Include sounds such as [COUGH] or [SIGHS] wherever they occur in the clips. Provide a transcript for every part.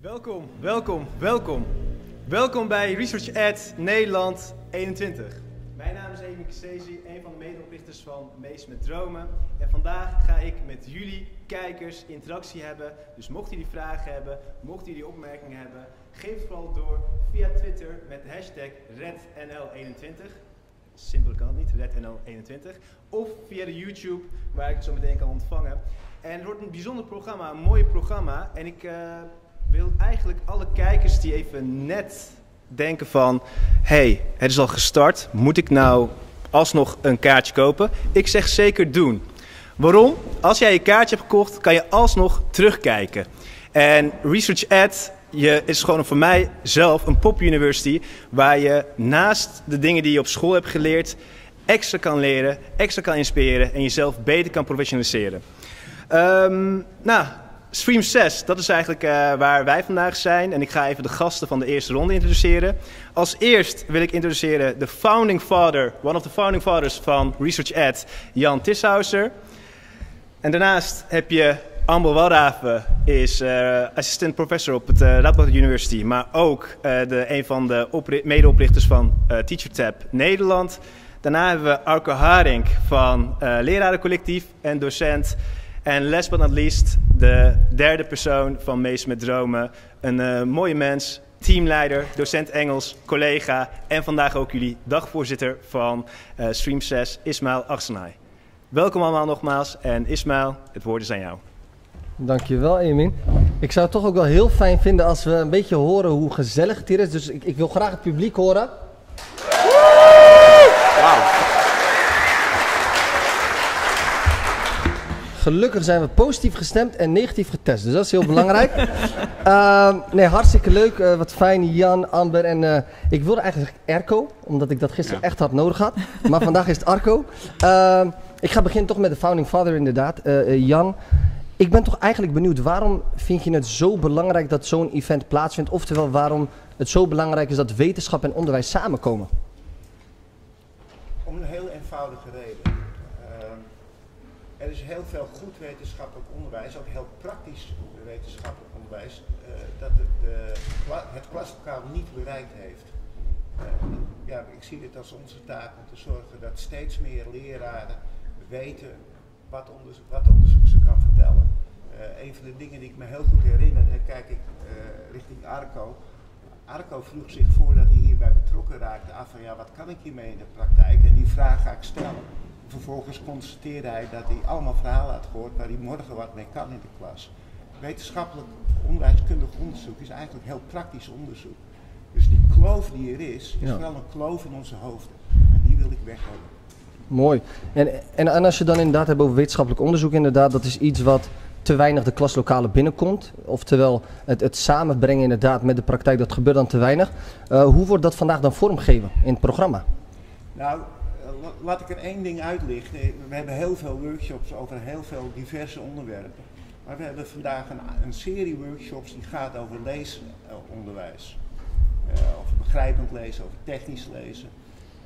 Welkom, welkom, welkom. Welkom bij Research Ad Nederland 21. Mijn naam is Amy Casesi, een van de medeoprichters van Mees met Dromen. En vandaag ga ik met jullie, kijkers, interactie hebben. Dus mocht jullie vragen hebben, mocht jullie opmerkingen hebben, geef het vooral door via Twitter met de hashtag RedNL21. Simpel kan het niet, RedNL21. Of via de YouTube, waar ik het zo meteen kan ontvangen. En het wordt een bijzonder programma, een mooi programma. En ik... eh, wil eigenlijk alle kijkers die even net denken van... hey, het is al gestart, moet ik nou alsnog een kaartje kopen? Ik zeg zeker doen. Waarom? Als jij je kaartje hebt gekocht, kan je alsnog terugkijken. En Research Ad je, is gewoon voor mij zelf een pop university... waar je naast de dingen die je op school hebt geleerd... extra kan leren, extra kan inspireren... en jezelf beter kan professionaliseren. Ehm, nou, Stream 6, dat is eigenlijk eh, waar wij vandaag zijn. En ik ga even de gasten van de eerste ronde introduceren. Als eerst wil ik introduceren de founding father, one of the founding fathers van Research Ad, Jan Tishauser. En daarnaast heb je Ambel Walraven, is eh, assistent professor op het uh, Radboud University. Maar ook eh, de, een van de opri- medeoprichters van eh, TeacherTap Nederland. Daarna hebben we Arco Haring van eh Lerarencollectief en docent. En last but not least, de derde persoon van Mees met Dromen. Een eh, mooie mens, teamleider, docent Engels, collega en vandaag ook jullie dagvoorzitter van eh, Stream 6, Ismail Arsenai. Welkom allemaal nogmaals en Ismail, het woord is aan jou. Dankjewel, Emin. Ik zou het toch ook wel heel fijn vinden als we een beetje horen hoe gezellig het hier is. Dus ik, ik wil graag het publiek horen. Gelukkig zijn we positief gestemd en negatief getest, dus dat is heel belangrijk. [LAUGHS] Ehm, nee, hartstikke leuk. eh, wat fijn, Jan, Amber en eh, ik wilde eigenlijk zeggen Erco, omdat ik dat gisteren Ja. echt had nodig had. Maar vandaag is het Arco. Ehm, ik ga beginnen toch met de founding father inderdaad, eh, eh, Jan. Ik ben toch eigenlijk benieuwd, waarom vind je het zo belangrijk dat zo'n event plaatsvindt? Oftewel, waarom het zo belangrijk is dat wetenschap en onderwijs samenkomen? Om een heel eenvoudige reden. Er is heel veel goed wetenschappelijk onderwijs, ook heel praktisch wetenschappelijk onderwijs, eh, dat het, de, het klaslokaal niet bereikt heeft. Eh, ja, ik zie dit als onze taak om te zorgen dat steeds meer leraren weten wat, wat onderzoek ze kan vertellen. Eh, een van de dingen die ik me heel goed herinner, en kijk ik richting Arco. Arco vroeg zich voordat hij hierbij betrokken raakte af van ja, wat kan ik hiermee in de praktijk? En die vraag ga ik stellen. Vervolgens constateerde hij dat hij allemaal verhalen had gehoord waar hij morgen wat mee kan in de klas. Wetenschappelijk onderwijskundig onderzoek is eigenlijk heel praktisch onderzoek. Dus die kloof die er is, is Ja. vooral een kloof in onze hoofden. En die wil ik weg hebben. Mooi. En, en, en als je dan inderdaad hebt over wetenschappelijk onderzoek, inderdaad, dat is iets wat te weinig de klaslokalen binnenkomt. Oftewel, het, het samenbrengen inderdaad met de praktijk, dat gebeurt dan te weinig. Eh, hoe wordt dat vandaag dan vormgegeven in het programma? Nou, laat ik er één ding uitlichten. We hebben heel veel workshops over heel veel diverse onderwerpen. Maar we hebben vandaag een, een serie workshops die gaat over leesonderwijs. Eh, over begrijpend lezen, over technisch lezen.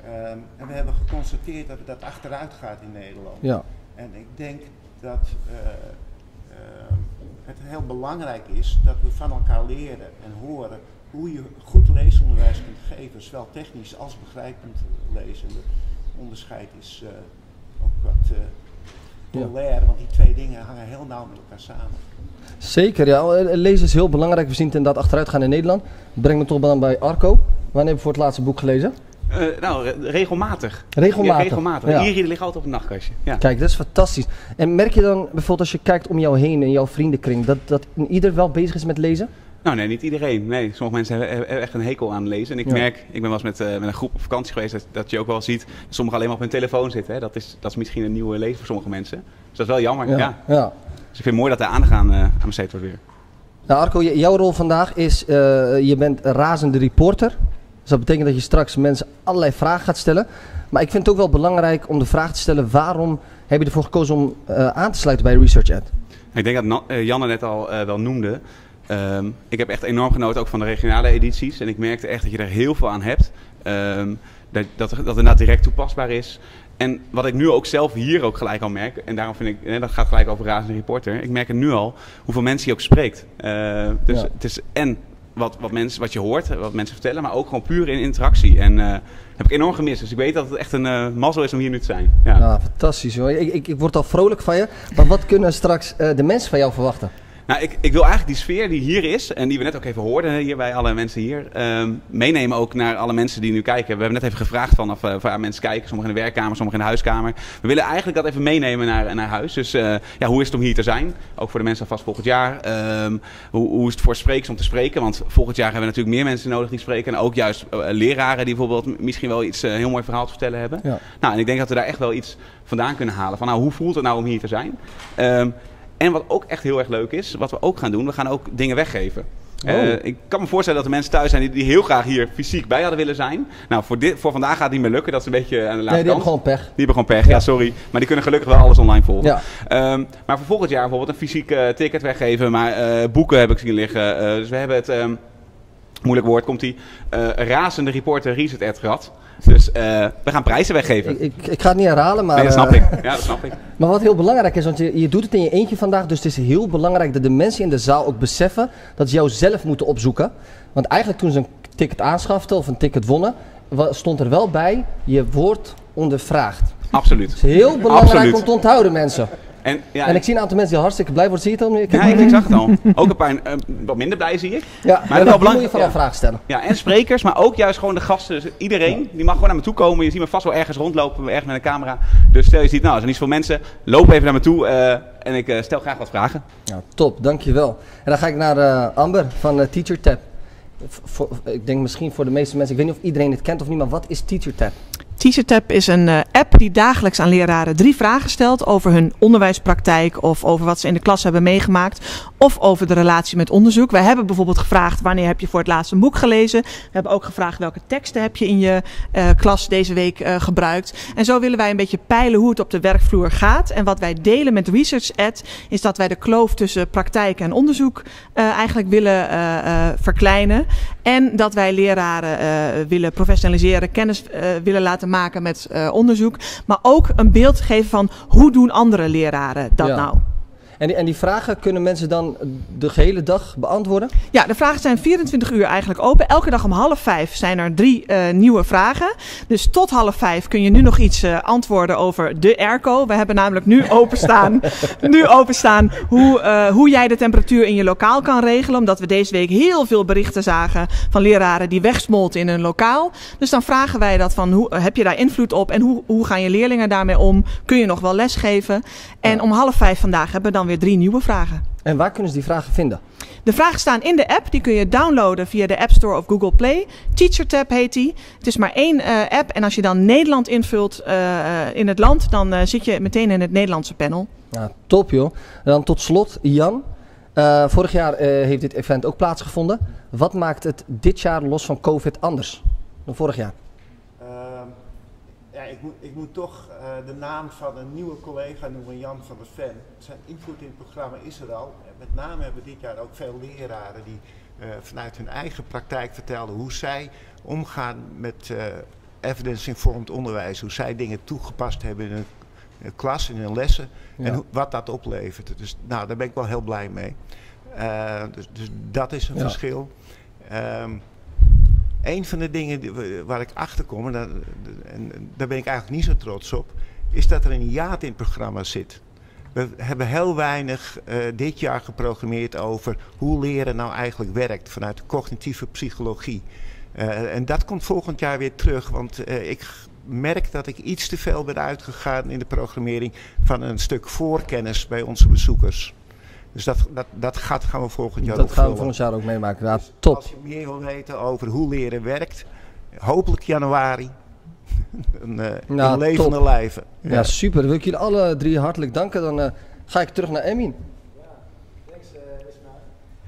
Ehm, en we hebben geconstateerd dat dat achteruit gaat in Nederland. Ja. En ik denk dat eh, eh, het heel belangrijk is dat we van elkaar leren en horen hoe je goed leesonderwijs kunt geven, zowel technisch als begrijpend lezen. Het onderscheid is eh, ook wat eh Ja. polair, want die twee dingen hangen heel nauw met elkaar samen. Zeker, ja. Eh, Lezen is heel belangrijk. We zien het inderdaad achteruit gaan in Nederland. Breng me toch dan bij Arco. Wanneer heb je voor het laatste boek gelezen? Eh, nou, re- regelmatig. Regelmatig. Ja, regelmatig. Ja. Hier, hier ligt altijd op het nachtkastje. Ja. Kijk, dat is fantastisch. En merk je dan bijvoorbeeld als je kijkt om jou heen in jouw vriendenkring, dat, dat ieder wel bezig is met lezen? Nou, nee, niet iedereen. Nee, sommige mensen hebben, echt een hekel aan lezen. En ik Ja. merk, ik ben wel eens met, eh, met een groep op vakantie geweest, dat, dat je ook wel ziet dat sommigen alleen maar op hun telefoon zitten. Hè. Dat, is, dat is misschien een nieuwe leven voor sommige mensen. Dus dat is wel jammer. Ja. ja. Dus ik vind het mooi dat er aandacht aan, eh aan besteed wordt weer. Nou Arco, jouw rol vandaag is, eh, je bent een razende reporter. Dus dat betekent dat je straks mensen allerlei vragen gaat stellen. Maar ik vind het ook wel belangrijk om de vraag te stellen, waarom heb je ervoor gekozen om aan te sluiten bij Research Ad? Ik denk dat Janne net al wel noemde. Ehm, ik heb echt enorm genoten ook van de regionale edities. En ik merkte echt dat je er heel veel aan hebt. Ehm, dat, dat, dat inderdaad direct toepasbaar is. En wat ik nu ook zelf hier ook gelijk al merk, en daarom vind ik, hè, dat gaat gelijk over Razende Reporter. Ik merk het nu al hoeveel mensen je ook spreekt. Eh, dus Ja. het is en wat, wat, mensen, wat je hoort, wat mensen vertellen, maar ook gewoon puur in interactie. En eh heb ik enorm gemist. Dus ik weet dat het echt een eh mazzel is om hier nu te zijn. Ja. Nou, fantastisch hoor. Ik, ik, ik word al vrolijk van je. Maar wat kunnen straks eh, de mensen van jou verwachten? Nou, ik, ik wil eigenlijk die sfeer die hier is en die we net ook even hoorden hier bij alle mensen hier, ehm, meenemen ook naar alle mensen die nu kijken. We hebben net even gevraagd van of, eh, of waar mensen kijken, sommigen in de werkkamer, sommigen in de huiskamer. We willen eigenlijk dat even meenemen naar, naar huis. Dus eh, ja, hoe is het om hier te zijn? Ook voor de mensen alvast volgend jaar. Ehm, hoe, hoe is het voor sprekers om te spreken? Want volgend jaar hebben we natuurlijk meer mensen nodig die spreken. En ook juist eh, leraren die bijvoorbeeld misschien wel iets heel mooi verhaal te vertellen hebben. Ja. Nou, en ik denk dat we daar echt wel iets vandaan kunnen halen. Van nou, hoe voelt het nou om hier te zijn? Ehm, en wat ook echt heel erg leuk is, wat we ook gaan doen, we gaan ook dingen weggeven. Oh. Eh, ik kan me voorstellen dat er mensen thuis zijn die, die heel graag hier fysiek bij hadden willen zijn. Nou, voor, dit, voor vandaag gaat het niet meer lukken. Dat is een beetje aan de laatste Nee, die kant. hebben gewoon pech. Die hebben gewoon pech, ja. Ja. sorry. Maar die kunnen gelukkig wel alles online volgen. Ja. Ehm, maar voor volgend jaar bijvoorbeeld een fysiek eh, ticket weggeven. Maar eh, boeken heb ik zien liggen. Dus we hebben het, ehm, moeilijk woord komt die, eh razende reporter Reset Ad gehad. Dus eh, we gaan prijzen weggeven. Ik, ik, ik ga het niet herhalen, maar, nee, dat snap eh, ik. Ja, dat snap ik. [LAUGHS] maar wat heel belangrijk is, want je, je doet het in je eentje vandaag, dus het is heel belangrijk dat de mensen in de zaal ook beseffen dat ze jou zelf moeten opzoeken. Want eigenlijk toen ze een ticket aanschaften of een ticket wonnen, stond er wel bij, je wordt ondervraagd. Absoluut. Het is heel belangrijk Absoluut. om te onthouden, mensen. En, ja, En ik zie een aantal mensen die hartstikke blij worden. Zie je het al? Ik ja, ik, ik zag het al. Ook een paar eh, wat minder blij zie ik. Ja, Maar maar wel dan moet belangrijk- je vooral ja. vragen stellen. Ja, en sprekers, maar ook juist gewoon de gasten. Dus iedereen, die mag gewoon naar me toe komen. Je ziet me vast wel ergens rondlopen, ergens met een camera. Dus stel je ziet, nou, er zijn niet zoveel mensen. Loop even naar me toe eh, en ik eh, stel graag wat vragen. Ja, top, dankjewel. En dan ga ik naar Amber van voor- ik denk misschien voor de meeste mensen, ik weet niet of iedereen het kent of niet, maar wat is TeacherTap? TeacherTap is een eh, app die dagelijks aan leraren drie vragen stelt over hun onderwijspraktijk of over wat ze in de klas hebben meegemaakt of over de relatie met onderzoek. Wij hebben bijvoorbeeld gevraagd wanneer heb je voor het laatst een boek gelezen. We hebben ook gevraagd welke teksten heb je in je eh, klas deze week eh, gebruikt. En zo willen wij een beetje peilen hoe het op de werkvloer gaat. En wat wij delen met Research Ed is dat wij de kloof tussen praktijk en onderzoek eigenlijk willen verkleinen. En dat wij leraren willen professionaliseren, kennis willen laten maken met eh, onderzoek. Maar ook een beeld geven van hoe doen andere leraren dat Ja. nou. En die, en die vragen kunnen mensen dan de gehele dag beantwoorden? Ja, de vragen zijn 24 uur eigenlijk open. Elke dag om half vijf zijn er drie eh, nieuwe vragen. Dus tot half vijf kun je nu nog iets eh, antwoorden over de airco. We hebben namelijk nu openstaan, [LAUGHS] nu openstaan hoe, eh, hoe jij de temperatuur in je lokaal kan regelen. Omdat we deze week heel veel berichten zagen van leraren die wegsmolten in hun lokaal. Dus dan vragen wij dat van hoe heb je daar invloed op en hoe, hoe gaan je leerlingen daarmee om? Kun je nog wel lesgeven? En om half vijf vandaag hebben we dan weer drie nieuwe vragen. En waar kunnen ze die vragen vinden? De vragen staan in de app. Die kun je downloaden via de App Store of Google Play. TeacherTap heet die. Het is maar één eh, app. En als je dan Nederland invult eh, eh, in het land, dan zit je meteen in het Nederlandse panel. Nou, top joh. En dan tot slot, Jan. Vorig jaar heeft dit event ook plaatsgevonden. Wat maakt het dit jaar los van COVID anders dan vorig jaar? Ik, moet, ik moet toch eh, de naam van een nieuwe collega noemen, Jan van der Ven. Zijn invloed in het programma is er al. En met name hebben we dit jaar ook veel leraren die eh, vanuit hun eigen praktijk vertelden hoe zij omgaan met eh, evidence-informed onderwijs. Hoe zij dingen toegepast hebben in hun klas, in hun lessen. Ja. En hoe- wat dat oplevert. Dus nou, daar ben ik wel heel blij mee. Dus, dus dat is een Ja. verschil. Ehm, een van de dingen waar ik achter kom, en daar, en daar ben ik eigenlijk niet zo trots op, is dat er een hiaat in het programma zit. We hebben heel weinig eh, dit jaar geprogrammeerd over hoe leren nou eigenlijk werkt vanuit de cognitieve psychologie. Eh, en dat komt volgend jaar weer terug, want eh, ik merk dat ik iets te veel ben uitgegaan in de programmering van een stuk voorkennis bij onze bezoekers. Dus dat, dat, dat gaat, gaan we volgend jaar Dat gaan we volgend jaar ook meemaken. Ja, top. Als je meer wil weten over hoe leren werkt, hopelijk januari. [LAUGHS] een, eh Nou, in levende top. lijven. Ja, super. Dan wil ik jullie alle drie hartelijk danken. Dan eh, ga ik terug naar Emin.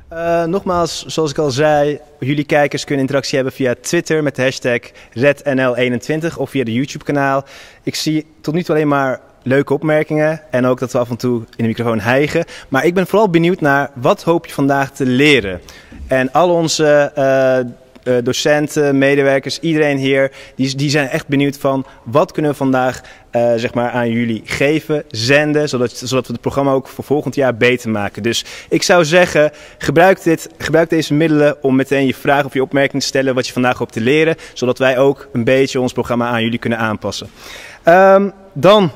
Eh, nogmaals, zoals ik al zei, jullie kijkers kunnen interactie hebben via Twitter met de hashtag RedNL21 of via de YouTube-kanaal. Ik zie tot nu toe alleen maar leuke opmerkingen en ook dat we af en toe in de microfoon hijgen. Maar ik ben vooral benieuwd naar wat hoop je vandaag te leren? En al onze eh, eh, docenten, medewerkers, iedereen hier, die, die zijn echt benieuwd van wat kunnen we vandaag eh, zeg maar aan jullie geven, zenden, zodat, zodat we het programma ook voor volgend jaar beter maken. Dus ik zou zeggen, gebruik, dit, gebruik deze middelen om meteen je vraag of je opmerking te stellen wat je vandaag hoopt te leren, zodat wij ook een beetje ons programma aan jullie kunnen aanpassen. Ehm, dan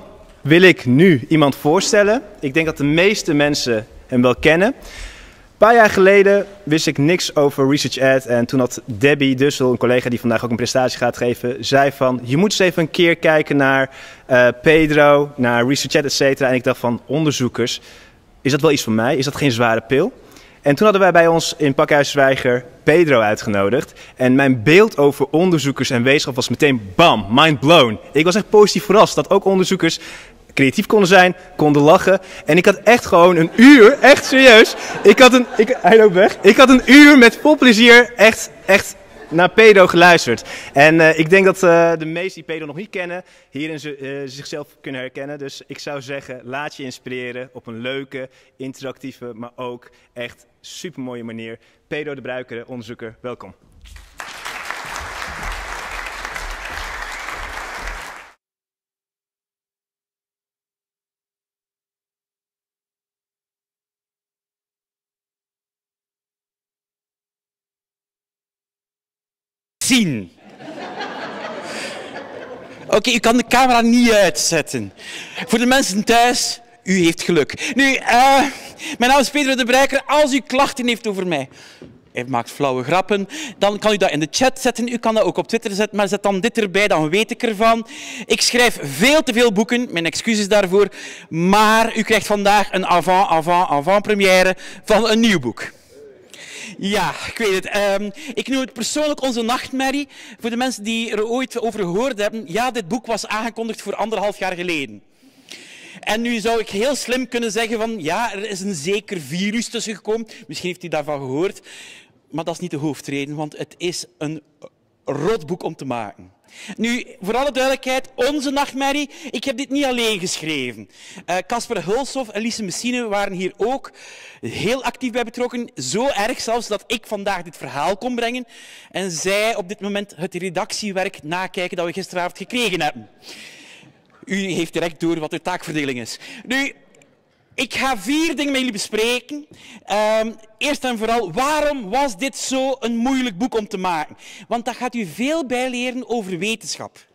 wil ik nu iemand voorstellen. Ik denk dat de meeste mensen hem wel kennen. Een paar jaar geleden wist ik niks over Research Ad. En toen had Debbie Dussel, een collega die vandaag ook een prestatie gaat geven, zei van... Je moet eens even een keer kijken naar uh, Pedro, naar Research Ad, et cetera. En ik dacht van, onderzoekers, is dat wel iets voor mij? Is dat geen zware pil? En toen hadden wij bij ons in Pakhuis Zwijger Pedro uitgenodigd. En mijn beeld over onderzoekers en wetenschap was meteen bam, mind blown. Ik was echt positief verrast dat ook onderzoekers creatief konden zijn, konden lachen. En ik had echt gewoon een uur, echt serieus. Ik had een, ik, hij loopt weg. Ik had een uur met vol plezier echt, echt naar Pedro geluisterd. En uh, ik denk dat uh, de meesten die Pedro nog niet kennen, hierin uh, zichzelf kunnen herkennen. Dus ik zou zeggen, laat je inspireren op een leuke, interactieve, maar ook echt supermooie manier. Pedro de Bruiker, onderzoeker, welkom. Zien. Oké, u kan de camera niet uitzetten. Voor de mensen thuis, u heeft geluk. Nu, uh, mijn naam is Pedro de Breiker. Als u klachten heeft over mij, hij maakt flauwe grappen, dan kan u dat in de chat zetten. U kan dat ook op Twitter zetten, maar zet dan dit erbij, dan weet ik ervan. Ik schrijf veel te veel boeken, mijn excuses daarvoor. Maar u krijgt vandaag een avant, avant, avant première van een nieuw boek. Ja, ik weet het. Um, ik noem het persoonlijk onze nachtmerrie. Voor de mensen die er ooit over gehoord hebben. Ja, dit boek was aangekondigd voor anderhalf jaar geleden. En nu zou ik heel slim kunnen zeggen van ja, er is een zeker virus tussen gekomen. Misschien heeft u daarvan gehoord. Maar dat is niet de hoofdreden, want het is een rotboek om te maken. Nu, voor alle duidelijkheid, onze nachtmerrie. Ik heb dit niet alleen geschreven. Casper uh, Hulshoff en Lise Messine waren hier ook heel actief bij betrokken. Zo erg zelfs dat ik vandaag dit verhaal kon brengen. En zij op dit moment het redactiewerk nakijken dat we gisteravond gekregen hebben. U heeft direct door wat de taakverdeling is. Nu, ik ga vier dingen met jullie bespreken. Um, eerst en vooral, waarom was dit zo een moeilijk boek om te maken? Want dat gaat u veel bijleren over wetenschap.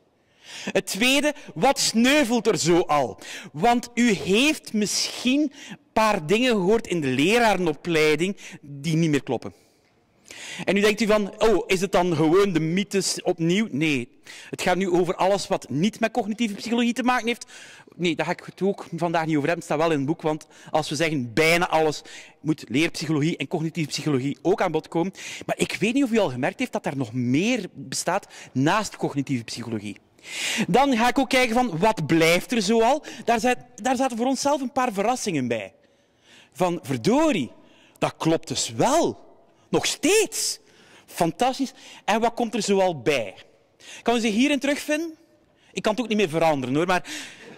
Het tweede, wat sneuvelt er zo al? Want u heeft misschien een paar dingen gehoord in de lerarenopleiding die niet meer kloppen. En nu denkt u van, oh, is het dan gewoon de mythes opnieuw? Nee, het gaat nu over alles wat niet met cognitieve psychologie te maken heeft. Nee, daar ga ik het ook vandaag niet over hebben. Het staat wel in het boek, want als we zeggen bijna alles, moet leerpsychologie en cognitieve psychologie ook aan bod komen. Maar ik weet niet of u al gemerkt heeft dat er nog meer bestaat naast cognitieve psychologie. Dan ga ik ook kijken van, wat blijft er zoal? Daar, daar zaten voor onszelf een paar verrassingen bij. Van, verdorie, dat klopt dus wel. Nog steeds. Fantastisch. En wat komt er zoal bij? Kan u zich hierin terugvinden? Ik kan het ook niet meer veranderen hoor, maar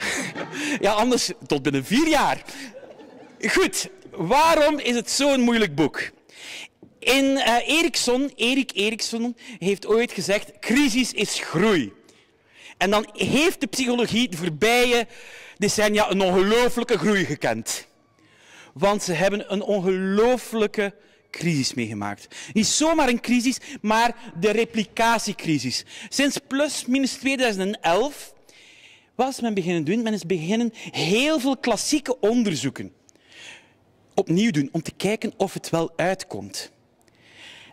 [LAUGHS] ja, anders tot binnen vier jaar. Goed, waarom is het zo'n moeilijk boek? In Ericsson, Erik Eriksson heeft ooit gezegd, crisis is groei. En dan heeft de psychologie de voorbije decennia een ongelooflijke groei gekend. Want ze hebben een ongelooflijke crisis meegemaakt. Niet zomaar een crisis, maar de replicatiecrisis. Sinds plus minus 2011 was men beginnen doen? Men is beginnen heel veel klassieke onderzoeken opnieuw doen om te kijken of het wel uitkomt.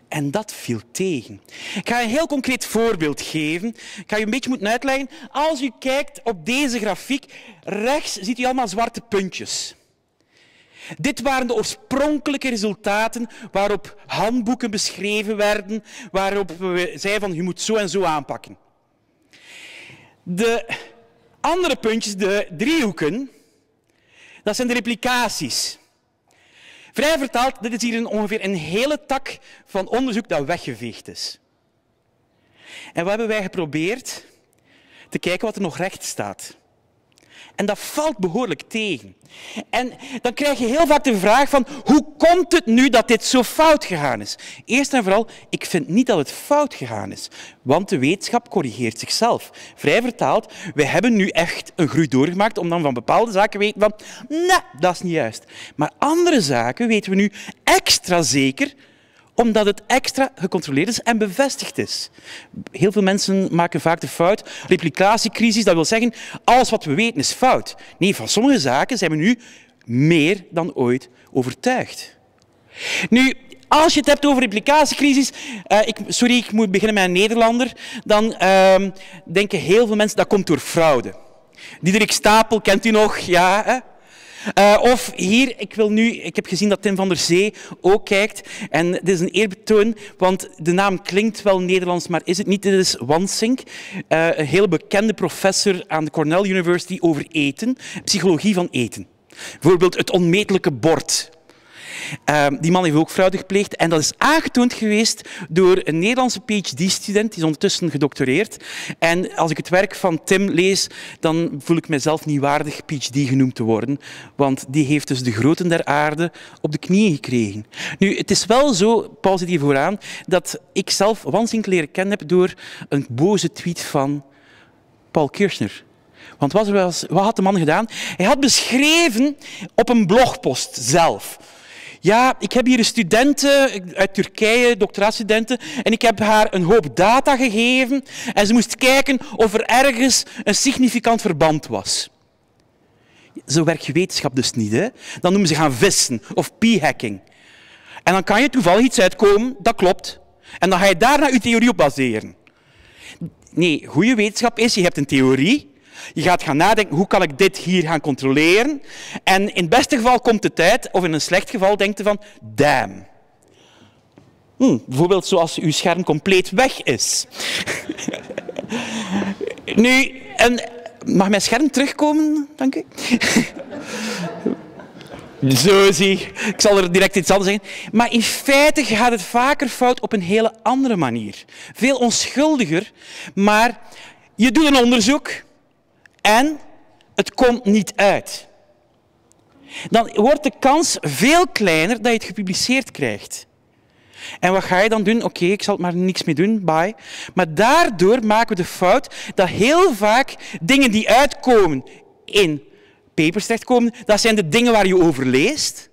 En dat viel tegen. Ik ga een heel concreet voorbeeld geven. Ik ga je een beetje moeten uitleggen. Als u kijkt op deze grafiek, rechts ziet u allemaal zwarte puntjes. Dit waren de oorspronkelijke resultaten waarop handboeken beschreven werden, waarop we zeiden van je moet zo en zo aanpakken. De andere puntjes, de driehoeken, dat zijn de replicaties. Vrij vertaald, dit is hier een, ongeveer een hele tak van onderzoek dat weggeveegd is. En wat hebben wij geprobeerd? Te kijken wat er nog recht staat. En dat valt behoorlijk tegen. En dan krijg je heel vaak de vraag van hoe komt het nu dat dit zo fout gegaan is? Eerst en vooral, ik vind niet dat het fout gegaan is. Want de wetenschap corrigeert zichzelf. Vrij vertaald, we hebben nu echt een groei doorgemaakt om dan van bepaalde zaken weten van, nee, dat is niet juist. Maar andere zaken weten we nu extra zeker omdat het extra gecontroleerd is en bevestigd is. Heel veel mensen maken vaak de fout. Replicatiecrisis, dat wil zeggen, alles wat we weten is fout. Nee, van sommige zaken zijn we nu meer dan ooit overtuigd. Nu, als je het hebt over replicatiecrisis, uh, ik, sorry, ik moet beginnen met een Nederlander, dan uh, denken heel veel mensen dat komt door fraude. Diederik Stapel, kent u nog? Ja, hè? Uh, of hier, ik, wil nu, ik heb gezien dat Tim van der Zee ook kijkt. En dit is een eerbetoon, want de naam klinkt wel Nederlands, maar is het niet. Dit is Wansink, uh, een heel bekende professor aan de Cornell University over eten, psychologie van eten. Bijvoorbeeld het onmetelijke bord. Um, die man heeft ook fraude gepleegd en dat is aangetoond geweest door een Nederlandse PhD-student, die is ondertussen gedoctoreerd. En als ik het werk van Tim lees, dan voel ik mezelf niet waardig PhD genoemd te worden, want die heeft dus de groten der aarde op de knieën gekregen. Nu, het is wel zo, pauze die vooraan, dat ik zelf Wansink leren kennen heb door een boze tweet van Paul Kirchner. Want wat had de man gedaan? Hij had beschreven op een blogpost zelf ja, ik heb hier een studenten uit Turkije, doctoraatstudenten, en ik heb haar een hoop data gegeven en ze moest kijken of er ergens een significant verband was. Zo werkt wetenschap dus niet. Hè? Dan noemen ze gaan vissen of p-hacking. En dan kan je toevallig iets uitkomen, dat klopt. En dan ga je daarna je theorie op baseren. Nee, goede wetenschap is, je hebt een theorie je gaat gaan nadenken, hoe kan ik dit hier gaan controleren? En in het beste geval komt de tijd, of in een slecht geval denkt je van, damn. Hm, bijvoorbeeld zoals uw scherm compleet weg is. [LAUGHS] nu, en mag mijn scherm terugkomen? Dank u. [LAUGHS] Zo zie ik. zal er direct iets anders zeggen. Maar in feite gaat het vaker fout op een hele andere manier. Veel onschuldiger, maar je doet een onderzoek en het komt niet uit. Dan wordt de kans veel kleiner dat je het gepubliceerd krijgt. En wat ga je dan doen? Oké, ik zal maar niks mee doen, bye. Maar daardoor maken we de fout dat heel vaak dingen die uitkomen in papers terechtkomen, dat zijn de dingen waar je over leest.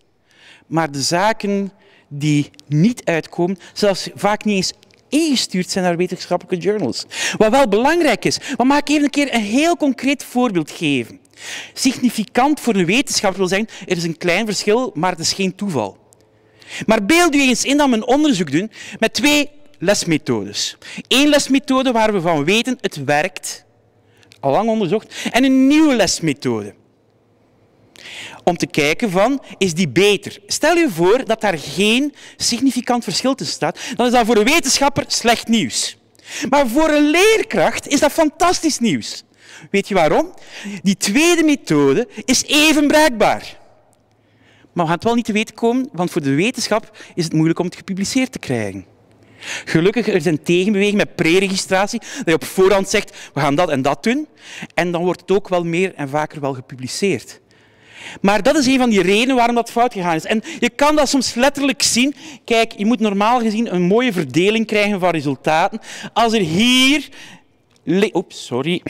Maar de zaken die niet uitkomen, zelfs vaak niet eens ingestuurd zijn naar wetenschappelijke journals. Wat wel belangrijk is, maar mag ik even een keer een heel concreet voorbeeld geven. Significant voor een wetenschap wil zeggen, er is een klein verschil, maar het is geen toeval. Maar beeld u eens in dat we een onderzoek doen met twee lesmethodes. Eén lesmethode waar we van weten het werkt, al lang onderzocht, en een nieuwe lesmethode om te kijken van, is die beter? Stel je voor dat daar geen significant verschil tussen staat, dan is dat voor een wetenschapper slecht nieuws. Maar voor een leerkracht is dat fantastisch nieuws. Weet je waarom? Die tweede methode is even bruikbaar. Maar we gaan het wel niet te weten komen, want voor de wetenschap is het moeilijk om het gepubliceerd te krijgen. Gelukkig er zijn tegenbewegingen met preregistratie, dat je op voorhand zegt, we gaan dat en dat doen. En dan wordt het ook wel meer en vaker wel gepubliceerd. Maar dat is een van die redenen waarom dat fout gegaan is. En je kan dat soms letterlijk zien. Kijk, je moet normaal gezien een mooie verdeling krijgen van resultaten. Als er hier, oeps, sorry,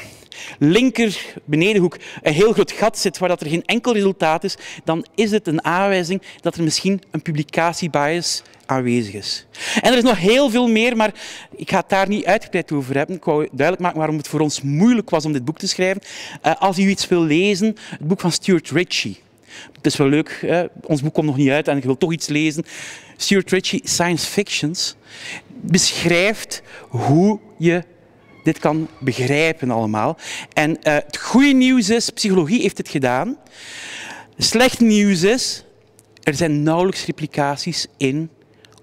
linker benedenhoek een heel groot gat zit waar dat er geen enkel resultaat is, dan is het een aanwijzing dat er misschien een publicatiebias aanwezig is. En er is nog heel veel meer, maar ik ga het daar niet uitgebreid over hebben. Ik wou duidelijk maken waarom het voor ons moeilijk was om dit boek te schrijven. Uh, als u iets wil lezen, het boek van Stuart Ritchie. Het is wel leuk, hè? ons boek komt nog niet uit en je wilt toch iets lezen. Stuart Ritchie, Science Fictions, beschrijft hoe je dit kan begrijpen allemaal. En uh, het goede nieuws is, psychologie heeft het gedaan. Slecht nieuws is, er zijn nauwelijks replicaties in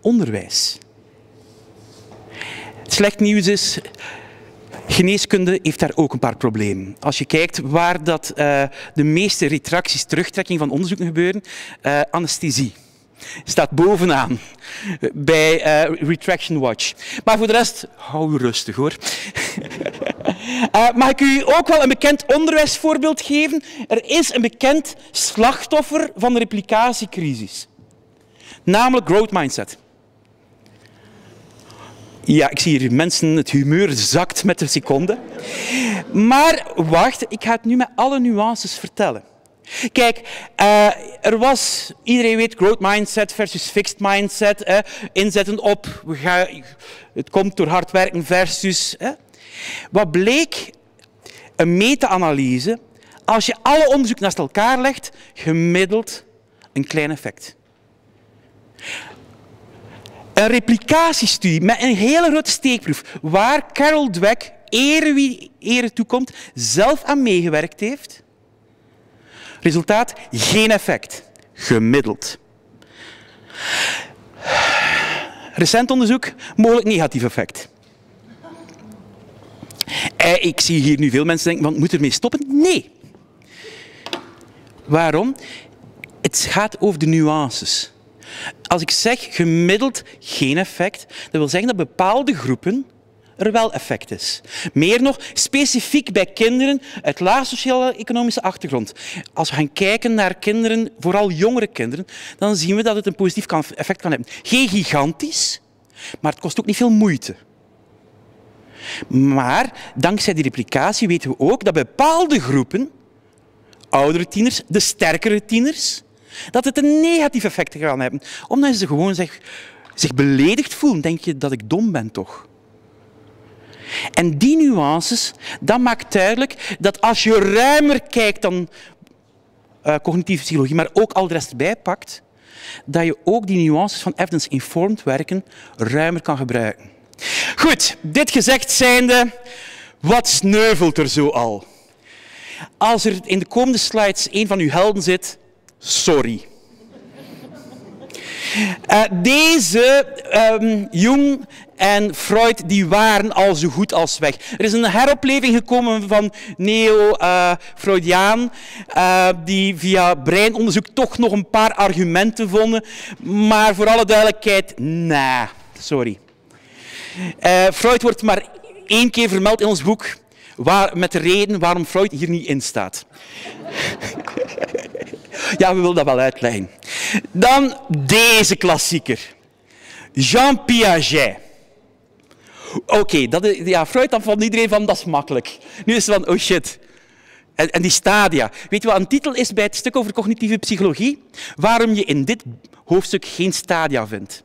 onderwijs. Slecht nieuws is, Geneeskunde heeft daar ook een paar problemen. Als je kijkt waar dat, uh, de meeste retracties, terugtrekking van onderzoeken gebeuren, uh, anesthesie staat bovenaan bij uh, Retraction Watch. Maar voor de rest, hou rustig hoor. Uh, [LAUGHS] mag ik u ook wel een bekend onderwijsvoorbeeld geven? Er is een bekend slachtoffer van de replicatiecrisis. Namelijk growth mindset. Ja, ik zie hier mensen, het humeur zakt met de seconde. Maar wacht, ik ga het nu met alle nuances vertellen. Kijk, uh, er was, iedereen weet, growth mindset versus fixed mindset. Uh, inzetten op, we het komt door hard werken versus... Wat bleek? Een meta-analyse. Als je alle onderzoek naast elkaar legt, gemiddeld een klein effect. Een replicatiestudie met een hele grote steekproef, waar Carol Dweck, ere wie ere toekomt, zelf aan meegewerkt heeft. Resultaat, geen effect. Gemiddeld. Recent onderzoek, mogelijk negatief effect. Eh, ik zie hier nu veel mensen denken, want moet ermee stoppen? Nee. Waarom? Het gaat over de nuances. Als ik zeg gemiddeld geen effect, dat wil zeggen dat bepaalde groepen er wel effect is. Meer nog, specifiek bij kinderen uit laag sociaal-economische achtergrond. Als we gaan kijken naar kinderen, vooral jongere kinderen, dan zien we dat het een positief effect kan hebben. Geen gigantisch, maar het kost ook niet veel moeite. Maar dankzij die replicatie weten we ook dat bepaalde groepen, oudere tieners, de sterkere tieners, dat het een negatief effect kan hebben. Omdat ze gewoon zich, zich beledigd voelen. Denk je dat ik dom ben toch? En die nuances, dat maakt duidelijk dat als je ruimer kijkt dan uh, cognitieve psychologie, maar ook al de rest bijpakt, dat je ook die nuances van evidence-informed werken ruimer kan gebruiken. Goed, dit gezegd zijnde, wat sneuvelt er zo al? Als er in de komende slides een van uw helden zit, sorry. Uh, deze um, Jung en Freud die waren al zo goed als weg. Er is een heropleving gekomen van neo-Freudiaan, uh, die via breinonderzoek toch nog een paar argumenten vonden. Maar voor alle duidelijkheid, nee, sorry. Freud wordt maar één keer vermeld in ons boek, waar, met de reden waarom Freud hier niet in staat. Ja, we willen dat wel uitleggen. Dan deze klassieker. Jean Piaget. Oké, okay, ja, Freud dan vond iedereen van, dat is makkelijk. Nu is het van, oh shit. En, en die stadia. Weet je wat een titel is bij het stuk over cognitieve psychologie? Waarom je in dit hoofdstuk geen stadia vindt.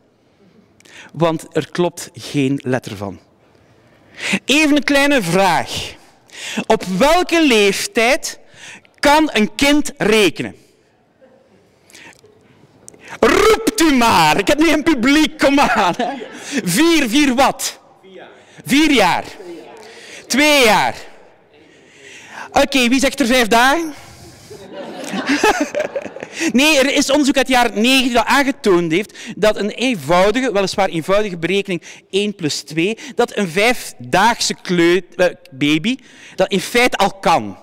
Want er klopt geen letter van. Even een kleine vraag. Op welke leeftijd kan een kind rekenen? Roept u maar. Ik heb nu een publiek, kom aan. Vier, vier wat? Vier jaar. Twee jaar. Oké, wie zegt er vijf dagen? [LAUGHS] nee, er is onderzoek uit het jaar 90 dat aangetoond heeft dat een eenvoudige, weliswaar eenvoudige berekening 1 plus 2, dat een vijfdaagse eh, baby dat in feite al kan.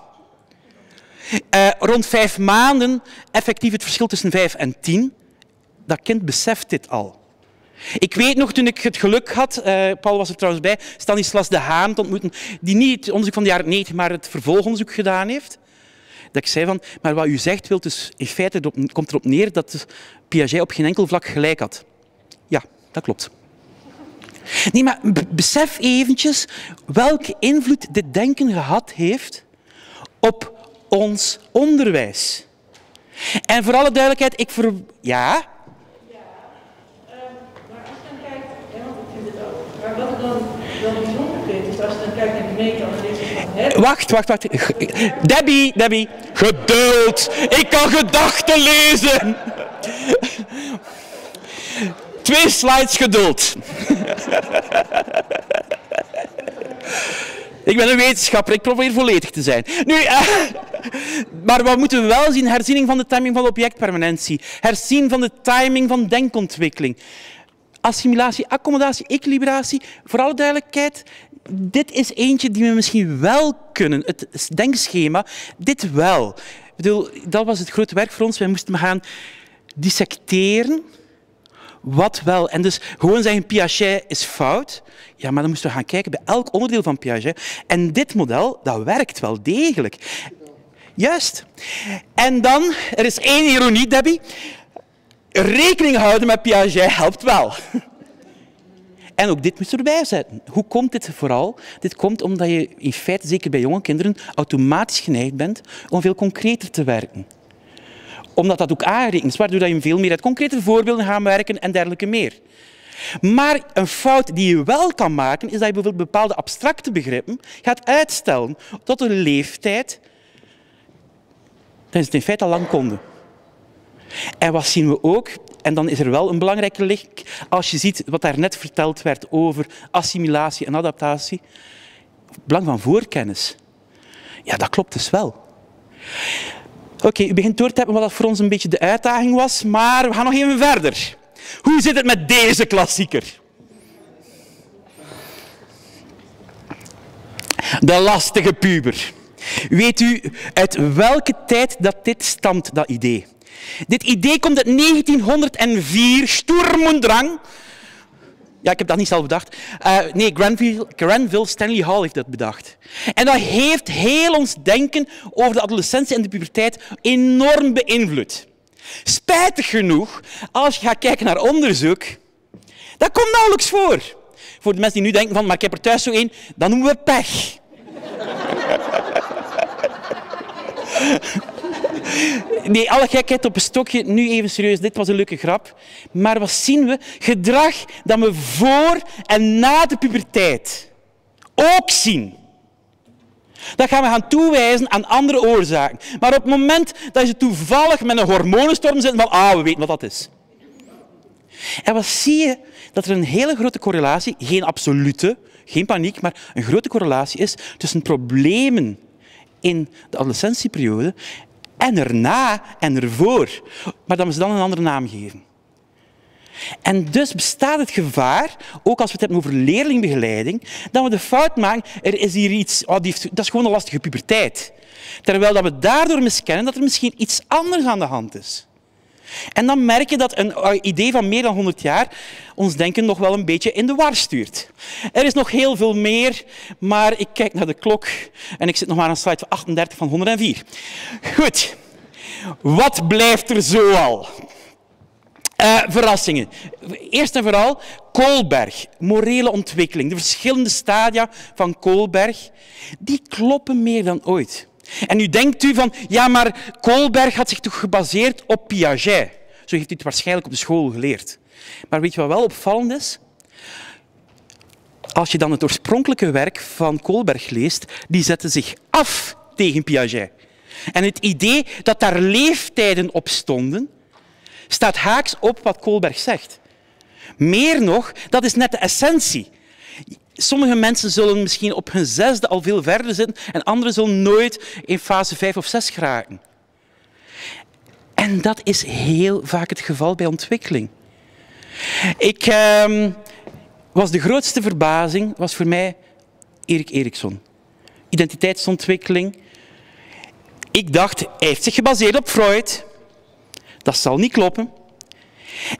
Uh, rond vijf maanden effectief het verschil tussen 5 en 10 dat kind beseft dit al. Ik weet nog, toen ik het geluk had, uh, Paul was er trouwens bij, Stanislas de Haan te ontmoeten, die niet het onderzoek van de jaren 90, maar het vervolgonderzoek gedaan heeft. Dat ik zei van, maar wat u zegt, wil dus in feite erop, komt erop neer dat Piaget op geen enkel vlak gelijk had. Ja, dat klopt. Nee, maar besef eventjes welke invloed dit denken gehad heeft op ons onderwijs. En voor alle duidelijkheid, ik ver... Ja? Wacht, wacht, wacht. Debbie, Debbie. Geduld. Ik kan gedachten lezen. Twee slides geduld. Ik ben een wetenschapper, ik probeer volledig te zijn. Nu, uh, maar wat moeten we wel zien? Herziening van de timing van objectpermanentie. Herzien van de timing van denkontwikkeling assimilatie, accommodatie, equilibratie. Voor alle duidelijkheid, dit is eentje die we misschien wel kunnen. Het denkschema, dit wel. Ik bedoel, dat was het grote werk voor ons. Wij moesten gaan dissecteren Wat wel? En dus gewoon zeggen Piaget is fout. Ja, maar dan moesten we gaan kijken bij elk onderdeel van Piaget. En dit model, dat werkt wel degelijk. Juist. En dan, er is één ironie, Debbie. Rekening houden met Piaget helpt wel. [LAUGHS] En ook dit moet erbij zetten. Hoe komt dit vooral? Dit komt omdat je in feite, zeker bij jonge kinderen, automatisch geneigd bent om veel concreter te werken. Omdat dat ook aangerekend is, waardoor je veel meer uit concrete voorbeelden gaat werken en dergelijke meer. Maar een fout die je wel kan maken, is dat je bijvoorbeeld bepaalde abstracte begrippen gaat uitstellen tot een leeftijd dat is het in feite al lang konden. En wat zien we ook? En dan is er wel een belangrijke link als je ziet wat daar net verteld werd over assimilatie en adaptatie. Belang van voorkennis. Ja, dat klopt dus wel. Oké, u begint door te hebben wat dat voor ons een beetje de uitdaging was, maar we gaan nog even verder. Hoe zit het met deze klassieker? De lastige puber. Weet u uit welke tijd dat dit stamt, dat idee? Dit idee komt uit 1904, Sturm Ja, ik heb dat niet zelf bedacht. Uh, nee, Granville, Granville Stanley Hall heeft dat bedacht. En dat heeft heel ons denken over de adolescentie en de puberteit enorm beïnvloed. Spijtig genoeg, als je gaat kijken naar onderzoek, dat komt nauwelijks voor. Voor de mensen die nu denken van, maar ik heb er thuis zo één, dan noemen we pech. Nee, alle gekheid op een stokje. Nu even serieus, dit was een leuke grap. Maar wat zien we? Gedrag dat we voor en na de puberteit ook zien. Dat gaan we gaan toewijzen aan andere oorzaken. Maar op het moment dat je toevallig met een hormonenstorm zit, van ah, we weten wat dat is. En wat zie je? Dat er een hele grote correlatie, geen absolute, geen paniek, maar een grote correlatie is tussen problemen in de adolescentieperiode en erna en ervoor. Maar dat we ze dan een andere naam geven. En dus bestaat het gevaar, ook als we het hebben over leerlingbegeleiding, dat we de fout maken, er is hier iets, oh, dat is gewoon een lastige puberteit. Terwijl dat we daardoor miskennen dat er misschien iets anders aan de hand is. En dan merk je dat een eh, idee van meer dan 100 jaar ons denken nog wel een beetje in de war stuurt. Er is nog heel veel meer, maar ik kijk naar de klok en ik zit nog maar aan slide 38 van 104. Goed, wat blijft er zoal? Uh, verrassingen. Eerst en vooral Koolberg, morele ontwikkeling. De verschillende stadia van Koolberg, die kloppen meer dan ooit. En nu denkt u van, ja, maar Koolberg had zich toch gebaseerd op Piaget. Zo heeft u het waarschijnlijk op de school geleerd. Maar weet je wat wel opvallend is? Als je dan het oorspronkelijke werk van Koolberg leest, die zette zich af tegen Piaget. En het idee dat daar leeftijden op stonden, staat haaks op wat Koolberg zegt. Meer nog, dat is net de essentie. Sommige mensen zullen misschien op hun zesde al veel verder zitten en anderen zullen nooit in fase vijf of zes geraken. En dat is heel vaak het geval bij ontwikkeling. Ik uh, was de grootste verbazing, was voor mij Erik Erikson. Identiteitsontwikkeling. Ik dacht, hij heeft zich gebaseerd op Freud. Dat zal niet kloppen.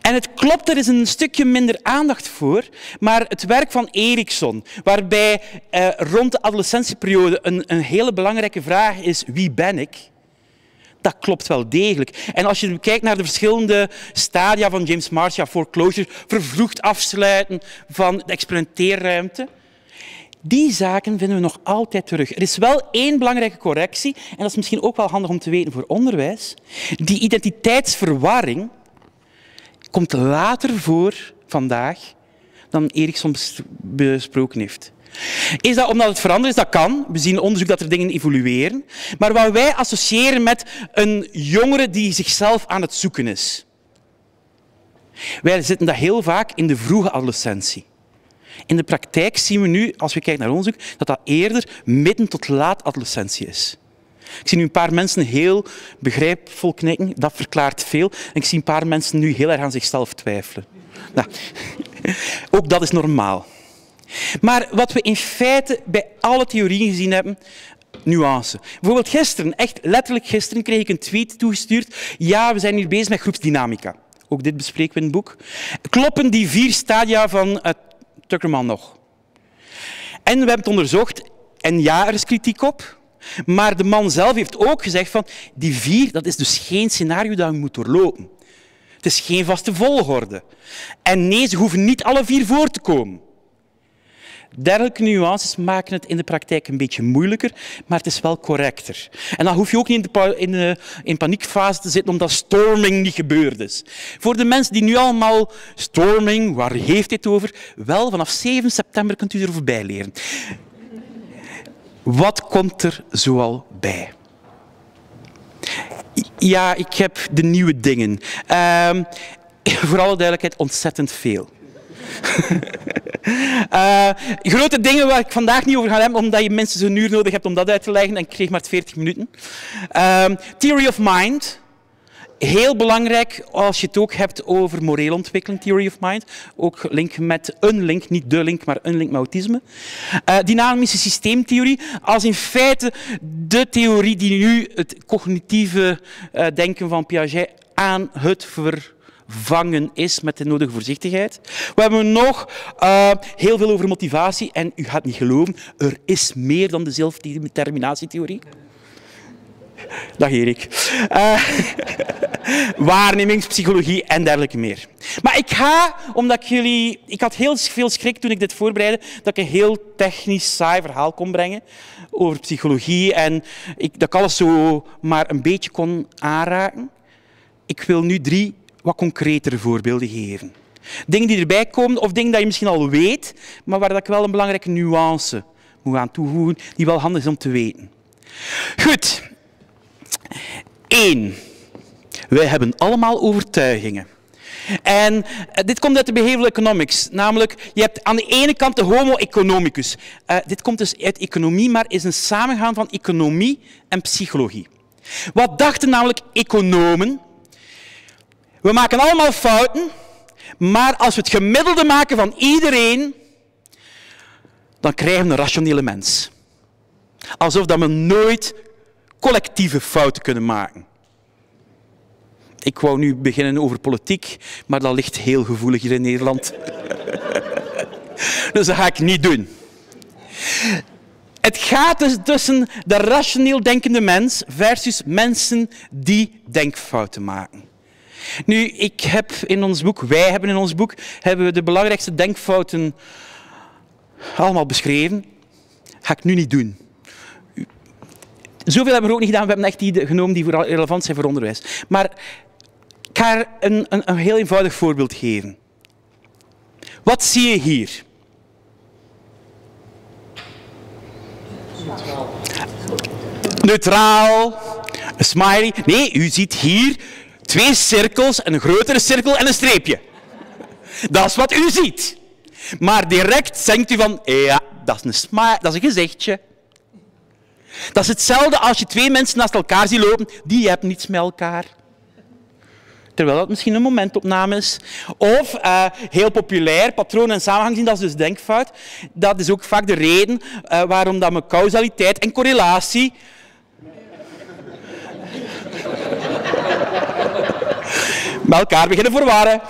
En het klopt, er is een stukje minder aandacht voor, maar het werk van Erikson, waarbij eh, rond de adolescentieperiode een, een hele belangrijke vraag is, wie ben ik? Dat klopt wel degelijk. En als je kijkt naar de verschillende stadia van James Marcia, foreclosure, vervroegd afsluiten van de experimenteerruimte, die zaken vinden we nog altijd terug. Er is wel één belangrijke correctie, en dat is misschien ook wel handig om te weten voor onderwijs. Die identiteitsverwarring komt later voor vandaag dan Eriksson besproken heeft. Is dat omdat het veranderd is? Dat kan. We zien onderzoek dat er dingen evolueren. Maar wat wij associëren met een jongere die zichzelf aan het zoeken is. Wij zitten dat heel vaak in de vroege adolescentie. In de praktijk zien we nu, als we kijken naar onderzoek, dat dat eerder midden tot laat adolescentie is. Ik zie nu een paar mensen heel begrijpvol knikken. Dat verklaart veel. En ik zie een paar mensen nu heel erg aan zichzelf twijfelen. Nou, [LAUGHS] ook dat is normaal. Maar wat we in feite bij alle theorieën gezien hebben, nuance. Bijvoorbeeld gisteren, echt letterlijk gisteren, kreeg ik een tweet toegestuurd. Ja, we zijn hier bezig met groepsdynamica. Ook dit bespreken we in het boek. Kloppen die vier stadia van uh, Tuckerman nog? En we hebben het onderzocht. En ja, er is kritiek op. Maar de man zelf heeft ook gezegd van die vier, dat is dus geen scenario dat je moet doorlopen. Het is geen vaste volgorde. En nee, ze hoeven niet alle vier voor te komen. Dergelijke nuances maken het in de praktijk een beetje moeilijker, maar het is wel correcter. En dan hoef je ook niet in, de, in, de, in paniekfase te zitten omdat storming niet gebeurd is. Voor de mensen die nu allemaal storming, waar heeft dit over? Wel, vanaf 7 september kunt u er voorbij leren. Wat komt er zoal bij? Ja, ik heb de nieuwe dingen. Uh, [LAUGHS] voor alle duidelijkheid, ontzettend veel. uh, [LAUGHS] grote dingen waar ik vandaag niet over ga hebben, omdat je minstens een uur nodig hebt om dat uit te leggen en ik kreeg maar 40 minuten. Uh, theory of mind. Heel belangrijk als je het ook hebt over morele ontwikkeling, theory of mind. Ook link met een link, niet de link, maar een link met autisme. Uh, dynamische systeemtheorie als in feite de theorie die nu het cognitieve uh, denken van Piaget aan het vervangen is met de nodige voorzichtigheid. We hebben nog uh, heel veel over motivatie en u gaat niet geloven, er is meer dan de zelfdeterminatietheorie. Dag Erik. Uh, [LAUGHS] waarnemingspsychologie en dergelijke meer. Maar ik ga, omdat ik jullie... Ik had heel veel schrik toen ik dit voorbereidde, dat ik een heel technisch, saai verhaal kon brengen over psychologie en ik, dat ik alles zo maar een beetje kon aanraken. Ik wil nu drie wat concretere voorbeelden geven. Dingen die erbij komen, of dingen die je misschien al weet, maar waar ik wel een belangrijke nuance moet aan toevoegen, die wel handig is om te weten. Goed, Eén, wij hebben allemaal overtuigingen. En uh, dit komt uit de behavioral economics. Namelijk, je hebt aan de ene kant de homo economicus. Uh, dit komt dus uit economie, maar is een samengaan van economie en psychologie. Wat dachten namelijk economen? We maken allemaal fouten, maar als we het gemiddelde maken van iedereen, dan krijgen we een rationele mens. Alsof dat we nooit collectieve fouten kunnen maken. Ik wou nu beginnen over politiek, maar dat ligt heel gevoelig hier in Nederland. [LAUGHS] dus dat ga ik niet doen. Het gaat dus tussen de rationeel denkende mens versus mensen die denkfouten maken. Nu, ik heb in ons boek, wij hebben in ons boek, hebben we de belangrijkste denkfouten allemaal beschreven. Ga ik nu niet doen. Zoveel hebben we ook niet gedaan. We hebben echt die genomen die relevant zijn voor onderwijs. Maar ik ga een, een, een heel eenvoudig voorbeeld geven. Wat zie je hier? Neutraal. Een smiley. Nee, u ziet hier twee cirkels, een grotere cirkel en een streepje. Dat is wat u ziet. Maar direct denkt u van, ja, dat is een, dat is een gezichtje. Dat is hetzelfde als je twee mensen naast elkaar ziet lopen, die hebben niets met elkaar. Terwijl dat misschien een momentopname is. Of, uh, heel populair, patroon en samenhang zien, dat is dus denkfout. Dat is ook vaak de reden uh, waarom dat causaliteit en correlatie [LAUGHS] met elkaar beginnen verwarren.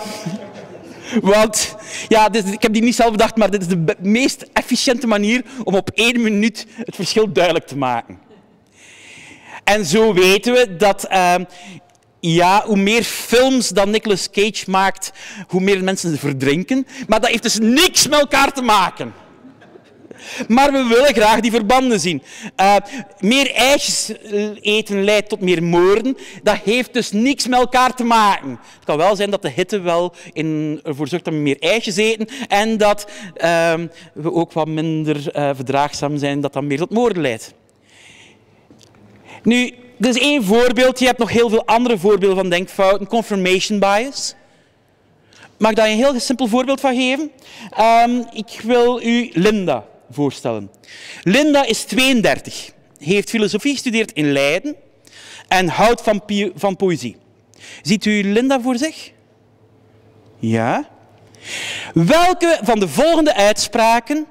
Want ja, ik heb die niet zelf bedacht, maar dit is de meest efficiënte manier om op één minuut het verschil duidelijk te maken. En zo weten we dat uh, ja, hoe meer films dan Nicolas Cage maakt, hoe meer mensen verdrinken. Maar dat heeft dus niks met elkaar te maken. Maar we willen graag die verbanden zien. Uh, meer ijsjes eten leidt tot meer moorden. Dat heeft dus niks met elkaar te maken. Het kan wel zijn dat de hitte wel in, ervoor zorgt dat we meer ijsjes eten en dat uh, we ook wat minder uh, verdraagzaam zijn, dat dat meer tot moorden leidt. Nu, dit is één voorbeeld. Je hebt nog heel veel andere voorbeelden van denkfouten. Confirmation bias. Mag ik daar een heel simpel voorbeeld van geven? Um, ik wil u Linda voorstellen. Linda is 32, heeft filosofie gestudeerd in Leiden en houdt van, van poëzie. Ziet u Linda voor zich? Ja. Welke van de volgende uitspraken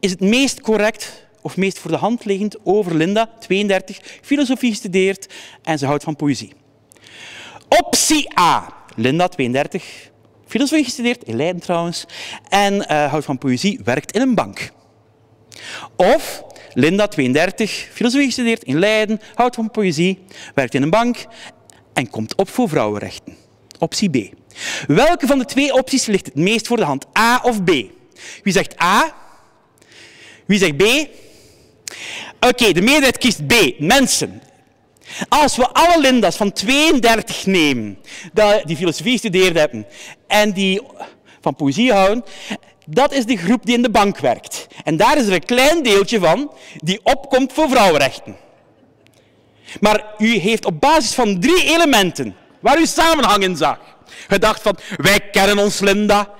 is het meest correct of meest voor de hand liggend over Linda, 32, filosofie gestudeerd en ze houdt van poëzie? Optie A. Linda, 32, filosofie gestudeerd, in Leiden trouwens, en eh, houdt van poëzie, werkt in een bank. Of Linda, 32, filosofie gestudeerd in Leiden, houdt van poëzie, werkt in een bank en komt op voor vrouwenrechten. Optie B. Welke van de twee opties ligt het meest voor de hand? A of B? Wie zegt A? Wie zegt B? Oké, de meerderheid kiest B. Mensen. Als we alle Linda's van 32 nemen, die filosofie gestudeerd hebben en die van poëzie houden, dat is de groep die in de bank werkt. En daar is er een klein deeltje van die opkomt voor vrouwenrechten. Maar u heeft op basis van drie elementen, waar u samenhang in zag, gedacht van, wij kennen ons Linda.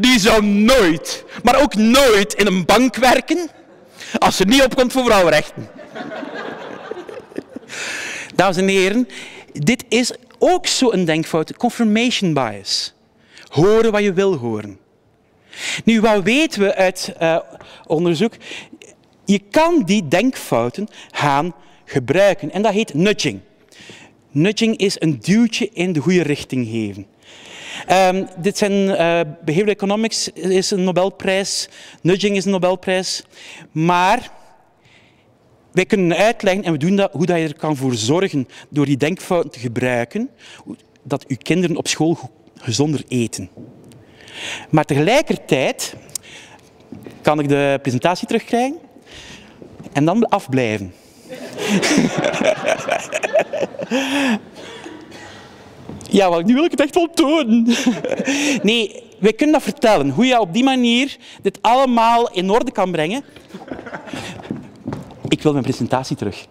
Die zou nooit, maar ook nooit in een bank werken als ze niet opkomt voor vrouwenrechten. Dames en heren, dit is ook zo'n denkfout, confirmation bias. Horen wat je wil horen. Nu, wat weten we uit uh, onderzoek? Je kan die denkfouten gaan gebruiken en dat heet nudging. Nudging is een duwtje in de goede richting geven. Um, dit zijn uh, behavioral economics is een Nobelprijs, nudging is een Nobelprijs, maar wij kunnen uitleggen en we doen dat, hoe dat je er kan voor zorgen door die denkfouten te gebruiken, dat uw kinderen op school gezonder eten. Maar tegelijkertijd kan ik de presentatie terugkrijgen en dan afblijven. [LAUGHS] ja, want nu wil ik het echt wel doen. [LAUGHS] nee, wij kunnen dat vertellen. Hoe je op die manier dit allemaal in orde kan brengen. Ik wil mijn presentatie terug.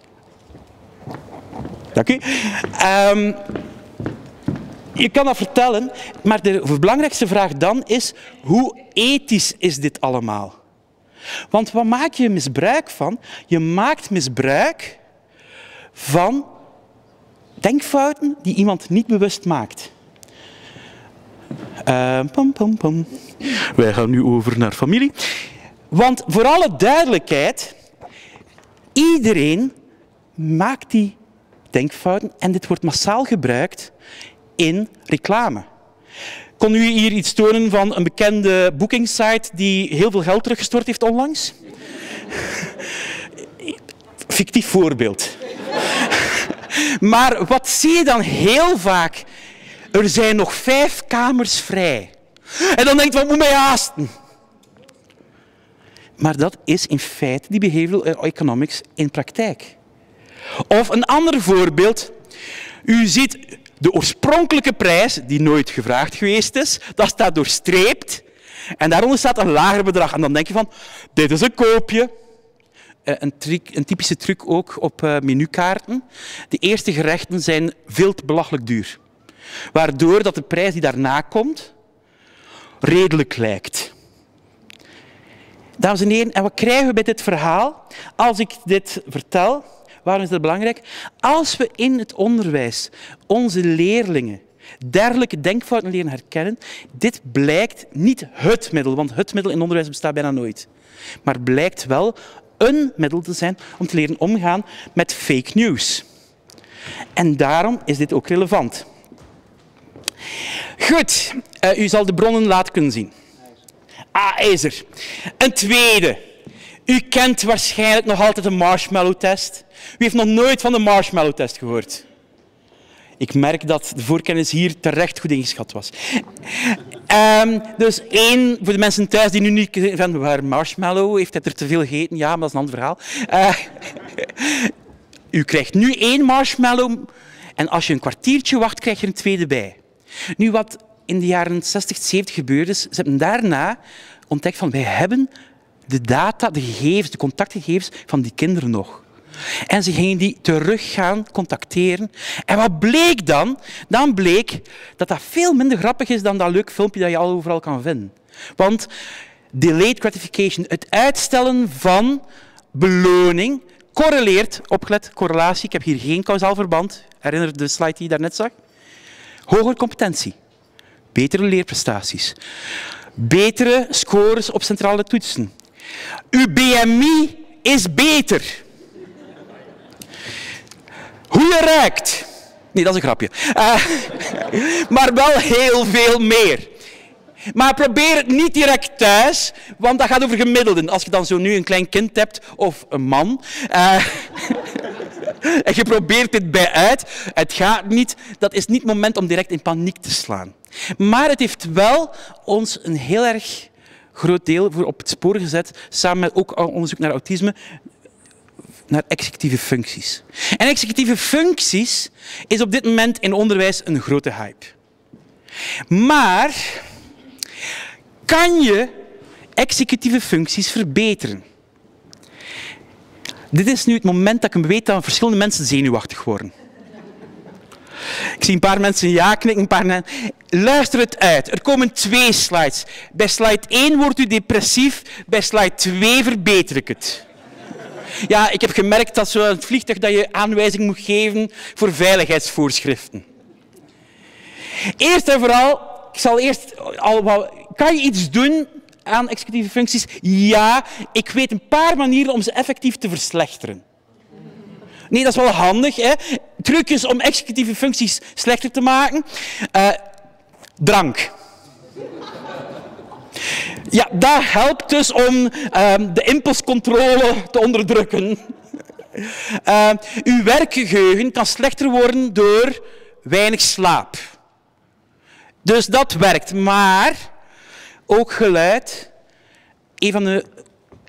Dank u. Um, je kan dat vertellen, maar de belangrijkste vraag dan is, hoe ethisch is dit allemaal? Want wat maak je misbruik van? Je maakt misbruik van denkfouten die iemand niet bewust maakt. Uh, pom, pom, pom. Wij gaan nu over naar familie. Want voor alle duidelijkheid, iedereen maakt die denkfouten en dit wordt massaal gebruikt in reclame. Kon u hier iets tonen van een bekende bookingsite die heel veel geld teruggestort heeft onlangs? [LAUGHS] Fictief voorbeeld. [LAUGHS] Maar wat zie je dan heel vaak? Er zijn nog vijf kamers vrij. En dan denkt wat moet mij haasten? Maar dat is in feite die behavioral economics in praktijk. Of een ander voorbeeld. U ziet de oorspronkelijke prijs, die nooit gevraagd geweest is, dat staat doorstreept. En daaronder staat een lager bedrag. En dan denk je van, dit is een koopje. Eh, een, truc, een typische truc ook op uh, menukaarten. De eerste gerechten zijn veel te belachelijk duur. Waardoor dat de prijs die daarna komt, redelijk lijkt. Dames en heren, en wat krijgen we bij dit verhaal? Als ik dit vertel, Waarom is dat belangrijk? Als we in het onderwijs onze leerlingen dergelijke denkfouten leren herkennen, dit blijkt niet het middel, want het middel in onderwijs bestaat bijna nooit. Maar blijkt wel een middel te zijn om te leren omgaan met fake news. En daarom is dit ook relevant. Goed, uh, u zal de bronnen laten kunnen zien. Ah, ijzer. Een tweede. U kent waarschijnlijk nog altijd de marshmallow-test. Wie heeft nog nooit van de marshmallow-test gehoord? Ik merk dat de voorkennis hier terecht goed ingeschat was. Um, dus één, voor de mensen thuis die nu niet van waar marshmallow, heeft hij er te veel gegeten? Ja, maar dat is een ander verhaal. Uh, u krijgt nu één marshmallow en als je een kwartiertje wacht, krijg je een tweede bij. Nu, wat in de jaren 60, 70 gebeurde is, ze hebben daarna ontdekt van wij hebben de data, de gegevens, de contactgegevens van die kinderen nog. En ze gingen die terug gaan contacteren. En wat bleek dan? Dan bleek dat dat veel minder grappig is dan dat leuk filmpje dat je al overal kan vinden. Want delayed gratification, het uitstellen van beloning, correleert, opgelet, correlatie, ik heb hier geen kausaal verband, herinner de slide die je daarnet zag, hogere competentie, betere leerprestaties, betere scores op centrale toetsen. Uw BMI is beter. Hoe je ruikt. Nee, dat is een grapje. Eh, [LAUGHS] maar wel heel veel meer. Maar probeer het niet direct thuis, want dat gaat over gemiddelden. Als je dan zo nu een klein kind hebt of een man. eh, [LAUGHS] en je probeert dit bij uit. Het gaat niet. Dat is niet het moment om direct in paniek te slaan. Maar het heeft wel ons een heel erg groot deel voor op het spoor gezet, samen met ook onderzoek naar autisme, naar executieve functies. En executieve functies is op dit moment in onderwijs een grote hype. Maar kan je executieve functies verbeteren? Dit is nu het moment dat ik weet dat verschillende mensen zenuwachtig worden. Ik zie een paar mensen ja knikken, een paar. Luister het uit. Er komen twee slides. Bij slide 1 wordt u depressief, bij slide 2 verbeter ik het. Ja, ik heb gemerkt dat zo het vliegtuig dat je aanwijzing moet geven voor veiligheidsvoorschriften. Eerst en vooral, ik zal eerst al kan je iets doen aan executieve functies? Ja, ik weet een paar manieren om ze effectief te verslechteren. Nee, dat is wel handig. Hè? Trucjes om executieve functies slechter te maken. Eh, drank. Ja, dat helpt dus om ehm, de impulscontrole te onderdrukken. Uh, uw werkgeheugen kan slechter worden door weinig slaap. Dus dat werkt. Maar ook geluid. Een van de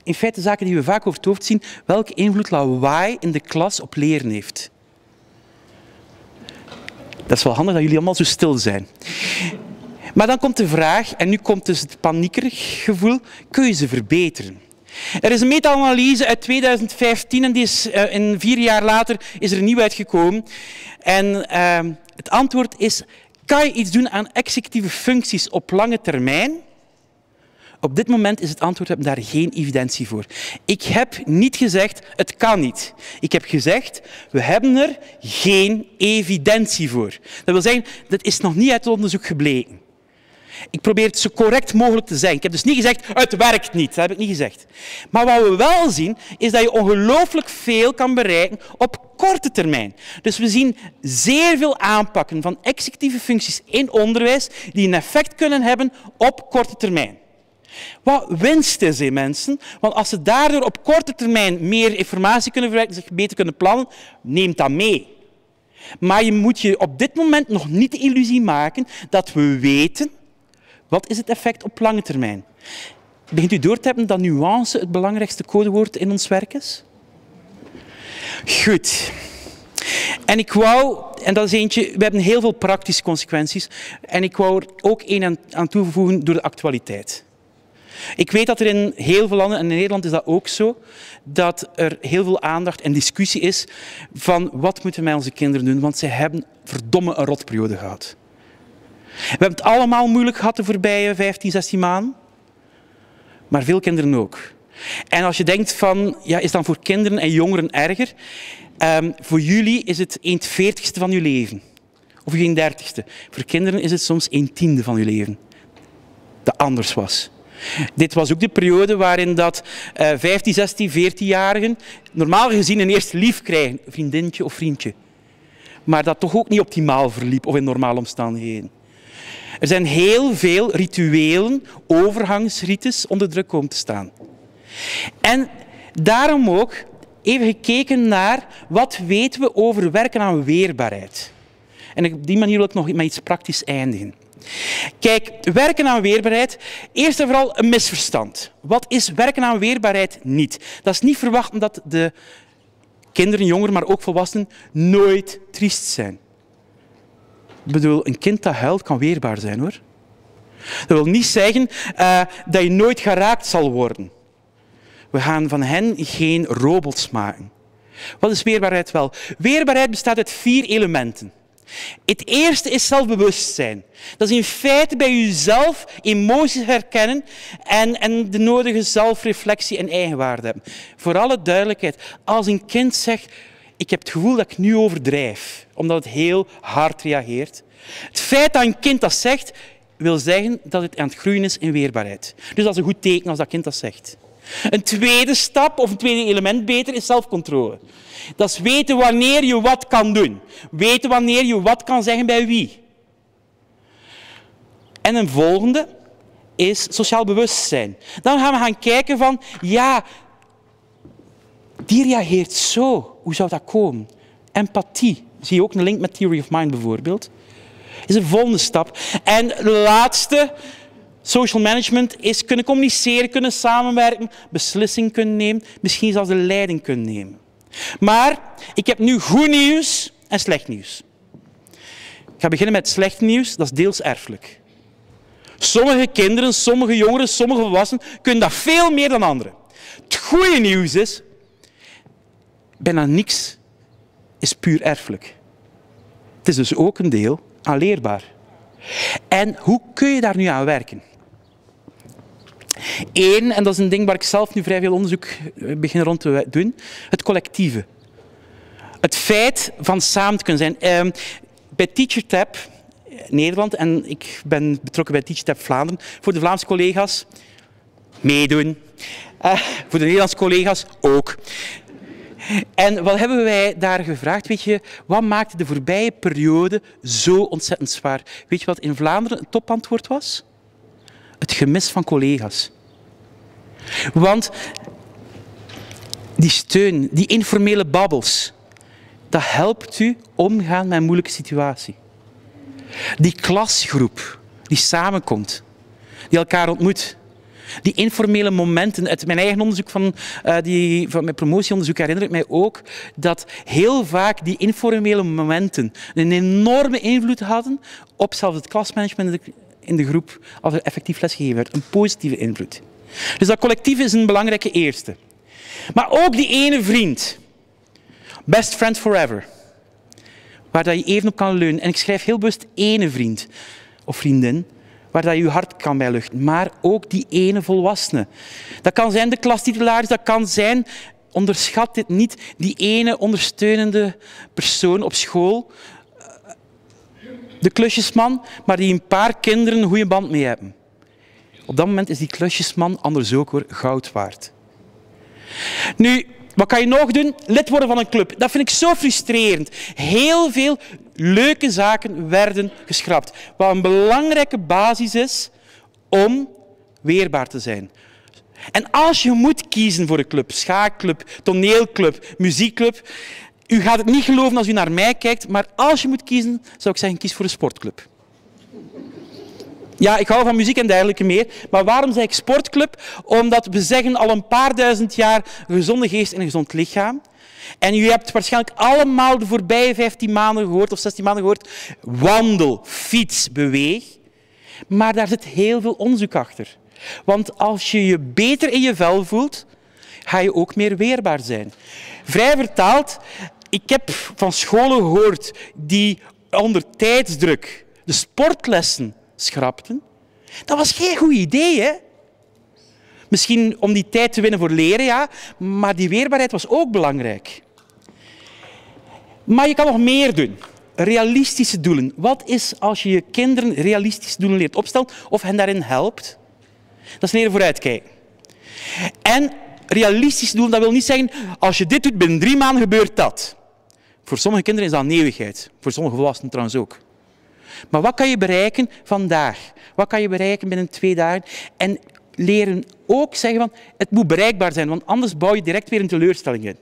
in feite zaken die we vaak over het hoofd zien, welke invloed lawaai in de klas op leren heeft. Dat is wel handig dat jullie allemaal zo stil zijn. Maar dan komt de vraag, en nu komt dus het paniekerig gevoel, kun je ze verbeteren? Er is een meta-analyse uit 2015 en die is, uh, vier jaar later is er nieuw uitgekomen. En uh, het antwoord is, kan je iets doen aan executieve functies op lange termijn? Op dit moment is het antwoord, we hebben daar geen evidentie voor. Ik heb niet gezegd, het kan niet. Ik heb gezegd, we hebben er geen evidentie voor. Dat wil zeggen, dat is nog niet uit het onderzoek gebleken. Ik probeer het zo correct mogelijk te zeggen. Ik heb dus niet gezegd, het werkt niet. Dat heb ik niet gezegd. Maar wat we wel zien, is dat je ongelooflijk veel kan bereiken op korte termijn. Dus we zien zeer veel aanpakken van executieve functies in onderwijs die een effect kunnen hebben op korte termijn. Wat winst is mensen, want als ze daardoor op korte termijn meer informatie kunnen verwerken, zich beter kunnen plannen, neemt dat mee. Maar je moet je op dit moment nog niet de illusie maken dat we weten wat is het effect op lange termijn. Begint u door te hebben dat nuance het belangrijkste codewoord in ons werk is? Goed. En ik wou, en dat is eentje, we hebben heel veel praktische consequenties, en ik wou er ook één aan toevoegen door de actualiteit. Ik weet dat er in heel veel landen, en in Nederland is dat ook zo, dat er heel veel aandacht en discussie is van wat moeten wij onze kinderen doen, want ze hebben verdomme een rotperiode gehad. We hebben het allemaal moeilijk gehad de voorbije 15, 16 maanden, maar veel kinderen ook. En als je denkt van, ja, is dan voor kinderen en jongeren erger? Um, voor jullie is het een veertigste van je leven. Of geen dertigste. Voor kinderen is het soms een tiende van je leven. Dat anders was. Dit was ook de periode waarin dat uh, 15, 16, 14-jarigen normaal gezien een eerste lief krijgen, vriendinnetje of vriendje. Maar dat toch ook niet optimaal verliep of in normale omstandigheden. Er zijn heel veel rituelen, overgangsrites onder druk komen te staan. En daarom ook even gekeken naar wat weten we over werken aan weerbaarheid. En op die manier wil ik nog met iets praktisch eindigen. Kijk, werken aan weerbaarheid, eerst en vooral een misverstand. Wat is werken aan weerbaarheid niet? Dat is niet verwachten dat de kinderen, jongeren, maar ook volwassenen nooit triest zijn. Ik bedoel, een kind dat huilt kan weerbaar zijn hoor. Dat wil niet zeggen uh, dat je nooit geraakt zal worden. We gaan van hen geen robots maken. Wat is weerbaarheid wel? Weerbaarheid bestaat uit vier elementen. Het eerste is zelfbewustzijn. Dat is in feite bij jezelf emoties herkennen en, en de nodige zelfreflectie en eigenwaarde hebben. Voor alle duidelijkheid, als een kind zegt, ik heb het gevoel dat ik nu overdrijf, omdat het heel hard reageert. Het feit dat een kind dat zegt, wil zeggen dat het aan het groeien is in weerbaarheid. Dus dat is een goed teken als dat kind dat zegt. Een tweede stap, of een tweede element beter, is zelfcontrole. Dat is weten wanneer je wat kan doen. Weten wanneer je wat kan zeggen bij wie. En een volgende is sociaal bewustzijn. Dan gaan we gaan kijken van, ja, die reageert zo. Hoe zou dat komen? Empathie. Zie je ook een link met Theory of Mind bijvoorbeeld? Is een volgende stap. En de laatste, social management, is kunnen communiceren, kunnen samenwerken, beslissingen kunnen nemen, misschien zelfs de leiding kunnen nemen. Maar ik heb nu goed nieuws en slecht nieuws. Ik ga beginnen met slecht nieuws, dat is deels erfelijk. Sommige kinderen, sommige jongeren, sommige volwassenen kunnen dat veel meer dan anderen. Het goede nieuws is, bijna niks is puur erfelijk. Het is dus ook een deel aanleerbaar. En hoe kun je daar nu aan werken? Eén, en dat is een ding waar ik zelf nu vrij veel onderzoek eh, begin rond te doen, het collectieve. Het feit van samen te kunnen zijn. Uh, bij TeacherTap eh, Nederland, en ik ben betrokken bij TeacherTap Vlaanderen, voor de Vlaamse collega's, meedoen. Uh, voor de Nederlandse collega's ook. En wat hebben wij daar gevraagd? Weet je, wat maakte de voorbije periode zo ontzettend zwaar? Weet je wat in Vlaanderen het topantwoord was? Het gemis van collega's. Want die steun, die informele babbels, dat helpt u omgaan met een moeilijke situatie. Die klasgroep die samenkomt, die elkaar ontmoet, die informele momenten, uit mijn eigen onderzoek van, uh, die, van mijn promotieonderzoek herinner ik mij ook dat heel vaak die informele momenten een enorme invloed hadden op zelfs het klasmanagement in de groep als er effectief lesgegeven werd. Een positieve invloed. Dus dat collectief is een belangrijke eerste. Maar ook die ene vriend. Best friend forever. Waar dat je even op kan leunen. En ik schrijf heel bewust ene vriend of vriendin waar dat je je hart kan bij luchten. Maar ook die ene volwassene. Dat kan zijn de klastitularis, dat kan zijn, onderschat dit niet, die ene ondersteunende persoon op school. De klusjesman, maar die een paar kinderen een goede band mee hebben. Op dat moment is die klusjesman anders ook weer goud waard. Nu, wat kan je nog doen? Lid worden van een club. Dat vind ik zo frustrerend. Heel veel leuke zaken werden geschrapt. Wat een belangrijke basis is om weerbaar te zijn. En als je moet kiezen voor een club, schaakclub, toneelclub, muziekclub, u gaat het niet geloven als u naar mij kijkt, maar als je moet kiezen, zou ik zeggen, kies voor een sportclub. Ja, ik hou van muziek en dergelijke meer. Maar waarom zeg ik sportclub? Omdat we zeggen al een paar duizend jaar een gezonde geest en een gezond lichaam. En u hebt waarschijnlijk allemaal de voorbije 15 maanden gehoord, of 16 maanden gehoord, wandel, fiets, beweeg. Maar daar zit heel veel onderzoek achter. Want als je je beter in je vel voelt, ga je ook meer weerbaar zijn. Vrij vertaald, ik heb van scholen gehoord die onder tijdsdruk de sportlessen schrapten. Dat was geen goed idee, hè? Misschien om die tijd te winnen voor leren, ja, maar die weerbaarheid was ook belangrijk. Maar je kan nog meer doen. Realistische doelen. Wat is als je je kinderen realistische doelen leert opstellen of hen daarin helpt? Dat is leren vooruitkijken. En realistische doelen, dat wil niet zeggen, als je dit doet, binnen drie maanden gebeurt dat. Voor sommige kinderen is dat een eeuwigheid. Voor sommige volwassenen trouwens ook. Maar wat kan je bereiken vandaag? Wat kan je bereiken binnen twee dagen? En leren ook zeggen van, het moet bereikbaar zijn, want anders bouw je direct weer een teleurstelling in.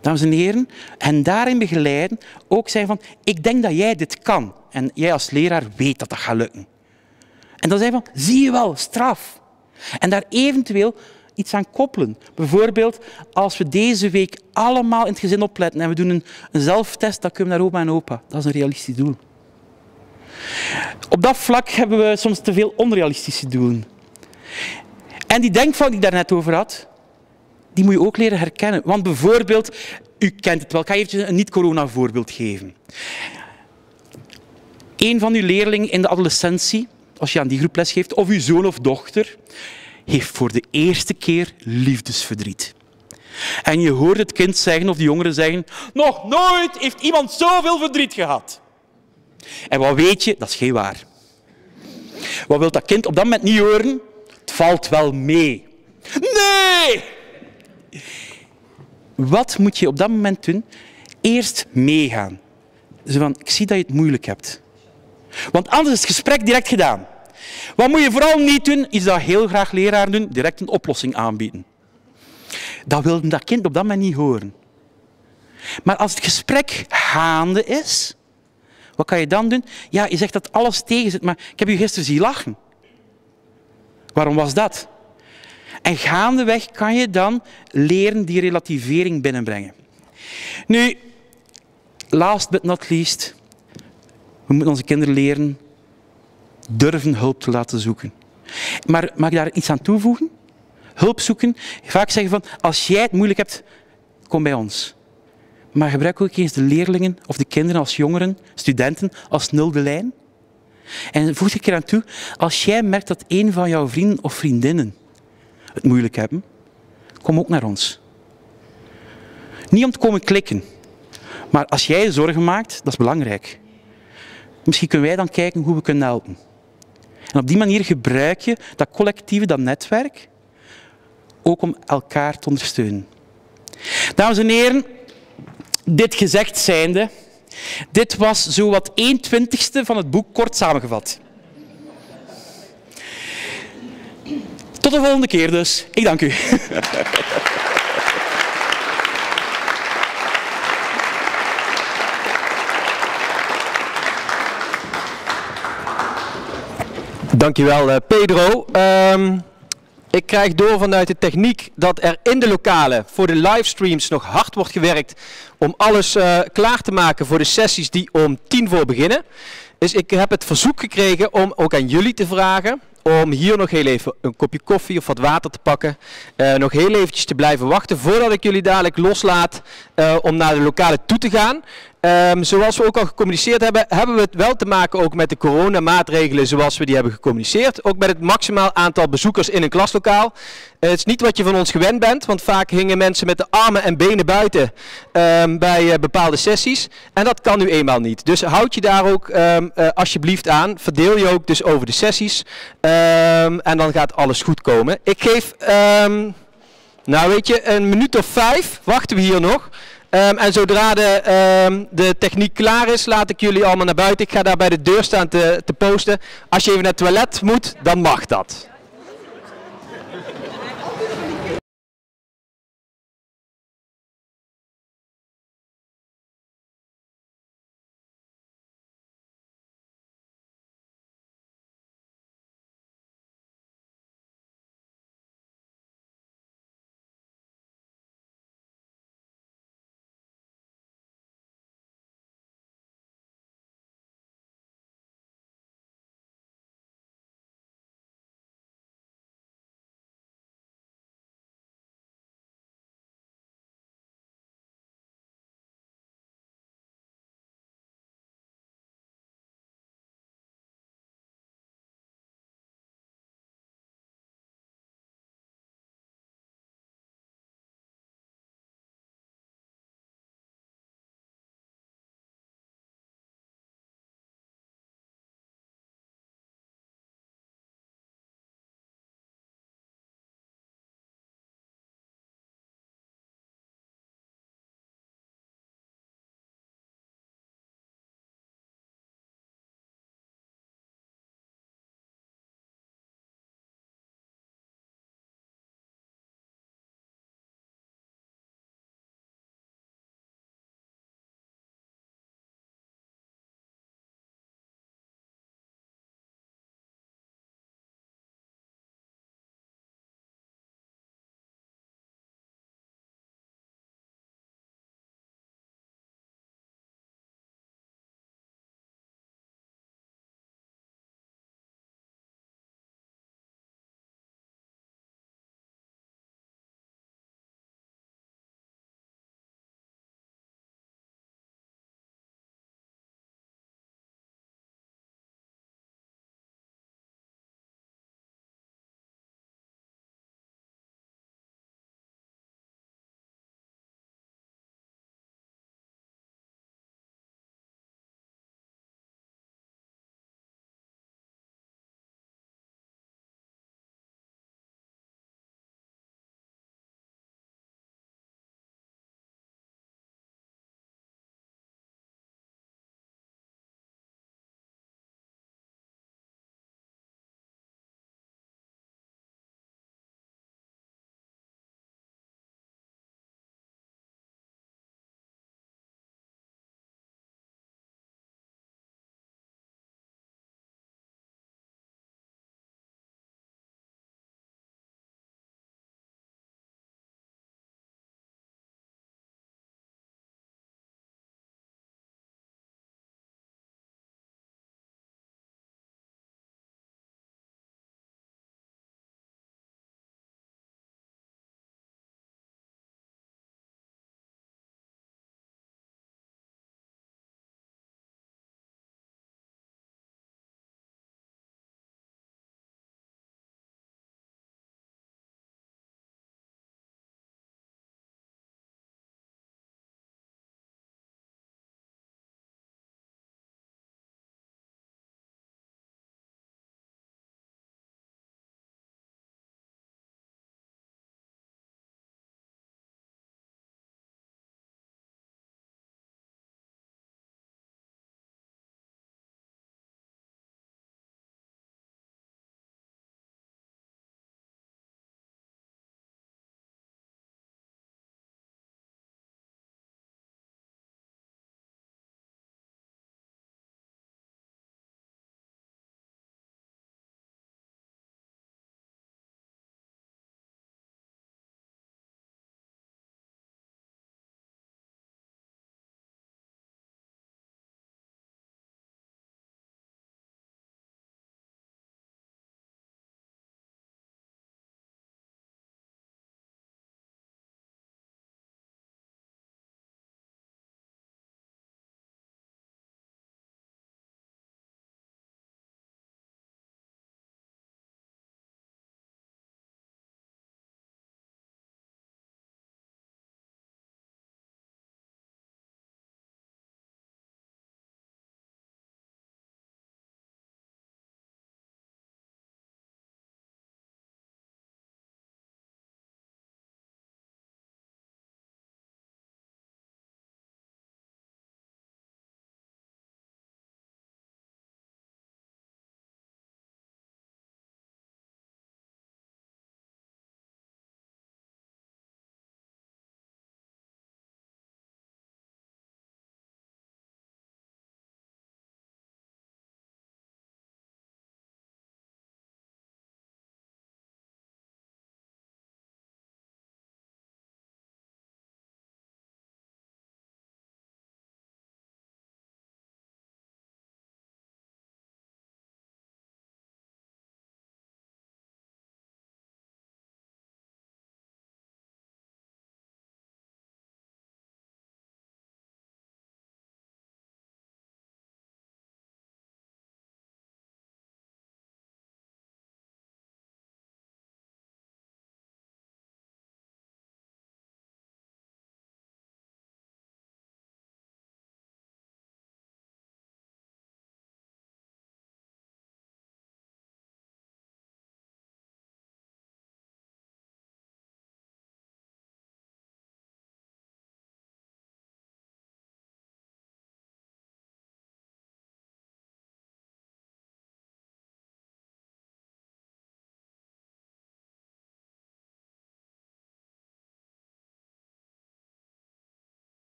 Dames en heren, en daarin begeleiden, ook zeggen van, ik denk dat jij dit kan. En jij als leraar weet dat dat gaat lukken. En dan zeggen van, zie je wel, straf. En daar eventueel iets aan koppelen. Bijvoorbeeld, als we deze week allemaal in het gezin opletten en we doen een, zelftest, dan kunnen we naar oma en opa. Dat is een realistisch doel. Op dat vlak hebben we soms te veel onrealistische doelen. En die denkfout die ik daarnet over had, die moet je ook leren herkennen. Want bijvoorbeeld, u kent het wel, ik ga even een niet-corona voorbeeld geven. Een van uw leerlingen in de adolescentie, als je aan die groep les geeft, of uw zoon of dochter, heeft voor de eerste keer liefdesverdriet. En je hoort het kind zeggen, of de jongeren zeggen, nog nooit heeft iemand zoveel verdriet gehad. En wat weet je? Dat is geen waar. Wat wil dat kind op dat moment niet horen? Het valt wel mee. Nee! Wat moet je op dat moment doen? Eerst meegaan. Zo van, ik zie dat je het moeilijk hebt. Want anders is het gesprek direct gedaan. Wat moet je vooral niet doen, is dat heel graag leraar doen, direct een oplossing aanbieden. Dat wil dat kind op dat moment niet horen. Maar als het gesprek gaande is, wat kan je dan doen? Ja, je zegt dat alles tegen zit, maar ik heb u gisteren zien lachen. Waarom was dat? En gaandeweg kan je dan leren die relativering binnenbrengen. Nu, last but not least, we moeten onze kinderen leren durven hulp te laten zoeken. Maar mag ik daar iets aan toevoegen? Hulp zoeken. Vaak zeggen van, als jij het moeilijk hebt, kom bij ons. Maar gebruik ook eens de leerlingen of de kinderen als jongeren, studenten, als nulde lijn. En voeg ik eraan toe, als jij merkt dat een van jouw vrienden of vriendinnen het moeilijk hebben, kom ook naar ons. Niet om te komen klikken, maar als jij je zorgen maakt, dat is belangrijk. Misschien kunnen wij dan kijken hoe we kunnen helpen. En op die manier gebruik je dat collectieve, dat netwerk, ook om elkaar te ondersteunen. Dames en heren, dit gezegd zijnde, dit was zo wat 1 twintigste van het boek kort samengevat. Tot de volgende keer dus. Ik dank u. [LAUGHS] Dankjewel uh, Pedro. Um, ik krijg door vanuit de techniek dat er in de lokalen voor de livestreams nog hard wordt gewerkt om alles uh, klaar te maken voor de sessies die om tien voor beginnen. Dus ik heb het verzoek gekregen om ook aan jullie te vragen om hier nog heel even een kopje koffie of wat water te pakken. Uh, nog heel eventjes te blijven wachten voordat ik jullie dadelijk loslaat uh, om naar de lokale toe te gaan. Um, zoals we ook al gecommuniceerd hebben, hebben we het wel te maken ook met de coronamaatregelen zoals we die hebben gecommuniceerd. Ook met het maximaal aantal bezoekers in een klaslokaal. Uh, het is niet wat je van ons gewend bent, want vaak hingen mensen met de armen en benen buiten um, bij uh, bepaalde sessies. En dat kan nu eenmaal niet. Dus houd je daar ook uh, alsjeblieft aan. Verdeel je ook dus over de sessies. en dan gaat alles goed komen. Ik geef, nou weet je, een minuut of vijf wachten we hier nog. Um, en zodra de, um, de techniek klaar is, laat ik jullie allemaal naar buiten. Ik ga daar bij de deur staan te, te posten. Als je even naar het toilet moet, dan mag dat.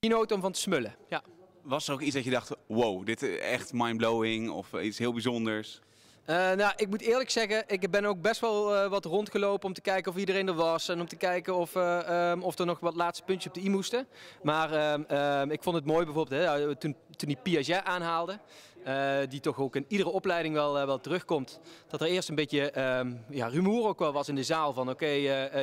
Keynote om van te smullen. Ja. Was er ook iets dat je dacht, wow, dit is echt mindblowing of iets heel bijzonders? Eh, nou, ik moet eerlijk zeggen, ik ben ook best wel eh, wat rondgelopen om te kijken of iedereen er was. En om te kijken of, eh, ehm, of er nog wat laatste puntjes op de i moesten. Maar ehm, ehm, ik vond het mooi bijvoorbeeld hè, toen, toen die Piaget aanhaalde. die toch ook in iedere opleiding wel, wel terugkomt. Dat er eerst een beetje ehm, ja, rumoer ook wel was in de zaal van oké,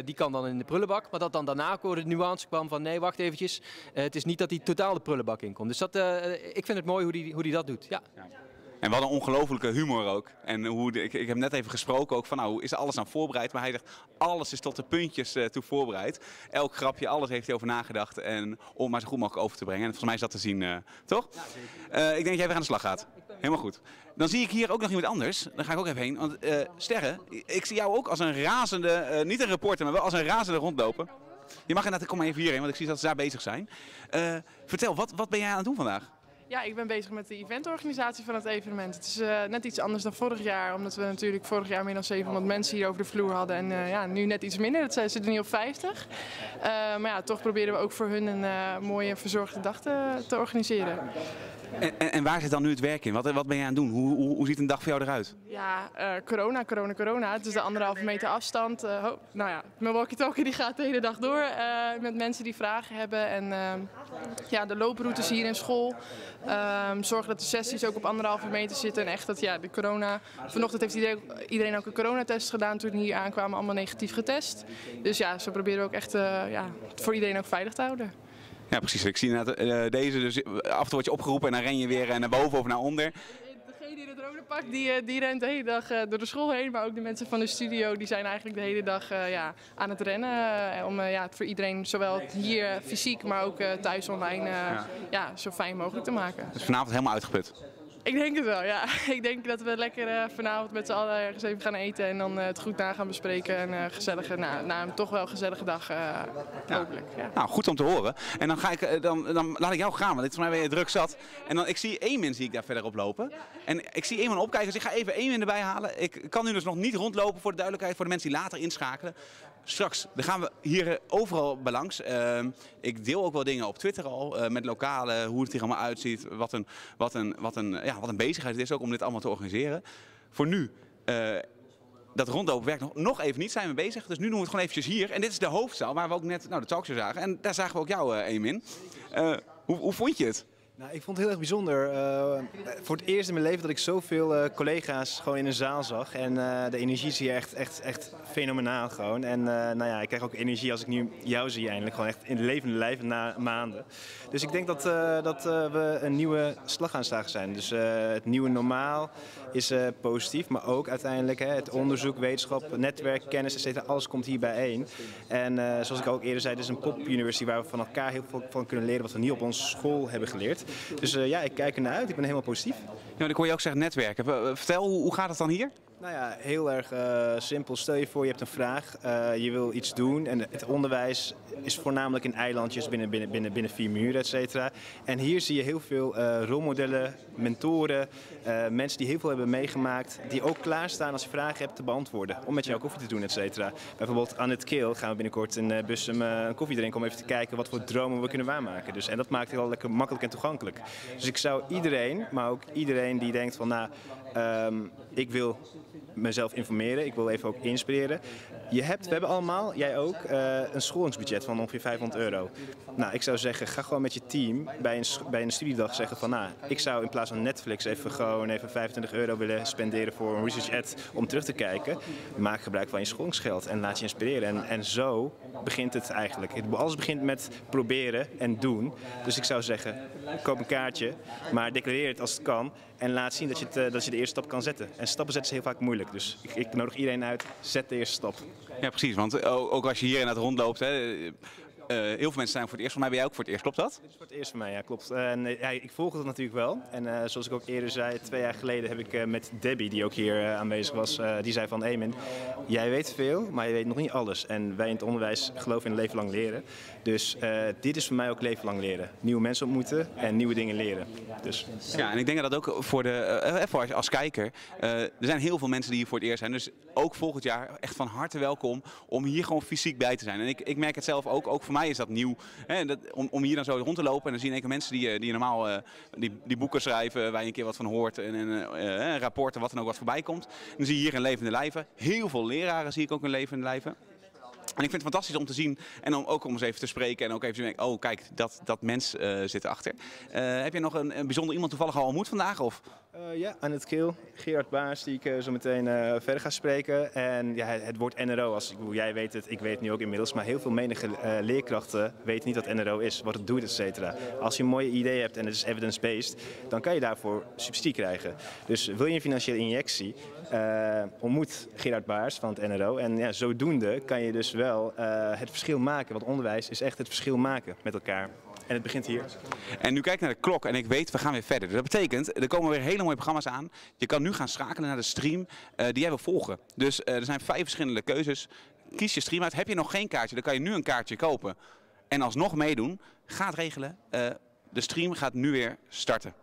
die kan dan in de prullenbak. Maar dat dan daarna ook de nuance kwam van nee, wacht eventjes. Het is niet dat hij totaal de prullenbak in komt. Dus dat, ik vind het mooi hoe die, hoe die dat doet. Ja. En wat een ongelofelijke humor ook. En hoe de- ik, ik heb net even gesproken ook van, nou, hoe is alles nou voorbereid? Maar hij zegt, alles is tot de puntjes eh, toe voorbereid. Elk grapje, alles heeft hij over nagedacht. En om maar zo goed mogelijk over te brengen. En volgens mij is dat te zien, eh, toch? Eh, ik denk dat jij weer aan de slag gaat. Helemaal goed. Dan zie ik hier ook nog iemand anders. Daar ga ik ook even heen. Want Sterren, ik zie jou ook als een razende, niet een reporter, maar wel als een razende rondlopen. Je mag inderdaad, kom maar even hierheen, want ik zie dat ze daar bezig zijn. Vertel, wat, wat ben jij aan het doen vandaag? Ja, ik ben bezig met de eventorganisatie van het evenement. Het is eh, net iets anders dan vorig jaar, omdat we natuurlijk vorig jaar meer dan 700 mensen hier over de vloer hadden. En eh, ja, nu net iets minder, dat zijn- zitten nu op 50. Eh, maar ja, toch proberen we ook voor hun een mooie verzorgde dag te, te organiseren. En, en, waar zit dan nu het werk in? Wat, wat ben jij aan het doen? Hoe, hoe, hoe ziet een dag voor jou eruit? Ja, eh, corona, corona, corona. Het is de anderhalve meter afstand. Eh, nou ja, mijn walkie-talkie die gaat de hele dag door eh, met mensen die vragen hebben. En ja, de looproutes hier in school. Ehm, zorgen dat de sessies ook op anderhalve meter zitten. En echt dat ja, de corona... Vanochtend heeft iedereen, ook een coronatest gedaan toen hier aankwamen. Allemaal negatief getest. Dus ja, zo proberen ook echt ja, voor iedereen ook veilig te houden. Ja, precies. Ik zie inderdaad eh, deze, dus af en toe word je opgeroepen en dan ren je weer eh, naar boven of naar onder. Degene die het rode pakt, die, eh, die rent de hele dag eh, door de school heen. Maar ook de mensen van de studio, die zijn eigenlijk de hele dag eh, ja, aan het rennen. eh, om eh, ja, het voor iedereen, zowel hier eh, fysiek, maar ook eh, thuis online, eh, ja. zo fijn mogelijk te maken. Dus vanavond helemaal uitgeput. Ik denk het wel, ja. [LAUGHS] Ik denk dat we lekker eh, vanavond met z'n allen ergens even gaan eten. En dan eh, het goed na gaan bespreken. En eh gezellige, nou, na een toch wel gezellige dag, hopelijk. Ja. Nou, goed om te horen. En dan, ga ik, dan, dan laat ik jou gaan, want dit is voor mij weer druk zat. En dan, ik zie Eamon zie ik daar verderop lopen. En ik zie Eamon opkijken, dus ik ga even Eamon erbij halen. Ik kan nu dus nog niet rondlopen voor de duidelijkheid, voor de mensen die later inschakelen. Straks dan gaan we hier eh, overal bij langs. Ehm, ik deel ook wel dingen op Twitter al, eh, met lokale, hoe het er allemaal uitziet. Wat een, wat, een, wat, een, ja, wat een bezigheid het is ook om dit allemaal te organiseren. Voor nu... eh, dat rondlopen werkt nog, nog even niet, zijn we bezig. Dus nu doen we het gewoon eventjes hier. En dit is de hoofdzaal waar we ook net nou, de talkshow zagen. En daar zagen we ook jou, eh Emin. Eh, hoe, hoe vond je het? Nou, ik vond het heel erg bijzonder. Eh, voor het eerst in mijn leven dat ik zoveel eh, collega's gewoon in een zaal zag. En eh, de energie is hier echt, echt, echt fenomenaal gewoon. En nou ja, ik krijg ook energie als ik nu jou zie eindelijk. Gewoon echt in de levende lijf na maanden. Dus ik denk dat, dat we een nieuwe slag aan zijn. Dus het nieuwe normaal is positief. Maar ook uiteindelijk hè, het onderzoek, wetenschap, netwerk, kennis, et cetera. Alles komt hier bijeen. En zoals ik ook eerder zei, het is een pop-university waar we van elkaar heel veel van kunnen leren. Wat we niet op onze school hebben geleerd. Dus eh, ja, ik kijk ernaar uit. Ik ben helemaal positief. Want ik hoor je ook zeggen netwerken. V- Vertel, hoe gaat het dan hier? Nou ja, heel erg eh, simpel. Stel je voor, je hebt een vraag, eh, je wil iets doen. En het onderwijs is voornamelijk in eilandjes binnen, binnen, binnen, binnen vier muren, et cetera. En hier zie je heel veel eh, rolmodellen, mentoren, mensen die heel veel hebben meegemaakt. Die ook klaarstaan als je vragen hebt te beantwoorden. Om met jou koffie te doen, et cetera. Bijvoorbeeld aan het Keel gaan we binnenkort in Bussum eh, een koffie drinken. Om even te kijken wat voor dromen we kunnen waarmaken. Dus, en dat maakt het wel lekker makkelijk en toegankelijk. Dus ik zou iedereen, maar ook iedereen die denkt van nou, ehm, ik wil mezelf informeren. Ik wil even ook inspireren. Je hebt, we hebben allemaal, jij ook, eh, een scholingsbudget van ongeveer 500 euro. Nou, ik zou zeggen, ga gewoon met je team bij een, bij een studiedag zeggen van, nou, ik zou in plaats van Netflix even gewoon even 25 euro willen spenderen voor een research ad om terug te kijken. Maak gebruik van je scholingsgeld en laat je inspireren. En, en zo begint het eigenlijk. Alles begint met proberen en doen. Dus ik zou zeggen, koop een kaartje, maar declareer het als het kan. En laat zien dat je, het, eh, dat je de eerste stap kan zetten. En stappen zetten is heel vaak moeilijk. Dus ik, ik nodig iedereen uit, zet de eerste stap. Ja, precies. Want eh, ook als je hier inderdaad rondloopt, hè, eh, heel veel mensen zijn voor het eerst. Voor mij ben jij ook voor het eerst, klopt dat? Dit is voor het eerst voor mij, ja, klopt. En, ja, ik volg het natuurlijk wel. En zoals ik ook eerder zei, twee jaar geleden heb ik met Debbie, die ook hier aanwezig was, die zei van Emin, jij weet veel, maar je weet nog niet alles. En wij in het onderwijs geloven in leven lang leren. Dus eh, dit is voor mij ook leven lang leren. Nieuwe mensen ontmoeten en nieuwe dingen leren. Dus Ja, en ik denk dat ook voor de, eh, even als, kijker, eh, er zijn heel veel mensen die hier voor het eerst zijn. Dus ook volgend jaar echt van harte welkom om hier gewoon fysiek bij te zijn. En ik, ik merk het zelf ook, ook voor mij is dat nieuw. Hè, dat, om, om hier dan zo rond te lopen en dan zie keer mensen die, eh, die normaal eh, die, die boeken schrijven, waar je een keer wat van hoort en, en eh, eh, rapporten, wat dan ook wat voorbij komt. Dan zie je hier een levende lijven. Heel veel leraren zie ik ook in levende lijven. En ik vind het fantastisch om te zien en om ook om eens even te spreken en ook even te denken, oh kijk, dat, dat mens eh, zit erachter. Eh, heb je nog een, een bijzonder iemand toevallig al ontmoet vandaag? Of? Eh, ja, aan het keel. Gerard Baars, die ik zo meteen verder ga spreken. En ja, het, woord NRO, als, jij weet het, ik weet het nu ook inmiddels. Maar heel veel menige leerkrachten weten niet wat NRO is, wat het doet, et cetera. Als je een mooie idee hebt en het is evidence-based, dan kan je daarvoor subsidie krijgen. Dus wil je een financiële injectie, eh, ontmoet Gerard Baars van het NRO. En ja, zodoende kan je dus wel eh, het verschil maken. Want onderwijs is echt het verschil maken met elkaar. En het begint hier. En nu kijk ik naar de klok en ik weet, we gaan weer verder. Dat betekent, er komen weer hele mooie programma's aan. Je kan nu gaan schakelen naar de stream eh, die jij wil volgen. Dus er zijn vijf verschillende keuzes. Kies je stream uit. Heb je nog geen kaartje, dan kan je nu een kaartje kopen. En alsnog meedoen. Ga het regelen. De stream gaat nu weer starten.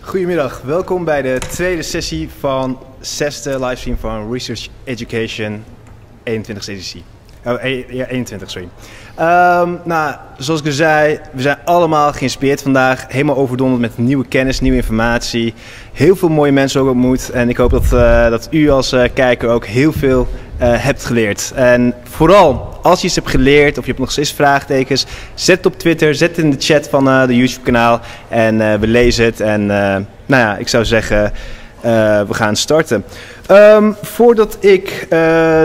Goedemiddag, welkom bij de tweede sessie van zesde livestream van Research Education 21 editie. Oh, eh, ja, 21, sorry. Ehm, nou, zoals ik al zei, we zijn allemaal geïnspireerd vandaag. Helemaal overdonderd met nieuwe kennis, nieuwe informatie. Heel veel mooie mensen ook ontmoet. En ik hoop dat, eh, dat u als eh, kijker ook heel veel eh, hebt geleerd. En vooral als je iets hebt geleerd of je hebt nog steeds vraagtekens, zet het op Twitter, zet het in de chat van de YouTube kanaal en we lezen het. En nou ja, ik zou zeggen, we gaan starten. Ehm, voordat ik eh,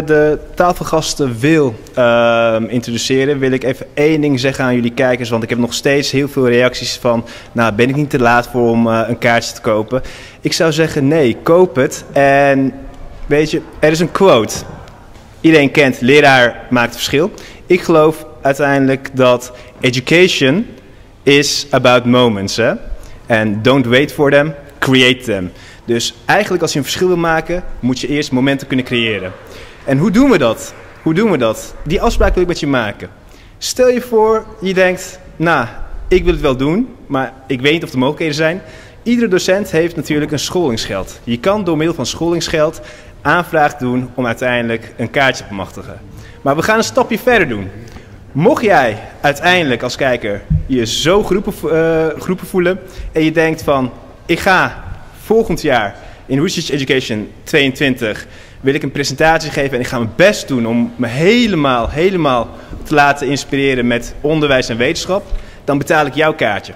de tafelgasten wil ehm, introduceren, wil ik even één ding zeggen aan jullie kijkers. Want ik heb nog steeds heel veel reacties van, nou ben ik niet te laat voor om eh, een kaartje te kopen. Ik zou zeggen nee, koop het. En weet je, er is een quote. Iedereen kent, leraar maakt verschil. Ik geloof uiteindelijk dat education is about moments. Hè? En don't wait for them, create them. Dus eigenlijk als je een verschil wil maken, moet je eerst momenten kunnen creëren. En hoe doen we dat? Hoe doen we dat? Die afspraak wil ik met je maken. Stel je voor, je denkt, nou, ik wil het wel doen, maar ik weet niet of er mogelijkheden zijn. Iedere docent heeft natuurlijk een scholingsgeld. Je kan door middel van scholingsgeld aanvraag doen om uiteindelijk een kaartje te bemachtigen. Maar we gaan een stapje verder doen. Mocht jij uiteindelijk als kijker je zo groepen, eh, groepen voelen en je denkt van ik ga volgend jaar in Research Education 22 wil ik een presentatie geven en ik ga mijn best doen om me helemaal, helemaal te laten inspireren met onderwijs en wetenschap, dan betaal ik jouw kaartje.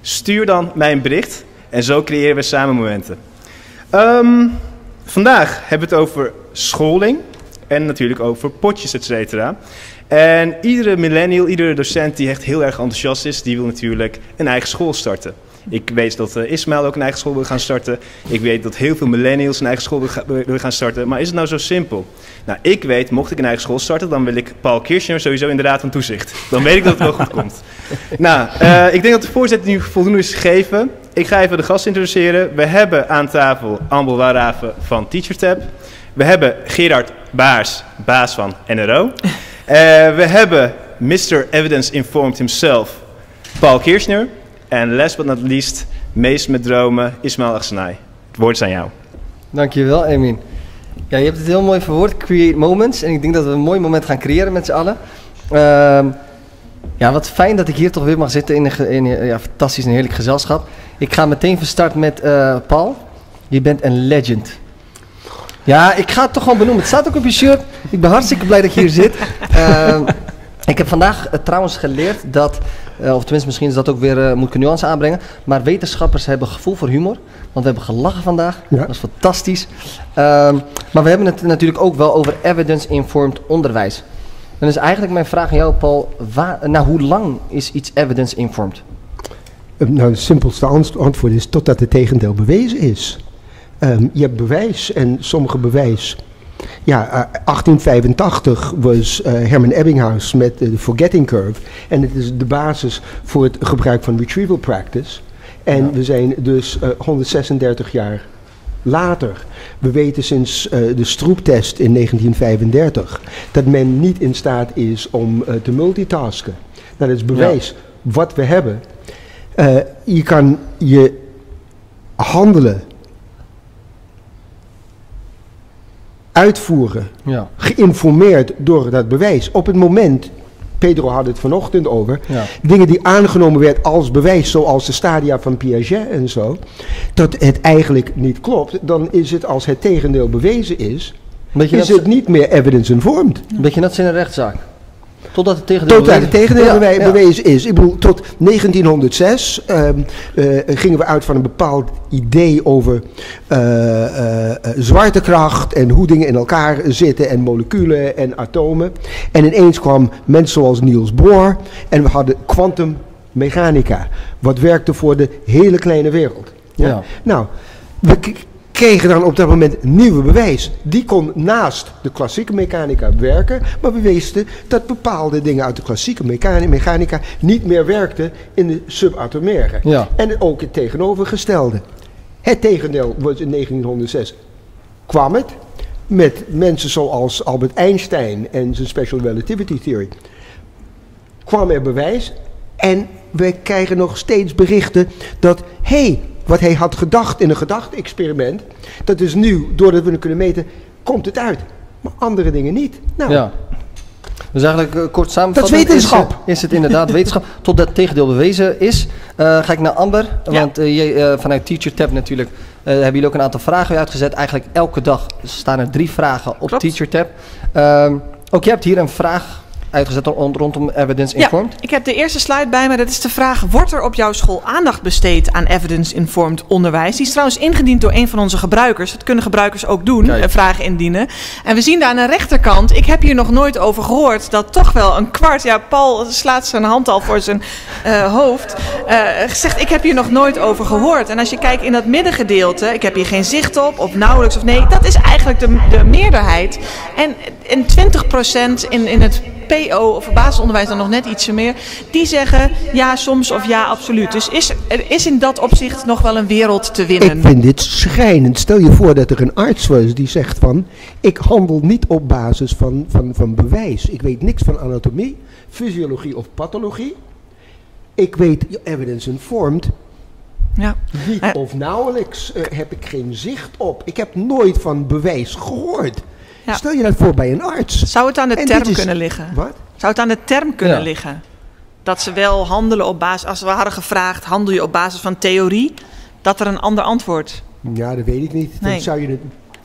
Stuur dan mij een bericht en zo creëren we samen momenten. Ehm, vandaag hebben we het over scholing en natuurlijk over potjes, et cetera. En iedere millennial, iedere docent die echt heel erg enthousiast is, die wil natuurlijk een eigen school starten. Ik weet dat uh, Ismaël ook een eigen school wil gaan starten. Ik weet dat heel veel millennials een eigen school willen gaan starten. Maar is het nou zo simpel? Nou, ik weet, mocht ik een eigen school starten, dan wil ik Paul Kirchner sowieso in de raad van toezicht. Dan weet ik dat het wel goed komt. [LAUGHS] Nou, eh, ik denk dat de voorzitter nu voldoende is gegeven. Ik ga even de gast introduceren. We hebben aan tafel Ambel Waraven van TeacherTap. We hebben Gerard Baars, baas van NRO. [LAUGHS] Eh, we hebben Mr. Evidence Informed himself, Paul Kirchner. En last but not least, meest met dromen, Ismail Agsenai. Het woord is aan jou. Dankjewel, Emin. Ja, je hebt het heel mooi verwoord, create moments. En ik denk dat we een mooi moment gaan creëren met z'n allen. Ehm, ja, wat fijn dat ik hier toch weer mag zitten in een, in ja, fantastisch en heerlijk gezelschap. Ik ga meteen van start met eh, Paul. Je bent een legend. Ja, ik ga het toch gewoon benoemen. Het staat ook op je shirt. Ik ben hartstikke blij dat je hier zit. [LAUGHS] Ehm, ik heb vandaag eh, trouwens geleerd dat, eh, of tenminste misschien is dat ook weer, eh, moet ik een nuance aanbrengen, maar wetenschappers hebben gevoel voor humor. Want we hebben gelachen vandaag. Ja. Dat is fantastisch. Ehm, maar we hebben het natuurlijk ook wel over evidence-informed onderwijs. Dan is eigenlijk mijn vraag aan jou, Paul. Waar, nou, hoe lang is iets evidence-informed? Eh, Nou, het simpelste ant- antwoord is totdat het tegendeel bewezen is. Ehm, je hebt bewijs en sommige bewijs. Ja, eh, 1885 was eh, Herman Ebbinghaus met eh, de forgetting curve. En het is de basis voor het gebruik van retrieval practice. En we zijn dus eh, 136 jaar later. We weten sinds eh, de stroeptest in 1935 dat men niet in staat is om eh, te multitasken. Nou, dat is bewijs wat we hebben. Eh, je kan je handelen uitvoeren, Ja. geïnformeerd door dat bewijs. Op het moment, Pedro had het vanochtend over, Ja. dingen die aangenomen werd als bewijs, zoals de stadia van Piaget en zo, dat het eigenlijk niet klopt, dan is het als het tegendeel bewezen is, Beetje is het niet meer evidence-informed. beetje net als in een rechtszaak. Totdat het tegendeel Totdat het tegendeel Ja, bewij- ja. bewezen is. Ik bedoel, tot 1906 ehm, eh, gingen we uit van een bepaald idee over eh, eh, zwaartekracht en hoe dingen in elkaar zitten en moleculen en atomen. En ineens kwam mensen zoals Niels Bohr en we hadden kwantummechanica, wat werkte voor de hele kleine wereld. Ja. Nou, we kregen dan op dat moment nieuwe bewijs. Die kon naast de klassieke mechanica werken, maar we wisten dat bepaalde dingen uit de klassieke mechani- mechanica niet meer werkten in de subatomaire. Ja. En ook het tegenovergestelde. Het tegendeel was in 1906 kwam het met mensen zoals Albert Einstein en zijn special relativity theory. Kwam er bewijs en wij krijgen nog steeds berichten dat, hé, hey, wat hij had gedacht in een gedachte-experiment, dat is nu, doordat we het kunnen meten, komt het uit. Maar andere dingen niet. Nou, Ja. Dus eigenlijk eh, kort samenvatten. Dat is wetenschap. Is, het- is het inderdaad wetenschap. [LAUGHS] Totdat het tegendeel bewezen is. Eh, ga ik naar Amber. Want eh, je, vanuit Teacher Tab natuurlijk hebben jullie ook een aantal vragen weer uitgezet. Eigenlijk elke dag staan er drie vragen op Klopt. Teacher Tab. Ehm, ook jij hebt hier een vraag uitgezet rond- rondom Evidence Informed. Ik heb de eerste slide bij me. Dat is de vraag: wordt er op jouw school aandacht besteed aan evidence-informed onderwijs? Die is trouwens ingediend door een van onze gebruikers. Dat kunnen gebruikers ook doen, Kijk. eh, vragen indienen. En we zien daar aan de rechterkant. Ik heb hier nog nooit over gehoord dat toch wel een kwart. Ja, Paul slaat zijn hand al voor zijn eh, hoofd. eh, gezegd: ik heb hier nog nooit over gehoord. En als je kijkt in dat middengedeelte, ik heb hier geen zicht op, of nauwelijks of nee, dat is eigenlijk de, de meerderheid. En, en 20% in, in het PO of basisonderwijs dan nog net ietsje meer. Die zeggen ja soms of ja absoluut. Dus is, er is in dat opzicht nog wel een wereld te winnen. Ik vind dit schrijnend. Stel je voor dat er een arts was die zegt van... ik handel niet op basis van, van, van bewijs. Ik weet niks van anatomie, fysiologie of pathologie. Ik weet evidence informed. Ja. Niet of nauwelijks eh, heb ik geen zicht op. Ik heb nooit van bewijs gehoord. Ja. Stel je dat voor bij een arts. Zou het aan de En term is- kunnen liggen? Wat? Zou het aan de term kunnen Ja. liggen? Dat ze wel handelen op basis, als we hadden gevraagd, handel je op basis van theorie, dat er een ander antwoord. Ja, dat weet ik niet. Dan zou je het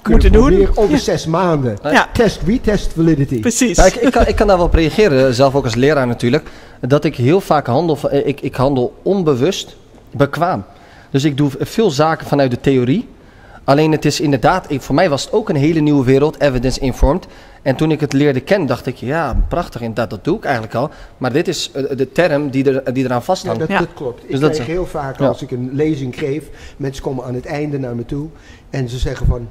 Moeten kunnen doen. over Ja. zes maanden. Ja. Test, retest validity. Precies. Ja, ik, ik, kan, ik kan daar wel op reageren, eh, zelf ook als leraar natuurlijk. Dat ik heel vaak handel, eh, ik, ik handel onbewust bekwaam. Dus ik doe veel zaken vanuit de theorie. Alleen het is inderdaad, ik, voor mij was het ook een hele nieuwe wereld, evidence informed. En toen ik het leerde kennen, dacht ik, ja, prachtig, inderdaad, dat doe ik eigenlijk al. Maar dit is eh, de term die, er, die eraan Ja, vasthangt. dat, Ja. dat klopt. Ik Dus dat krijg heel vaak ja. als ik een lezing geef, mensen komen aan het einde naar me toe en ze zeggen van,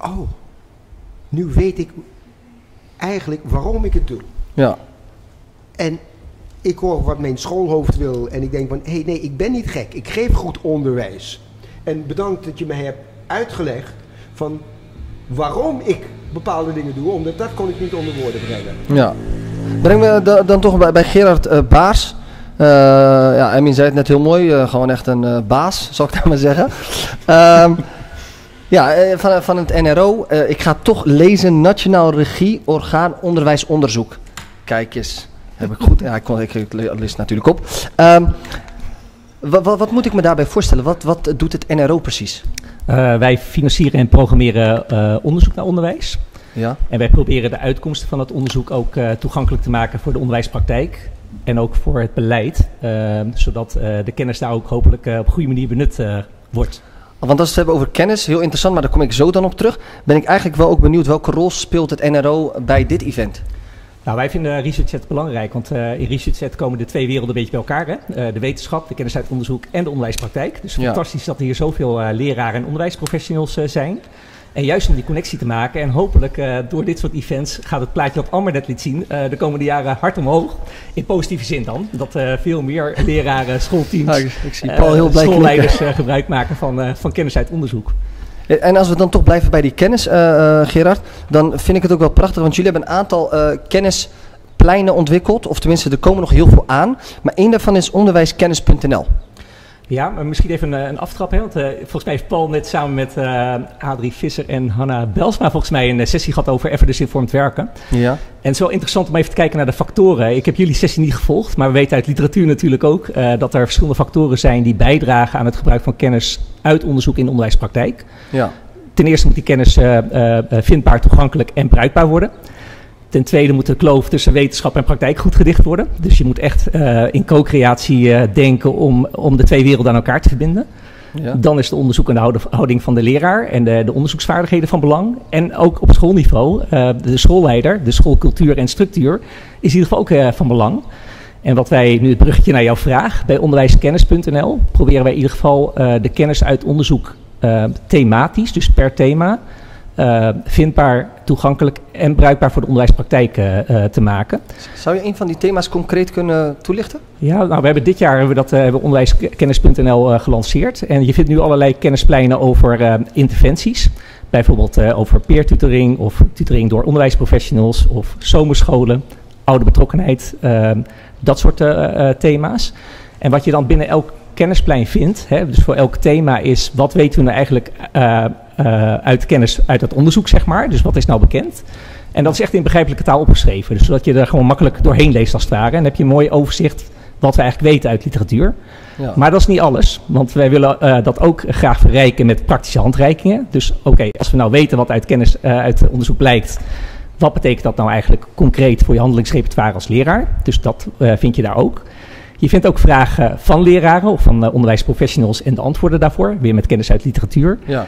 oh, nu weet ik eigenlijk waarom ik het doe. Ja, En ik hoor wat mijn schoolhoofd wil en ik denk van, hé hey, nee, ik ben niet gek, ik geef goed onderwijs. En bedankt dat je mij hebt uitgelegd van waarom ik bepaalde dingen doe, omdat dat kon ik niet onder woorden brengen. ja. Breng me da- dan toch bij, Gerard eh, Baars. Eh, ja, Emin zei het net heel mooi, eh, gewoon echt een baas, zou ik dat [LAUGHS] maar zeggen. Ehm, ja, van, van het NRO. ik ga toch lezen Nationaal Regie Orgaan Onderwijs Onderzoek. Kijk eens, heb ik goed? Ja, ik, kon, ik, ik lees natuurlijk op. Ehm, wa- wa- wat moet ik me daarbij voorstellen? Wat, wat doet het NRO precies? Eh, wij financieren en programmeren eh, onderzoek naar onderwijs. Ja, En wij proberen de uitkomsten van dat onderzoek ook eh, toegankelijk te maken voor de onderwijspraktijk. En ook voor het beleid. eh, zodat de kennis daar ook hopelijk op een goede manier benut wordt. want als we het hebben over kennis, heel interessant, maar daar kom ik zo dan op terug. Ben ik eigenlijk wel ook benieuwd welke rol speelt het NRO bij dit event? Nou, wij vinden ResearchSet belangrijk, want eh, in ResearchSet komen de twee werelden een beetje bij elkaar. Hè? Eh, de wetenschap, de kennis uit onderzoek en de onderwijspraktijk. Dus Ja. fantastisch dat er hier zoveel eh, leraren en onderwijsprofessionals zijn. En juist om die connectie te maken en hopelijk door dit soort events gaat het plaatje wat Amber net liet zien de komende jaren hard omhoog. In positieve zin dan. Dat veel meer leraren, schoolteams, ik, ik zie Paul heel schoolleiders gebruik maken van, van kennis uit onderzoek. Eh, En als we dan toch blijven bij die kennis, eh, eh, Gerard, dan vind ik het ook wel prachtig, want jullie hebben een aantal kennispleinen ontwikkeld, of tenminste er komen nog heel veel aan, maar één daarvan is onderwijskennis.nl. Ja, maar misschien even een, een aftrap. Hè? Want eh, volgens mij heeft Paul net samen met eh, Adrie Visser en Hanna Belsma volgens mij een eh, sessie gehad over evidence informed werken. Ja. En het is wel interessant om even te kijken naar de factoren. Ik heb jullie sessie niet gevolgd, maar we weten uit literatuur natuurlijk ook eh, dat er verschillende factoren zijn die bijdragen aan het gebruik van kennis uit onderzoek in de onderwijspraktijk. Ja. Ten eerste moet die kennis eh, eh, eh, vindbaar, toegankelijk en bruikbaar worden. Ten tweede moet de kloof tussen wetenschap en praktijk goed gedicht worden. Dus je moet echt eh, in co-creatie eh, denken om, om de twee werelden aan elkaar te verbinden. Ja. Dan is de onderzoekende houding van de leraar en de, de onderzoeksvaardigheden van belang. En ook op schoolniveau, eh, de schoolleider, de schoolcultuur en structuur, is in ieder geval ook van belang. En wat wij, nu het bruggetje naar jouw vraag, bij onderwijskennis.nl proberen wij in ieder geval de kennis uit onderzoek thematisch, dus per thema, eh, vindbaar, toegankelijk en bruikbaar voor de onderwijspraktijk eh, te maken. Zou je een van die thema's concreet kunnen toelichten? Ja, nou, we hebben dit jaar hebben we dat, eh, hebben onderwijskennis.nl gelanceerd. En je vindt nu allerlei kennispleinen over interventies. Bijvoorbeeld over peer tutoring of tutoring door onderwijsprofessionals of zomerscholen. oude betrokkenheid, dat soort thema's. En wat je dan binnen elk kennisplein vindt, hè, dus voor elk thema is wat weten we nou eigenlijk eh, uit kennis, uit het onderzoek, zeg maar. Dus wat is nou bekend? En dat is echt in begrijpelijke taal opgeschreven. Dus zodat je er gewoon makkelijk doorheen leest als het ware. En dan heb je een mooi overzicht wat we eigenlijk weten uit literatuur. Ja. Maar dat is niet alles, want wij willen eh, dat ook graag verrijken met praktische handreikingen. Dus oké, als we nou weten wat uit kennis, eh, uit onderzoek blijkt, wat betekent dat nou eigenlijk concreet voor je handelingsrepertoire als leraar? Dus dat vind je daar ook. Je vindt ook vragen van leraren of van onderwijsprofessionals en de antwoorden daarvoor, weer met kennis uit literatuur. Ja.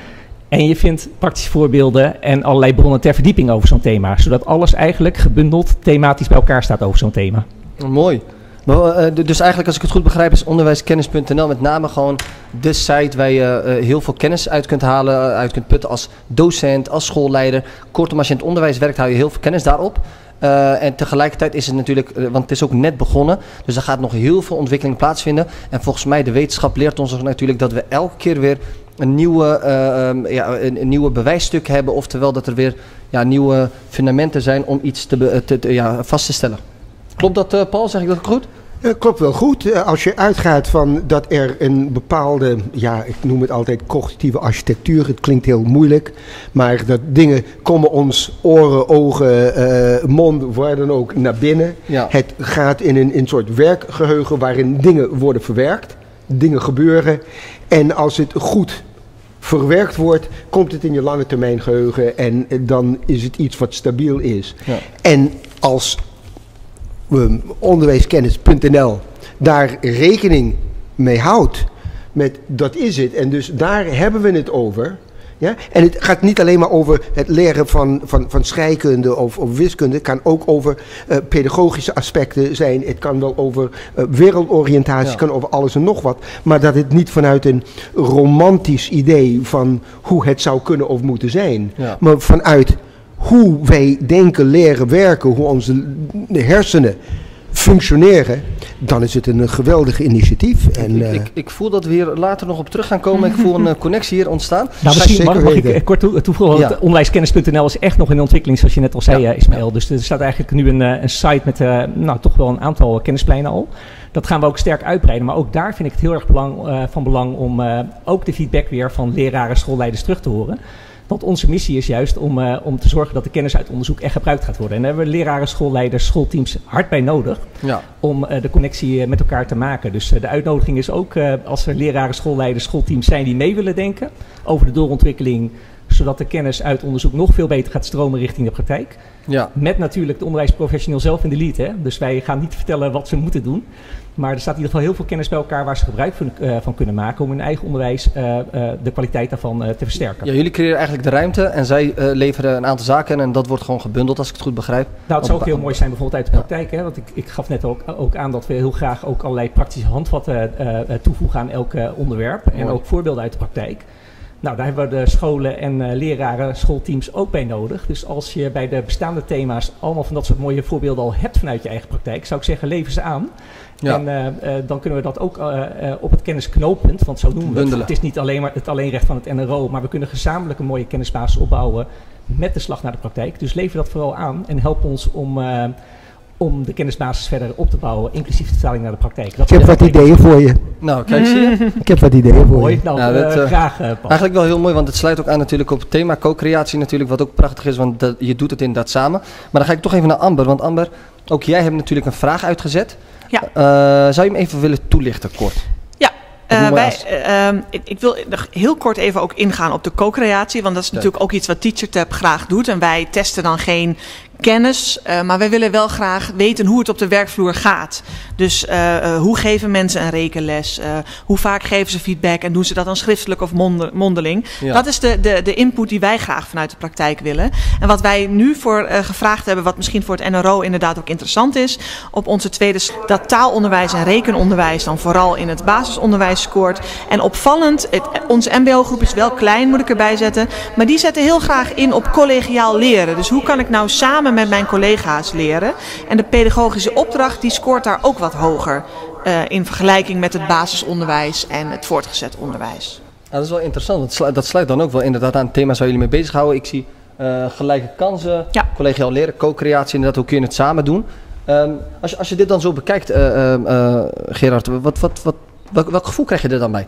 En je vindt praktische voorbeelden en allerlei bronnen ter verdieping over zo'n thema, zodat alles eigenlijk gebundeld thematisch bij elkaar staat over zo'n thema. Mooi. Maar, eh, d- dus eigenlijk, als ik het goed begrijp, is onderwijskennis.nl met name gewoon de site waar je eh, heel veel kennis uit kunt halen, eh, uit kunt putten als docent, als schoolleider. Kortom, als je in het onderwijs werkt, hou je heel veel kennis daarop. Eh, en tegelijkertijd is het natuurlijk, eh, want het is ook net begonnen, dus er gaat nog heel veel ontwikkeling plaatsvinden. En volgens mij, de wetenschap leert ons natuurlijk dat we elke keer weer een, nieuwe, eh, ehm, ja, een, een nieuwe bewijsstuk hebben. Oftewel dat er weer ja, nieuwe fundamenten zijn om iets te, te- ja, vast te stellen. Klopt dat, eh, Paul? Zeg ik dat goed? Eh, klopt wel goed. Eh, als je uitgaat van dat er een bepaalde, ja, ik noem het altijd cognitieve architectuur. Het klinkt heel moeilijk, maar dat dingen komen ons oren, ogen, eh, mond, waar dan ook naar binnen. Ja. Het gaat in een, in een soort werkgeheugen waarin dingen worden verwerkt, dingen gebeuren. En als het goed verwerkt wordt, komt het in je lange termijn geheugen en dan is het iets wat stabiel is. Ja. En als ehm, onderwijskennis.nl daar rekening mee houdt, met dat is het, en dus daar hebben we het over. Ja? En het gaat niet alleen maar over het leren van, van, van scheikunde of, of wiskunde. Het kan ook over eh, pedagogische aspecten zijn. Het kan wel over eh, wereldoriëntatie, Ja. het kan over alles en nog wat. Maar dat het niet vanuit een romantisch idee van hoe het zou kunnen of moeten zijn. Ja. Maar vanuit hoe wij denken, leren, werken, hoe onze hersenen functioneren, dan is het een geweldig initiatief. En, ik, eh, ik, ik voel dat we hier later nog op terug gaan komen. Ik voel een eh, connectie hier ontstaan. Nou, misschien zeker mag, mag ik eh, kort toe- toevoegen, want Ja. onderwijskennis.nl is echt nog in ontwikkeling, zoals je net al zei, Ja. Ismaël. Dus er staat eigenlijk nu een, eh, een site met eh, nou, toch wel een aantal kennispleinen al. Dat gaan we ook sterk uitbreiden, maar ook daar vind ik het heel erg belang, eh, van belang om eh, ook de feedback weer van leraren, schoolleiders terug te horen. Want onze missie is juist om, eh, om te zorgen dat de kennis uit onderzoek echt gebruikt gaat worden. En daar hebben we leraren, schoolleiders, schoolteams hard bij nodig Ja. om eh, de connectie eh, met elkaar te maken. Dus de uitnodiging is ook als er leraren, schoolleiders, schoolteams zijn die mee willen denken over de doorontwikkeling, zodat de kennis uit onderzoek nog veel beter gaat stromen richting de praktijk. Ja. Met natuurlijk de onderwijsprofessional zelf in de lead. Hè? Dus wij gaan niet vertellen wat ze moeten doen. Maar er staat in ieder geval heel veel kennis bij elkaar waar ze gebruik van, eh, van kunnen maken om hun eigen onderwijs, eh, eh, de kwaliteit daarvan te versterken. ja, jullie creëren eigenlijk de ruimte en zij leveren een aantal zaken en dat wordt gewoon gebundeld als ik het goed begrijp. Nou, het zou ook heel mooi zijn bijvoorbeeld uit de praktijk. Hè? Want ik, ik gaf net ook, ook aan dat we heel graag ook allerlei praktische handvatten toevoegen aan elk onderwerp. En ook voorbeelden uit de praktijk. Nou, daar hebben we de scholen en leraren, schoolteams ook bij nodig. Dus als je bij de bestaande thema's allemaal van dat soort mooie voorbeelden al hebt vanuit je eigen praktijk, zou ik zeggen, lever ze aan. Ja. En eh, eh, dan kunnen we dat ook eh, eh, op het kennisknooppunt, want zo noemen we het. Bundelen. Het is niet alleen maar het alleenrecht van het NRO, maar we kunnen gezamenlijk een mooie kennisbasis opbouwen met de slag naar de praktijk. Dus lever dat vooral aan en help ons om, eh, om de kennisbasis verder op te bouwen, inclusief de vertaling naar de praktijk. Dat ik heb wat ideeën voor je. Nou, kijk, zie je? [LAUGHS] Ik heb wat ideeën voor Mooi, je. nou, dat, graag Paul. Eigenlijk wel heel mooi, want het sluit ook aan natuurlijk op het thema co-creatie natuurlijk, wat ook prachtig is, want dat, je doet het inderdaad samen. Maar dan ga ik toch even naar Amber, want Amber, ook jij hebt natuurlijk een vraag uitgezet. Ja. Eh, zou je hem even willen toelichten, kort? Ja, eh, wij, eh, ehm, ik, ik wil heel kort even ook ingaan op de co-creatie. Want dat is natuurlijk ook iets wat TeacherTap graag doet. En wij testen dan geen kennis, eh, maar wij willen wel graag weten hoe het op de werkvloer gaat. Dus eh, eh, hoe geven mensen een rekenles? Eh, hoe vaak geven ze feedback en doen ze dat dan schriftelijk of monde- mondeling? Ja. Dat is de, de, de input die wij graag vanuit de praktijk willen. En wat wij nu voor gevraagd hebben, wat misschien voor het NRO inderdaad ook interessant is, op onze tweede dat taalonderwijs en rekenonderwijs dan vooral in het basisonderwijs scoort. En opvallend, het, onze MBO-groep is wel klein, moet ik erbij zetten, maar die zetten heel graag in op collegiaal leren. Dus hoe kan ik nou samen met mijn collega's leren? En de pedagogische opdracht die scoort daar ook wat hoger. eh, in vergelijking met het basisonderwijs en het voortgezet onderwijs. Ja, dat is wel interessant, want dat sluit, dat sluit dan ook wel inderdaad aan het thema waar jullie mee bezighouden. Ik zie eh, gelijke kansen, Ja. collegiaal leren, co-creatie, inderdaad, hoe kun je het samen doen? Eh, Ehm, als, je, als je dit dan zo bekijkt, eh, ehm, eh, Gerard, wat, wat, wat, welk, welk gevoel krijg je er dan bij?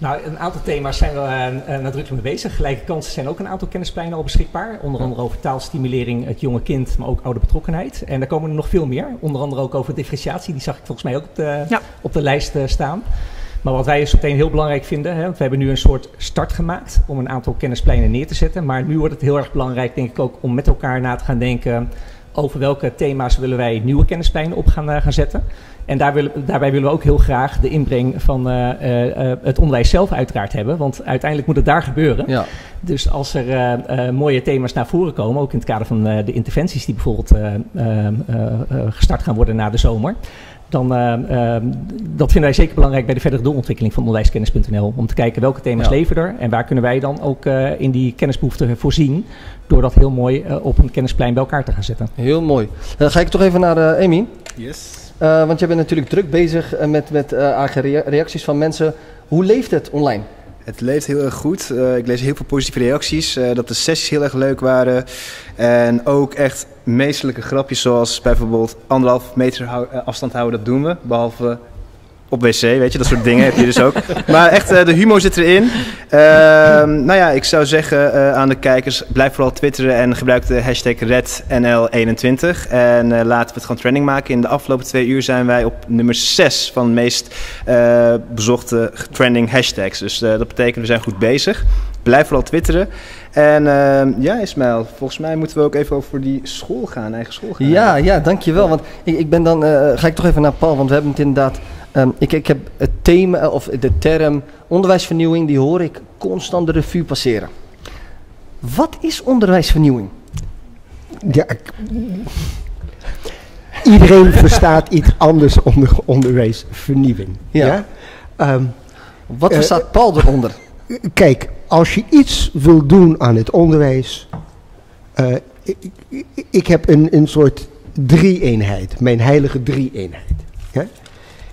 Nou, een aantal thema's zijn we uh, nadrukkelijk mee bezig. Gelijke kansen zijn ook een aantal kennispleinen al beschikbaar. Onder andere over taalstimulering, het jonge kind, maar ook oude betrokkenheid. En daar komen er nog veel meer. Onder andere ook over differentiatie. Die zag ik volgens mij ook op de, Ja. op de lijst eh, staan. Maar wat wij dus meteen heel belangrijk vinden, hè, want we hebben nu een soort start gemaakt om een aantal kennispleinen neer te zetten. Maar nu wordt het heel erg belangrijk, denk ik ook, om met elkaar na te gaan denken over welke thema's willen wij nieuwe kennispleinen op gaan, eh, gaan zetten. En daar willen, daarbij willen we ook heel graag de inbreng van eh, eh, eh, het onderwijs zelf uiteraard hebben. Want uiteindelijk moet het daar gebeuren. Ja. Dus als er eh, eh, mooie thema's naar voren komen, ook in het kader van eh, de interventies die bijvoorbeeld gestart gaan worden na de zomer. Dan, dat vinden wij zeker belangrijk bij de verdere doorontwikkeling van onderwijskennis.nl. Om te kijken welke thema's Ja. leven er en waar kunnen wij dan ook eh, in die kennisbehoeften voorzien. Door dat heel mooi op een kennisplein bij elkaar te gaan zetten. Heel mooi. Dan ga ik toch even naar eh Amy. Yes. Eh, want jij bent natuurlijk druk bezig eh, met, met eh, reacties van mensen. Hoe leeft het online? Het leeft heel erg goed. Ik lees heel veel positieve reacties. dat de sessies heel erg leuk waren. En ook echt meestelijke grapjes zoals bijvoorbeeld anderhalf meter afstand houden. Dat doen we. Behalve op wc, weet je. Dat soort dingen heb je dus ook. Maar echt, eh, de humor zit erin. Ehm, nou ja, ik zou zeggen eh, aan de kijkers, blijf vooral twitteren en gebruik de hashtag RedNL21. En eh, laten we het gewoon trending maken. In de afgelopen twee uur zijn wij op nummer 6 van de meest bezochte trending hashtags. Dus dat betekent we zijn goed bezig. Blijf vooral twitteren. En ehm, ja, Ismail, volgens mij moeten we ook even over die school gaan, eigen school gaan. Ja, ja, dankjewel. Want ik, ik ben dan, ga ik toch even naar Paul, want we hebben het inderdaad. Ehm, ik, ik heb het thema, eh, of de term onderwijsvernieuwing, die hoor ik constant de revue passeren. Wat is onderwijsvernieuwing? Ja, ik- iedereen verstaat iets anders onder onderwijsvernieuwing. Ja. Ja? Ehm, Wat Eh, verstaat Paul eronder? Kijk, als je iets wil doen aan het onderwijs. eh, ik, ik, ik heb een, een soort drie-eenheid, mijn heilige drie-eenheid. Ja?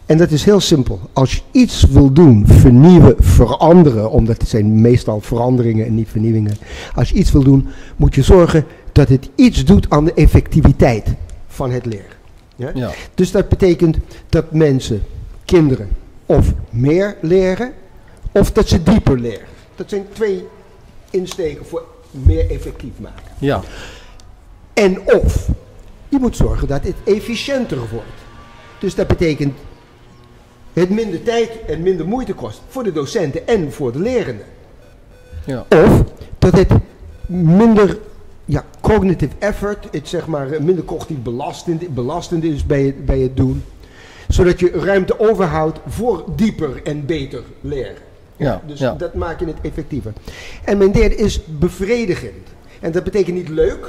En dat is heel simpel. Als je iets wil doen, vernieuwen, veranderen, omdat het zijn meestal veranderingen en niet vernieuwingen. Als je iets wil doen, moet je zorgen dat het iets doet aan de effectiviteit van het leren. Ja? Ja. Dus dat betekent dat mensen, kinderen, of meer leren, of dat ze dieper leren. Dat zijn twee insteken voor meer effectief maken. Ja. En of je moet zorgen dat het efficiënter wordt. Dus dat betekent het minder tijd en minder moeite kost voor de docenten en voor de lerenden. Ja. Of dat het minder ja, cognitive effort, het zeg maar eh, minder cognitief belastend, belastend is bij het, bij het doen. Zodat je ruimte overhoudt voor dieper en beter leren. Ja, Dus ja. dat maakt het effectiever. En mijn derde is bevredigend. En dat betekent niet leuk,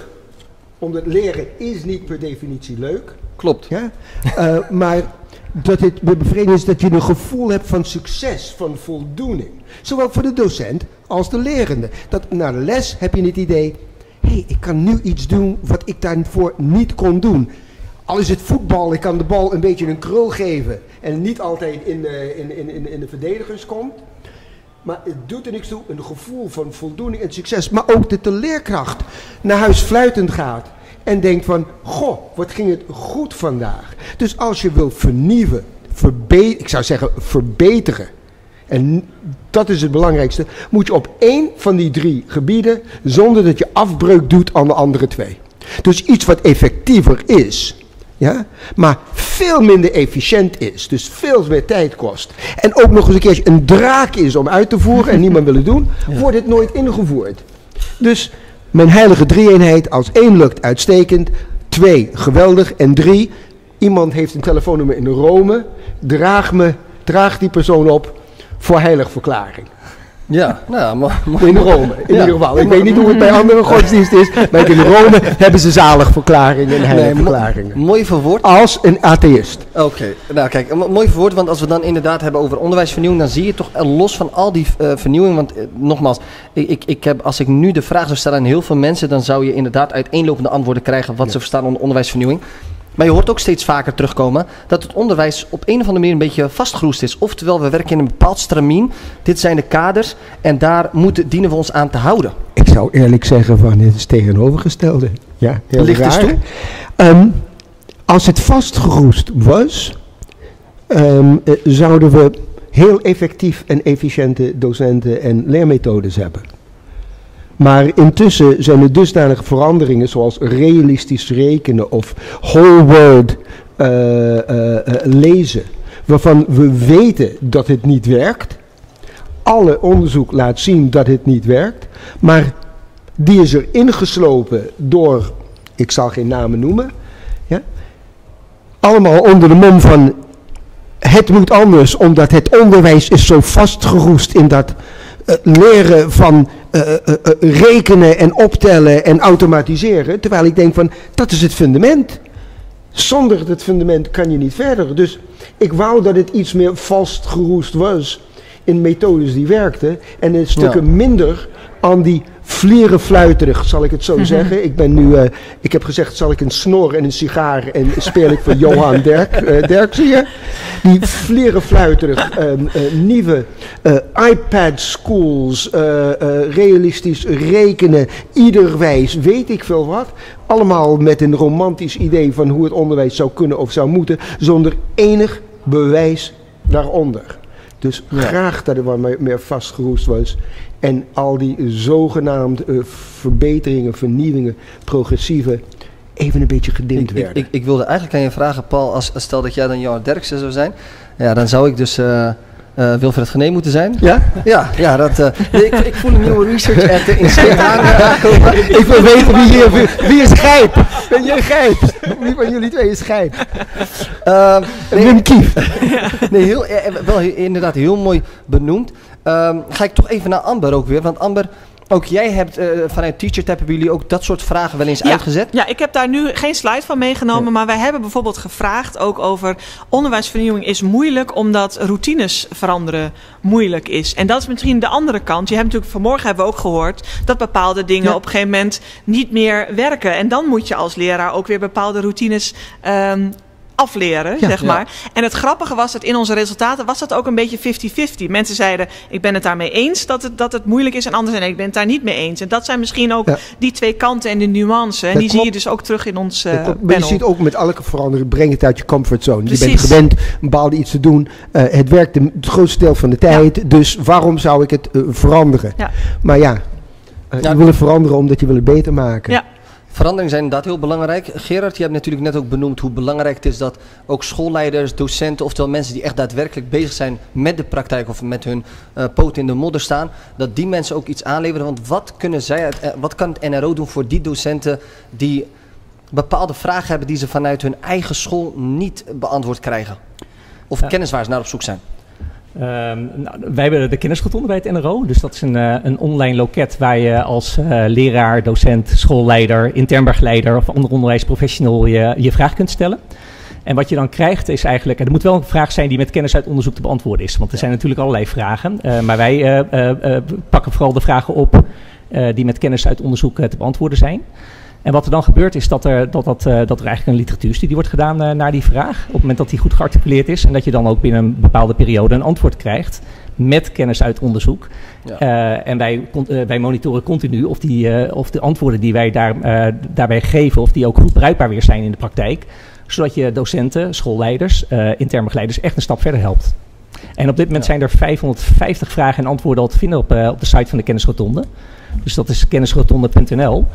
omdat leren is niet per definitie leuk. Klopt. Ja? Eh, maar dat het is dat je een gevoel hebt van succes, van voldoening. Zowel voor de docent als de lerende. Dat na de les heb je het idee, hé, hey, ik kan nu iets doen wat ik daarvoor niet kon doen. Al is het voetbal, ik kan de bal een beetje een krul geven en niet altijd in de, in, in, in de verdedigers komt. Maar het doet er niks toe, een gevoel van voldoening en succes. Maar ook dat de leerkracht naar huis fluitend gaat. En denkt van, goh, wat ging het goed vandaag. Dus als je wil vernieuwen, verbe ik zou zeggen verbeteren. En dat is het belangrijkste. Moet je op één van die drie gebieden, zonder dat je afbreuk doet aan de andere twee. Dus iets wat effectiever is, ja, maar veel minder efficiënt is. Dus veel meer tijd kost. En ook nog eens een keer een draak is om uit te voeren en niemand [LAUGHS] wil het doen, wordt het nooit ingevoerd. Dus mijn heilige drie-eenheid als één lukt uitstekend, twee geweldig. En drie, iemand heeft een telefoonnummer in Rome, draag, me, draag die persoon op voor heiligverklaring. Ja, nou mo- In Rome, in Ja. ieder geval. Ik weet niet hoe het bij andere godsdiensten is, [LAUGHS] maar in Rome hebben ze zaligverklaringen en Nee, heiligverklaringen. mo- mooi verwoord. Als een atheïst. Oké, nou kijk, mo- mooi verwoord, want als we dan inderdaad hebben over onderwijsvernieuwing, dan zie je toch eh, los van al die eh, vernieuwing, want eh, nogmaals, ik, ik, ik heb, als ik nu de vraag zou stellen aan heel veel mensen, dan zou je inderdaad uiteenlopende antwoorden krijgen wat ze verstaan onder onderwijsvernieuwing. Maar je hoort ook steeds vaker terugkomen dat het onderwijs op een of andere manier een beetje vastgeroest is. Oftewel, we werken in een bepaald stramien, dit zijn de kaders en daar moeten, dienen we ons aan te houden. Ik zou eerlijk zeggen van het is tegenovergestelde. Ja, heel Licht eens raar. toe. Ehm, Als het vastgeroest was, ehm, eh, zouden we heel effectief en efficiënte docenten en leermethodes hebben. Maar intussen zijn er dusdanige veranderingen zoals realistisch rekenen of whole word eh, eh, eh, lezen, waarvan we weten dat het niet werkt. Alle onderzoek laat zien dat het niet werkt, maar die is er ingeslopen door, ik zal geen namen noemen, ja, allemaal onder de mom van het moet anders, omdat het onderwijs is zo vastgeroest in dat leren van eh, eh, eh, rekenen en optellen en automatiseren. Terwijl ik denk van, dat is het fundament. Zonder het fundament kan je niet verder. Dus ik wou dat het iets meer vastgeroest was in methodes die werkten. En een stukken Ja. minder aan die vlierenfluiterig, zal ik het zo Mhm. zeggen. Ik ben nu, eh, ik heb gezegd, zal ik een snor en een sigaar en speel ik voor [LAUGHS] Johan Derk, eh Derksen hier. Die vlierenfluiterig, ehm, eh, nieuwe iPad schools, realistisch rekenen, iederwijs, weet ik veel wat. Allemaal met een romantisch idee van hoe het onderwijs zou kunnen of zou moeten, zonder enig bewijs daaronder. Dus graag dat er wat meer vastgeroest was. En al die zogenaamde eh, verbeteringen, vernieuwingen, progressieve, even een beetje gedimd Ik, ik, werden. ik, ik wilde eigenlijk aan je vragen, Paul, als, als stel dat jij dan Johan Derksen zou zijn. Ja, dan zou ik dus eh eh, Wilfred Genee moeten zijn. Ja? Ja, ja dat, [LAUGHS] ik, ik voel een nieuwe research at in [LAUGHS] aankomen. Ik wil weten wie hier, wie, wie is Gijp? Ben jij Gijp? Wie van jullie twee is Gijp? Ehm, nee, Wim Kief. [LAUGHS] nee, heel, wel inderdaad heel mooi benoemd. Ehm, ga ik toch even naar Amber ook weer. Want Amber, ook jij hebt eh, vanuit TeacherTap hebben jullie ook dat soort vragen wel eens Ja, uitgezet. Ja, ik heb daar nu geen slide van meegenomen, maar wij hebben bijvoorbeeld gevraagd ook over onderwijsvernieuwing is moeilijk omdat routines veranderen moeilijk is. En dat is misschien de andere kant. Je hebt natuurlijk vanmorgen hebben we ook gehoord dat bepaalde dingen Ja. op een gegeven moment niet meer werken. En dan moet je als leraar ook weer bepaalde routines ehm, afleren, Ja. zeg Ja. maar. En het grappige was dat in onze resultaten was dat ook een beetje 50-50. Mensen zeiden, ik ben het daarmee eens dat het, dat het moeilijk is. En anderen zeiden, ik ben het daar niet mee eens. En dat zijn misschien ook Ja. die twee kanten en de nuance. En Dat die zie je dus ook terug in ons klopt, maar je ziet ook met elke verandering, breng het uit je comfortzone. Je bent Precies. gewend een bepaalde iets te doen. Eh, het werkt de- het grootste deel van de tijd. Dus waarom zou ik het eh, veranderen? Ja. Maar ja, eh, Ja. je wil het veranderen omdat je wil het beter maken. Ja. Veranderingen zijn inderdaad heel belangrijk. Gerard, je hebt natuurlijk net ook benoemd hoe belangrijk het is dat ook schoolleiders, docenten, oftewel mensen die echt daadwerkelijk bezig zijn met de praktijk of met hun eh poot in de modder staan, dat die mensen ook iets aanleveren. Want wat, kunnen zij eh, wat kan het NRO doen voor die docenten die bepaalde vragen hebben die ze vanuit hun eigen school niet beantwoord krijgen? Of Ja. kennis waar ze naar op zoek zijn? Ehm, nou, wij hebben de kennisrotonde bij het NRO. Dus dat is een, eh, een online loket waar je als eh, leraar, docent, schoolleider, intern begeleider of ander onderwijsprofessional je, je vraag kunt stellen. En wat je dan krijgt is eigenlijk, er moet wel een vraag zijn die met kennis uit onderzoek te beantwoorden is. Want er zijn natuurlijk allerlei vragen. Eh, maar wij pakken vooral de vragen op die met kennis uit onderzoek te beantwoorden zijn. En wat er dan gebeurt is dat er, dat, dat, eh, dat er eigenlijk een literatuurstudie wordt gedaan eh, naar die vraag. Op het moment dat die goed gearticuleerd is. En dat je dan ook binnen een bepaalde periode een antwoord krijgt. Met kennis uit onderzoek. Ja. Eh, en wij, wij monitoren continu of, die, of de antwoorden die wij daar, daarbij geven. Of die ook goed bruikbaar weer zijn in de praktijk. Zodat je docenten, schoolleiders, intern begeleiders echt een stap verder helpt. En op dit moment Ja. zijn er 550 vragen en antwoorden al te vinden op, op de site van de Kennisrotonde. Dus dat is kennisrotonde.nl.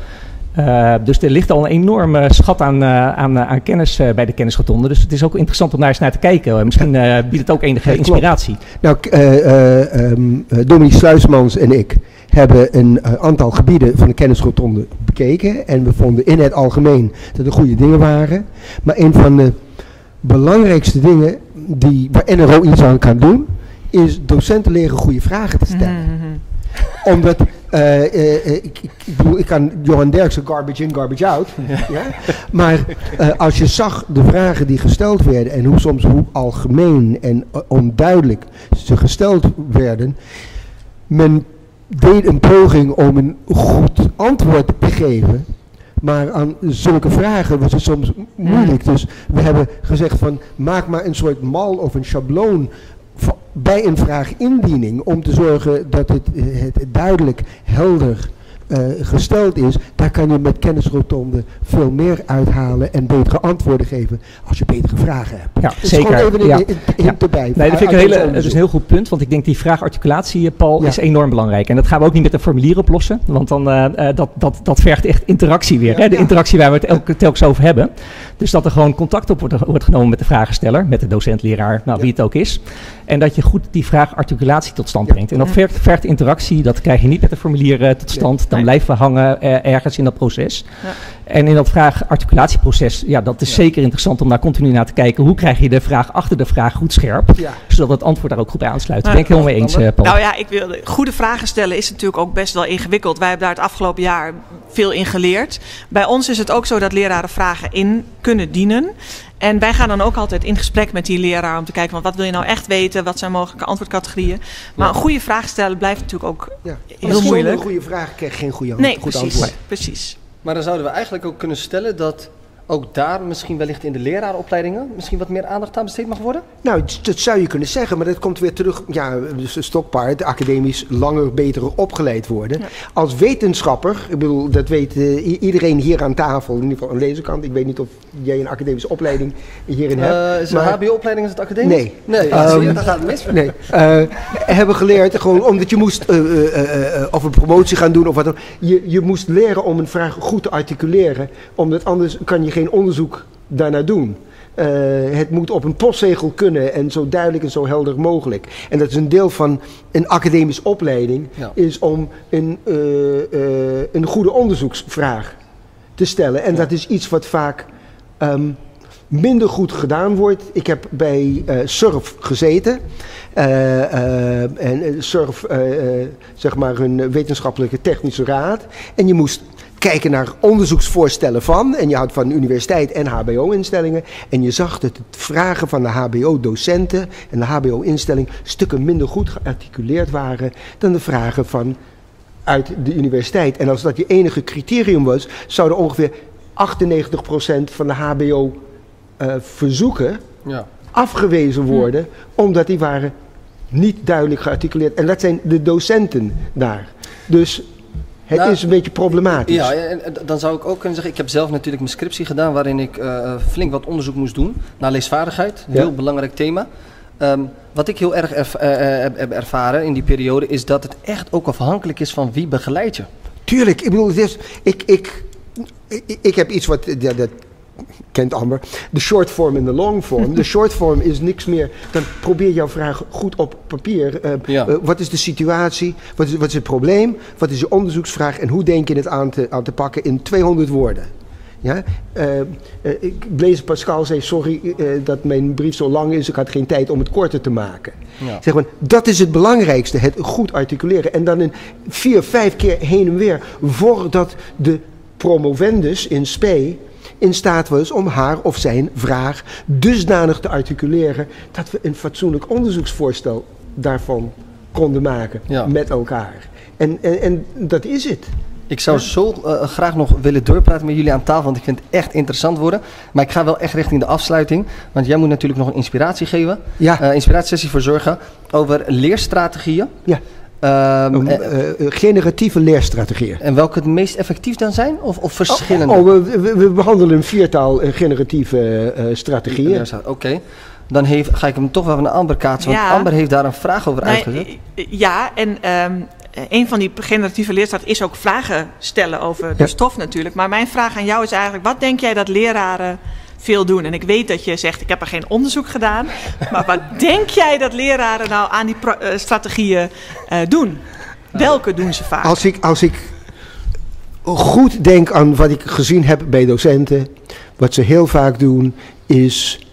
Eh, dus er ligt al een enorme schat aan, eh, aan, eh, aan kennis eh, bij de kennisrotonde. Dus het is ook interessant om daar eens naar te kijken. Misschien eh, biedt het ook enige Ja, inspiratie. Nou, eh, eh, ehm, eh, Dominique Sluismans en ik hebben een aantal gebieden van de kennisrotonde bekeken. En we vonden in het algemeen dat er goede dingen waren. Maar een van de belangrijkste dingen die, waar NRO iets aan kan doen, is docenten leren goede vragen te stellen. Mhm. Omdat, eh, eh, eh, ik, ik, ik bedoel, ik kan Johan Derksen garbage in, garbage out. [LAUGHS] Ja. Maar eh, als je zag de vragen die gesteld werden en hoe soms hoe algemeen en onduidelijk ze gesteld werden, men deed een poging om een goed antwoord te geven. Maar aan zulke vragen was het soms moeilijk. Dus we hebben gezegd van maak maar een soort mal of een schabloon bij een vraagindiening om te zorgen dat het, het duidelijk, helder, gesteld is, daar kan je met kennisrotonde veel meer uithalen en betere antwoorden geven als je betere vragen hebt. Ja, Het zeker. gewoon even ja. Nee, dat vind ik een hele, dat is een heel goed punt. Want ik denk die vraagarticulatie, eh, Paul, Ja. is enorm belangrijk. En dat gaan we ook niet met een formulier oplossen. Want dan, eh, eh, dat, dat, dat vergt echt interactie weer. Hè? De interactie waar we het elke, telkens over hebben. Dus dat er gewoon contact op wordt, wordt genomen met de vragensteller. Met de docent, leraar, nou, wie het ook is. En dat je goed die vraagarticulatie tot stand brengt. En dat vergt, vergt interactie. Dat krijg je niet met een formulier eh, tot stand. Dan blijven we hangen eh, ergens in dat proces. Ja. En in dat vraag-articulatieproces, ja, dat is zeker interessant om daar continu naar te kijken. Hoe krijg je de vraag achter de vraag goed scherp? Ja. Zodat het antwoord daar ook goed bij aansluit. Daar Ja. ben ik het helemaal mee eens, eh, Paul. Nou ja, ik wil, goede vragen stellen is natuurlijk ook best wel ingewikkeld. Wij hebben daar het afgelopen jaar veel in geleerd. Bij ons is het ook zo dat leraren vragen in kunnen dienen. En wij gaan dan ook altijd in gesprek met die leraar om te kijken, van wat wil je nou echt weten? Wat zijn mogelijke antwoordcategorieën? Maar een goede vraag stellen blijft natuurlijk ook Ja. heel moeilijk. een goede vraag krijg je geen goede antwoord. Nee, goed precies. antwoord. precies. Maar dan zouden we eigenlijk ook kunnen stellen dat ook daar misschien wellicht in de leraaropleidingen misschien wat meer aandacht aan besteed mag worden? Nou, dat zou je kunnen zeggen, maar dat komt weer terug. Ja, dus een stokpaard, academisch langer, beter opgeleid worden. Als wetenschapper, ik bedoel, dat weet eh, iedereen hier aan tafel, in ieder geval aan deze kant. Ik weet niet of jij een academische opleiding hierin hebt. Eh, is een maar- HBO-opleiding, is het academisch? Nee. Nee, Ehm, daar gaat het mis. Nee, eh, hebben geleerd, gewoon omdat je moest, eh, eh, eh, eh, of een promotie gaan doen of wat dan. Je, je moest leren om een vraag goed te articuleren, omdat anders kan je geen onderzoek daarnaar doen. Eh, het moet op een postzegel kunnen en zo duidelijk en zo helder mogelijk. En dat is een deel van een academische opleiding, Ja. is om een, eh, eh, een goede onderzoeksvraag te stellen. En dat is iets wat vaak ehm, minder goed gedaan wordt. Ik heb bij SURF gezeten. En SURF, zeg maar een wetenschappelijke technische raad. En je moest kijken naar onderzoeksvoorstellen van. En je had van universiteit en HBO-instellingen. En je zag dat het vragen van de HBO-docenten en de HBO-instelling stukken minder goed gearticuleerd waren dan de vragen van uit de universiteit. En als dat je enige criterium was, zouden ongeveer 98% van de HBO-verzoeken Ja. afgewezen worden, omdat die waren niet duidelijk gearticuleerd. En dat zijn de docenten daar. Dus het Nou, is een beetje problematisch. Ja, en dan zou ik ook kunnen zeggen, ik heb zelf natuurlijk mijn scriptie gedaan waarin ik eh, flink wat onderzoek moest doen naar leesvaardigheid. Een Ja. heel belangrijk thema. Ehm, wat ik heel erg erv- eh, eh, heb, ervaren in die periode is dat het echt ook afhankelijk is van wie begeleidt je. Tuurlijk, ik bedoel, het is, ik, ik, ik, ik heb iets wat, dat kent Amber, de short form en de long form. De short form is niks meer dan probeer jouw vraag goed op papier. Eh, Ja. eh, wat is de situatie? Wat is, wat is het probleem? Wat is je onderzoeksvraag? En hoe denk je het aan te, aan te pakken in 200 woorden? Ja? Eh, ik lees Pascal zei, sorry dat mijn brief zo lang is, ik had geen tijd om het korter te maken. Ja. Zeg maar, dat is het belangrijkste, het goed articuleren. En dan een vier, vijf keer heen en weer, voordat de promovendus in spe in staat was om haar of zijn vraag dusdanig te articuleren dat we een fatsoenlijk onderzoeksvoorstel daarvan konden maken Ja. met elkaar. En, en, en dat is het. Ik zou zo eh, graag nog willen doorpraten met jullie aan tafel, want ik vind het echt interessant worden. Maar ik ga wel echt richting de afsluiting, want jij moet natuurlijk nog een inspiratie geven. Ja. Eh, inspiratiesessie verzorgen over leerstrategieën. Ja. Ehm, eh, eh, generatieve leerstrategieën. en welke het meest effectief dan zijn? Of, of verschillende? Oh, we, we- we behandelen een viertal eh, generatieve eh, strategieën. Oké. Dan heeft, ga ik hem toch wel naar Amber kaatsen, want Ja. Amber heeft daar een vraag over Nee, uitgezet. ja, en ehm, eh, een van die generatieve leerstraat is ook vragen stellen over de Ja. stof natuurlijk. Maar mijn vraag aan jou is eigenlijk, wat denk jij dat leraren veel doen? En ik weet dat je zegt, ik heb er geen onderzoek gedaan. maar wat [LAUGHS] denk jij dat leraren nou aan die eh, strategieën eh, doen? Welke doen ze vaak? Als ik, als ik goed denk aan wat ik gezien heb bij docenten, wat ze heel vaak doen, is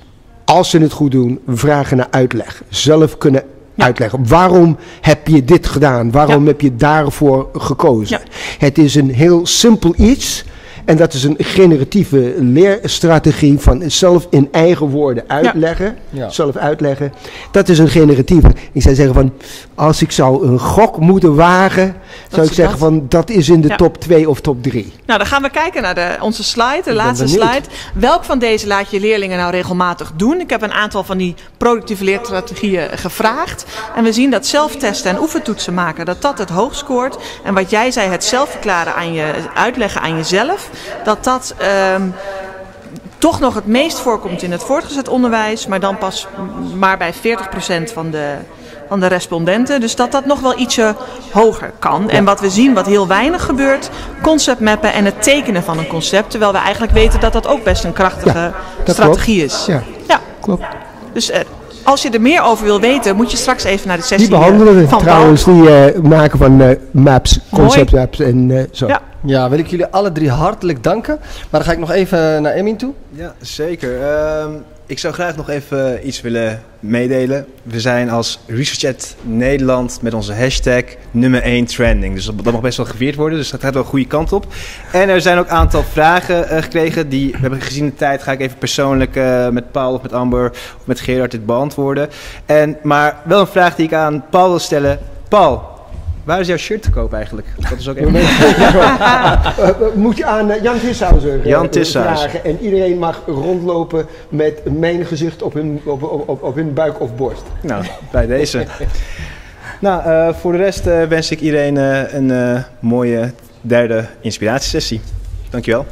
als ze het goed doen, vragen naar uitleg. Zelf kunnen uitleggen. Waarom heb je dit gedaan? Waarom Ja. heb je daarvoor gekozen? Ja. Het is een heel simpel iets. En dat is een generatieve leerstrategie van zelf in eigen woorden uitleggen. Ja. Zelf uitleggen. Dat is een generatieve. Ik zou zeggen van, als ik zou een gok moeten wagen, zou ik zeggen dat? van, dat is in de Ja. top 2 of top 3. Nou, dan gaan we kijken naar de, onze slide, de laatste slide. Welk van deze laat je leerlingen nou regelmatig doen? Ik heb een aantal van die productieve leerstrategieën gevraagd. En we zien dat zelftesten en oefentoetsen maken, dat dat het hoog scoort. En wat jij zei, het zelf verklaren aan je, uitleggen aan jezelf, dat dat ehm, toch nog het meest voorkomt in het voortgezet onderwijs. Maar dan pas maar bij 40% van de, van de respondenten. Dus dat dat nog wel ietsje hoger kan. En wat we zien, wat heel weinig gebeurt, conceptmappen en het tekenen van een concept. Terwijl we eigenlijk weten dat dat ook best een krachtige strategie klopt. is. Ja, Ja. klopt. Dus eh, als je er meer over wil weten, moet je straks even naar de Die sessie eh, behandelen we trouwens, die eh, maken van eh, maps, Mooi. concept maps en eh, zo. Ja. Ja, wil ik jullie alle drie hartelijk danken. Maar dan ga ik nog even naar Emin toe. Ja, zeker. Ehm, ik zou graag nog even iets willen meedelen. We zijn als ResearchAt Nederland met onze hashtag nummer 1 trending. Dus dat, dat mag best wel gevierd worden, dus dat gaat wel een goede kant op. En er zijn ook een aantal vragen eh, gekregen. Die we hebben gezien de tijd, ga ik even persoonlijk eh, met Paul of met Amber of met Gerard dit beantwoorden. En, maar wel een vraag die ik aan Paul wil stellen. Paul, waar is jouw shirt te koop eigenlijk? Dat is ook even... [LAUGHS] Eh, eh, moet je aan eh, Jan Tishauser eh, Jan vragen. En iedereen mag rondlopen met mijn gezicht op hun, op, op, op, hun buik of borst. Nou, bij deze. nou, voor de rest wens ik iedereen een mooie derde inspiratiesessie. Dankjewel.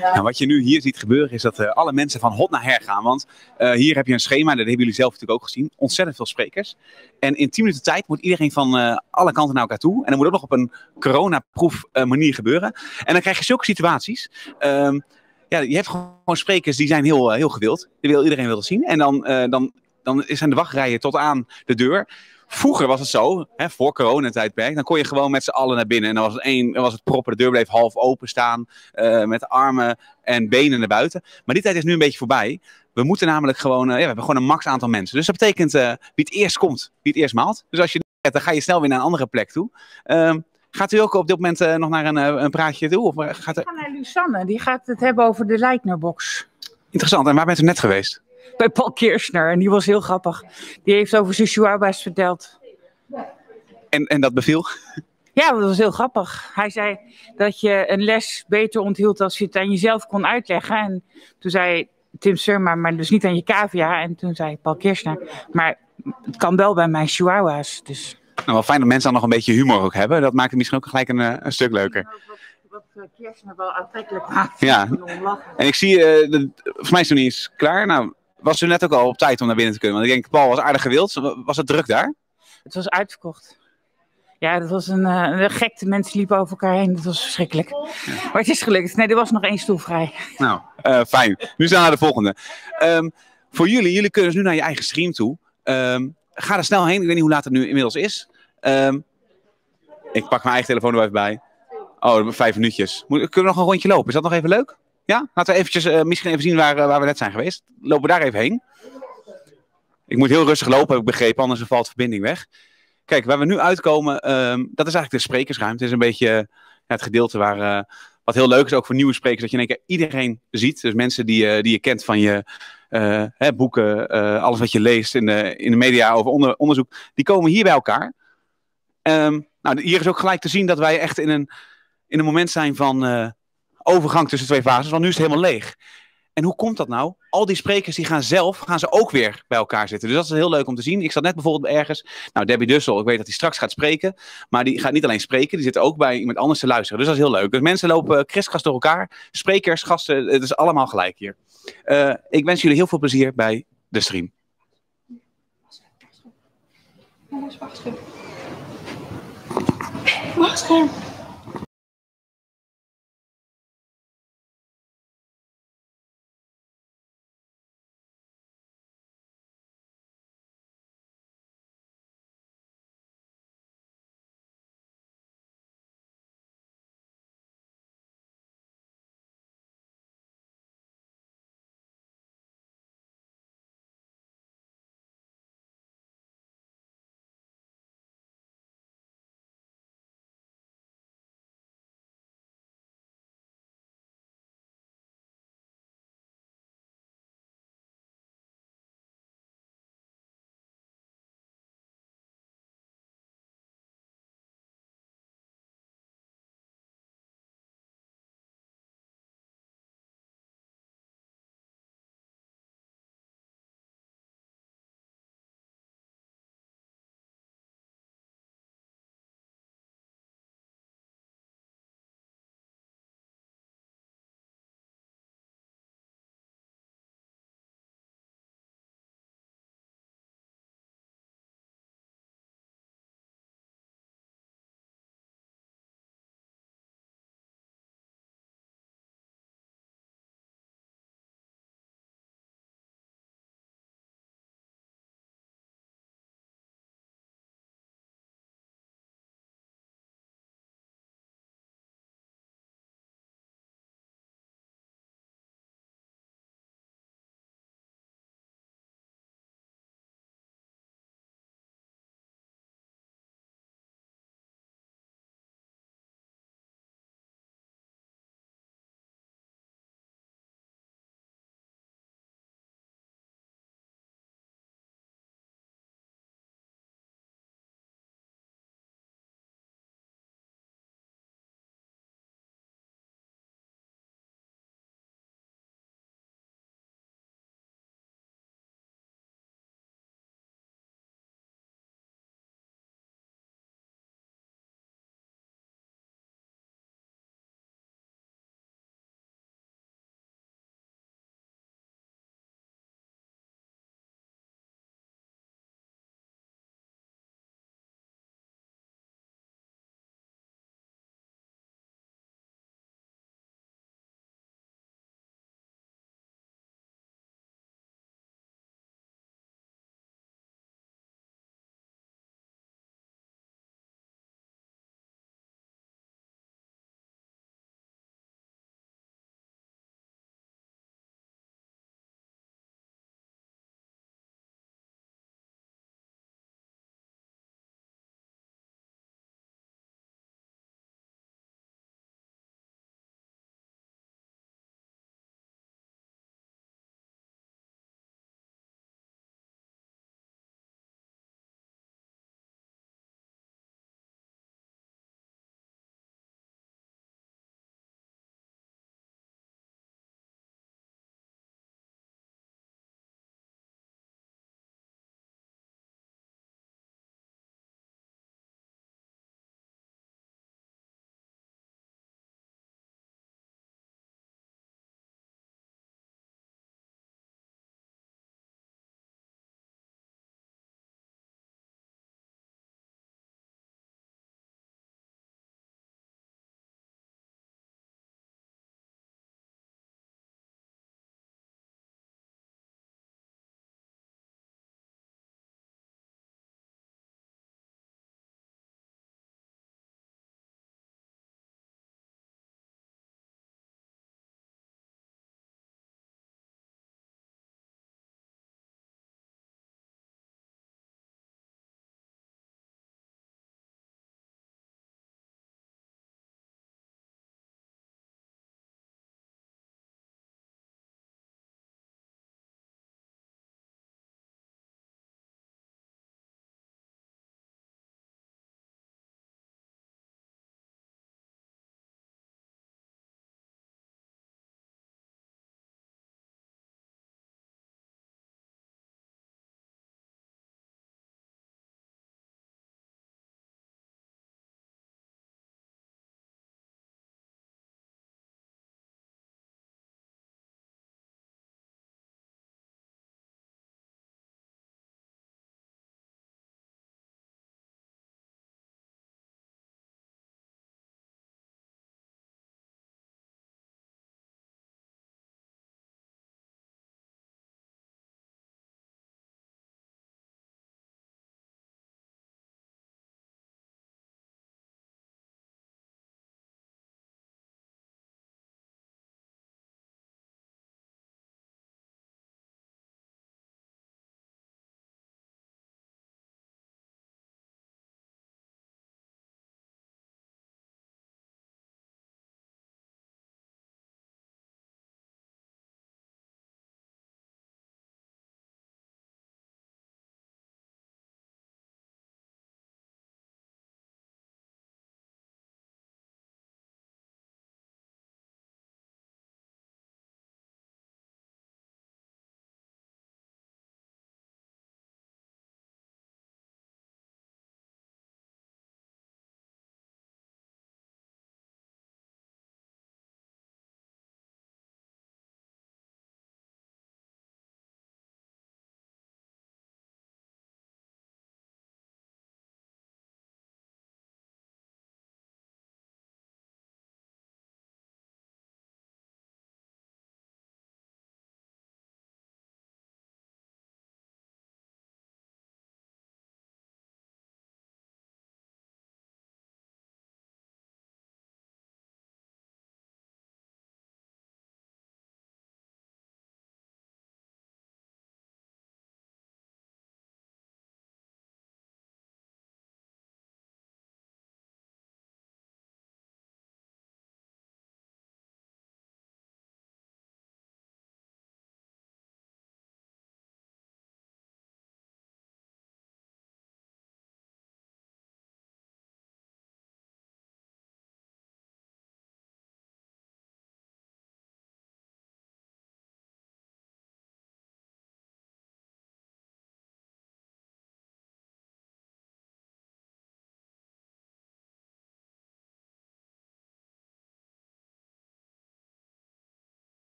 Nou, wat je nu hier ziet gebeuren is dat eh, alle mensen van hot naar her gaan. Want eh, hier heb je een schema, dat hebben jullie zelf natuurlijk ook gezien. Ontzettend veel sprekers. En in 10 minuten tijd moet iedereen van eh, alle kanten naar elkaar toe. En dat moet ook nog op een coronaproef manier gebeuren. En dan krijg je zulke situaties. Ehm, ja, je hebt gewoon sprekers die zijn heel, heel gewild. Die wil, iedereen wil zien. En dan, dan, dan zijn de wachtrijen tot aan de deur. Vroeger was het zo, hè, voor coronatijdperk, dan kon je gewoon met z'n allen naar binnen. En dan was het, één, dan was het proppen, de deur bleef half open staan, eh, met armen en benen naar buiten. Maar die tijd is nu een beetje voorbij. We moeten namelijk gewoon, eh, ja, we hebben gewoon een max aantal mensen. Dus dat betekent eh, wie het eerst komt, wie het eerst maalt. Dus als je hebt, dan ga je snel weer naar een andere plek toe. Ehm, gaat u ook op dit moment nog naar een, een praatje toe? Of gaat er... ga naar Lusanne, die gaat het hebben over de Leitnerbox. Interessant, en waar bent u net geweest? Bij Paul Kirchner, en die was heel grappig. Die heeft over zijn chihuahua's verteld. En, en dat beviel? Ja, dat was heel grappig. Hij zei dat je een les beter onthield als je het aan jezelf kon uitleggen. En toen zei Tim Surma, maar dus niet aan je cavia. En toen zei Paul Kirchner, maar het kan wel bij mijn chihuahua's. Dus Nou, wel fijn dat mensen dan nog een beetje humor ook hebben. Dat maakt het misschien ook gelijk een, eh, een stuk leuker. wat eh, Kirchner wel aantrekkelijk maakt. Ja. En ik zie, eh, de, volgens mij is het nog niet eens klaar. Nou, was u net ook al op tijd om naar binnen te kunnen? Want ik denk, Paul was aardig gewild. Was het druk daar? Het was uitverkocht. Ja, dat was een, eh, een gekte. Mensen liepen over elkaar heen. Dat was verschrikkelijk. Maar het is gelukt. Nee, er was nog één stoel vrij. Nou, eh, fijn. Nu zijn we naar de volgende. Ehm, voor jullie, jullie kunnen dus nu naar je eigen stream toe. Ehm, ga er snel heen. Ik weet niet hoe laat het nu inmiddels is. Ehm, ik pak mijn eigen telefoon er even bij. Oh, vijf minuutjes. Moet, kunnen we nog een rondje lopen? Is dat nog even leuk? Ja? Laten we eventjes, eh, misschien even zien waar, eh, waar we net zijn geweest. Lopen we daar even heen. Ik moet heel rustig lopen, heb ik begrepen, anders valt de verbinding weg. Kijk, waar we nu uitkomen, ehm, dat is eigenlijk de sprekersruimte. Het is een beetje het gedeelte waar, eh, wat heel leuk is, ook voor nieuwe sprekers, dat je in één keer iedereen ziet. Dus mensen die, die je kent van je hè, boeken, alles wat je leest in de, in de media over onder, onderzoek, die komen hier bij elkaar. Ehm, nou, hier is ook gelijk te zien dat wij echt in een, in een moment zijn van overgang tussen twee fases, want nu is het helemaal leeg. En hoe komt dat nou? Al die sprekers die gaan zelf, gaan ze ook weer bij elkaar zitten. Dus dat is heel leuk om te zien. Ik zat net bijvoorbeeld ergens, nou Debbie Dussel, ik weet dat hij straks gaat spreken. Maar die gaat niet alleen spreken, die zit ook bij iemand anders te luisteren. Dus dat is heel leuk. Dus mensen lopen kriskras door elkaar. Sprekers, gasten, het is allemaal gelijk hier. Eh, ik wens jullie heel veel plezier bij de stream.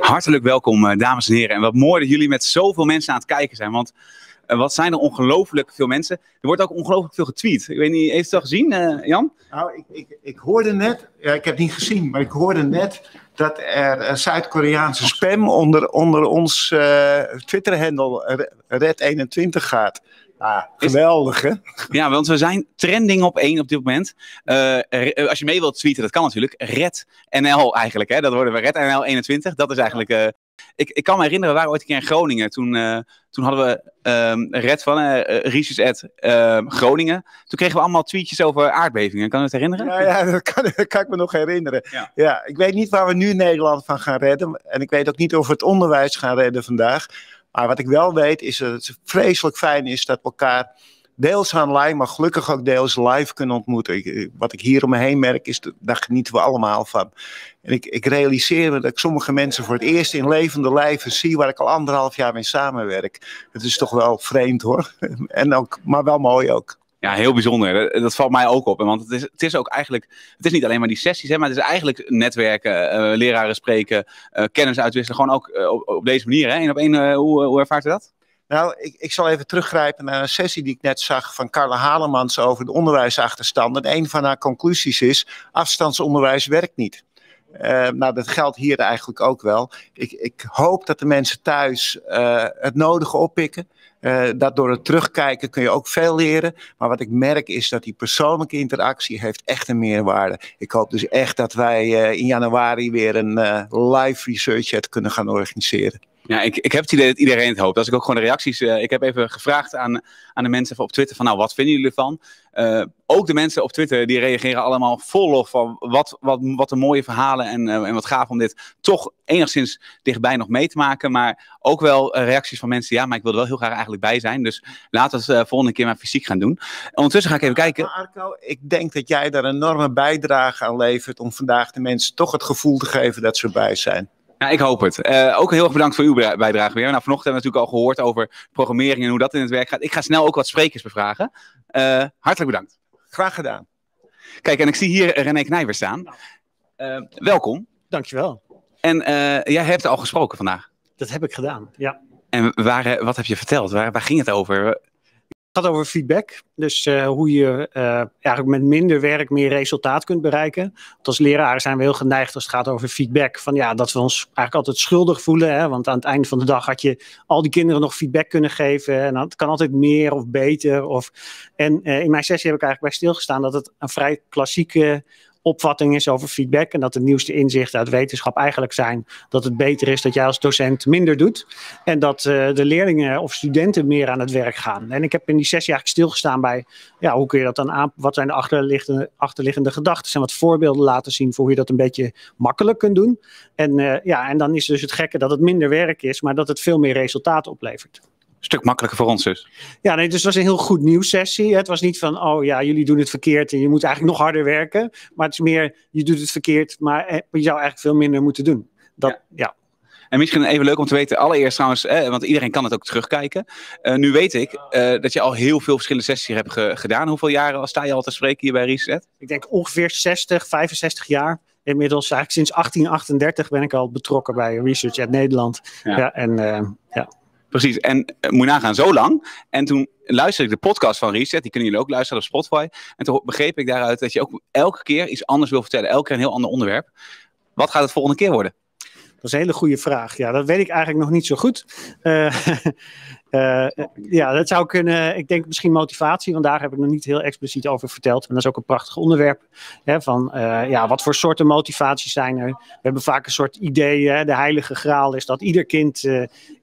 Hartelijk welkom, eh, dames en heren. En wat mooi dat jullie met zoveel mensen aan het kijken zijn. Want eh, wat zijn er ongelooflijk veel mensen. Er wordt ook ongelooflijk veel getweet. Ik weet niet, heeft u het al gezien, eh, Jan? Nou, ik, ik, ik hoorde net, ja, ik heb het niet gezien, maar ik hoorde net dat er Zuid-Koreaanse spam onder, onder ons eh Twitter-handle Red21 gaat. Ah, geweldig, hè? Ja, want we zijn trending op één op dit moment. Eh, re- als je mee wilt tweeten, dat kan natuurlijk. Red NL eigenlijk, hè? Dat worden we Red NL 21. Dat is eigenlijk. eh, ik, ik kan me herinneren, we waren ooit een keer in Groningen. Toen, eh, toen hadden we ehm, Red van uh, Research at ehm, Groningen. Toen kregen we allemaal tweetjes over aardbevingen. Kan je het herinneren? Ja, ja dat, kan, dat kan ik me nog herinneren. Ja. ik weet niet waar we nu Nederland van gaan redden. En ik weet ook niet of we het onderwijs gaan redden vandaag. Maar wat ik wel weet is dat het vreselijk fijn is dat we elkaar deels online, maar gelukkig ook deels live kunnen ontmoeten. Ik, wat ik hier om me heen merk is, dat, daar genieten we allemaal van. En ik, ik realiseer me dat ik sommige mensen voor het eerst in levende lijven zie waar ik al anderhalf jaar mee samenwerk. Het is toch wel vreemd hoor. [LAUGHS] En ook, maar wel mooi ook. Ja, heel bijzonder. Dat, valt mij ook op. Want het is, het is ook eigenlijk, het is niet alleen maar die sessies, hè, maar het is eigenlijk netwerken, eh, leraren spreken, uh, kennis uitwisselen. Gewoon ook uh, op, op, deze manier. Hè? Eén op één, hoe, hoe ervaart u dat? Nou, ik, ik, zal even teruggrijpen naar een sessie die ik net zag van Carla Halemans over de onderwijsachterstand. En een van haar conclusies is: afstandsonderwijs werkt niet. Nou, dat geldt hier eigenlijk ook wel. Ik, ik hoop dat de mensen thuis het nodige oppikken. Uh, dat door het terugkijken kun je ook veel leren. Maar wat ik merk is dat die persoonlijke interactie heeft echt een meerwaarde. Ik hoop dus echt dat wij in januari weer een live research chat kunnen gaan organiseren. Ja, ik, ik heb het idee dat iedereen het hoopt. Als ik ook gewoon de reacties. Ik heb even gevraagd aan, aan de mensen op Twitter: van nou, wat vinden jullie ervan? Uh, ook de mensen op Twitter die reageren allemaal vol lof van wat, wat, wat een mooie verhalen en, uh, en wat gaaf om dit toch enigszins dichtbij nog mee te maken. Maar ook wel reacties van mensen: ja, maar ik wil er wel heel graag eigenlijk bij zijn. Dus laten we het volgende keer maar fysiek gaan doen. Ondertussen ga ik even kijken. Maar Arco, ik denk dat jij daar een enorme bijdrage aan levert om vandaag de mensen toch het gevoel te geven dat ze erbij zijn. Ja, ik hoop het. Uh, ook heel erg bedankt voor uw bijdrage weer. Nou, vanochtend hebben we natuurlijk al gehoord over programmering en hoe dat in het werk gaat. Ik ga snel ook wat sprekers bevragen. Uh, hartelijk bedankt. Graag gedaan. Kijk, en ik zie hier René Knijver staan. Uh, welkom. Dankjewel. En jij hebt al gesproken vandaag. Dat heb ik gedaan, ja. En waar, wat heb je verteld? Waar, waar ging het over? Het gaat over feedback. Dus uh, hoe je uh, eigenlijk met minder werk meer resultaat kunt bereiken. Want als leraren zijn we heel geneigd als het gaat over feedback. Van ja, dat we ons eigenlijk altijd schuldig voelen. Hè? Want aan het einde van de dag had je al die kinderen nog feedback kunnen geven. En het kan altijd meer of beter. Of... En uh, in mijn sessie heb ik eigenlijk bij stilgestaan dat het een vrij klassieke opvatting is over feedback. En dat de nieuwste inzichten uit wetenschap eigenlijk zijn dat het beter is dat jij als docent minder doet. En dat uh, de leerlingen of studenten meer aan het werk gaan. En ik heb in die sessie eigenlijk stilgestaan bij ja, hoe kun je dat dan aan. Wat zijn de achterliggende, achterliggende gedachten? En wat voorbeelden laten zien voor hoe je dat een beetje makkelijk kunt doen. En, uh, ja, en dan is dus het gekke dat het minder werk is, maar dat het veel meer resultaat oplevert stuk makkelijker voor ons dus. Ja, nee, dus het was een heel goed nieuwssessie. Het was niet van, oh ja, jullie doen het verkeerd en je moet eigenlijk nog harder werken. Maar het is meer, je doet het verkeerd, maar je zou eigenlijk veel minder moeten doen. Dat, ja. ja. En misschien even leuk om te weten, allereerst trouwens, eh, want iedereen kan het ook terugkijken. Uh, nu weet ik uh, dat je al heel veel verschillende sessies hebt ge gedaan. Hoeveel jaren sta je al te spreken hier bij Reset? Ik denk ongeveer 60, 65 jaar. Inmiddels eigenlijk sinds 1838 ben ik al betrokken bij Research at Nederland. Ja. ja en ja. Precies, en uh, moet je nagaan, zo lang. En toen luisterde ik de podcast van Reset, die kunnen jullie ook luisteren op Spotify. En toen begreep ik daaruit dat je ook elke keer iets anders wil vertellen. Elke keer een heel ander onderwerp. Wat gaat het volgende keer worden? Dat is een hele goede vraag. Ja, dat weet ik eigenlijk nog niet zo goed. Uh, [LAUGHS] ja, dat zou kunnen. Ik denk misschien motivatie, want daar heb ik nog niet heel expliciet over verteld. En dat is ook een prachtig onderwerp. Hè, van uh, ja, wat voor soorten motivaties zijn er? We hebben vaak een soort idee. Hè, de heilige graal is dat ieder kind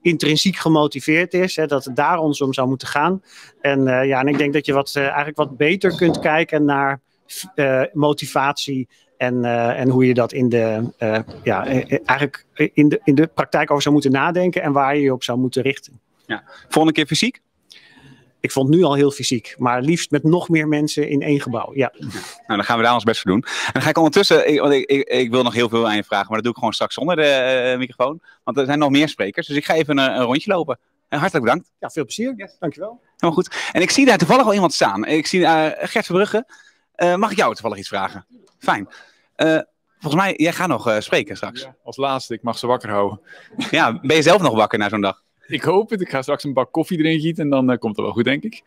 intrinsiek gemotiveerd is. Hè, dat het daar ons om zou moeten gaan. En ja, en ik denk dat je wat, eigenlijk wat beter kunt kijken naar motivatie en, uh, en hoe je dat in de, uh, ja, eigenlijk in de, in de praktijk over zou moeten nadenken en waar je je op zou moeten richten. Ja. Volgende keer fysiek? Ik vond het nu al heel fysiek, maar liefst met nog meer mensen in één gebouw. Ja. Nou, dan gaan we daar ons best voor doen. En dan ga ik ondertussen, ik, want ik, ik, ik, wil nog heel veel aan je vragen, maar dat doe ik gewoon straks zonder de uh, microfoon. Want er zijn nog meer sprekers, dus ik ga even een, een rondje lopen. En hartelijk bedankt. Ja, veel plezier. Yes. Dankjewel. Helemaal goed. En ik zie daar toevallig al iemand staan. Ik zie uh, Gert Verbrugge. Uh, mag ik jou toevallig iets vragen? Fijn. Uh, volgens mij, jij gaat nog eh, spreken straks. Als laatste, ik mag ze wakker houden. [LAUGHS] Ja, ben je zelf nog wakker na zo'n dag? Ik hoop het. Ik ga straks een bak koffie erin gieten en dan eh, komt het wel goed, denk ik.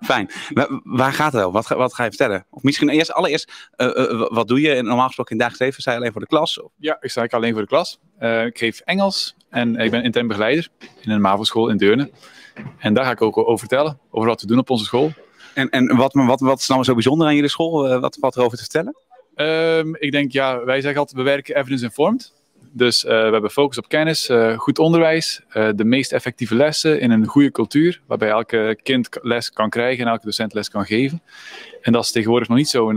Fijn. Wa- waar gaat het over? Wat, ga- wat ga je vertellen? Of misschien eerst allereerst, eh, eh, wat doe je normaal gesproken in het dagelijks leven? Sta je alleen voor de klas? Of- Ja, ik sta ik alleen voor de klas. Eh, ik geef Engels en ik ben intern begeleider in een MAVO-school in Deurne. En daar ga ik ook over vertellen, over wat we doen op onze school. En, en wat, wat, wat is nou zo bijzonder aan jullie school? Eh, wat valt erover te vertellen? Ehm, ik denk, ja, wij zeggen altijd, we werken evidence-informed. Dus eh, we hebben focus op kennis, eh, goed onderwijs, eh, de meest effectieve lessen in een goede cultuur, waarbij elke kind les kan krijgen en elke docent les kan geven. En dat is tegenwoordig nog niet zo'n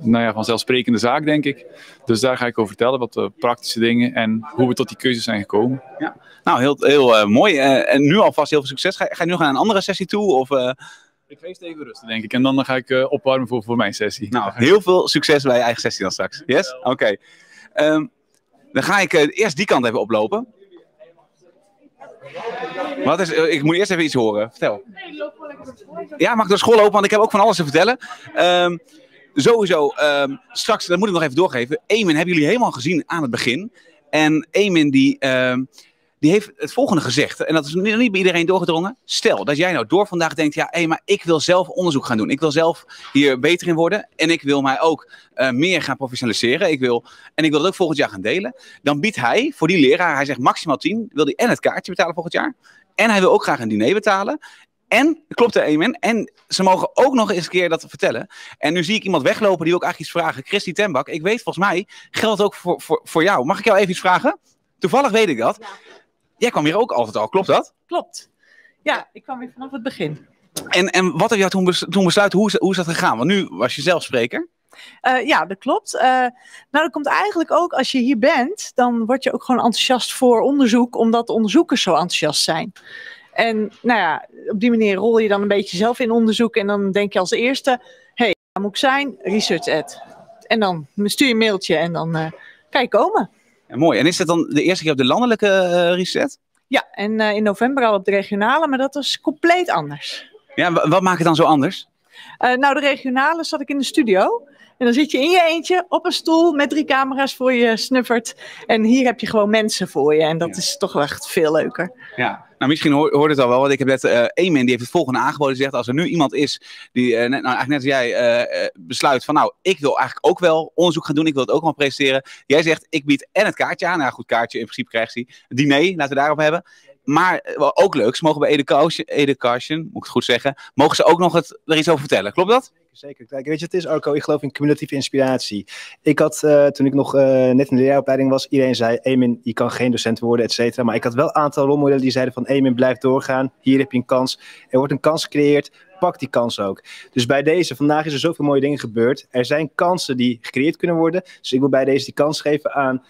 nou ja, vanzelfsprekende zaak, denk ik. Dus daar ga ik over vertellen, wat de praktische dingen en hoe we tot die keuzes zijn gekomen. Ja. Nou, heel, heel mooi. En nu alvast heel veel succes. Ga, ga je nu nog naar een andere sessie toe? Of, Ik feest even rusten, denk ik. En dan ga ik eh, opwarmen voor, voor mijn sessie. Nou, [LAUGHS] heel veel succes bij je eigen sessie dan straks. Yes? Oké. Ehm, dan ga ik eh, eerst die kant even oplopen. Wat is, eh, ik moet eerst even iets horen. Vertel. Ja, mag ik door school lopen? Want ik heb ook van alles te vertellen. Ehm, sowieso, ehm, straks, dat moet ik nog even doorgeven. Eamon hebben jullie helemaal gezien aan het begin. En Eamon die, die heeft het volgende gezegd. En dat is niet niet bij iedereen doorgedrongen. Stel dat jij nou door vandaag denkt, ja, hé, maar ik wil zelf onderzoek gaan doen. Ik wil zelf hier beter in worden. En ik wil mij ook eh, meer gaan professionaliseren. Ik wil, en ik wil dat ook volgend jaar gaan delen. Dan biedt hij voor die leraar, hij zegt maximaal 10, wil hij en het kaartje betalen volgend jaar. En hij wil ook graag een diner betalen. En, klopt er Eamon, en ze mogen ook nog eens een keer dat vertellen. En nu zie ik iemand weglopen die ook eigenlijk iets vragen. Christy Tembak, ik weet volgens mij, geldt ook voor, voor, voor jou. Mag ik jou even iets vragen? Toevallig weet ik dat. Jij kwam hier ook altijd al, klopt dat? Klopt. Ja, ik kwam weer vanaf het begin. En, en wat heb jij toen, bes- toen besluiten, hoe is, hoe is dat gegaan? Want nu was je zelf spreker. Eh, ja, dat klopt. Eh, nou, dat komt eigenlijk ook als je hier bent, dan word je ook gewoon enthousiast voor onderzoek, omdat de onderzoekers zo enthousiast zijn. En nou ja, op die manier rol je dan een beetje zelf in onderzoek en dan denk je als eerste, hé, hey, waar moet ik zijn? Research ad. En dan stuur je een mailtje en dan eh, kan je komen. Ja, mooi. En is dat dan de eerste keer op de landelijke eh, reset? Ja, en eh, in november al op de regionale, maar dat was compleet anders. Ja, wa- wat maakt het dan zo anders? Eh, nou, de regionale zat ik in de studio. En dan zit je in je eentje op een stoel met drie camera's voor je snuffert. En hier heb je gewoon mensen voor je. En dat is toch wel echt veel leuker. Ja, nou misschien hoor, hoort het al wel, want ik heb net eh Eamon, die heeft het volgende aangeboden. Die zegt, als er nu iemand is die, eh, net, nou, eigenlijk net als jij, eh, besluit van nou, ik wil eigenlijk ook wel onderzoek gaan doen. Ik wil het ook wel presenteren. Jij zegt, ik bied en het kaartje aan. Nou goed, kaartje, in principe krijgt hij. Diner, laten we daarop hebben. Maar eh, ook leuk, mogen bij Education, moet ik het goed zeggen, mogen ze ook nog het, er iets over vertellen. Klopt dat? Zeker. Kijk, weet je, het is Arco, ik geloof in cumulatieve inspiratie. Ik had, eh, toen ik nog eh, net in de leraaropleiding was, iedereen zei, Emin, je kan geen docent worden, et cetera. Maar ik had wel een aantal rolmodellen die zeiden van, Emin, blijf doorgaan, hier heb je een kans. Er wordt een kans gecreëerd, pak die kans ook. Dus bij deze, vandaag is er zoveel mooie dingen gebeurd. Er zijn kansen die gecreëerd kunnen worden. Dus ik wil bij deze die kans geven aan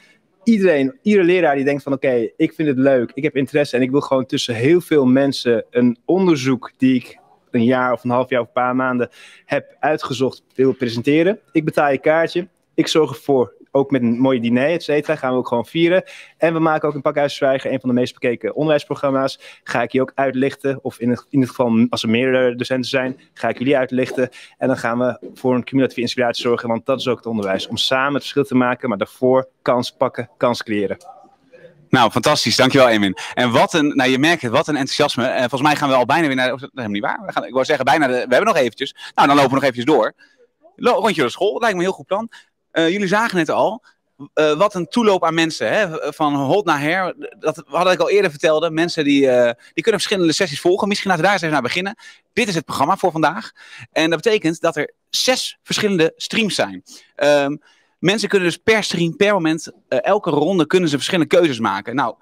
iedereen, iedere leraar die denkt van oké, ik vind het leuk, ik heb interesse en ik wil gewoon tussen heel veel mensen een onderzoek die ik een jaar of een half jaar of een paar maanden heb uitgezocht wil presenteren. Ik betaal je kaartje, ik zorg ervoor, ook met een mooie diner, et cetera, gaan we ook gewoon vieren. En we maken ook een pakhuiszwijgen, een van de meest bekeken onderwijsprogramma's. Ga ik je ook uitlichten, of in in het geval als er meerdere docenten zijn, ga ik jullie uitlichten. En dan gaan we voor een cumulatieve inspiratie zorgen, want dat is ook het onderwijs. Om samen het verschil te maken, maar daarvoor kans pakken, kans creëren. Nou, fantastisch. Dankjewel, Emin. En wat een, nou je merkt het, wat een enthousiasme. En volgens mij gaan we al bijna weer naar, of is dat helemaal niet waar? We gaan, ik wou zeggen, bijna, de, we hebben nog eventjes. Nou, dan lopen we nog eventjes door. Rondje door school, lijkt me een heel goed plan. Eh, jullie zagen het al. Eh, wat een toeloop aan mensen, hè? van hot naar her. Dat had ik al eerder vertelde. Mensen die, eh, die kunnen verschillende sessies volgen. Misschien laten we daar eens even naar beginnen. Dit is het programma voor vandaag. En dat betekent dat er zes verschillende streams zijn. Ehm, mensen kunnen dus per stream, per moment, elke ronde kunnen ze verschillende keuzes maken. Nou,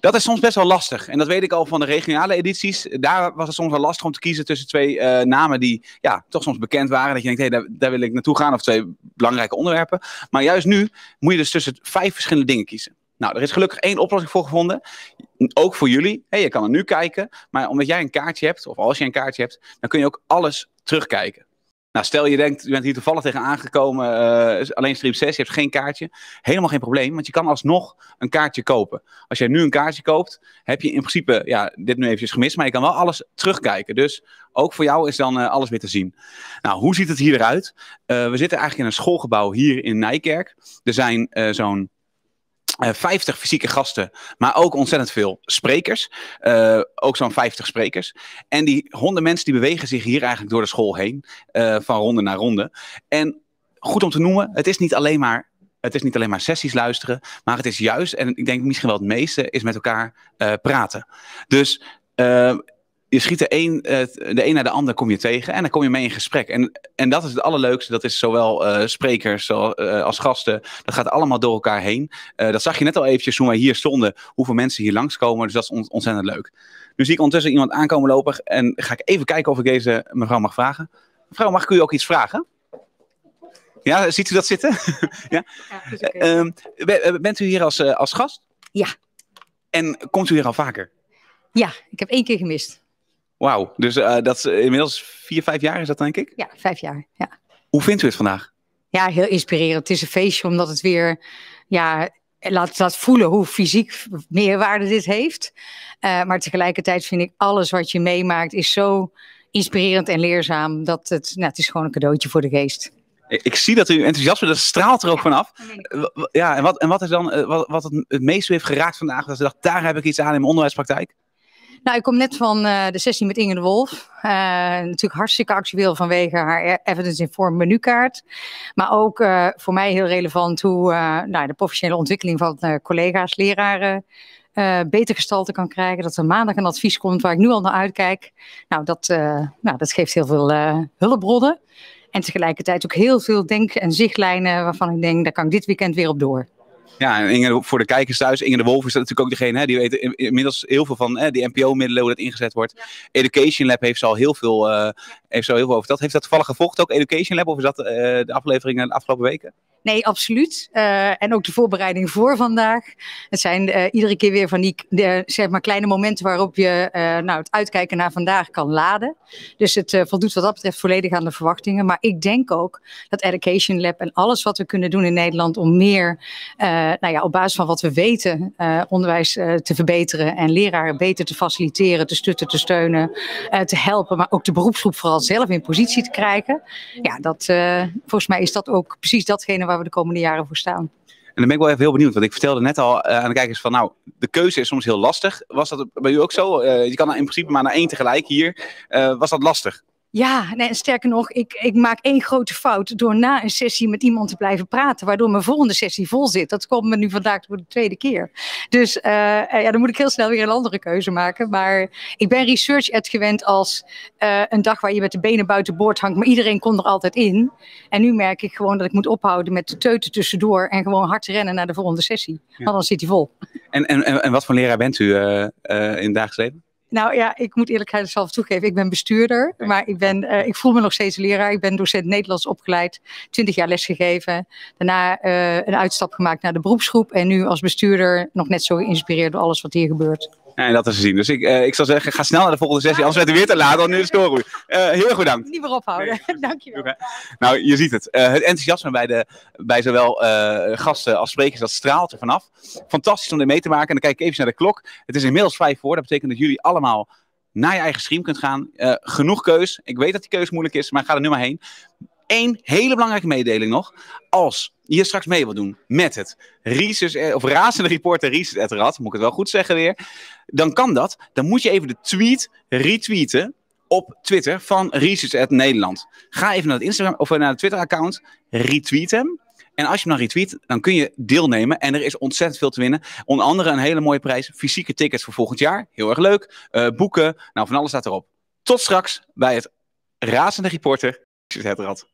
dat is soms best wel lastig. En dat weet ik al van de regionale edities. Daar was het soms wel lastig om te kiezen tussen twee eh, namen die ja, toch soms bekend waren. Dat je denkt, hé, daar, daar wil ik naartoe gaan. Of twee belangrijke onderwerpen. Maar juist nu moet je dus tussen vijf verschillende dingen kiezen. Nou, er is gelukkig één oplossing voor gevonden. Ook voor jullie. Hey, je kan er nu kijken. Maar omdat jij een kaartje hebt, of als je een kaartje hebt, dan kun je ook alles terugkijken. Nou, stel je denkt, je bent hier toevallig tegen aangekomen, eh, alleen stream 6, je hebt geen kaartje. Helemaal geen probleem, want je kan alsnog een kaartje kopen. Als jij nu een kaartje koopt, heb je in principe, ja, dit nu eventjes gemist, maar je kan wel alles terugkijken. Dus ook voor jou is dan eh, alles weer te zien. Nou, hoe ziet het hier eruit? Eh, we zitten eigenlijk in een schoolgebouw hier in Nijkerk. Er zijn zo'n eh, 50 fysieke gasten, maar ook ontzettend veel sprekers. Eh, ook zo'n 50 sprekers. En die honderd mensen die bewegen zich hier eigenlijk door de school heen, eh, van ronde naar ronde. En goed om te noemen, het is niet alleen maar. Het is niet alleen maar sessies luisteren, maar het is juist, en ik denk misschien wel het meeste, is met elkaar eh, praten. Dus eh, je schiet de een, eh, de een naar de ander kom je tegen en dan kom je mee in gesprek. En, en dat is het allerleukste. Dat is zowel eh, sprekers eh, als gasten. Dat gaat allemaal door elkaar heen. Dat zag je net al eventjes toen wij hier stonden. Hoeveel mensen hier langskomen. Dus dat is ont- ontzettend leuk. Nu zie ik ondertussen iemand aankomen lopen. En ga ik even kijken of ik deze mevrouw mag vragen. Mevrouw, mag ik u ook iets vragen? Ja, ziet u dat zitten? [LAUGHS] ja? Ehm, be- bent u hier als, als gast? Ja. En komt u hier al vaker? Ja, ik heb één keer gemist. Wauw, dus eh, dat is inmiddels vier, vijf jaar is dat denk ik? Ja, vijf jaar. Ja, Hoe vindt u het vandaag? ja heel inspirerend. Het is een feestje omdat het weer ja, laat, laat voelen hoe fysiek meerwaarde dit heeft. Eh, maar tegelijkertijd vind ik alles wat je meemaakt is zo inspirerend en leerzaam dat het, nou, het is gewoon een cadeautje voor de geest. Ik zie dat u enthousiast bent, dat straalt er ook vanaf. Ja, en wat, en wat is dan eh, wat, wat het, het meest u heeft geraakt vandaag? Dat ze dacht, daar heb ik iets aan in mijn onderwijspraktijk. Nou, ik kom net van eh, de sessie met Inge de Wolf. Eh, natuurlijk hartstikke actueel vanwege haar e- Evidence Informed menukaart. Maar ook eh, voor mij heel relevant hoe nou, de professionele ontwikkeling van collega's, leraren beter gestalte kan krijgen. Dat er maandag een advies komt waar ik nu al naar uitkijk. Nou, dat, nou, dat geeft heel veel hulpbronnen. En tegelijkertijd ook heel veel denk- en zichtlijnen waarvan ik denk, daar kan ik dit weekend weer op door. Ja, en Inge, voor de kijkers thuis, Inge de Wolf is dat natuurlijk ook degene, hè, die weet in- inmiddels heel veel van hè, die NPO-middelen, hoe dat ingezet wordt. Education Lab heeft ze al heel veel, eh, heeft al heel veel over dat. Heeft dat toevallig gevolgd ook, Education Lab, of is dat eh, de afleveringen de afgelopen weken? Nee, absoluut. Eh, en ook de voorbereiding voor vandaag. Het zijn eh, iedere keer weer van die zeg maar kleine momenten waarop je nou, het uitkijken naar vandaag kan laden. Dus het voldoet wat dat betreft volledig aan de verwachtingen. Maar ik denk ook dat Education Lab en alles wat we kunnen doen in Nederland om meer, nou ja, op basis van wat we weten, onderwijs te verbeteren en leraren beter te faciliteren, te stutten, te steunen, te helpen, maar ook de beroepsgroep vooral zelf in positie te krijgen. Ja, dat, eh, volgens mij is dat ook precies datgene waar we de komende jaren voor staan. En dan ben ik wel even heel benieuwd, want ik vertelde net al eh, aan de kijkers van, nou, de keuze is soms heel lastig. Was dat bij u ook zo? Eh, je kan in principe maar naar één tegelijk hier. Was dat lastig? Ja, nee, en sterker nog, ik, ik maak één grote fout door na een sessie met iemand te blijven praten, waardoor mijn volgende sessie vol zit. Dat komt me nu vandaag voor de tweede keer. Dus eh, ja, dan moet ik heel snel weer een andere keuze maken. Maar ik ben research ed gewend als eh, een dag waar je met de benen buiten boord hangt, maar iedereen kon er altijd in. En nu merk ik gewoon dat ik moet ophouden met de teuten tussendoor en gewoon hard rennen naar de volgende sessie. Want dan zit hij vol. En, en, en wat voor leraar bent u eh, in het dagelijks leven? Nou ja, ik moet eerlijk zelf toegeven, ik ben bestuurder, maar ik, ben, eh, ik voel me nog steeds leraar. Ik ben docent Nederlands opgeleid, 20 jaar lesgegeven. Daarna eh, een uitstap gemaakt naar de beroepsgroep en nu als bestuurder nog net zo geïnspireerd door alles wat hier gebeurt. En dat is te zien. Dus ik, eh, ik zou zeggen, ga snel naar de volgende sessie, anders werd u weer te laat, want nu is het doorroei. Eh heel erg bedankt. Niet meer ophouden, [LAUGHS] dankjewel. Nou, je ziet het. Eh, het enthousiasme bij, de, bij zowel eh, gasten als sprekers, dat straalt er vanaf. Fantastisch om dit mee te maken. En dan kijk ik even naar de klok. Het is inmiddels vijf voor. Dat betekent dat jullie allemaal naar je eigen stream kunt gaan. Eh, genoeg keus. Ik weet dat die keus moeilijk is, maar ga er nu maar heen. Eén hele belangrijke mededeling nog. Als je straks mee wilt doen met het Research, eh, of razende reporter Research at Rad, moet ik het wel goed zeggen weer. Dan kan dat. Dan moet je even de tweet retweeten op Twitter van Research Nederland. Ga even naar het Instagram of naar het Twitter account. Retweet hem. En als je hem dan retweet, dan kun je deelnemen. En er is ontzettend veel te winnen. Onder andere een hele mooie prijs. Fysieke tickets voor volgend jaar. Heel erg leuk. Eh, boeken. Nou, van alles staat erop. Tot straks bij het razende reporter. Het.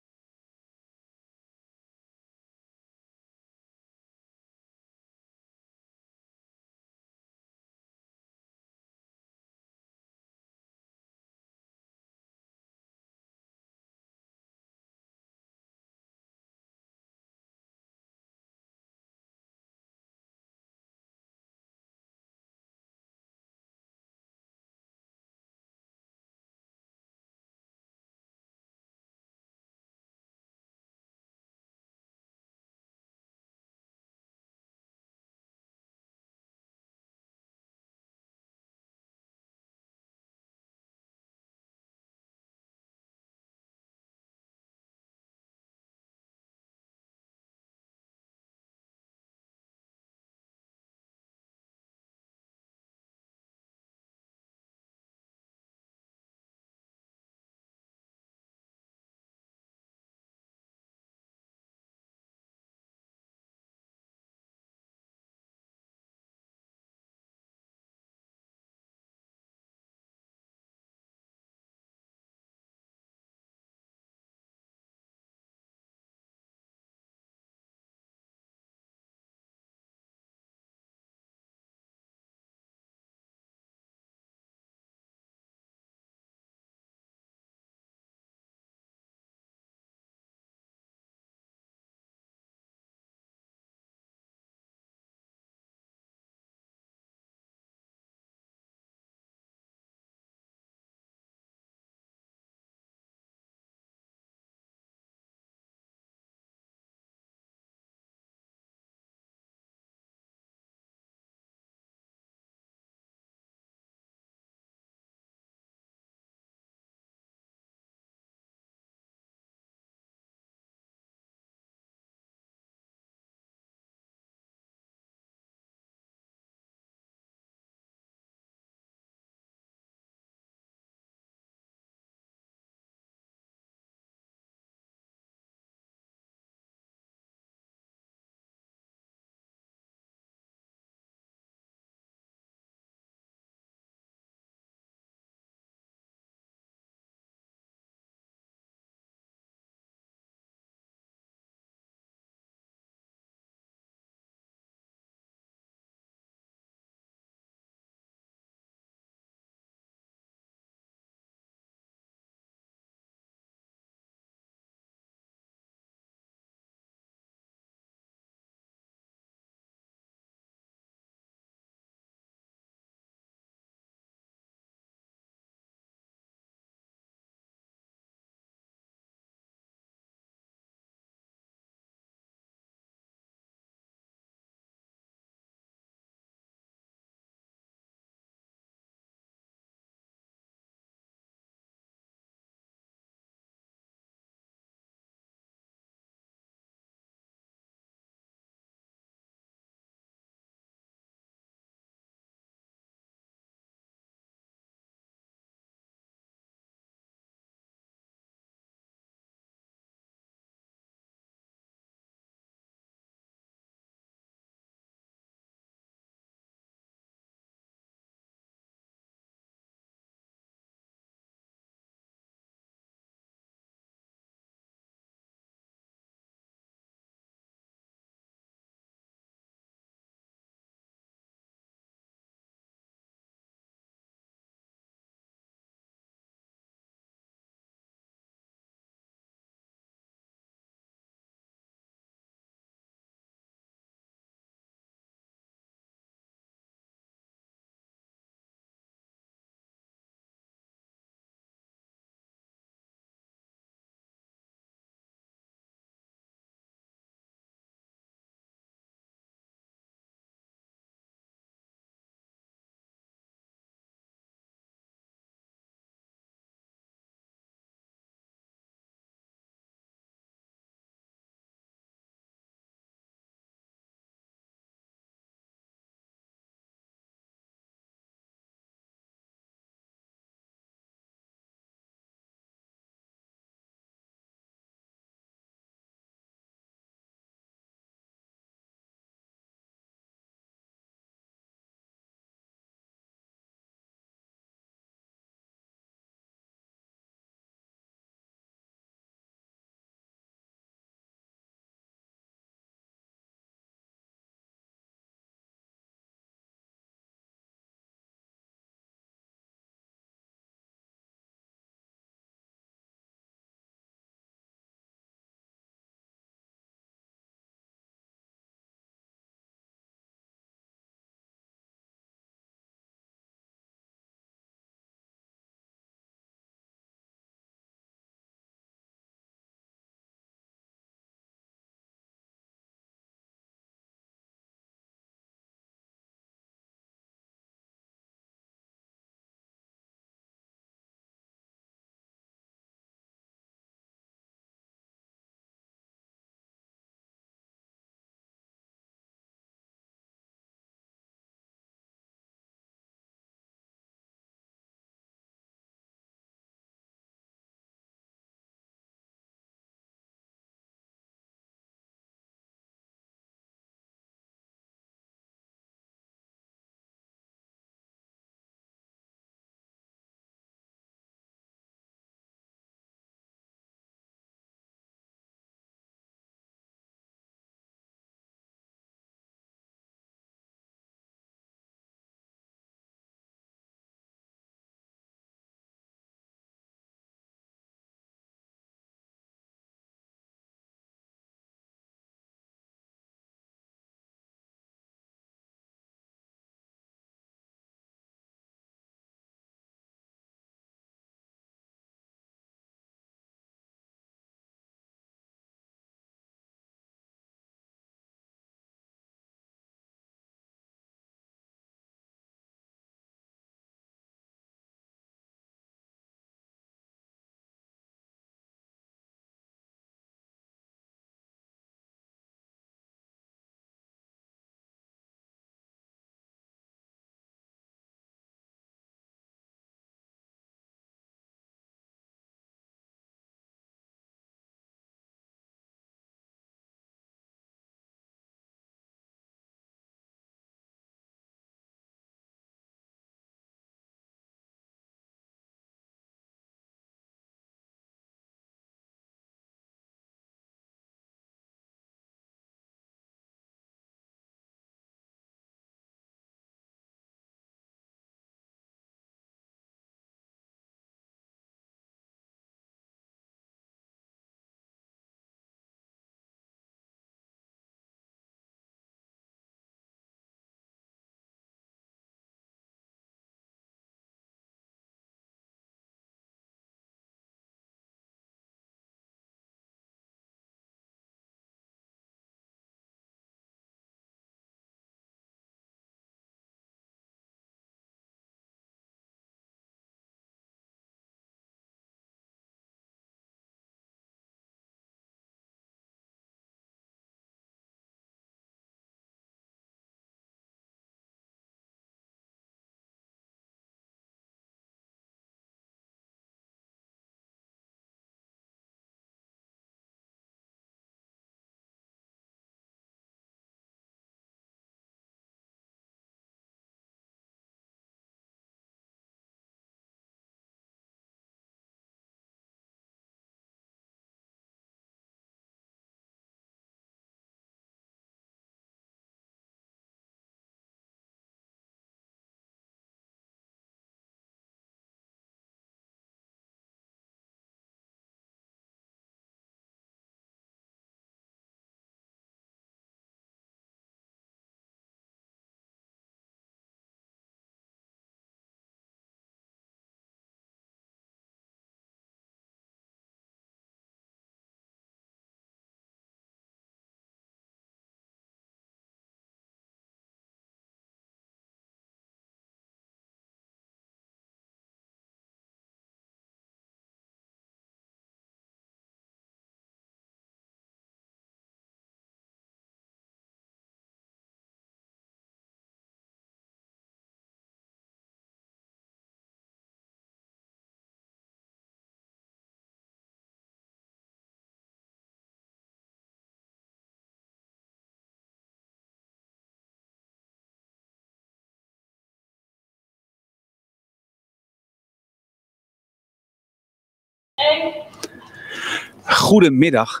Goedemiddag.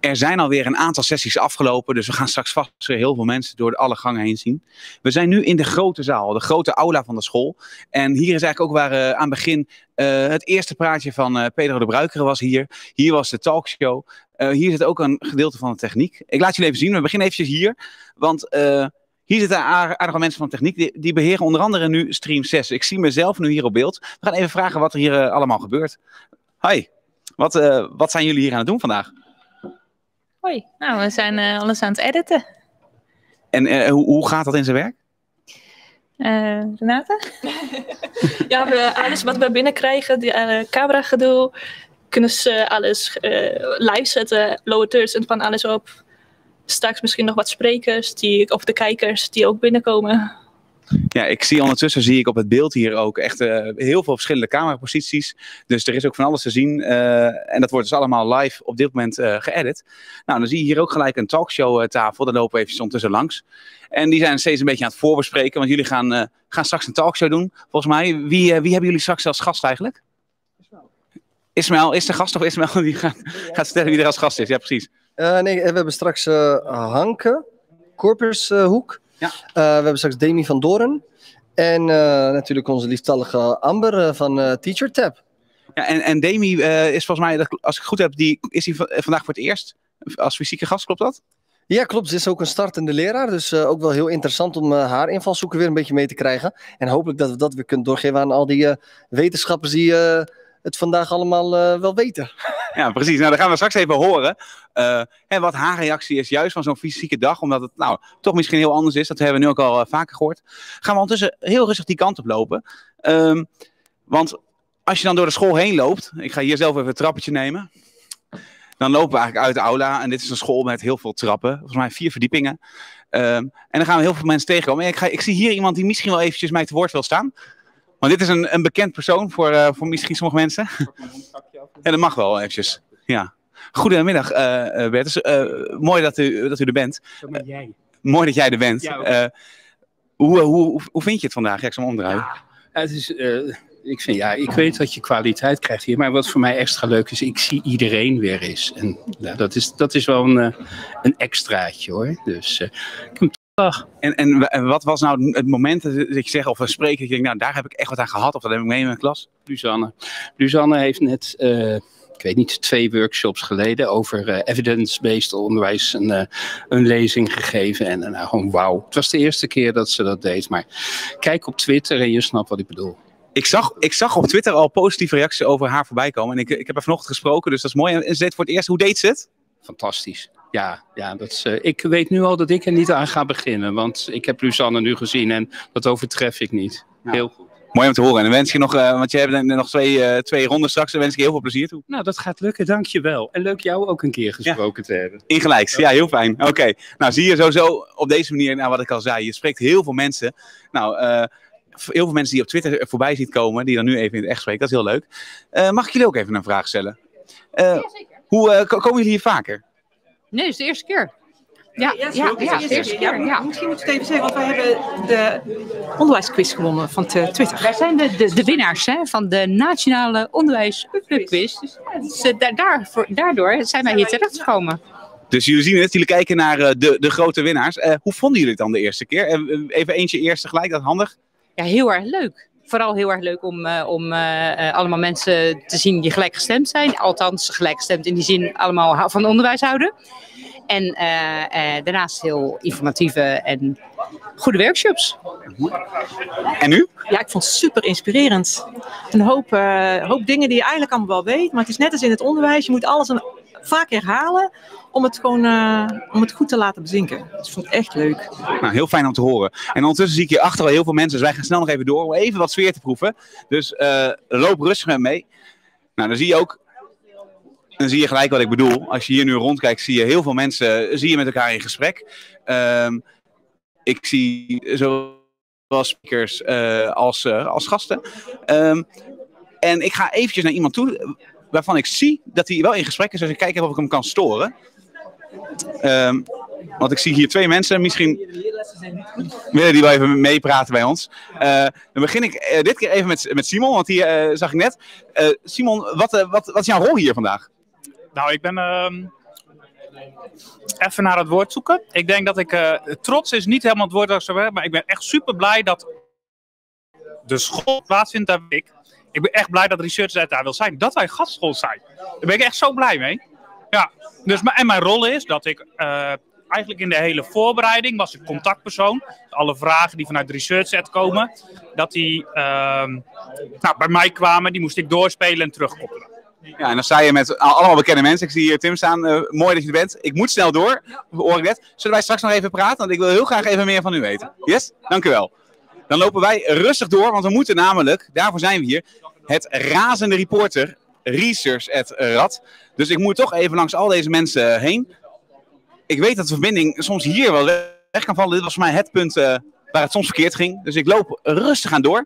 Er zijn alweer een aantal sessies afgelopen, dus we gaan straks vast weer heel veel mensen door alle gangen heen zien. We zijn nu in de grote zaal, de grote aula van de school. En hier is eigenlijk ook waar eh, aan het begin eh, het eerste praatje van eh, Pedro de Bruikere was hier. Hier was de talkshow. Hier zit ook een gedeelte van de techniek. Ik laat jullie even zien. We beginnen eventjes hier, want hier zitten aardig- aardige mensen van techniek. Die, die beheren onder andere nu stream 6. Ik zie mezelf nu hier op beeld. We gaan even vragen wat er hier allemaal gebeurt. Hi, wat, eh, wat zijn jullie hier aan het doen vandaag? Hoi, nou, we zijn eh, alles aan het editen. En eh, hoe, hoe gaat dat in zijn werk? Eh Renate? [LAUGHS] Ja, we, alles wat we binnenkrijgen, die uh, camera gedoe, kunnen ze alles eh, live zetten, lower thirds en van alles op. Straks misschien nog wat sprekers die, of de kijkers die ook binnenkomen. Ja, ik zie ondertussen zie ik op het beeld hier ook echt eh, heel veel verschillende cameraposities. Dus er is ook van alles te zien. eh, en dat wordt dus allemaal live op dit moment eh geëdit. Nou, dan zie je hier ook gelijk een talkshow eh, tafel. Daar lopen we even ondertussen langs. En die zijn steeds een beetje aan het voorbespreken. Want jullie gaan, eh, gaan straks een talkshow doen. Volgens mij, wie, wie hebben jullie straks als gast eigenlijk? Ismaël, is de gast of Ismaël [LAUGHS] die gaat, gaat vertellen wie er als gast is? Ja, precies. Eh, nee, we hebben straks eh, Hanke, Corpushoek. Ja. we hebben straks Demi van Doren. En eh, natuurlijk onze lieftallige Amber eh, van eh, Teacher Tab. Ja, en, en Demi eh, is volgens mij, als ik het goed heb, die, is die va- vandaag voor het eerst als fysieke gast, klopt dat? Ja, klopt. Ze is ook een startende leraar. Dus eh, ook wel heel interessant om eh, haar invalshoeken weer een beetje mee te krijgen. En hopelijk dat we dat weer kunnen doorgeven aan al die eh, wetenschappers die eh, het vandaag allemaal eh, wel weten. Ja, precies. Nou, dan gaan we straks even horen eh, hè, wat haar reactie is, juist van zo'n fysieke dag. Omdat het nou toch misschien heel anders is. Dat hebben we nu ook al eh, vaker gehoord. Gaan we ondertussen heel rustig die kant op lopen. Ehm, want als je dan door de school heen loopt. Ik ga hier zelf even een trappetje nemen. Dan lopen we eigenlijk uit de aula. En dit is een school met heel veel trappen. Volgens mij vier verdiepingen. Ehm, en dan gaan we heel veel mensen tegenkomen. En ik, ga, ik zie hier iemand die misschien wel eventjes mij te woord wil staan. Want dit is een, een bekend persoon voor, eh, voor misschien sommige mensen. Ja, [LAUGHS] dat mag wel eventjes. Ja. Goedemiddag, eh eh, Bertus. Eh, mooi dat u, dat u er bent. ben jij. Mooi dat jij er bent. Ja. Eh, hoe, hoe, hoe, vind je het vandaag? Ja, ik zal hem omdraaien. Het is, eh, ik, vind, ja, ik weet dat je kwaliteit krijgt hier, maar wat voor mij extra leuk is, ik zie iedereen weer eens. En ja, dat, is, dat is wel een, een extraatje hoor. Dus eh, ik heb En, en, wa- en wat was nou het moment dat je zegt, of een spreker, dat je denkt, nou daar heb ik echt wat aan gehad, of dat heb ik mee in mijn klas? Luzanne. Luzanne heeft net, eh, ik weet niet, twee workshops geleden over eh, evidence-based onderwijs een, eh, een lezing gegeven. En nou, gewoon wauw. Het was de eerste keer dat ze dat deed, maar kijk op Twitter en je snapt wat ik bedoel. Ik zag, ik zag op Twitter al positieve reacties over haar voorbij komen. En ik, ik heb haar vanochtend gesproken, dus dat is mooi. En ze deed voor het eerst, hoe deed ze het? Fantastisch. Ja, ja dat is, eh, ik weet nu al dat ik er niet aan ga beginnen. Want ik heb Luzanne nu gezien en dat overtref ik niet. Heel goed. Mooi om te horen. En dan wens ik je nog, eh, want je hebt nog twee, eh, twee ronden straks, dan wens ik je heel veel plezier toe. Nou, dat gaat lukken, dankjewel. En leuk jou ook een keer gesproken te hebben. Ingelijks, ja, heel fijn. Oké, nou zie je sowieso op deze manier, nou wat ik al zei, je spreekt heel veel mensen. Nou, eh, heel veel mensen die op Twitter voorbij ziet komen, die dan nu even in het echt spreken, dat is heel leuk. Eh, mag ik jullie ook even een vraag stellen? Eh, hoe eh, ko- komen jullie hier vaker? Nee, het is de eerste keer. Ja, ja, ja, het is ja, de eerste keer. Ja. Misschien moet je het even zeggen, want wij hebben de onderwijsquiz gewonnen van Twitter. Wij zijn de, de, de winnaars hè, van de Nationale Onderwijs Quiz. Dus, ja, dus, eh, da- daarvoor, daardoor zijn wij hier terechtgekomen. Dus jullie zien het, jullie kijken naar eh, de, de grote winnaars. Eh, hoe vonden jullie het dan de eerste keer? Even eentje eerst gelijk, dat is handig. Ja, heel erg leuk. Vooral heel erg leuk om, eh, om eh, eh, allemaal mensen te zien die gelijkgestemd zijn. Althans, gelijkgestemd in die zin allemaal van onderwijs houden. En eh, eh, daarnaast heel informatieve en goede workshops. En nu? Ja, ik vond het super inspirerend. Een hoop, eh, hoop dingen die je eigenlijk allemaal wel weet. Maar het is net als in het onderwijs. Je moet alles een, vaak herhalen om het gewoon eh, om het goed te laten bezinken. Dus ik vond echt leuk. Nou, heel fijn om te horen. En ondertussen zie ik hier achter al heel veel mensen. Dus wij gaan snel nog even door om even wat sfeer te proeven. Dus eh, loop rustig mee. Nou, dan zie je ook. Dan zie je gelijk wat ik bedoel. Als je hier nu rondkijkt, zie je heel veel mensen zie je met elkaar in gesprek. Ehm, ik zie zowel sprekers eh, als, als gasten. Ehm, en ik ga eventjes naar iemand toe waarvan ik zie dat hij wel in gesprek is. Dus ik kijk even of ik hem kan storen. Ehm, Want ik zie hier twee mensen. Misschien willen die wel even meepraten bij ons. Eh, dan begin ik eh, dit keer even met, met Simon, want die eh, zag ik net. Simon, wat, wat, wat is jouw rol hier vandaag? Nou, ik ben ehm, even naar het woord zoeken. Ik denk dat ik, trots is niet helemaal het woord dat ik zou hebben, maar ik ben echt super blij dat de school plaatsvindt daar ik. Ik ben echt blij dat researchers daar wil zijn. Dat wij gastschool zijn. Daar ben ik echt zo blij mee. Ja, dus, en mijn rol is dat ik eh, eigenlijk in de hele voorbereiding was ik contactpersoon. Alle vragen die vanuit de research set komen, dat die ehm, nou, bij mij kwamen, die moest ik doorspelen en terugkoppelen. Ja, en dan sta je met al- allemaal bekende mensen. Ik zie hier Tim staan. Eh, mooi dat je er bent. Ik moet snel door, hoor ik net. Zullen wij straks nog even praten? Want ik wil heel graag even meer van u weten. Yes? Dank u wel. Dan lopen wij rustig door, want we moeten namelijk, daarvoor zijn we hier, het razende reporter, Research at Rad. Dus ik moet toch even langs al deze mensen heen. Ik weet dat de verbinding soms hier wel weg kan vallen. Dit was voor mij het punt eh, waar het soms verkeerd ging. Dus ik loop rustig aan door.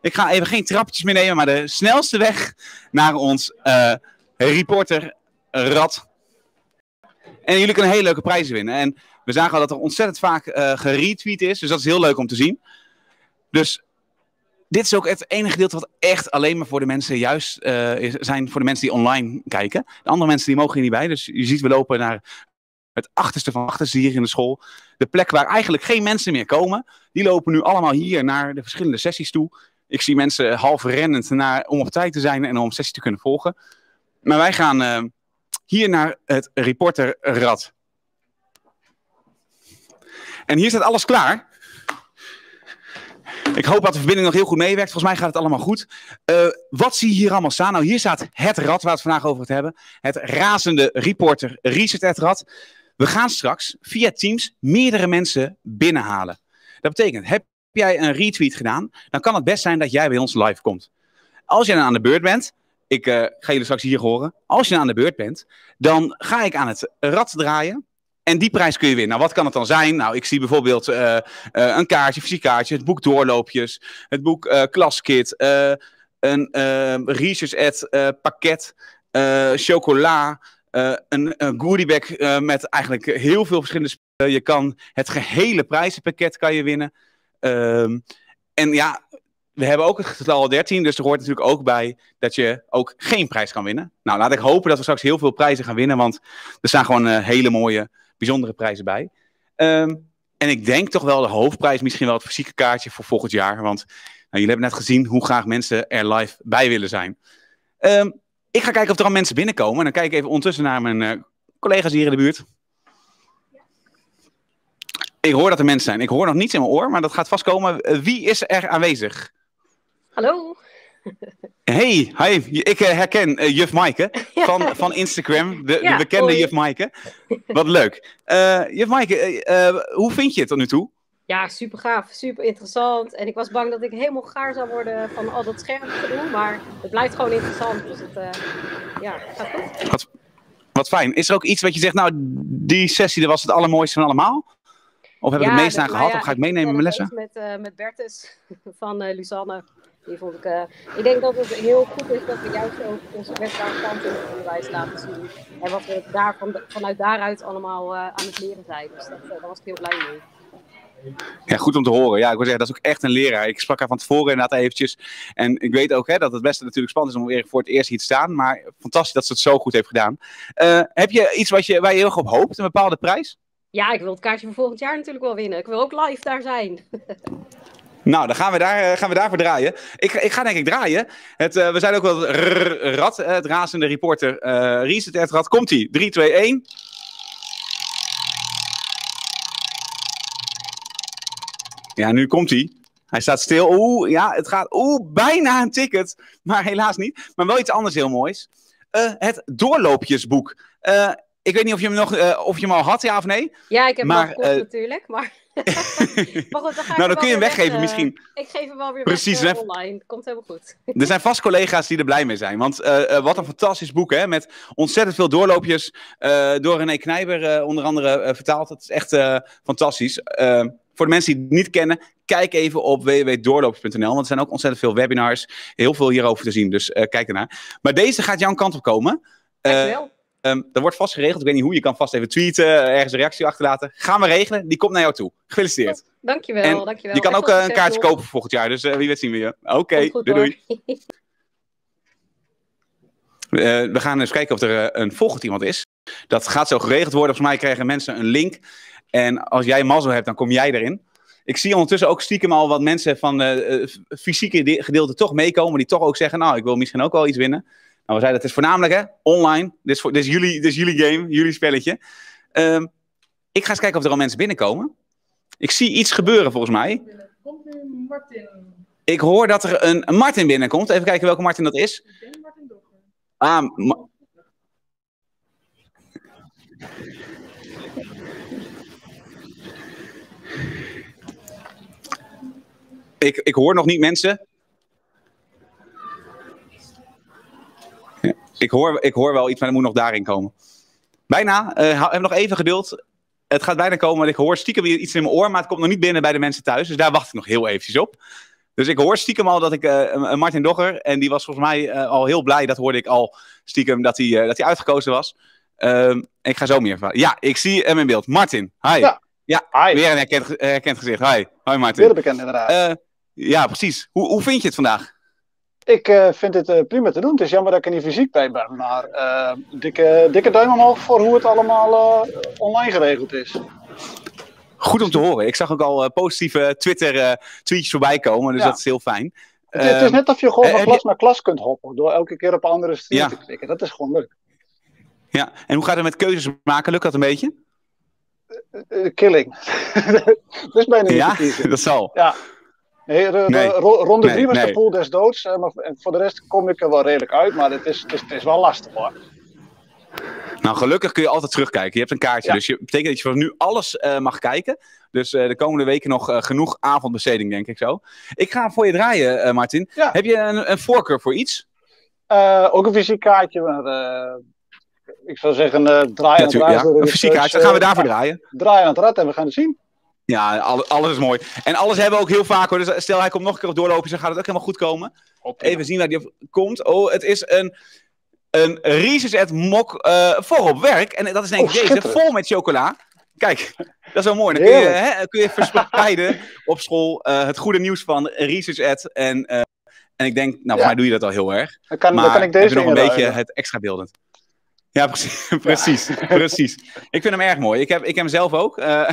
Ik ga even geen trappetjes meer nemen, maar de snelste weg naar ons eh, reporter Rad. En jullie kunnen hele leuke prijzen winnen. En we zagen al dat er ontzettend vaak eh geretweet is. Dus dat is heel leuk om te zien. Dus dit is ook het enige gedeelte wat echt alleen maar voor de mensen juist is, zijn voor de mensen die online kijken. De andere mensen die mogen hier niet bij. Dus je ziet we lopen naar het achterste van achterste hier in de school. De plek waar eigenlijk geen mensen meer komen. Die lopen nu allemaal hier naar de verschillende sessies toe. Ik zie mensen half rennend naar, om op tijd te zijn en om sessie te kunnen volgen. Maar wij gaan eh, hier naar het reporterrad. En hier staat alles klaar. Ik hoop dat de verbinding nog heel goed meewerkt. Volgens mij gaat het allemaal goed. Eh, wat zie je hier allemaal staan? Nou, hier staat het rad waar we het vandaag over het hebben. Het razende reporter Reset het rad. We gaan straks via Teams meerdere mensen binnenhalen. Dat betekent, heb jij een retweet gedaan, dan kan het best zijn dat jij bij ons live komt. Als je dan aan de beurt bent, ik eh, ga jullie straks hier horen. Als je dan aan de beurt bent, dan ga ik aan het rad draaien. En die prijs kun je winnen. Nou, wat kan het dan zijn? Nou, ik zie bijvoorbeeld eh, eh, een kaartje, fysiek kaartje, het boek Doorloopjes, het boek eh Klaskit, een eh, Research Ad pakket, chocola, een, een goodiebag met eigenlijk heel veel verschillende spellen. Je kan het gehele prijzenpakket kan je winnen. Ehm, en ja, we hebben ook het getal 13, dus er hoort natuurlijk ook bij dat je ook geen prijs kan winnen. Nou, laat ik hopen dat we straks heel veel prijzen gaan winnen, want er staan gewoon hele mooie, bijzondere prijzen bij. Ehm, en ik denk toch wel de hoofdprijs, misschien wel het fysieke kaartje voor volgend jaar. Want nou, jullie hebben net gezien hoe graag mensen er live bij willen zijn. Ehm, ik ga kijken of er al mensen binnenkomen. En dan kijk ik even ondertussen naar mijn eh, collega's hier in de buurt. Ik hoor dat er mensen zijn. Ik hoor nog niets in mijn oor, maar dat gaat vast komen. Eh, wie is er aanwezig? Hallo. Hey, hi. Ik eh, herken eh, juf Maaike [LAUGHS] van, van Instagram, de, Ja, de bekende juf Maaike. [LAUGHS] Wat leuk. Eh, juf Maaike, hoe vind je het tot nu toe? Ja, super gaaf, super interessant. En ik was bang dat ik helemaal gaar zou worden van al dat scherm te doen. Maar het blijft gewoon interessant. Dus het ja, gaat goed. Wat, wat fijn. Is er ook iets wat je zegt, nou, die sessie dat was het allermooiste van allemaal? Of heb ik het meest aan nou gehad? of ga ik meenemen in mijn lessen? Met, uh, met Bertus [LAUGHS] van uh, Luzanne. Die vond ik, uh, ik denk dat het heel goed is dat we juist ook onze kwetsbare kant in het onderwijs laten zien. En wat we daar van, vanuit daaruit allemaal uh, aan het leren zijn. Dus dat, daar was ik heel blij mee. Ja, goed om te horen. Ja, ik wil zeggen, dat is ook echt een leraar. Ik sprak haar van tevoren inderdaad eventjes. En ik weet ook hè, dat het beste natuurlijk spannend is om weer voor het eerst hier te staan. Maar fantastisch dat ze het zo goed heeft gedaan. Uh, heb je iets wat je, waar je heel erg op hoopt? Een bepaalde prijs? Ja, ik wil het kaartje voor volgend jaar natuurlijk wel winnen. Ik wil ook live daar zijn. [LAUGHS] Nou, dan gaan we, daar, gaan we daarvoor draaien. Ik, ik ga denk ik draaien. Het, uh, we zijn ook wel het rad, het razende reporter. Uh, Reset het rad. Komt-ie. 3, 2, 1. Ja, nu komt hij. Hij staat stil. Oeh, ja, het gaat. Oeh, bijna een ticket. Maar helaas niet. Maar wel iets anders heel moois. Uh, het doorloopjesboek. Uh, ik weet niet of je hem nog uh, of je hem al had, ja of nee. Ja, ik heb maar, hem al gekocht natuurlijk. Maar, maar goed, dan ga nou, dan kun je hem weg, weggeven misschien. Ik geef hem wel weer Precies, weg, online. Komt helemaal goed. Er zijn vast collega's die er blij mee zijn. Want wat een fantastisch boek, hè. Met ontzettend veel doorloopjes. door René Knijber onder andere vertaald. Het is echt fantastisch voor de mensen die het niet kennen, kijk even op www.doorloops.nl. Want er zijn ook ontzettend veel webinars. Heel veel hierover te zien, dus kijk ernaar. Maar deze gaat jouw kant op komen. Uh, Ehm, dat wordt vast geregeld. Ik weet niet hoe. Je kan vast even tweeten, eh, ergens een reactie achterlaten. Gaan we regelen. Die komt naar jou toe. Gefeliciteerd. Dankjewel, En dankjewel. Je kan ook eh, een kaartje kopen volgend jaar. Dus eh, wie weet zien we je. Oké, doei doei. We gaan eens kijken of er een volgend iemand is. Dat gaat zo geregeld worden. Volgens mij krijgen mensen een link. En als jij mazzel hebt, dan kom jij erin. Ik zie ondertussen ook stiekem al wat mensen van het fysieke de- gedeelte toch meekomen. Die toch ook zeggen, nou, ik wil misschien ook wel iets winnen. We zeiden, het is voornamelijk hè, online. Dit is, jullie, jullie game, jullie spelletje. Ehm, ik ga eens kijken of er al mensen binnenkomen. Ik zie iets gebeuren volgens mij. Ik hoor dat er een, een Martin binnenkomt. Even kijken welke Martin dat is. Ah, Ma- ik, ik hoor nog niet mensen. Ik, hoor, ik hoor wel iets, maar er moet nog daarin komen. Bijna. eh hou- heb nog even geduld. Het gaat bijna komen. want Ik hoor stiekem weer iets in mijn oor, maar het komt nog niet binnen bij de mensen thuis. Dus daar wacht ik nog heel eventjes op. Dus ik hoor stiekem al dat ik een- een Martin Dogger, en die was volgens mij eh, al heel blij, dat hoorde ik al stiekem, dat hij, dat hij uitgekozen was. Ehm, ik ga zo meer van. Ja, ik zie hem in beeld. Martin, hi. Ja. Ja, weer een herkend, herkend gezicht. Hi, hi Martin. Weer bekend inderdaad. Ja, precies. Hoe, hoe vind je het vandaag? Ik eh, vind het eh, prima te doen. Het is jammer dat ik er niet fysiek bij ben. Maar eh, dikke, dikke duim omhoog voor hoe het allemaal online geregeld is. Goed om te horen. Ik zag ook al positieve Twitter-tweetjes voorbij komen, dus Ja. dat is heel fijn. Het, het is Ehm, net of je gewoon van klas naar klas kunt hoppen. Door elke keer op andere stream Ja. te klikken. Dat is gewoon leuk. Ja, en hoe gaat het met keuzes maken? Lukt dat een beetje? Killing. [LAUGHS] dat is bijna niet Ja, [LAUGHS] dat zal. Ja. Nee, de, de Nee. ro- ronde Nee, 3 was nee. de pool des doods. eh, maar voor- de rest kom ik er wel redelijk uit. Maar het is, het is, het is wel lastig hoor. Nou, gelukkig kun je altijd terugkijken. Je hebt een kaartje, Ja. dus je betekent dat je van nu alles eh, mag kijken. Dus eh, de komende weken nog genoeg avondbesteding, denk ik zo. Ik ga voor je draaien, Martin. Heb je een, een voorkeur voor iets? Ook een fysiek kaartje. Maar, ik zou zeggen, draai aan het rad. ja, een fysiek kaartje. Dan gaan we daarvoor draaien. Draai aan het rad en we gaan het zien. Ja, alle- alles is mooi. En alles hebben we ook heel vaak hoor. Dus stel hij komt nog een keer op doorlopen, dan gaat het ook helemaal goed komen. Even zien waar die op komt. Oh, het is een, een Reese's at Mok eh voorop werk. En dat is denk ik Oh, deze, vol met chocola. Kijk, [LAUGHS] dat is wel mooi. Dan kun je, hè, kun je verspreiden op school eh, het goede nieuws van Reese's at. En, eh, en ik denk, nou, voor Ja. mij doe je dat al heel erg. Dan kan- dan maar kan ik deze heb je nog een beetje het extra beeldend. Ja, precies. [LAUGHS] precies, precies. Ik vind hem erg mooi. Ik heb, ik heb hem zelf ook. eh,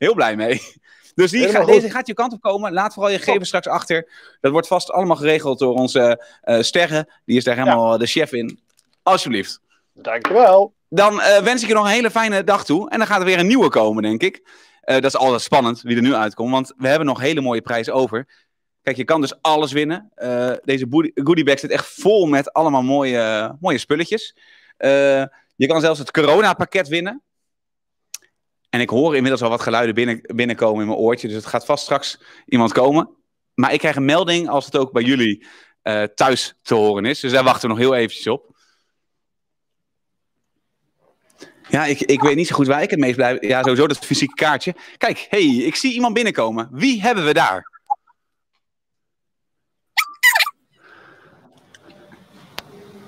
heel blij mee. [LAUGHS] Dus die deze gaat je kant op komen. Laat vooral je gegevens straks achter. Dat wordt vast allemaal geregeld door onze eh, Sterren. Die is daar helemaal de chef in. Alsjeblieft. Dankjewel. Dan eh, wens ik je nog een hele fijne dag toe. En dan gaat er weer een nieuwe komen, denk ik. Eh, dat is altijd spannend wie er nu uitkomt. Want we hebben nog hele mooie prijzen over. Kijk, je kan dus alles winnen. Eh, deze goodiebag zit echt vol met allemaal mooie, mooie spulletjes. Eh, je kan zelfs het corona-pakket winnen. En ik hoor inmiddels al wat geluiden binnen, binnenkomen in mijn oortje. Dus het gaat vast straks iemand komen. Maar ik krijg een melding als het ook bij jullie eh, thuis te horen is. Dus daar wachten we nog heel eventjes op. Ja, ik, ik weet niet zo goed waar ik het meest blij Ja, sowieso dat fysieke kaartje. Kijk, hey, ik zie iemand binnenkomen. Wie hebben we daar?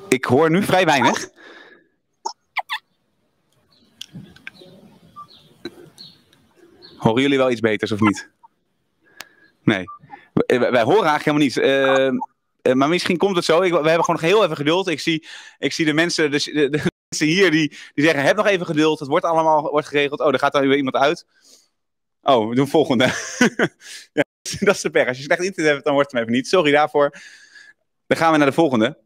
Ik hoor nu vrij weinig. Horen jullie wel iets beters of niet? Nee. Wij, wij horen eigenlijk helemaal niets. Eh, eh, maar misschien komt het zo. Ik, we hebben gewoon nog heel even geduld. Ik zie, ik zie de mensen, de, mensen hier die, die zeggen: heb nog even geduld. Het wordt allemaal wordt geregeld. Oh, er gaat dan weer iemand uit. Oh, we doen volgende. [LAUGHS] ja, [LAUGHS] dat is de pech. Als je slecht internet hebt, dan wordt het hem even niet. Sorry daarvoor. Dan gaan we naar de volgende.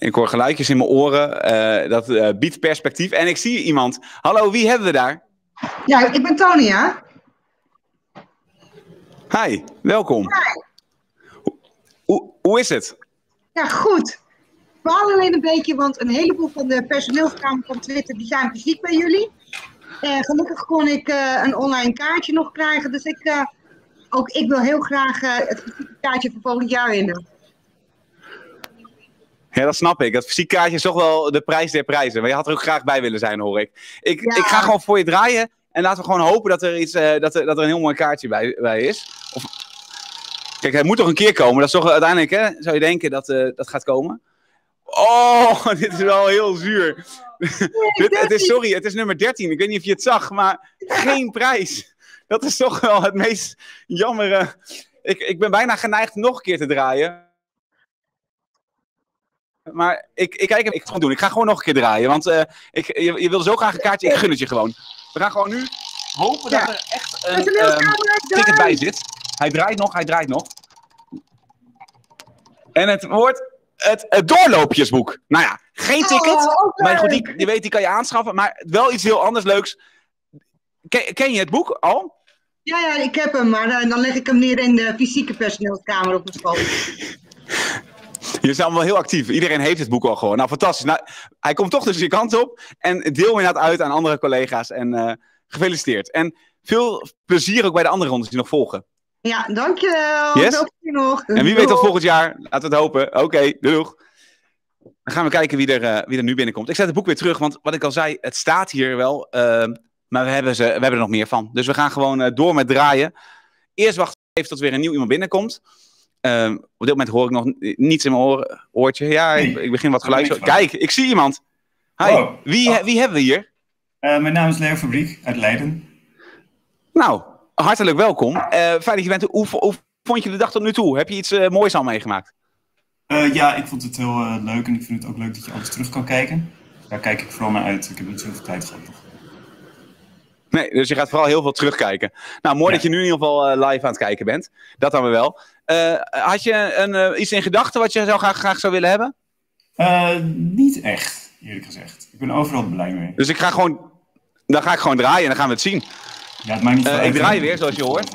Ik hoor geluidjes in mijn oren. eh, dat eh, biedt perspectief. En ik zie iemand. Hallo, wie hebben we daar? Ja, ik ben Tonia. Hi, welkom. Hoe, hoe is het? Ja, goed. Ik baal alleen een beetje, want een heleboel van de personeelskamer van Twitter die zijn fysiek bij jullie. En gelukkig kon ik een online kaartje nog krijgen, dus ik, ook ik wil heel graag het fysieke kaartje voor volgend jaar winnen. Ja, dat snap ik. Dat fysiek kaartje is toch wel de prijs der prijzen. Maar je had er ook graag bij willen zijn, hoor ik. Ik, ik ga gewoon voor je draaien. En laten we gewoon hopen dat er, iets, eh, dat er, dat er een heel mooi kaartje bij, bij is. Of... Kijk, hij moet toch een keer komen. Dat is toch uiteindelijk, hè, zou je denken dat eh, dat gaat komen. Oh, [LAUGHS] dit is wel heel zuur. dit, het is, sorry, het is nummer 13. Ik weet niet of je het zag, maar geen prijs. Dat is toch wel het meest jammere. Ik, ik ben bijna geneigd nog een keer te draaien. Maar ik, ik, kijk, ik ga het gewoon doen. Ik ga gewoon nog een keer draaien. Want eh, ik, je, je wil zo graag een kaartje. Ik gun het je gewoon. We gaan gewoon nu hopen dat er echt een ehm, ticket bij zit. Hij draait nog, hij draait nog. En het wordt het, het doorloopjesboek. Nou ja, geen ticket. Oh, maar goed, die, je weet, die kan je aanschaffen. Maar wel iets heel anders leuks. Ken, ken je het boek al? Ja, ja, ik heb hem, maar eh, dan leg ik hem neer in de fysieke personeelskamer op de school. [LAUGHS] [LAUGHS] Je bent allemaal heel actief. Iedereen heeft het boek al gewoon. Nou, fantastisch. Nou, hij komt toch dus je kant op. En deel inderdaad uit aan andere collega's. En eh, gefeliciteerd. En veel plezier ook bij de andere rondes die nog volgen. Ja, dankjewel. Yes? Nog. En wie weet tot volgend jaar. Laten we het hopen. Oké, doeg. Dan gaan we kijken wie er, eh, wie er nu binnenkomt. Ik zet het boek weer terug, want wat ik al zei, het staat hier wel. ehm, maar we hebben, ze, we hebben er nog meer van. Dus we gaan gewoon eh, door met draaien. Eerst wachten even tot weer een nieuw iemand binnenkomt. Ehm, op dit moment hoor ik nog ni- niets in mijn oor, oortje. Ja, ik, ik begin wat geluid. Kijk, ik zie iemand. Hi, Oh. wie, wie hebben we hier? Eh, mijn naam is Leo Fabriek uit Leiden. Nou, hartelijk welkom. Eh, fijn dat je bent. Hoe, hoe vond je de dag tot nu toe? Heb je iets eh, moois al meegemaakt? Ja, ik vond het heel leuk en ik vind het ook leuk dat je alles terug kan kijken. Daar kijk ik vooral naar uit. Ik heb niet zoveel tijd gehad nog. Nee, dus je gaat vooral heel veel terugkijken. Nou, mooi dat je nu in ieder geval live aan het kijken bent. Dat dan weer wel. Eh, had je een, eh, iets in gedachten wat je zou graag, graag zou willen hebben? Eh, niet echt, eerlijk gezegd. Ik ben overal blij mee. Dus ik ga gewoon, dan ga ik gewoon draaien en dan gaan we het zien. Ja, het maakt niet ik draai weer, zoals je hoort.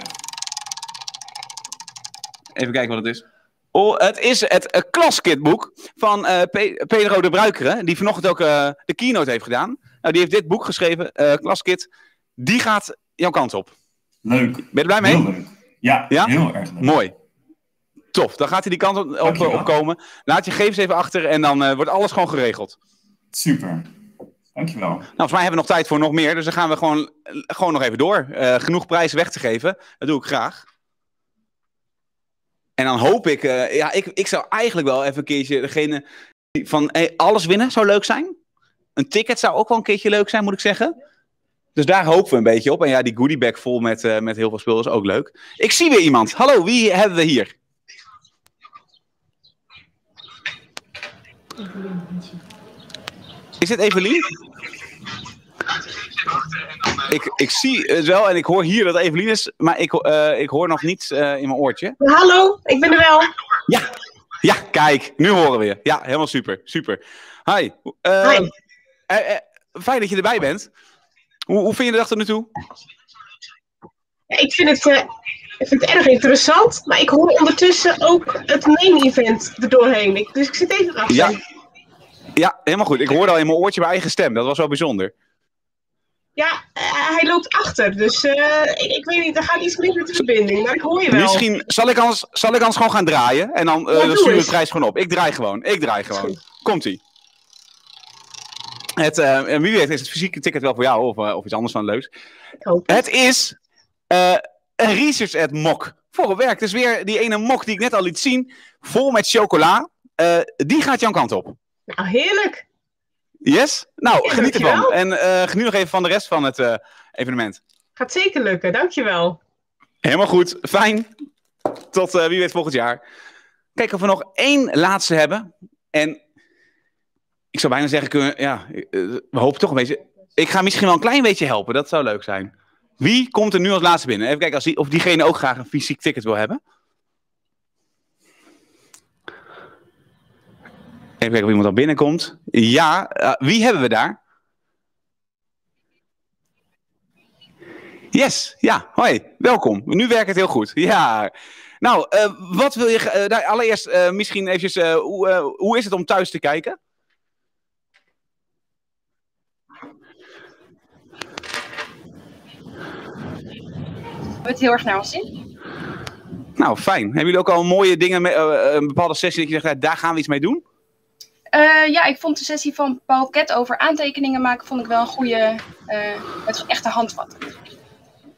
Even kijken wat het is. Oh, het is het uh, klaskitboek van eh, Pe- Pedro de Bruikere, die vanochtend ook eh, de keynote heeft gedaan. Nou, die heeft dit boek geschreven, eh klaskit. Die gaat jouw kant op. Leuk. Ben je er blij mee? Heel leuk. Ja, heel erg leuk. Mooi. Tof, dan gaat hij die kant op, op, Dankjewel. op komen. Laat je gegevens even achter en dan eh, wordt alles gewoon geregeld. Super. Dankjewel. Nou, volgens mij hebben we nog tijd voor nog meer, dus dan gaan we gewoon, gewoon nog even door. Eh, genoeg prijzen weg te geven, dat doe ik graag. En dan hoop ik, eh, ja, ik, ik zou eigenlijk wel even een keertje degene die van hey, alles winnen zou leuk zijn. Een ticket zou ook wel een keertje leuk zijn, moet ik zeggen. Dus daar hopen we een beetje op. En ja, die goodiebag vol met, met heel veel spul is ook leuk. Ik zie weer iemand. Hallo, wie hebben we hier? Is dit Evelien? Ik, ik zie het wel en ik hoor hier dat Evelien is, maar ik, eh, ik hoor nog niets eh, in mijn oortje. Hallo, ik ben er wel. Ja, ja, kijk, nu horen we je. Ja, helemaal super, super. Hi. Eh, Hi. fijn dat je erbij bent. Hoe, hoe vind je de dag tot nu toe? Ja, ik, vind het, ik vind het erg interessant, maar ik hoor ondertussen ook het main event erdoorheen. Dus ik zit even achter. Ja. Ja, helemaal goed. Ik hoorde al in mijn oortje mijn eigen stem. Dat was wel bijzonder. Ja, eh, hij loopt achter, dus eh, ik, ik weet niet, er gaat iets mis met de verbinding, maar ik hoor je wel. Misschien zal ik, anders, zal ik anders gewoon gaan draaien. En dan, eh Ja, dan de prijs gewoon op. Ik draai gewoon. Ik draai gewoon. Komt-ie. Het, en wie weet is het fysieke ticket wel voor jou of, of iets anders van leuks. Het is een research at mok. Voor het werk. Dus weer die ene mok die ik net al liet zien. Vol met chocola. Eh, die gaat jouw kant op. Nou, heerlijk. Yes? Nou, geniet ervan. En eh, geniet nog even van de rest van het eh, evenement. Gaat zeker lukken, dankjewel. Helemaal goed. Fijn. Tot wie weet volgend jaar. Kijk of we nog één laatste hebben. En ik zou bijna zeggen, kunnen, ja, we hopen toch een beetje. Ik ga misschien wel een klein beetje helpen. Dat zou leuk zijn. Wie komt er nu als laatste binnen? Even kijken als die, of diegene ook graag een fysiek ticket wil hebben. Even kijken of iemand al binnenkomt. Ja, eh, wie hebben we daar? Yes, ja, hoi, welkom. Nu werkt het heel goed. Ja. Nou, eh, wat wil je... eh, nou, allereerst misschien eventjes, hoe, hoe is het om thuis te kijken? We het heel erg naar ons zin. Nou, fijn. Hebben jullie ook al mooie dingen, met, eh, een bepaalde sessie dat je zegt, daar gaan we iets mee doen? Eh, ja, ik vond de sessie van Paul Ket over aantekeningen maken vond ik wel een goede, eh met echte handvat.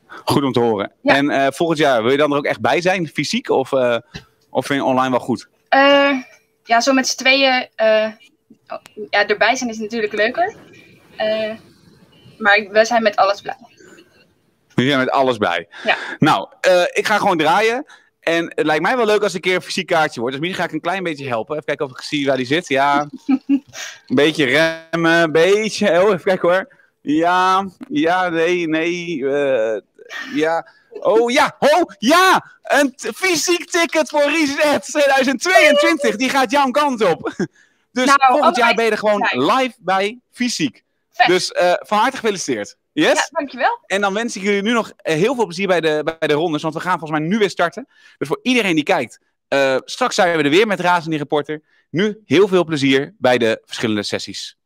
Goed om te horen. En eh, volgend jaar, wil je dan er ook echt bij zijn, fysiek? Of, eh, of vind je online wel goed? Eh, ja, zo met z'n tweeën eh, ja, erbij zijn is natuurlijk leuker. Eh, maar we zijn met alles blij. We zijn met alles bij. Ja. Nou, eh, ik ga gewoon draaien. En het lijkt mij wel leuk als een keer een fysiek kaartje word. Dus misschien ga ik een klein beetje helpen. Even kijken of ik zie waar die zit. Ja, [LAUGHS] een beetje remmen, een beetje. Oh, even kijken hoor. Ja, ja, nee, nee. eh, ja. Oh ja, oh ja! Een fysiek ticket voor Reset 2022. Die gaat jouw kant op. [LAUGHS] Dus Nou, volgend jaar allebei ben je er gewoon live bij fysiek. Vet. Dus eh, van harte gefeliciteerd. Yes? Ja, dankjewel. En dan wens ik jullie nu nog eh, heel veel plezier bij de, bij de rondes. Want we gaan volgens mij nu weer starten. Dus voor iedereen die kijkt. eh, straks zijn we er weer met Razen die Reporter. Nu heel veel plezier bij de verschillende sessies.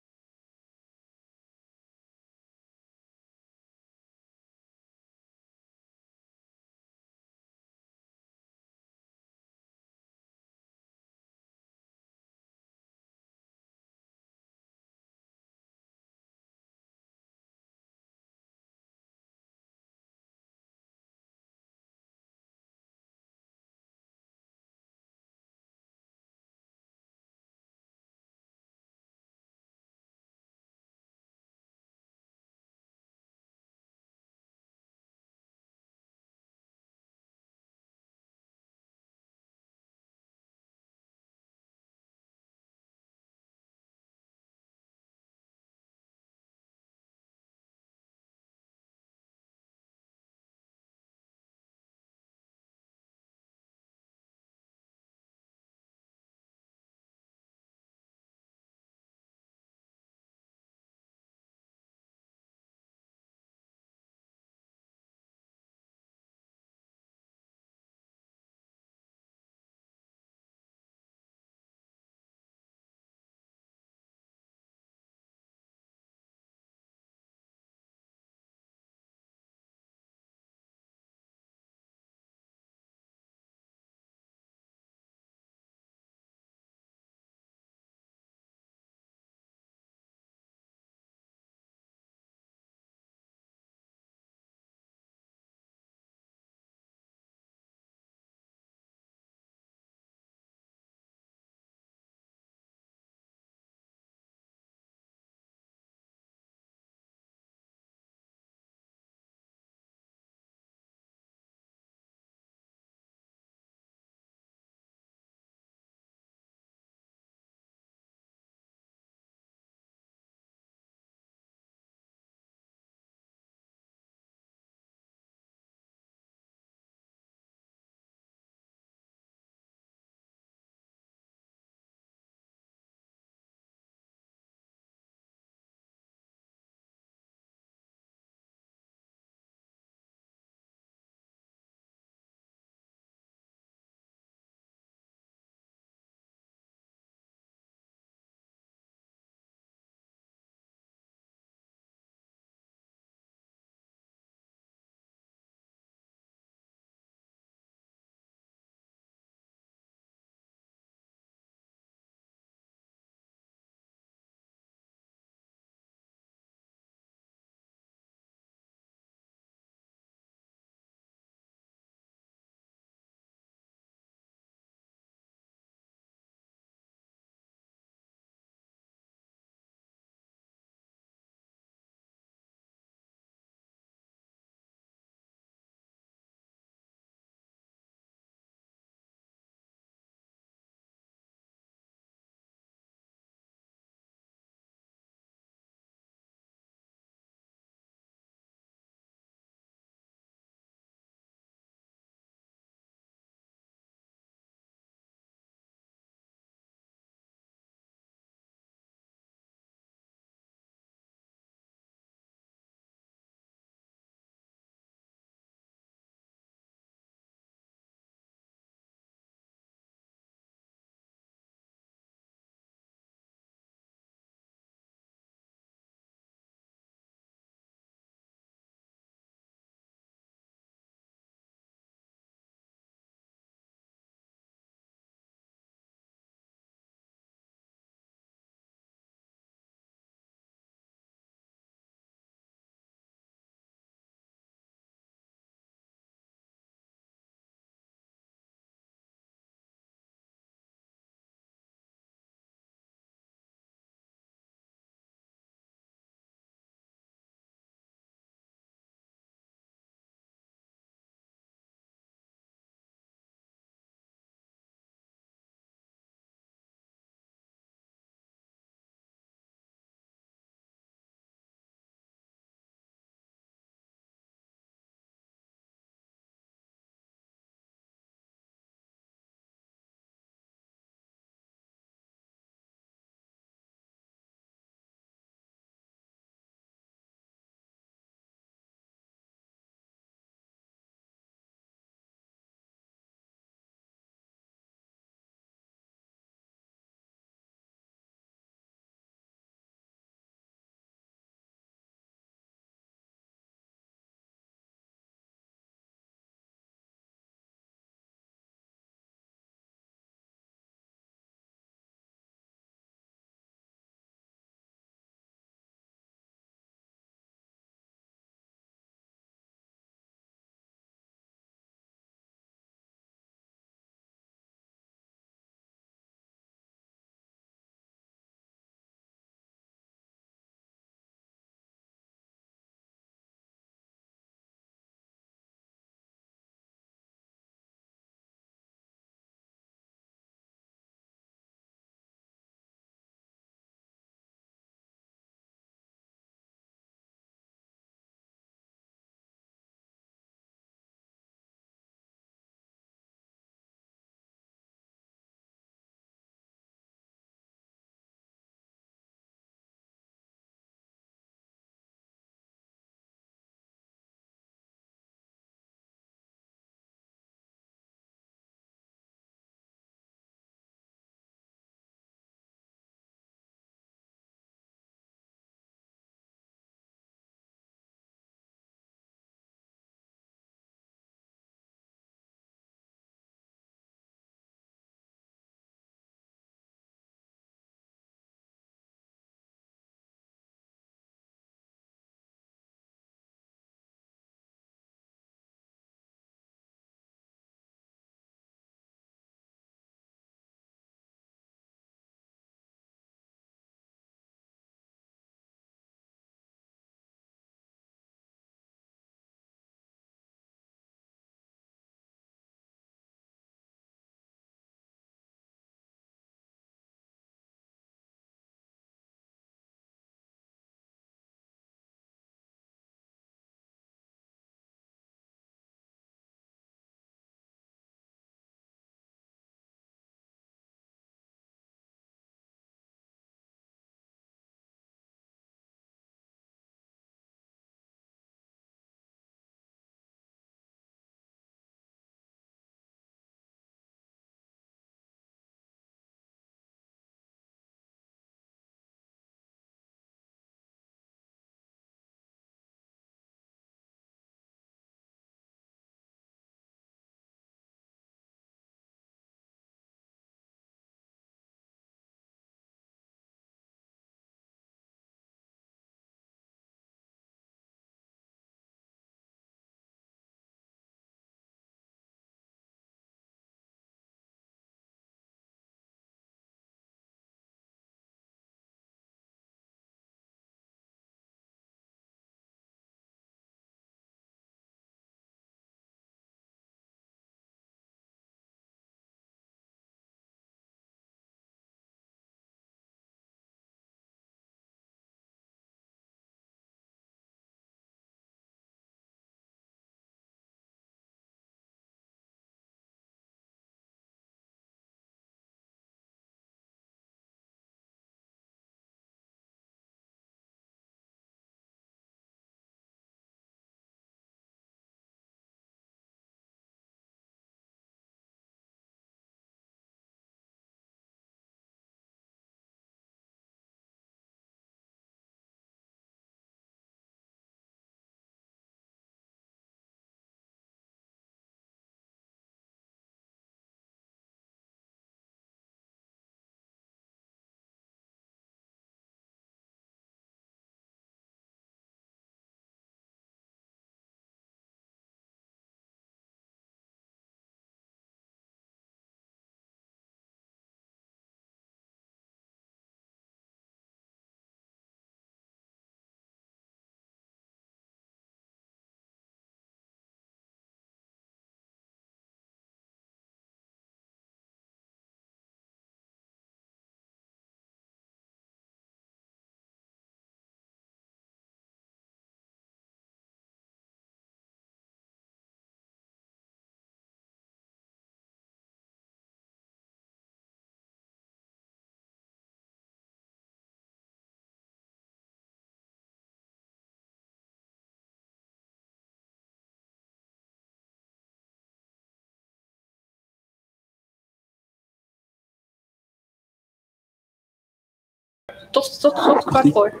Tot, tot, tot kwart voor.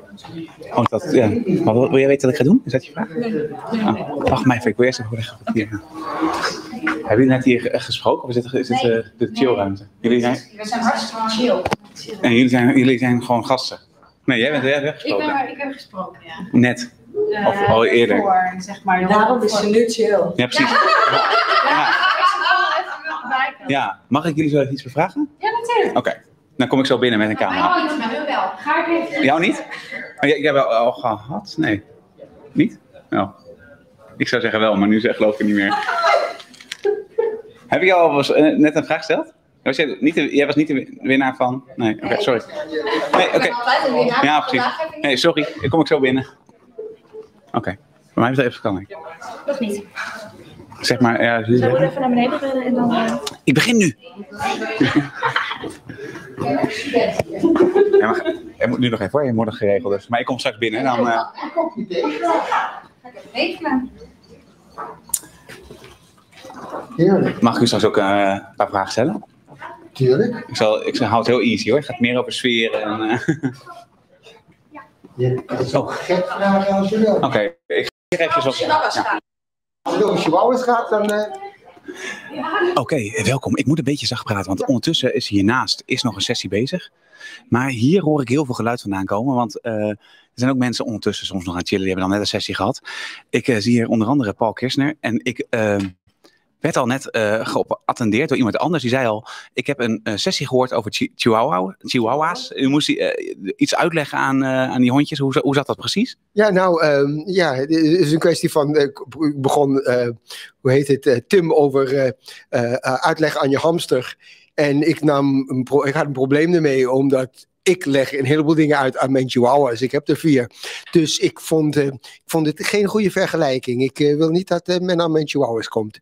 Oh, dat, ja. Maar wil, wil jij weten wat ik ga doen? Is dat je vraag? Oh, wacht maar even, ik wil eerst even weg. Hier. Hebben jullie net hier eh, gesproken of is dit, is dit eh, de chillruimte? Jullie zijn, We zijn hartstikke chill. en jullie, zijn, jullie zijn gewoon gasten? Nee, jij bent jij hebt Ik, ben, ik heb gesproken, ja. Net. Of Eh, al eerder. Voor, zeg maar, Daarom is ze nu chill. Ja, precies. Ja, mag ik jullie zo even iets bevragen? Ja, natuurlijk. Oké, dan kom ik zo binnen met een camera. Oh, wel. Ga ik even. Jou niet? Oh, jij, jij hebt al, al gehad? Nee. Niet? Nou. Ik zou zeggen wel, maar nu zeg, geloof ik het niet meer. Heb je al was, eh, net een vraag gesteld? Was jij, niet de, jij was niet de winnaar van... Nee, oké, sorry. Nee, oké. Ja, precies. Heb ik Nee, sorry. Dan kom ik zo binnen. Oké. Voor mij even kan ik. Nog niet. Zeg maar, ja, Zullen we even naar beneden rennen en dan... eh, Ik begin nu. Ja, maar, hij moet nu nog even hoor, je nog geregeld. Dus. Maar ik kom straks binnen en dan... eh, mag ik u straks ook eh, een paar vragen stellen? Tuurlijk. Ik, zal, ik zal, hou het heel easy hoor. Het gaat meer over sfeer en... eh, Dat is ook gek vragen als je wil. Oké, ik ga hier even zoals... Ja. Als het over chihuahuas gaat, dan... eh, Oké, welkom. Ik moet een beetje zacht praten, want ondertussen is hiernaast is nog een sessie bezig. Maar hier hoor ik heel veel geluid vandaan komen, want eh, er zijn ook mensen ondertussen soms nog aan het chillen. Die hebben dan net een sessie gehad. Ik eh, zie hier onder andere Paul Kirchner en ik werd al net eh geattendeerd door iemand anders. Die zei al, ik heb een eh, sessie gehoord over chi- chihuahua, chihuahua's. U moest eh, iets uitleggen aan, aan die hondjes. Hoe, hoe zat dat precies? Ja, nou, ehm, ja, het is een kwestie van. Ik begon, hoe heet het, Tim over uitleg aan je hamster. En ik, nam een ik had een probleem ermee, omdat ik leg een heleboel dingen uit aan mijn chihuahuas. Ik heb er vier. Dus ik vond, ik vond het geen goede vergelijking. Ik wil niet dat men aan mijn chihuahuas komt.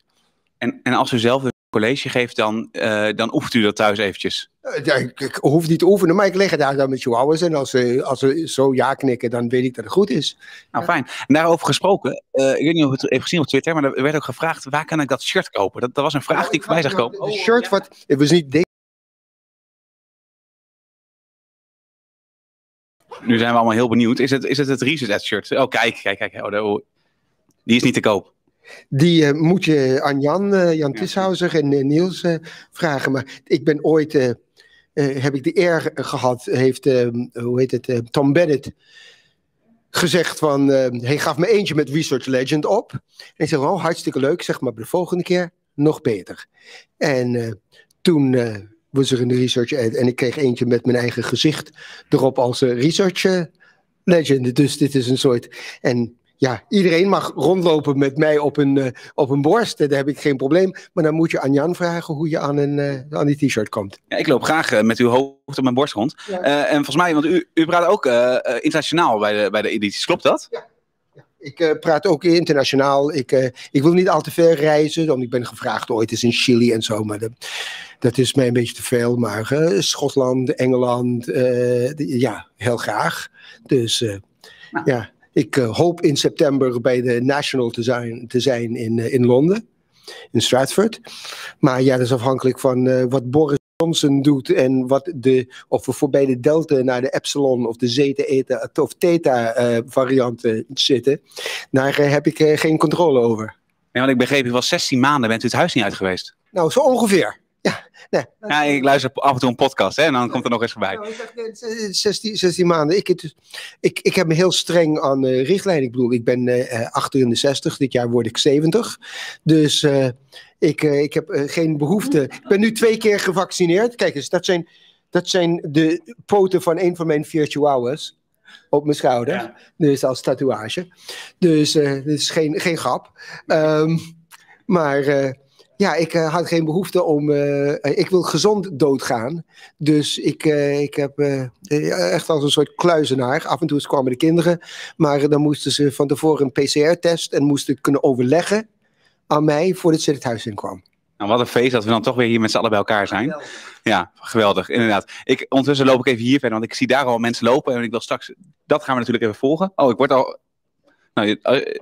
En, en als u zelf een college geeft, dan, eh, dan oefent u dat thuis eventjes. Eh, ja, ik, ik hoef niet te oefenen, maar ik leg het uit aan mijn chihuahuas. En als ze, als ze zo ja knikken, dan weet ik dat het goed is. Nou, fijn. En daarover gesproken, eh, ik weet niet of het heeft gezien op Twitter, maar er werd ook gevraagd, waar kan ik dat shirt kopen? Dat, dat was een vraag die ik voorbij zag komen. Een shirt wat, het was niet dik. Nu zijn we allemaal heel benieuwd. Is het is het, het Reset shirt? Oh, kijk, kijk, kijk. Oh, de- die is niet te koop. Die eh, moet je aan Jan, eh, Jan Tishouser en eh, Niels vragen. Maar ik ben ooit, heb ik de eer gehad, heeft, eh, hoe heet het, Tom Bennett gezegd van, hij gaf me eentje met Research Legend op. En ik zeg, oh, hartstikke leuk, zeg maar de volgende keer nog beter. En toen was er een research ad en ik kreeg eentje met mijn eigen gezicht erop als Research Legend. Dus dit is een soort, en ja, iedereen mag rondlopen met mij op een, eh, op een borst. Daar heb ik geen probleem. Maar dan moet je aan Jan vragen hoe je aan, een, eh, aan die t-shirt komt. Ja, ik loop graag eh, met uw hoofd op mijn borst rond. Eh, en volgens mij, want u, u praat ook eh, eh, internationaal bij de, bij de edities, klopt dat? Ik eh, praat ook internationaal. Ik, eh, ik wil niet al te ver reizen. Want ik ben gevraagd ooit eens in Chili en zo. Maar dat, dat is mij een beetje te veel. Maar eh, Schotland, Engeland, eh, ja, heel graag. Dus eh, ja, ik eh, hoop in september bij de National te zijn, te zijn in, eh, in Londen. In Stratford. Maar ja, dat is afhankelijk van eh, wat Boris Johnson doet en wat de, of we voorbij de delta naar de epsilon of de zeta, eta of theta varianten zitten. Daar heb ik geen controle over. Want ik begreep, u was 16 maanden, bent u het huis niet uit geweest. Nou, zo ongeveer. Ja, ik luister af en toe een podcast hè, en dan komt er nog eens voorbij. Nou, 16, 16 maanden. Ik, het, ik, ik heb me heel streng aan eh richtlijnen. Ik bedoel, ik ben eh, eh, 68, dit jaar word ik 70. Dus eh, ik, eh, ik heb eh, geen behoefte. Ik ben nu twee keer gevaccineerd. Kijk eens, dat zijn, dat zijn de poten van een van mijn vier chihuahuas op mijn schouder. Dus als tatoeage. Dus eh dit is geen, geen grap. Ehm, maar eh, ja, ik eh, had geen behoefte om. eh, ik wil gezond doodgaan. Dus ik, eh, ik heb eh, eh, echt als een soort kluizenaar. Af en toe kwamen de kinderen. Maar dan moesten ze van tevoren een PCR-test en moesten kunnen overleggen aan mij voordat ze het huis in kwam. Nou, wat een feest dat we dan toch weer hier met z'n allen bij elkaar zijn. Ja, geweldig, inderdaad. Ik, ondertussen loop ik even hier verder, want ik zie daar al mensen lopen. En ik wil straks, dat gaan we natuurlijk even volgen. Oh, ik word al... Nou, je- eh,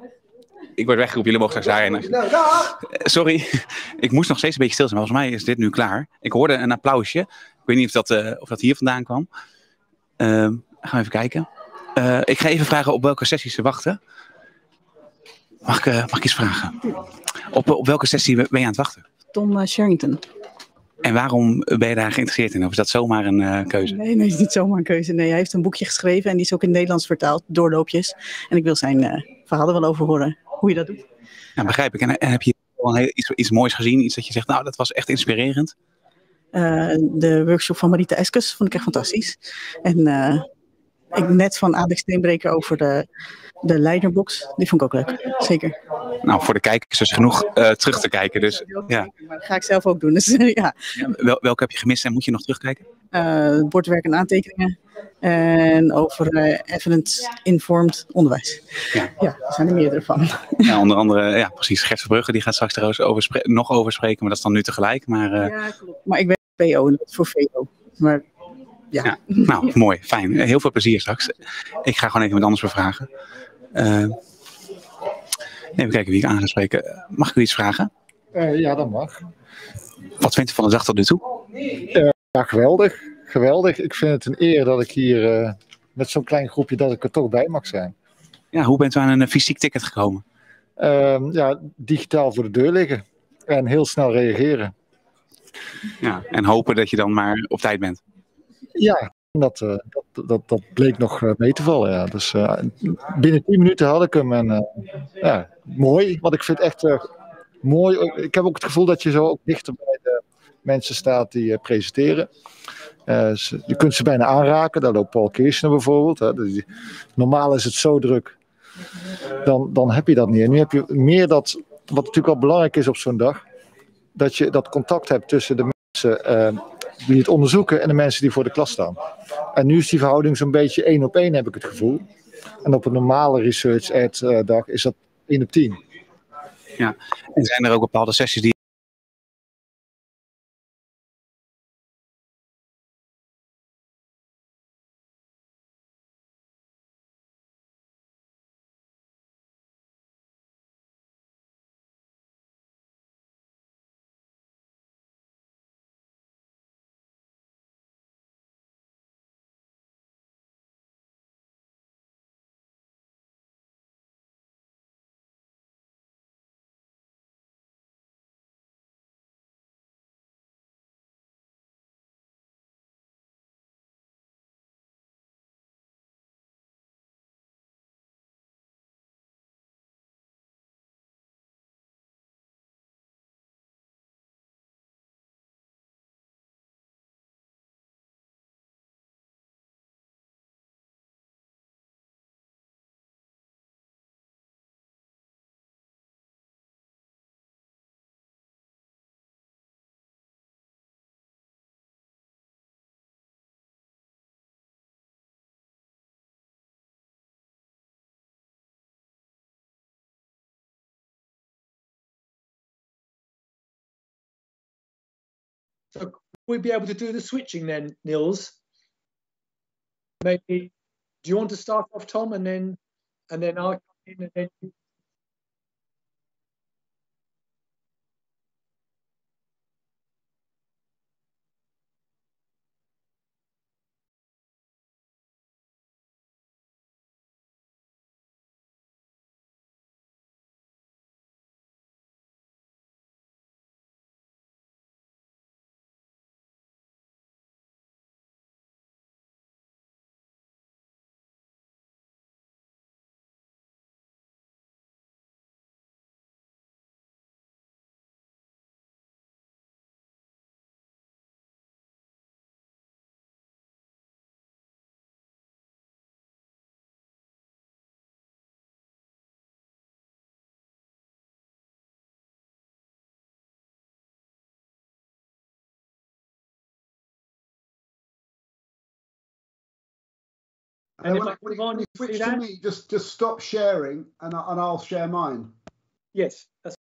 ik word weggeroepen, jullie mogen straks daarheen. Nou, dag! Eh, Sorry, [LAUGHS] ik moest nog steeds een beetje stil zijn, maar volgens mij is dit nu klaar. Ik hoorde een applausje. Ik weet niet of dat, eh, of dat hier vandaan kwam. Ehm, gaan we even kijken. Eh, ik ga even vragen op welke sessies ze wachten. Mag ik, eh, mag ik iets vragen? Op, op welke sessie ben je aan het wachten? Tom Sherrington. En waarom ben je daar geïnteresseerd in? Of is dat zomaar een eh, keuze? Nee, nee, het is niet zomaar een keuze. Nee, hij heeft een boekje geschreven en die is ook in het Nederlands vertaald, doorloopjes. En ik wil zijn eh, verhaal er wel over horen, [LAUGHS] hoe je dat doet. Ja, begrijp ik. En, en heb je heel- iets, iets moois gezien? Iets dat je zegt, nou, dat was echt inspirerend? Eh, de workshop van Marita Eskes vond ik echt fantastisch. En eh, ik net van Alex Steenbreker over de, de leiderbox, die vond ik ook leuk. Zeker. Nou, voor de kijkers is genoeg eh, terug te kijken. Dus ja. Dat ga ik zelf ook doen. Dus [LAUGHS] ja, Wel, welke heb je gemist en moet je nog terugkijken? Bordwerk en aantekeningen. En over eh, evidence-informed onderwijs. Ja. ja, er zijn er meerdere van. Ja, onder andere, ja, precies. Gert Verbrugge, die gaat straks trouwens over spre- nog over spreken, maar dat is dan nu tegelijk. Maar eh, Ja, klopt. Maar ik ben PO en dat is voor VO. Maar ja. Ja, nou, [LAUGHS] mooi, fijn. Heel veel plezier straks. Ik ga gewoon even met anders bevragen. Eh even kijken wie ik aan ga spreken. Mag ik u iets vragen? Eh, ja, dat mag. Wat vindt u van de dag tot nu toe? Eh, ja, geweldig. Geweldig. Ik vind het een eer dat ik hier eh, met zo'n klein groepje dat ik er toch bij mag zijn. Ja, hoe bent u aan een eh, fysiek ticket gekomen? Ehm, ja, digitaal voor de deur liggen en heel snel reageren. Ja, en hopen dat je dan maar op tijd bent. Ja, dat, eh, dat, dat, dat bleek nog mee te vallen. Ja. Dus binnen 10 minuten had ik hem. En ja, mooi, want ik vind het echt mooi. Ik heb ook het gevoel dat je zo ook dichter bij de mensen staat die eh, presenteren. Eh, je kunt ze bijna aanraken. Daar loopt Paul Kirchner bijvoorbeeld. Hè. Normaal is het zo druk. Dan, dan heb je dat niet. En nu heb je meer dat, wat natuurlijk wel belangrijk is op zo'n dag. Dat je dat contact hebt tussen de mensen eh, die het onderzoeken en de mensen die voor de klas staan. En nu is die verhouding zo'n beetje één op één, heb ik het gevoel. En op een normale research ad dag is dat 1 op 10. Ja. En zijn er ook bepaalde sessies die. So could we be able to do the switching then, Nils? Maybe, do you want to start off, Tom, and then, and then I come in and then you And if when, I when, you switch to that? me, just just stop sharing, and I, and I'll share mine. Yes, that's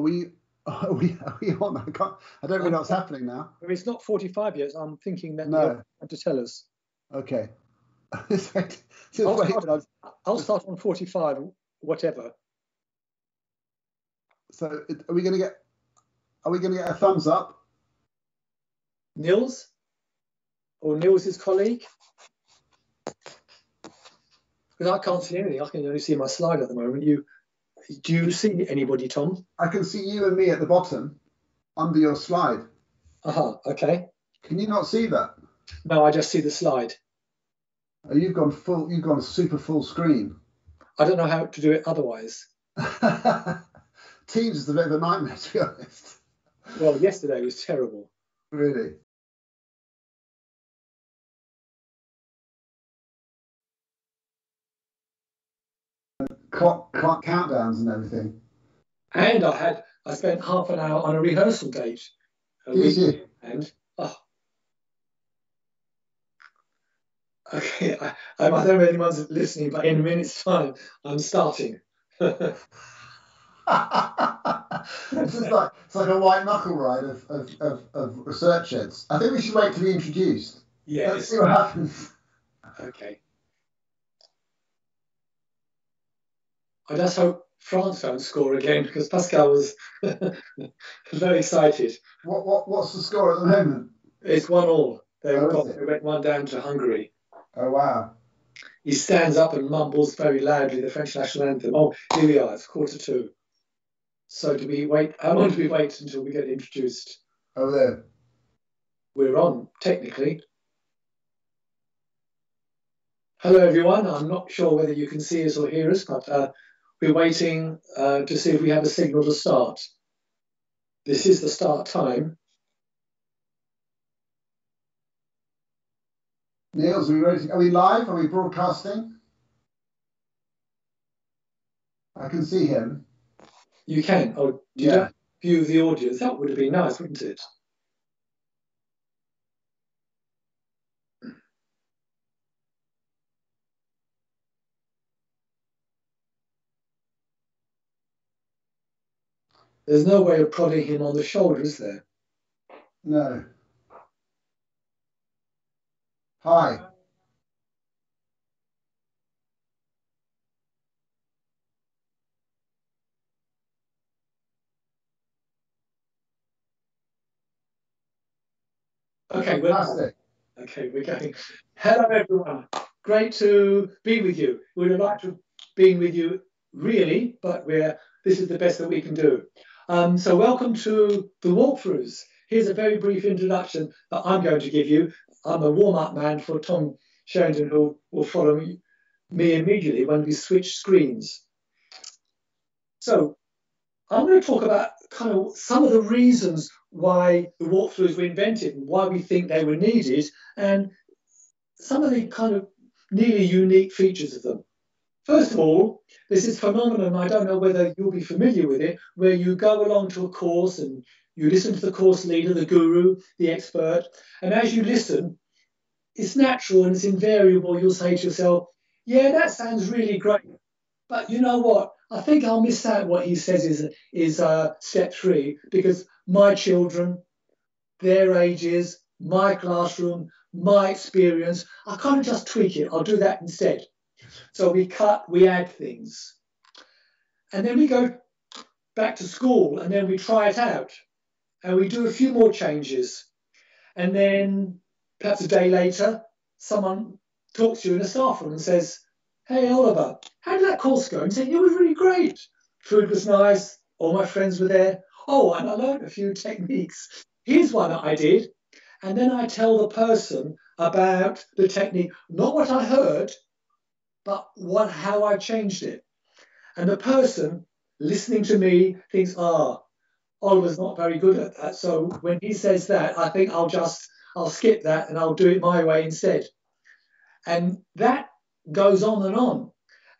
Are we? [LAUGHS] Are we? Are we on? I, can't, I don't really know what's um, happening now. If it's not 45 years, I'm thinking that No. you have to tell us. Okay. [LAUGHS] Just I'll, wait, start, I'll start on 45, whatever. So, are we going to get? Are we going to get a thumbs up? Nils? Or Nils' colleague? Because I can't see anything. I can only see my slide at the moment. You, do you see anybody, Tom? I can see you and me at the bottom, under your slide. Uh-huh, okay. Can you not see that? No, I just see the slide. Oh, you've gone full. You've gone super full screen. I don't know how to do it otherwise. [LAUGHS] Teams is a bit of a nightmare, to be honest. Well, yesterday was terrible. Really. Clock, clock countdowns and everything. And I had I spent half an hour on a rehearsal date. A Did you? And oh. Okay, I, I don't know if anyone's listening, but in a minute's time, I'm starting. [LAUGHS] It's just like it's like a white knuckle ride of, of, of, of researchers. I think we should wait to be introduced. Yes. Let's see what happens. Okay. I just hope France don't score again because Pascal was [LAUGHS] very excited. What, what what's the score at the moment? It's one all. They, Oh, got, they went one down to Hungary. Oh wow. He stands up and mumbles very loudly the French national anthem. Oh, here we are. It's quarter two. So do we wait? How long do we wait until we get introduced? Oh there. We're on technically. Hello everyone. I'm not sure whether you can see us or hear us, but uh, we're waiting uh, to see if we have a signal to start. This is the start time. Niels, are we ready? To, are we live? Are we broadcasting? I can see him. You can. Oh, you Yeah. don't view the audio. That would have been nice, wouldn't it? There's no way of prodding him on the shoulder, is there? No. Hi. Okay, we're okay. We're going. Hello, everyone. Great to be with you. We'd have liked to have been with you, really, but we're this is the best that we can do. Um, so, welcome to the walkthroughs. Here's a very brief introduction that I'm going to give you. I'm a warm-up man for Tom Sherrington, who will follow me, me immediately when we switch screens. So, I'm going to talk about kind of some of the reasons why the walkthroughs were invented and why we think they were needed, and some of the kind of nearly unique features of them. First of all, there's this phenomenon, I don't know whether you'll be familiar with it, where you go along to a course and you listen to the course leader, the guru, the expert, and as you listen, it's natural and it's invariable. You'll say to yourself, Yeah, that sounds really great. But you know what? I think I'll miss out what he says is, is uh, step three because my children, their ages, my classroom, my experience, I can't just tweak it. I'll do that instead. So we cut, we add things. And then we go back to school and then we try it out and we do a few more changes. And then perhaps a day later, someone talks to you in a staff room and says, Hey, Oliver, how did that course go? And you say, It was really great. Food was nice. All my friends were there. Oh, and I learned a few [LAUGHS] techniques. Here's one that I did. And then I tell the person about the technique, not what I heard, but what how I changed it. And the person listening to me thinks, ah, Oliver's not very good at that. So when he says that, I think I'll just I'll skip that and I'll do it my way instead. And that goes on and on.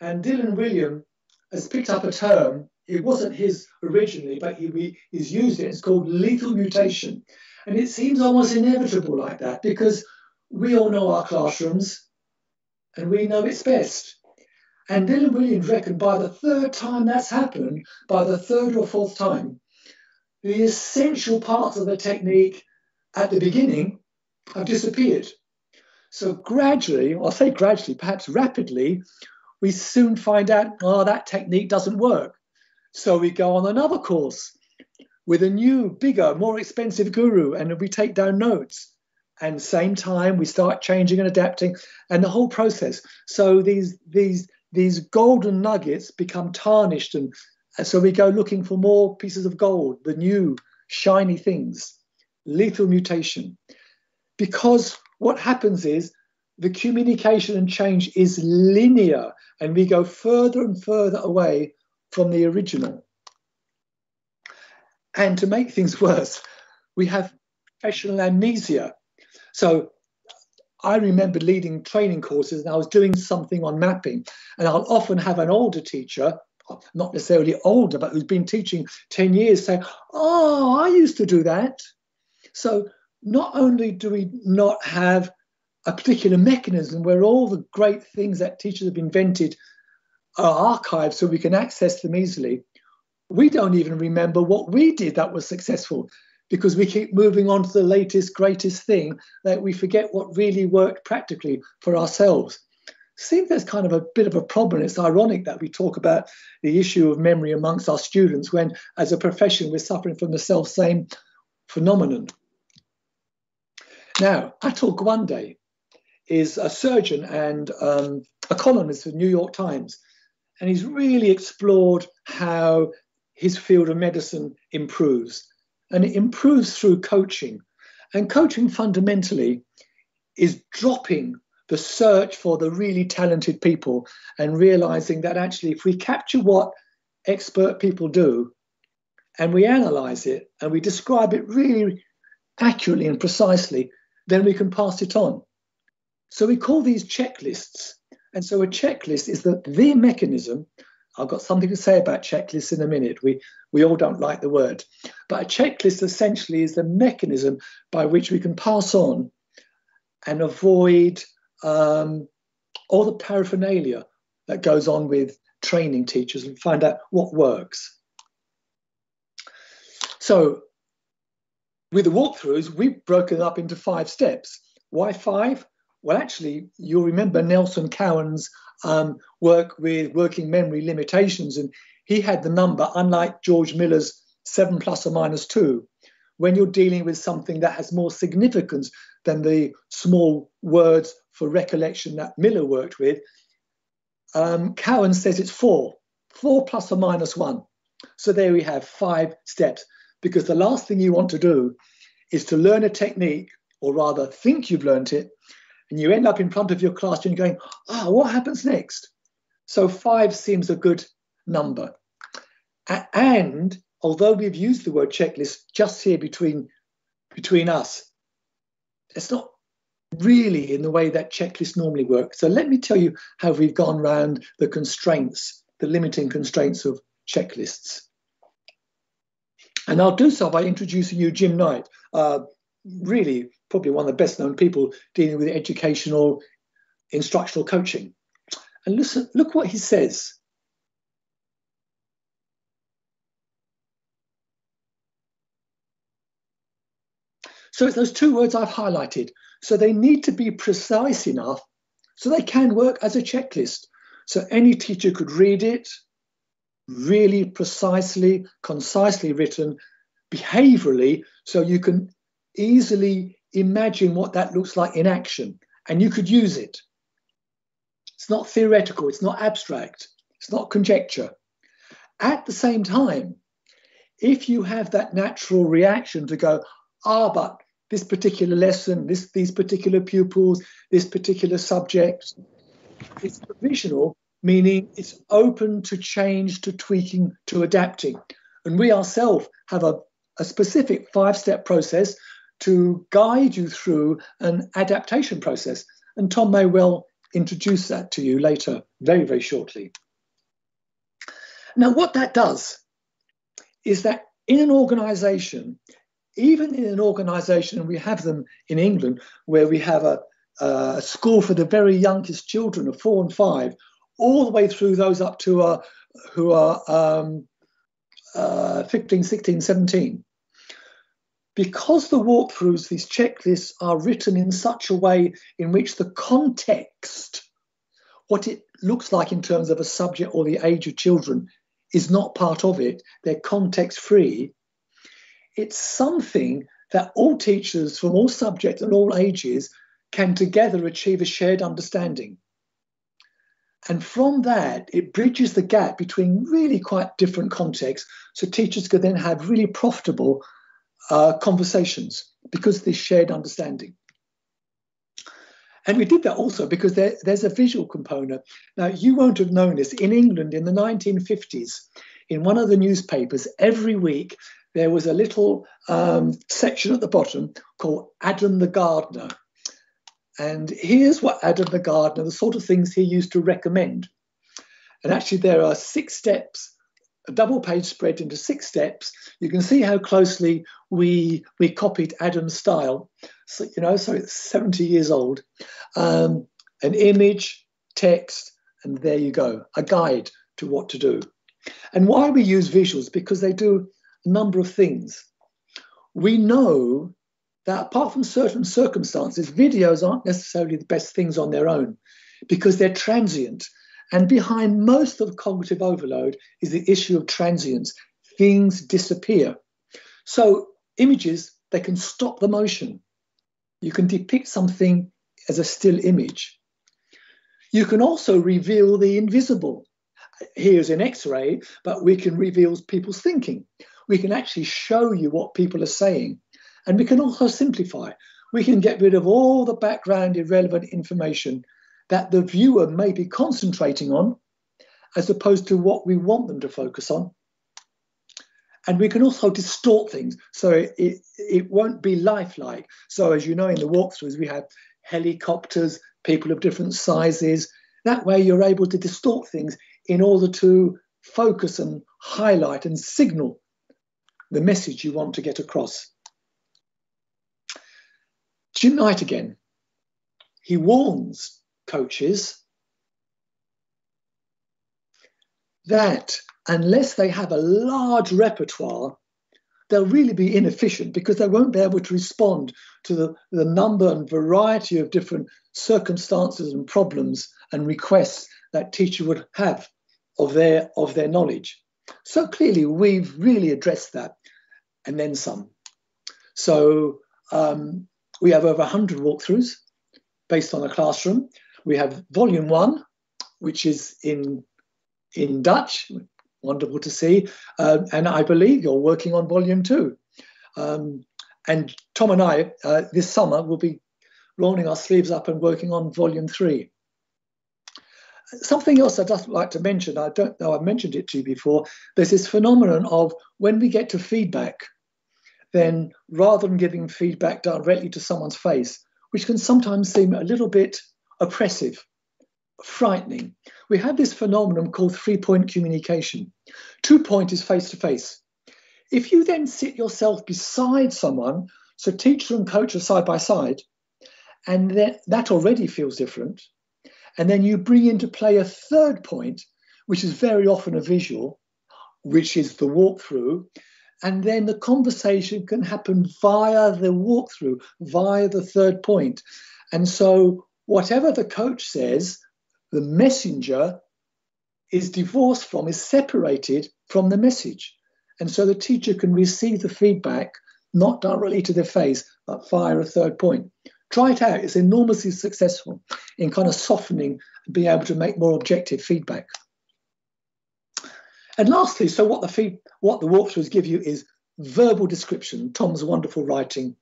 And Dylan William has picked up a term. It wasn't his originally, but he, he's used it. It's called lethal mutation. And it seems almost inevitable like that because we all know our classrooms and we know it's best. And Dylan Williams reckoned by the third time that's happened, by the third or fourth time, the essential parts of the technique at the beginning have disappeared. So gradually, I'll say gradually, perhaps rapidly, we soon find out, oh, that technique doesn't work. So we go on another course with a new, bigger, more expensive guru, and we take down notes. And same time, we start changing and adapting, and the whole process. So these these these golden nuggets become tarnished, and, and so we go looking for more pieces of gold, the new shiny things, lethal mutation. Because what happens is the communication and change is linear, and we go further and further away from the original. And to make things [LAUGHS] worse, we have professional amnesia. So I remember leading training courses and I was doing something on mapping, and I'll often have an older teacher, not necessarily older, but who's been teaching 10 years, say, Oh, I used to do that. So not only do we not have a particular mechanism where all the great things that teachers have invented are archived so we can access them easily, we don't even remember what we did that was successful because we keep moving on to the latest, greatest thing that we forget what really worked practically for ourselves. Seems there's kind of a bit of a problem. It's ironic that we talk about the issue of memory amongst our students when, as a profession, we're suffering from the self same phenomenon. Now, Atul Gawande is a surgeon and um, a columnist for the New York Times, and he's really explored how his field of medicine improves. And it improves through coaching. And coaching fundamentally is dropping the search for the really talented people and realizing that actually, if we capture what expert people do and we analyze it and we describe it really accurately and precisely, then we can pass it on. So we call these checklists. And so a checklist is the, the mechanism. I've got something to say about checklists in a minute. We, we all don't like the word. But a checklist essentially is the mechanism by which we can pass on and avoid um, all the paraphernalia that goes on with training teachers and find out what works. So with the walkthroughs, we've broken it up into five steps. Why five? Well, actually, you'll remember Nelson Cowan's um, work with working memory limitations, and he had the number, unlike George Miller's seven plus or minus two. When you're dealing with something that has more significance than the small words for recollection that Miller worked with, um, Cowan says it's four, four plus or minus one. So there we have five steps, because the last thing you want to do is to learn a technique, or rather think you've learned it, and you end up in front of your class and going, ah, oh, what happens next? So five seems a good number. And although we've used the word checklist just here between, between us, it's not really in the way that checklists normally work. So let me tell you how we've gone around the constraints, the limiting constraints of checklists. And I'll do so by introducing you Jim Knight, uh, really probably one of the best known people dealing with educational instructional coaching. And listen, look what he says. So it's those two words I've highlighted. So they need to be precise enough so they can work as a checklist. So any teacher could read it, really precisely, concisely written, behaviorally, so you can easily imagine what that looks like in action and you could use it. It's not theoretical, it's not abstract, it's not conjecture. At the same time, if you have that natural reaction to go, ah, but this particular lesson, this, these particular pupils, this particular subject, it's provisional, meaning it's open to change, to tweaking, to adapting. And we ourselves have a, a specific five step process to guide you through an adaptation process. And Tom may well introduce that to you later, very, very shortly. Now, what that does is that in an organization, even in an organization, and we have them in England, where we have a, a school for the very youngest children of four and five, all the way through those up to uh, who are um, uh, 15, 16, 17. Because the walkthroughs, these checklists, are written in such a way in which the context, what it looks like in terms of a subject or the age of children, is not part of it, they're context free. It's something that all teachers from all subjects and all ages can together achieve a shared understanding. And from that, it bridges the gap between really quite different contexts. So teachers can then have really profitable uh, conversations because of this shared understanding. And we did that also because there, there's a visual component. Now, you won't have known this. In England in the 1950s, in one of the newspapers, every week there was a little um, section at the bottom called Adam the Gardener. And here's what Adam the Gardener, the sort of things he used to recommend. And actually, there are six steps, a double page spread into six steps. You can see how closely we we copied Adam's style. So, you know, so it's 70 years old. Um, an image, text, and there you go, a guide to what to do. And why we use visuals? Because they do a number of things. We know that apart from certain circumstances, videos aren't necessarily the best things on their own because they're transient. And behind most of cognitive overload is the issue of transience. Things disappear. So, images, they can stop the motion. You can depict something as a still image. You can also reveal the invisible. Here's an x ray, but we can reveal people's thinking. We can actually show you what people are saying. And we can also simplify. We can get rid of all the background irrelevant information that the viewer may be concentrating on as opposed to what we want them to focus on. And we can also distort things so it, it won't be lifelike. So, as you know, in the walkthroughs, we have helicopters, people of different sizes. That way, you're able to distort things in order to focus and highlight and signal the message you want to get across. Jim Knight again, he warns coaches that unless they have a large repertoire, they'll really be inefficient because they won't be able to respond to the, the number and variety of different circumstances and problems and requests that teacher would have of their of their knowledge. So clearly we've really addressed that and then some. So um, we have over 100 walkthroughs based on a classroom. We have volume one, which is in in Dutch, wonderful to see. Uh, and I believe you're working on volume two. Um, and Tom and I, uh, this summer, will be rolling our sleeves up and working on volume three. Something else I'd just like to mention, I don't know I've mentioned it to you before, there's this phenomenon of when we get to feedback, then rather than giving feedback directly to someone's face, which can sometimes seem a little bit oppressive, frightening, we have this phenomenon called three point communication. Two point is face to face. If you then sit yourself beside someone, so teacher and coach are side by side, and that, that already feels different, and then you bring into play a third point, which is very often a visual, which is the walkthrough, and then the conversation can happen via the walkthrough, via the third point. And so, whatever the coach says, the messenger is divorced from, is separated from the message. And so the teacher can receive the feedback not directly to their face, but via a third point. Try it out. It's enormously successful in kind of softening and being able to make more objective feedback. And lastly, so what the feed, what the walkthroughs give you is verbal description, Tom's wonderful writing,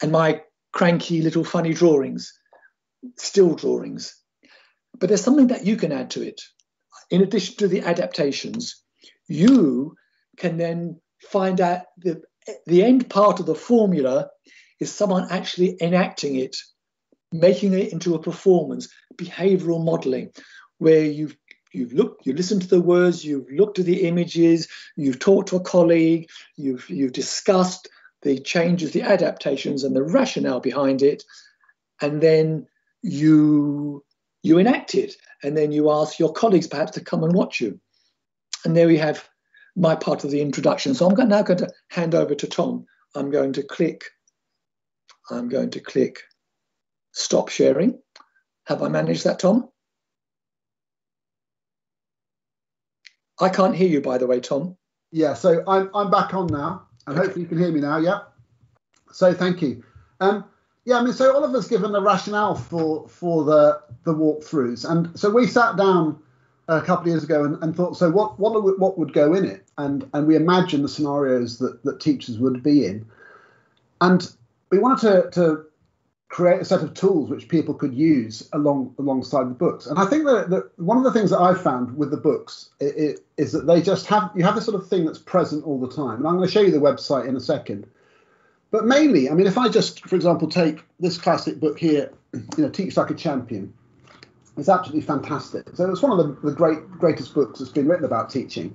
and my cranky little funny drawings, still drawings. But there's something that you can add to it. In addition to the adaptations, you can then find out the, the end part of the formula is someone actually enacting it, making it into a performance, behavioral modeling, where you've you've looked, you listened to the words, you've looked at the images, you've talked to a colleague, you've you've discussed the changes, the adaptations, and the rationale behind it, and then you you enact it, and then you ask your colleagues perhaps to come and watch you. And there we have my part of the introduction. So I'm now going to hand over to Tom I'm going to click. I'm going to click stop sharing. Have I managed that, Tom? I can't hear you, by the way, Tom. Yeah, so I'm I'm back on now, and hopefully you can hear me now. Yeah. So thank you. Um, yeah, I mean, so Oliver's given the rationale for for the the walkthroughs, and so we sat down a couple of years ago and, and thought, so what what would- what would go in it, and and we imagined the scenarios that that teachers would be in, and we wanted to to create a set of tools which people could use along alongside the books. And I think that, that one of the things that I've found with the books i i is that they just have you have this sort of thing that's present all the time. And I'm going to show you the website in a second. But mainly, I mean, if I just, for example, take this classic book here, you know, Teach Like a Champion, it's absolutely fantastic. So it's one of the, the great greatest books that's been written about teaching.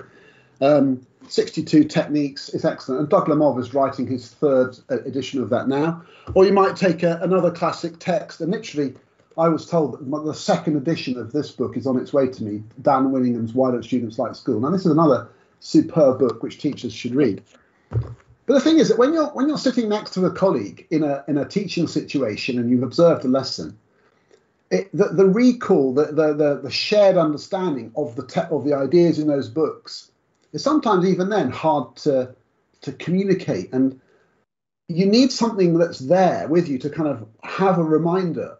Um, 62 techniques is excellent, and Doug Lemov is writing his third edition of that now. Or you might take a, another classic text, and literally, I was told that the second edition of this book is on its way to me. Dan Willingham's "Why Don't Students Like School?" Now, this is another superb book which teachers should read. But the thing is that when you're when you're sitting next to a colleague in a in a teaching situation and you've observed a lesson, it, the, the recall, the, the the shared understanding of the te- of the ideas in those books is sometimes even then hard to to communicate, and you need something that's there with you to kind of have a reminder.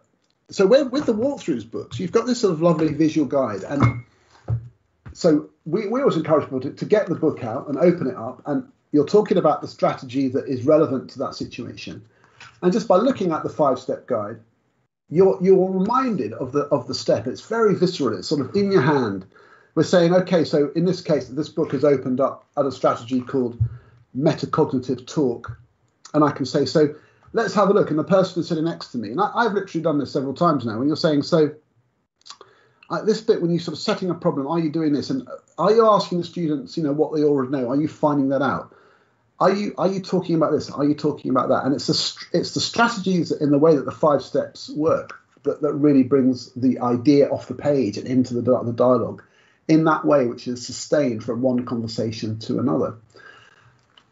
So with, with the walkthroughs books, you've got this sort of lovely visual guide, and so we, we always encourage people to, to get the book out and open it up and you're talking about the strategy that is relevant to that situation. And just by looking at the five step guide you're you're reminded of the of the step. It's very visceral. It's sort of in your hand. We're saying okay so in this case this book has opened up at a strategy called metacognitive talk. And i can say so let's have a look. And the person sitting next to me. And I, i've literally done this several times now. When you're saying so uh, this bit when you're sort of setting a problem are you doing this? And are you asking the students you know what they already know? Are you finding that out are you are you talking about this? Are you talking about that? And it's the it's the strategies in the way that the five steps work that, that really brings the idea off the page and into the, the dialogue in that way which is sustained from one conversation to another.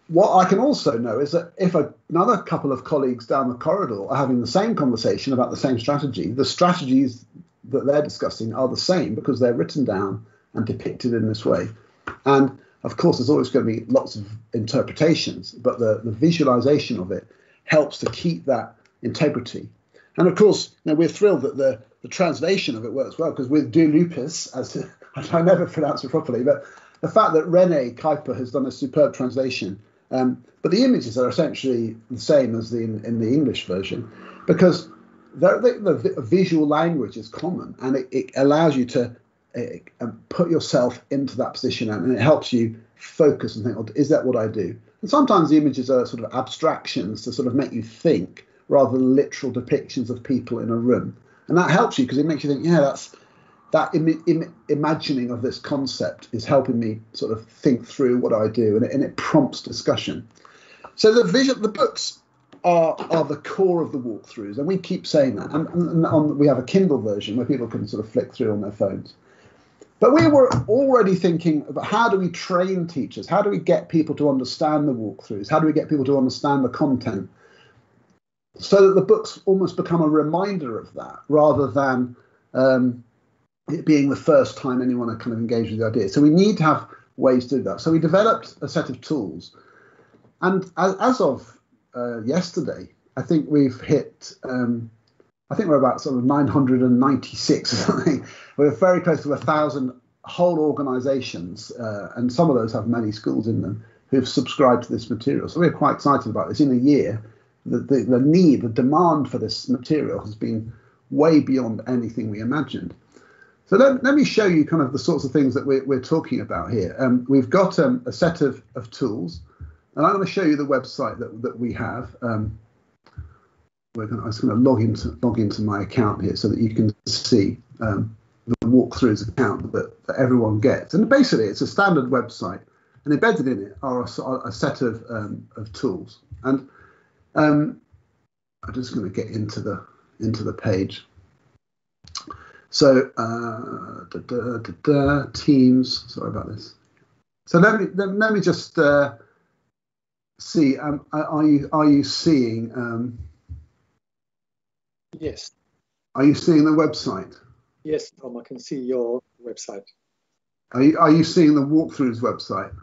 What I can also know is that if a, another couple of colleagues down the corridor are having the same conversation about the same strategy, the strategies that they're discussing are the same because they're written down and depicted in this way. And of course, there's always going to be lots of interpretations, but the, the visualization of it helps to keep that integrity. And of course, know, we're thrilled that the, the translation of it works well because with De Lupus, as [LAUGHS] I never pronounce it properly, but the fact that Rene Kuiper has done a superb translation, um, but the images are essentially the same as the in, in the English version because the, the, the visual language is common and it, it allows you to uh, put yourself into that position and it helps you focus and think, oh, is that what I do? And sometimes the images are sort of abstractions to sort of make you think rather than literal depictions of people in a room. And that helps you because it makes you think, yeah, that's that Im- Im- imagining of this concept is helping me sort of think through what I do and it, and it prompts discussion. So the vision, the books are are the core of the walkthroughs, and we keep saying that. And, and on, we have a Kindle version where people can sort of flick through on their phones. But we were already thinking about how do we train teachers? How do we get people to understand the walkthroughs? How do we get people to understand the content? So that the books almost become a reminder of that rather than um, it being the first time anyone kind of engaged with the idea. So we need to have ways to do that. So we developed a set of tools. And as, as of uh, yesterday, I think we've hit, um, I think we're about sort of 996 or [LAUGHS] something. We're very close to a thousand whole organizations, uh, and some of those have many schools in them, who've subscribed to this material. So we're quite excited about this. In a year, the, the, the need, the demand for this material has been way beyond anything we imagined. So let, let me show you kind of the sorts of things that we're, we're talking about here. Um, we've got um, a set of, of tools, and I'm going to show you the website that, that we have. Um, we're going to, I'm just going to log into log into my account here so that you can see um, the walkthroughs account that, that everyone gets. And basically, it's a standard website, and embedded in it are a, a set of um, of tools. And um, I'm just going to get into the into the page. So uh, da, da, da, Teams. Sorry about this. So let me let, let me just uh, see. Um, are are you are you seeing? Um, Yes, are you seeing the website? yes, Tom, I can see your website. Are you are you seeing the walkthroughs website?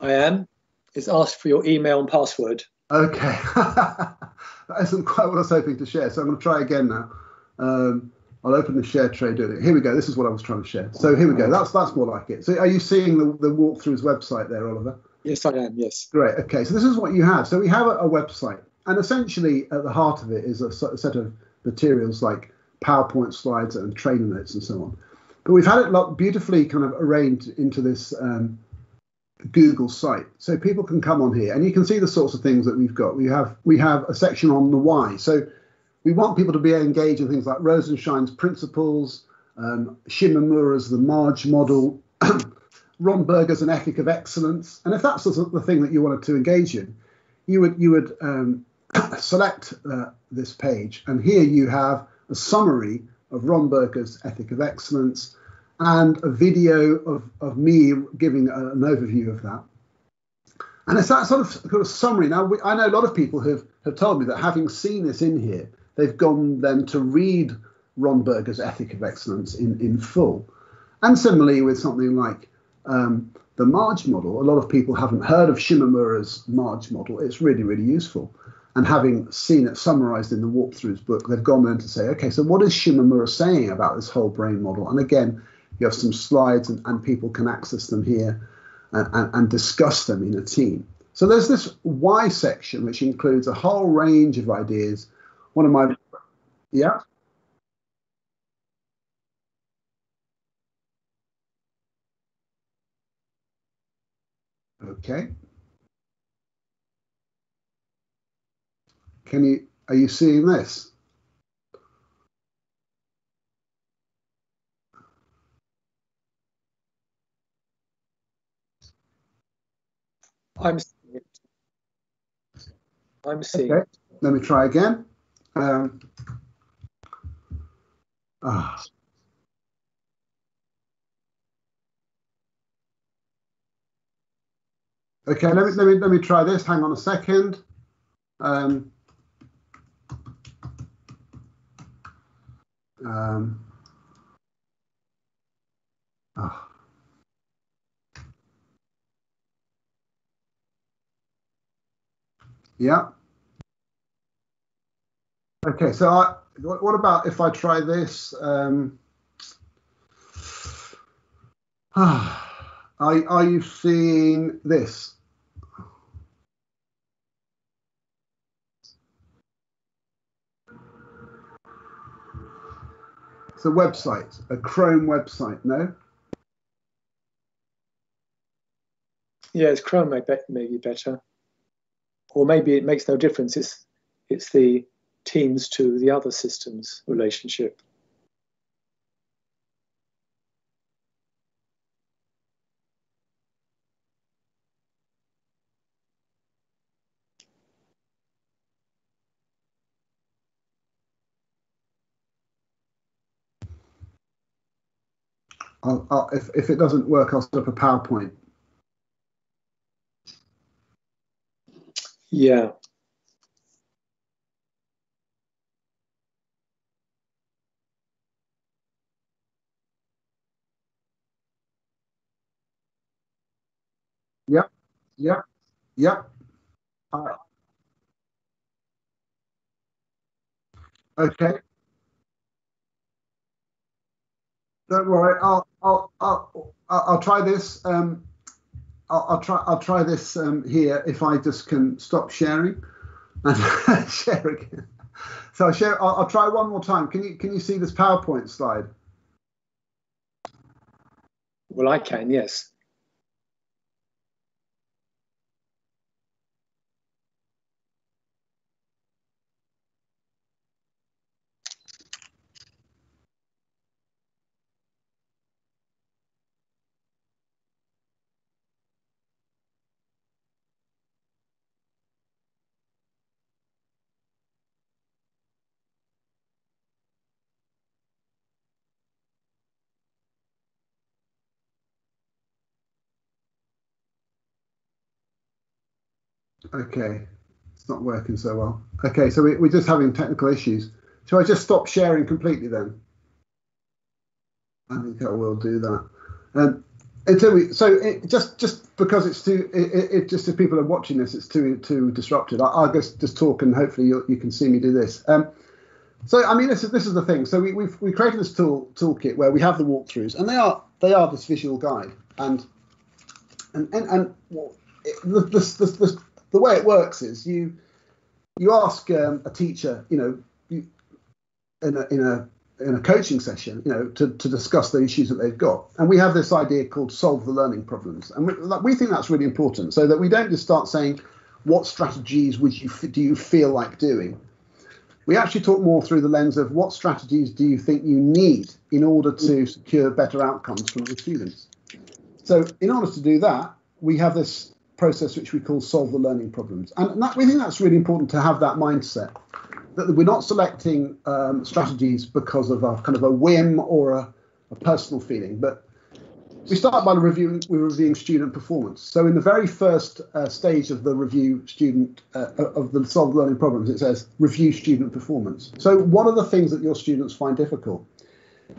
I am. It's asked for your email and password. Okay, [LAUGHS] that isn't quite what I was hoping to share. So I'm going to try again now. Um, I'll open the share tray. Do it. Here we go. This is what I was trying to share. So here we go. That's that's more like it. So are you seeing the the walkthroughs website there, Oliver? Yes, I am. Yes. Great. Okay. So this is what you have. So we have a, a website, and essentially at the heart of it is a set of materials like PowerPoint slides and trainer notes and so on. But we've had it beautifully kind of arranged into this um, Google site, so people can come on here and you can see the sorts of things that we've got. We have we have a section on the why. So we want people to be engaged in things like Rosenshine's principles, um, Shimamura's the Marge model, [COUGHS] Ron Berger's an ethic of excellence, and if that's the, the thing that you wanted to engage in, you would you would um, select uh, this page, and here you have a summary of Ron Berger's ethic of excellence and a video of, of me giving a- an overview of that. And it's that sort of, sort of summary. Now, we, I know a lot of people have, have told me that having seen this in here, they've gone then to read Ron Berger's Ethic of Excellence in, in full. And similarly with something like um, the Marge model, a lot of people haven't heard of Shimamura's Marge model. It's really, really useful. And having seen it summarized in the walkthroughs book, they've gone then to say, okay, so what is Shimamura saying about this whole brain model? And again, you have some slides and, and people can access them here and, and, and discuss them in a team. So there's this why section, which includes a whole range of ideas. One of my, yeah, okay. Can you, are you seeing this? I'm seeing it. I'm seeing Okay, it. let me try again. Um, ah. Okay, let me let me let me try this. Hang on a second. Um, um, ah. Yeah. Okay, so I, what, what about if I try this? Um, [SIGHS] are, are you seeing this? It's a website, a Chrome website, no? Yeah, it's Chrome may be, maybe better, or maybe it makes no difference. It's it's the Teams to the other systems relationship. I'll, I'll, if, if it doesn't work, I'll set up a PowerPoint. Yeah. Yep, yep, yep. Uh, okay. Don't worry. I'll I'll I'll, I'll, try this. Um, I'll, I'll try I'll try this um, here if I just can stop sharing [LAUGHS] and share again. So I'll share. I'll, I'll try one more time. Can you can you see this PowerPoint slide? Well, I can. Yes. Okay, it's not working so well. Okay, so we, we're just having technical issues. Shall I just stop sharing completely then? I think I will do that. Um, until we, so it, just just because it's too, it, it, just if people are watching this, it's too too disrupted. I, I'll just just talk and hopefully you you can see me do this. Um, so I mean, this is this is the thing. So we we've we created this tool toolkit where we have the walkthroughs, and they are they are this visual guide, and and and, and the, the, the, the way it works is you you ask um, a teacher, you know, in a in a in a coaching session, you know, to, to discuss the issues that they've got. And we have this idea called solve the learning problems. And we, we think that's really important so that we don't just start saying, what strategies would you do you feel like doing? We actually talk more through the lens of what strategies do you think you need in order to secure better outcomes from your students. So in order to do that, we have this process which we call solve the learning problems. And that, we think that's really important to have that mindset that we're not selecting um, strategies because of a kind of a whim or a, a personal feeling, but we start by reviewing we're reviewing student performance. So in the very first uh, stage of the review student uh, of the solved learning problems, it says review student performance. So what are the things that your students find difficult?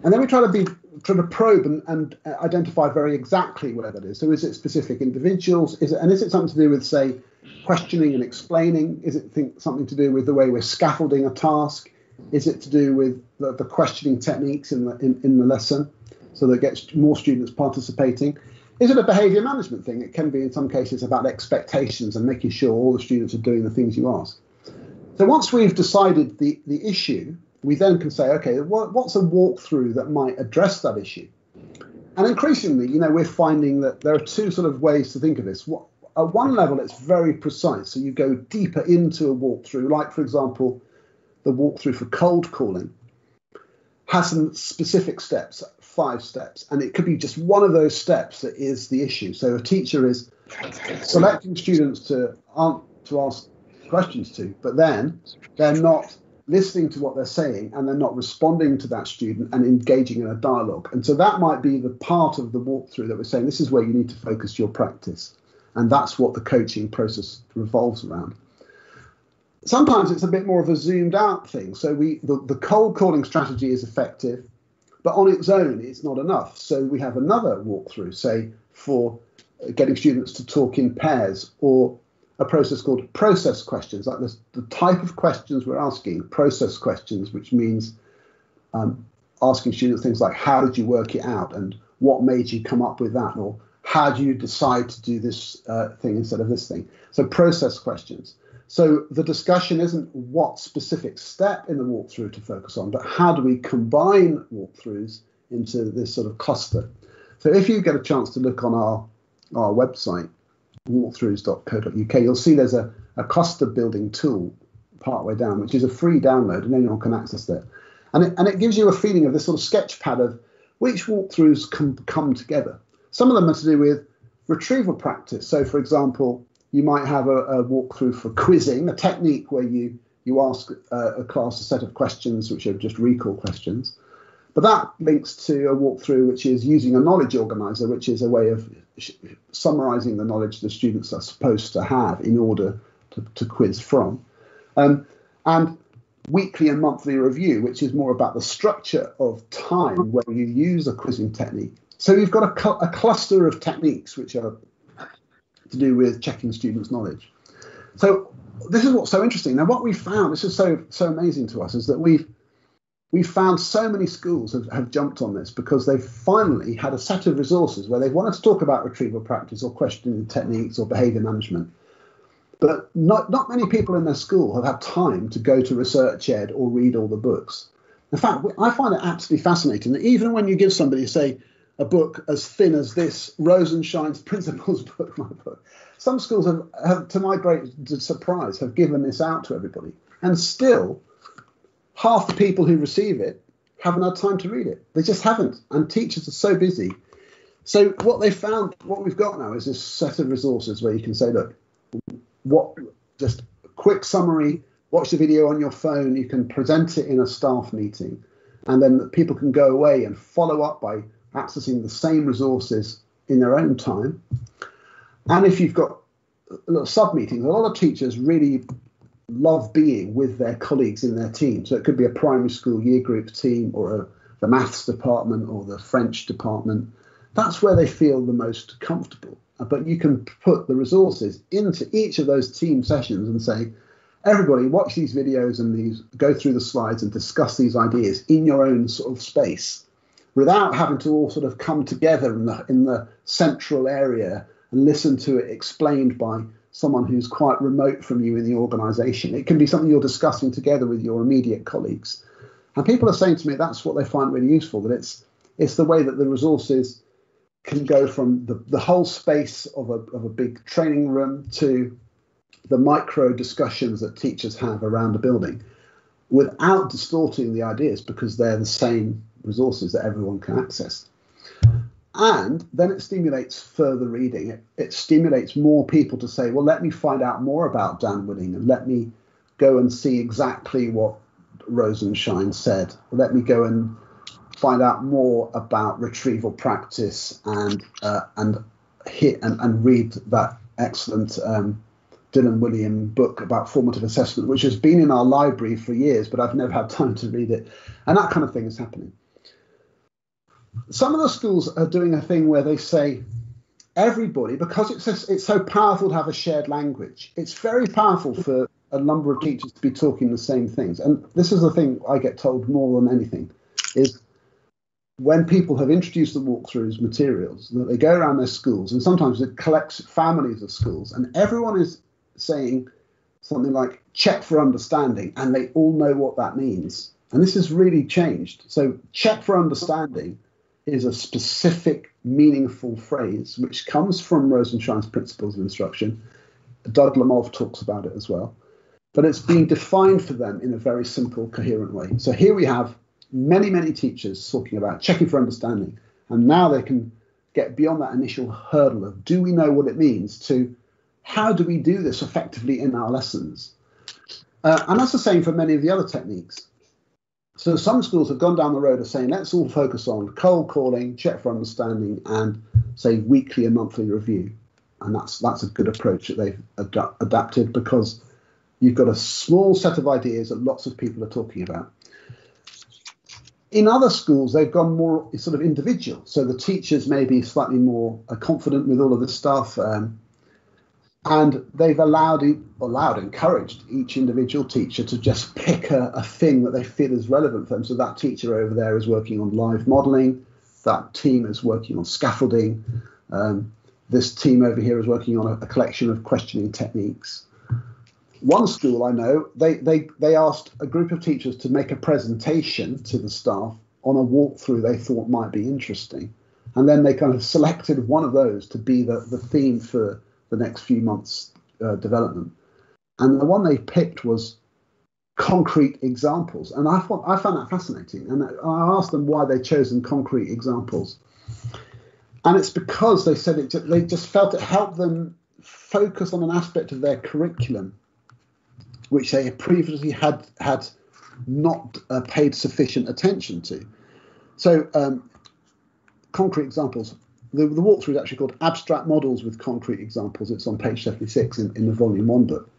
And then we try to be try to probe and, and uh, identify very exactly where that is. So is it specific individuals? Is it and is it something to do with say questioning and explaining? Is it think, something to do with the way we're scaffolding a task? Is it to do with the, the questioning techniques in the in, in the lesson, so that gets more students participating? Is it a behaviour management thing? It can be in some cases about expectations and making sure all the students are doing the things you ask. So once we've decided the, the issue, we then can say, okay, what, what's a walkthrough that might address that issue? And increasingly, you know, we're finding that there are two sort of ways to think of this. What, at one level, it's very precise. So you go deeper into a walkthrough, like, for example, the walkthrough for cold calling has some specific steps, five steps, and it could be just one of those steps that is the issue. So a teacher is selecting students to, to ask questions to, but then they're not listening to what they're saying and they're not responding to that student and engaging in a dialogue. And so that might be the part of the walkthrough that we're saying this is where you need to focus your practice. And that's what the coaching process revolves around. Sometimes it's a bit more of a zoomed out thing. So we the, the cold calling strategy is effective, but on its own it's not enough. So we have another walkthrough, say for getting students to talk in pairs or a process called process questions, like this, the type of questions we're asking, process questions, which means um, asking students things like, how did you work it out? And what made you come up with that? Or how do you decide to do this uh, thing instead of this thing? So process questions. So the discussion isn't what specific step in the walkthrough to focus on, but how do we combine walkthroughs into this sort of cluster? So if you get a chance to look on our, our website, walkthroughs.co.uk, you'll see there's a, a cluster building tool partway down, which is a free download and anyone can access it. And it, and it gives you a feeling of this sort of sketch pad of which walkthroughs can come together. Some of them are to do with retrieval practice. So, for example, you might have a, a walkthrough for quizzing, a technique where you, you ask uh, a class a set of questions, which are just recall questions. But that links to a walkthrough which is using a knowledge organizer, which is a way of summarizing the knowledge the students are supposed to have in order to, to quiz from. Um, and weekly and monthly review, which is more about the structure of time where you use a quizzing technique. So you've got a, a cluster of techniques which are to do with checking students' knowledge. So this is what's so interesting. Now, what we found, this is so so amazing to us, is that we've we found so many schools have, have jumped on this because they've finally had a set of resources where they wanted to talk about retrieval practice or questioning techniques or behavior management. But not, not many people in their school have had time to go to research ed or read all the books. In fact, I find it absolutely fascinating that even when you give somebody, say, a book as thin as this Rosenshine's [LAUGHS] Principles book, my book, some schools have, have, to my great surprise, have given this out to everybody. And still, half the people who receive it haven't had time to read it. They just haven't. And teachers are so busy. So what they found, what we've got now is this set of resources where you can say, look, what just a quick summary, watch the video on your phone, you can present it in a staff meeting, and then people can go away and follow up by accessing the same resources in their own time. And if you've got uh, a little sub meetings. A lot of teachers really love being with their colleagues in their team. So it could be a primary school year group team or a, the maths department or the French department. That's where they feel the most comfortable. Uh, But you can put the resources into each of those team sessions and say, everybody watch these videos and these go through the slides and discuss these ideas in your own sort of space without having to all sort of come together in the in the central area and listen to it explained by someone who's quite remote from you in the organization. It can be something you're discussing together with your immediate colleagues. And people are saying to me that's what they find really useful, that it's it's the way that the resources can go from the, the whole space of a, of a big training room to the micro discussions that teachers have around a building without distorting the ideas because they're the same resources that everyone can access. And then it stimulates further reading. It, it stimulates more people to say, well, let me find out more about Dan Wooding and let me go and see exactly what Rosenshine said. Let me go and find out more about retrieval practice and uh, and hit and, and read that excellent um, Dylan William book about formative assessment, which has been in our library for years, but I've never had time to read it. And that kind of thing is happening. Some of the schools are doing a thing where they say everybody, because it's a, it's so powerful to have a shared language. It's very powerful for a number of teachers to be talking the same things. And this is the thing I get told more than anything is when people have introduced the walkthroughs materials, that they go around their schools, and sometimes it collects families of schools, and everyone is saying something like check for understanding, and they all know what that means. And this has really changed. So, check for understanding is a specific, meaningful phrase which comes from Rosenshine's principles of instruction. Doug Lemov talks about it as well. But it's being defined for them in a very simple, coherent way. So here we have many, many teachers talking about checking for understanding. And now they can get beyond that initial hurdle of do we know what it means to how do we do this effectively in our lessons? Uh, and that's the same for many of the other techniques. So some schools have gone down the road of saying let's all focus on cold calling, check for understanding, and say weekly and monthly review. And that's that's a good approach that they've ad- adapted because you've got a small set of ideas that lots of people are talking about. In other schools, they've gone more sort of individual. So the teachers may be slightly more uh, confident with all of this stuff. Um, and they've allowed allowed encouraged each individual teacher to just pick a, a, thing that they feel is relevant for them. So that teacher over there is working on live modeling. That team is working on scaffolding. Um, this team over here is working on a, a, collection of questioning techniques. One school i know they, they they asked a group of teachers to make a presentation to the staff on a walkthrough they thought might be interesting. And then they kind of selected one of those to be the, the theme for the next few months' uh, development. And the one they picked was concrete examples, and I thought I found that fascinating. And I asked them why they'd chosen concrete examples, and it's because they said it. They just felt it helped them focus on an aspect of their curriculum which they previously had had not uh, paid sufficient attention to. So, um, concrete examples the, the walkthrough is actually called Abstract Models with Concrete Examples. It's on page 76 in, in the volume one book.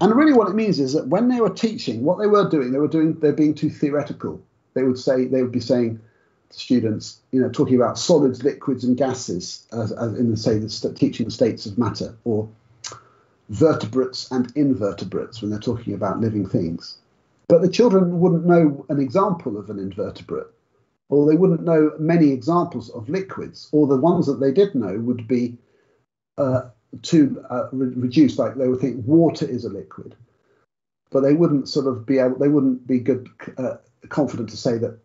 And really what it means is that when they were teaching, what they were doing, they were doing, they're being too theoretical. They would say, they would be saying to students, you know, talking about solids, liquids, and gases, as, as in the say, the st- teaching states of matter, or vertebrates and invertebrates when they're talking about living things. But the children wouldn't know an example of an invertebrate or they wouldn't know many examples of liquids, or the ones that they did know would be uh, too uh, re- reduced. Like they would think water is a liquid, but they wouldn't sort of be able. They wouldn't be good, uh, confident to say that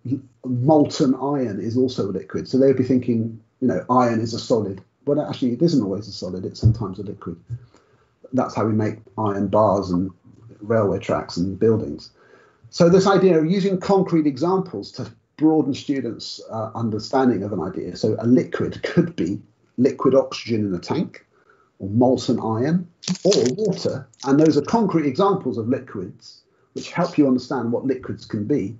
molten iron is also a liquid. So they'd be thinking, you know, iron is a solid. But actually, it isn't always a solid. It's sometimes a liquid. That's how we make iron bars and railway tracks and buildings. So this idea of using concrete examples to broaden students' uh, understanding of an idea. So a liquid [LAUGHS] could be liquid oxygen in a tank, or molten iron, or water, and those are concrete examples of liquids which help you understand what liquids can be.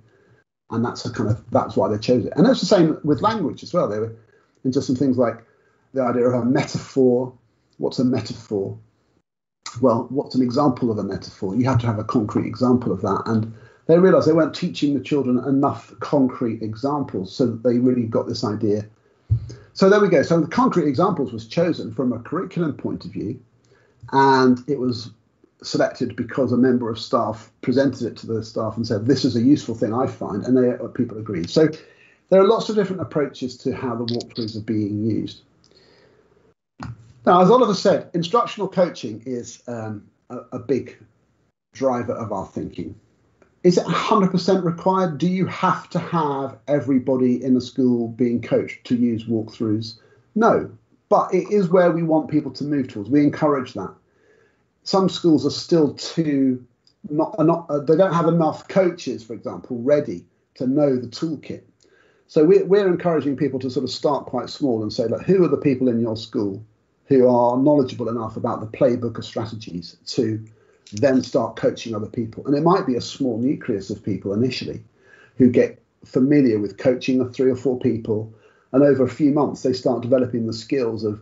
And that's a kind of that's why they chose it. And it's the same with language as well. They were into some things like the idea of a metaphor, what's a metaphor? Well, what's an example of a metaphor? You have to have a concrete example of that. And they realized they weren't teaching the children enough concrete examples so that they really got this idea. So there we go. So the concrete examples was chosen from a curriculum point of view, and it was selected because a member of staff presented it to the staff and said, "This is a useful thing I find," and they people agreed. So there are lots of different approaches to how the walkthroughs are being used. Now, as Oliver said, instructional coaching is um, a, a big driver of our thinking. Is it 100% required? Do you have to have everybody in the school being coached to use walkthroughs? No, but it is where we want people to move towards. We encourage that. Some schools are still too not, not uh, they don't have enough coaches, for example, ready to know the toolkit. So we're, we're encouraging people to sort of start quite small and say, look, who are the people in your school who are knowledgeable enough about the playbook of strategies to then start coaching other people. And it might be a small nucleus of people initially who get familiar with coaching of three or four people. And over a few months, they start developing the skills of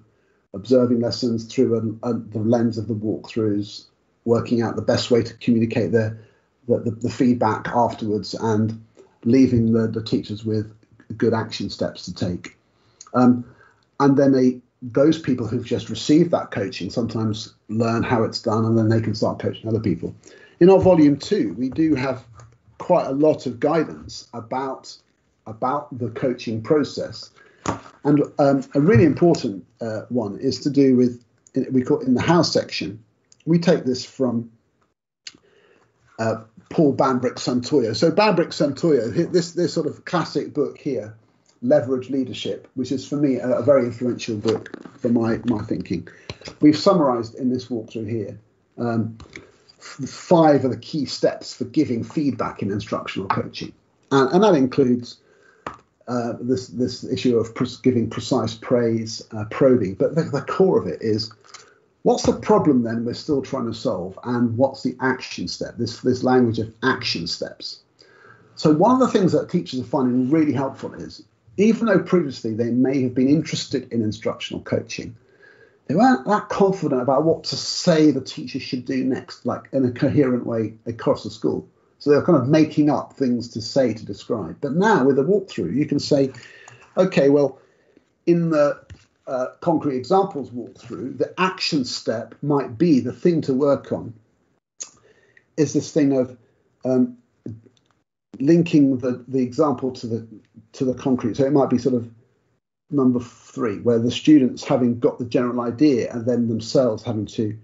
observing lessons through a, a, the lens of the walkthroughs, working out the best way to communicate the, the, the, the feedback afterwards, and leaving the, the teachers with good action steps to take. Um, and then they those people who've just received that coaching sometimes learn how it's done and then they can start coaching other people. In our volume two, we do have quite a lot of guidance about about the coaching process. And um, a really important uh, one is to do with we call it in the house section. We take this from uh, Paul Banbrick Santoyo. So Banbrick Santoyo, this this sort of classic book here, Leverage Leadership, which is for me a, a very influential book for my, my thinking. We've summarized in this walkthrough here um, five of the key steps for giving feedback in instructional coaching. And, and that includes uh, this, this issue of pres- giving precise praise, uh, probing. But the, the core of it is what's the problem then we're still trying to solve and what's the action step this this language of action steps so one of the things that teachers are finding really helpful is even though previously they may have been interested in instructional coaching, they weren't that confident about what to say the teacher should do next, like in a coherent way across the school. So they're kind of making up things to say to describe. But now with a walkthrough, you can say, okay, well, in the uh, concrete examples walkthrough, the action step might be the thing to work on. Is this thing of um, linking the, the example to the to the concrete. So it might be sort of number three, where the students having got the general idea and then themselves having to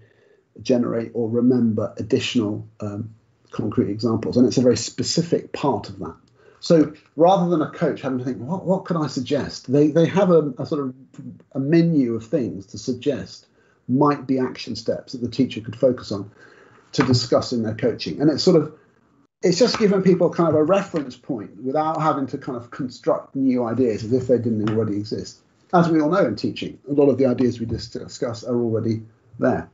generate or remember additional um, concrete examples. And it's a very specific part of that. So rather than a coach having to think, what, what can I suggest? They, they have a, a sort of a menu of things to suggest might be action steps that the teacher could focus on to discuss in their coaching. And it's sort of it's just giving people kind of a reference point without having to kind of construct new ideas as if they didn't already exist. As we all know in teaching, a lot of the ideas we discuss are already there.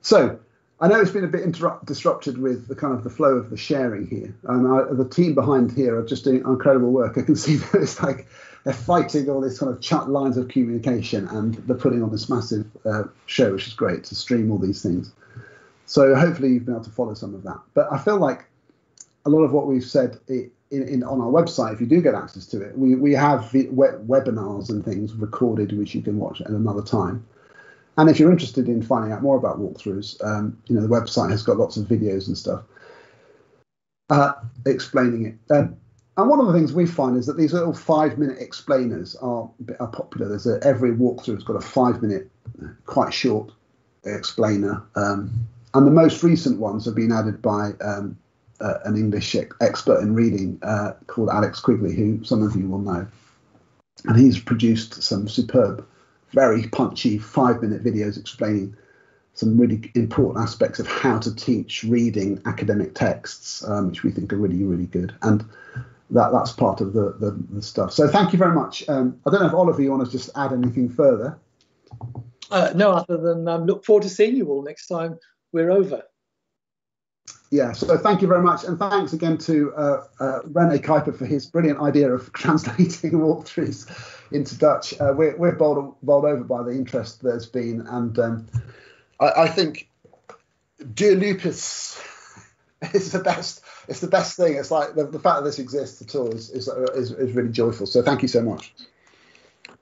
So I know it's been a bit interrupt, disrupted with the kind of the flow of the sharing here, and I, the team behind here are just doing incredible work. I can [LAUGHS] see that it's like they're fighting all these kind of chat lines of communication, and they're putting on this massive uh, show, which is great to stream all these things. So hopefully you've been able to follow some of that. But I feel like a lot of what we've said in, in, on our website, if you do get access to it, we, we have webinars and things recorded which you can watch at another time. And if you're interested in finding out more about walkthroughs, um, you know the website has got lots of videos and stuff uh, explaining it. Um, and one of the things we find is that these little five-minute explainers are, are popular. There's a, every walkthrough has got a five-minute, quite short explainer, um, and the most recent ones have been added by um, uh, an English expert in reading uh, called Alex Quigley, who some of you will know. And he's produced some superb, very punchy five minute videos explaining some really important aspects of how to teach reading academic texts, um, which we think are really, really good. And that that's part of the, the, the stuff. So thank you very much. Um, I don't know if Oliver, you want to just add anything further? Uh, no, other than um, look forward to seeing you all next time we're over. Yeah, so thank you very much, and thanks again to uh, uh, Rene Kuiper for his brilliant idea of [LAUGHS] translating walkthroughs into Dutch. Uh, we're we're bowled, bowled over by the interest there's been, and um, I, I think Dear Lupus [LAUGHS] is the best. It's the best thing. It's like the, the fact that this exists at all is, is is is really joyful. So thank you so much.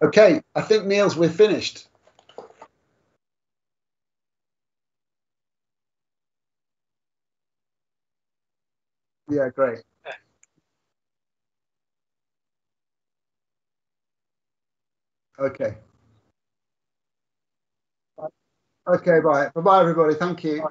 Okay, I think Niels, we're finished. Yeah, great. Okay. Okay, bye. Bye bye, everybody. Thank you.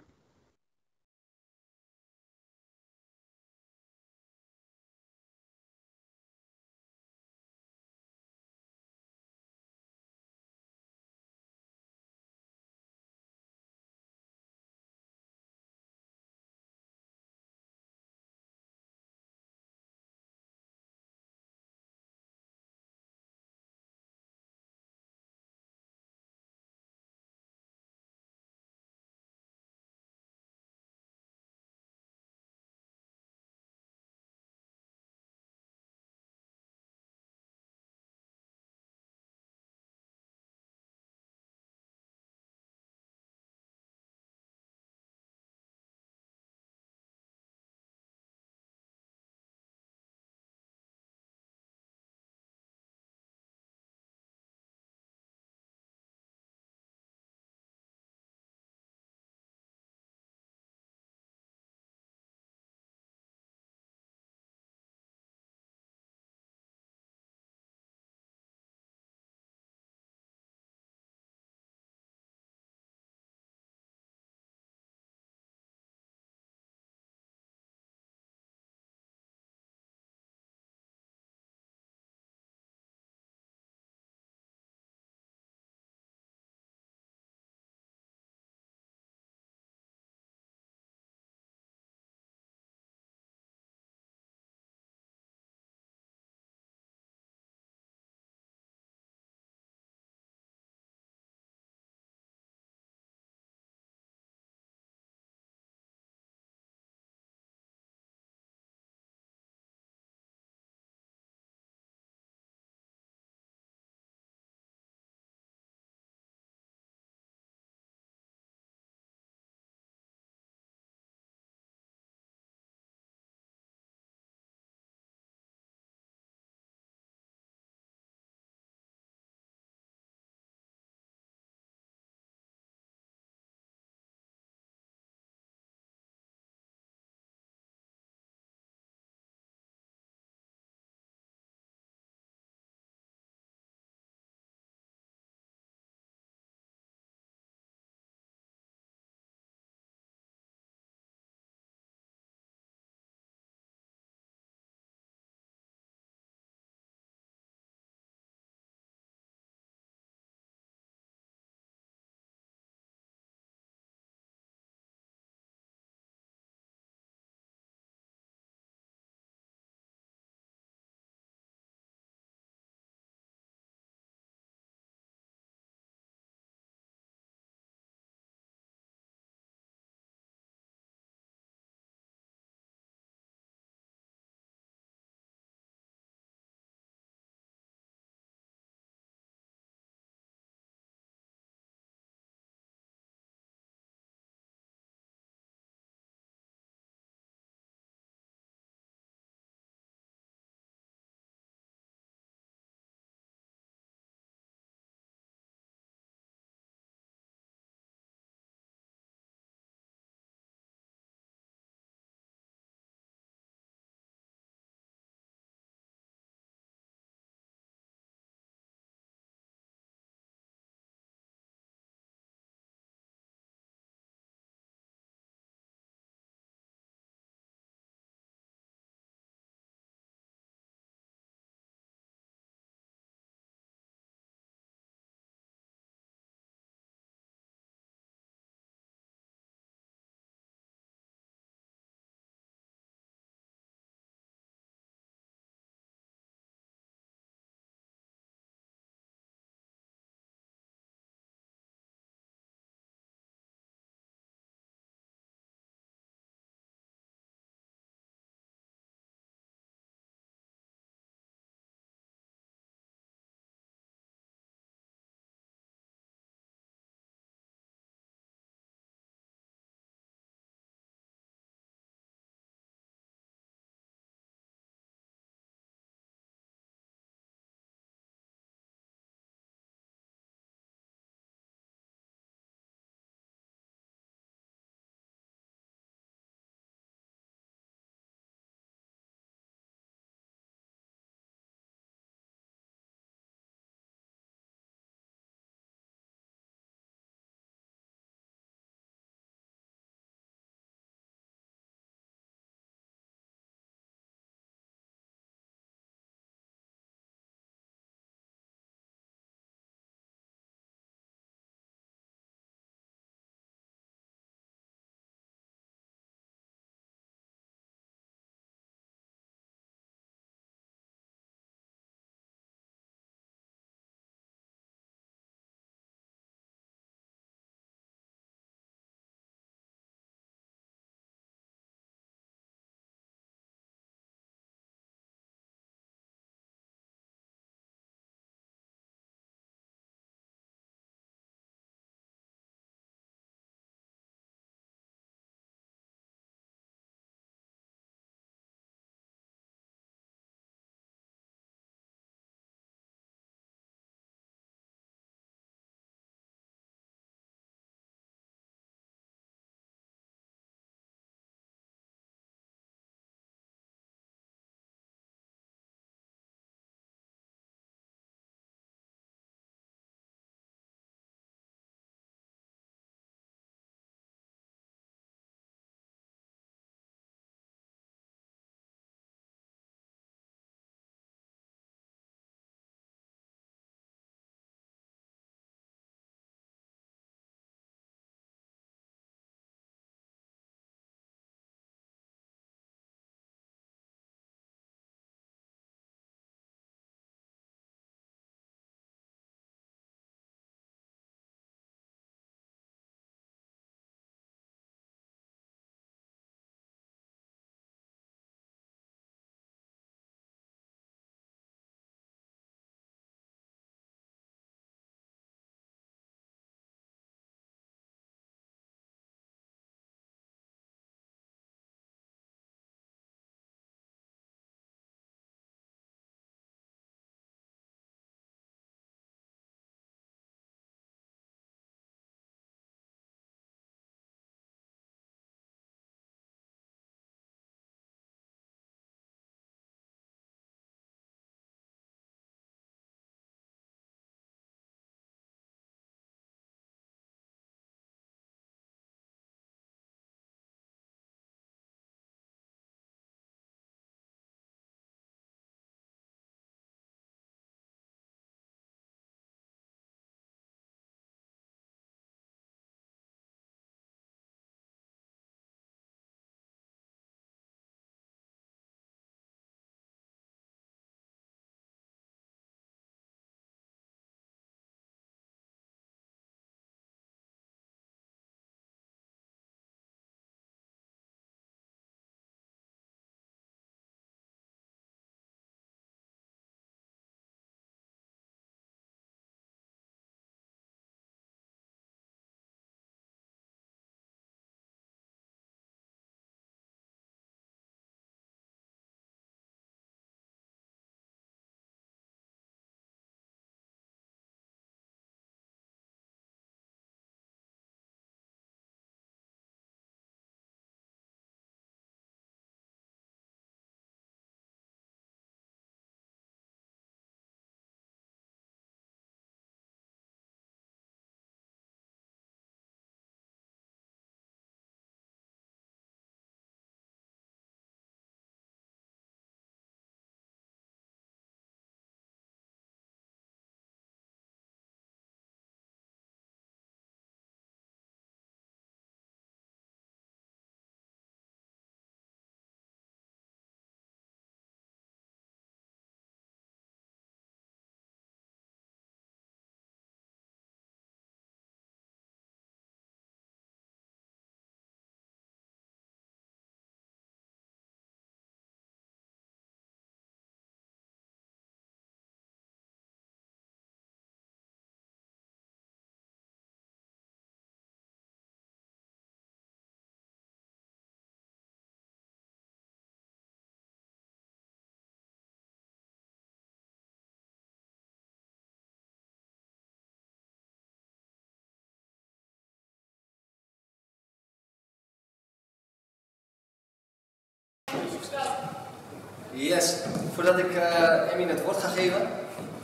Yes. Voordat ik uh, Emmy het woord ga geven,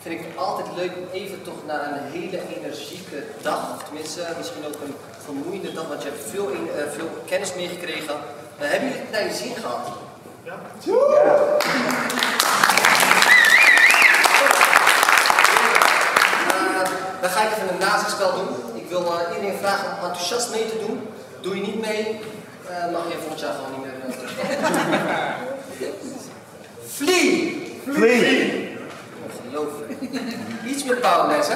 vind ik het altijd leuk om even toch na een hele energieke dag, of tenminste misschien ook een vermoeiende dag, want je hebt veel, in, uh, veel kennis meegekregen. Uh, hebben jullie het naar je zin gehad? Ja. dan ga ik even een nazispel doen. Ik wil iedereen vragen om enthousiast mee te doen. Doe je niet mee, mag je volgend jaar gewoon niet meer Flee! Ongelooflijk. Iets meer powerless, hè?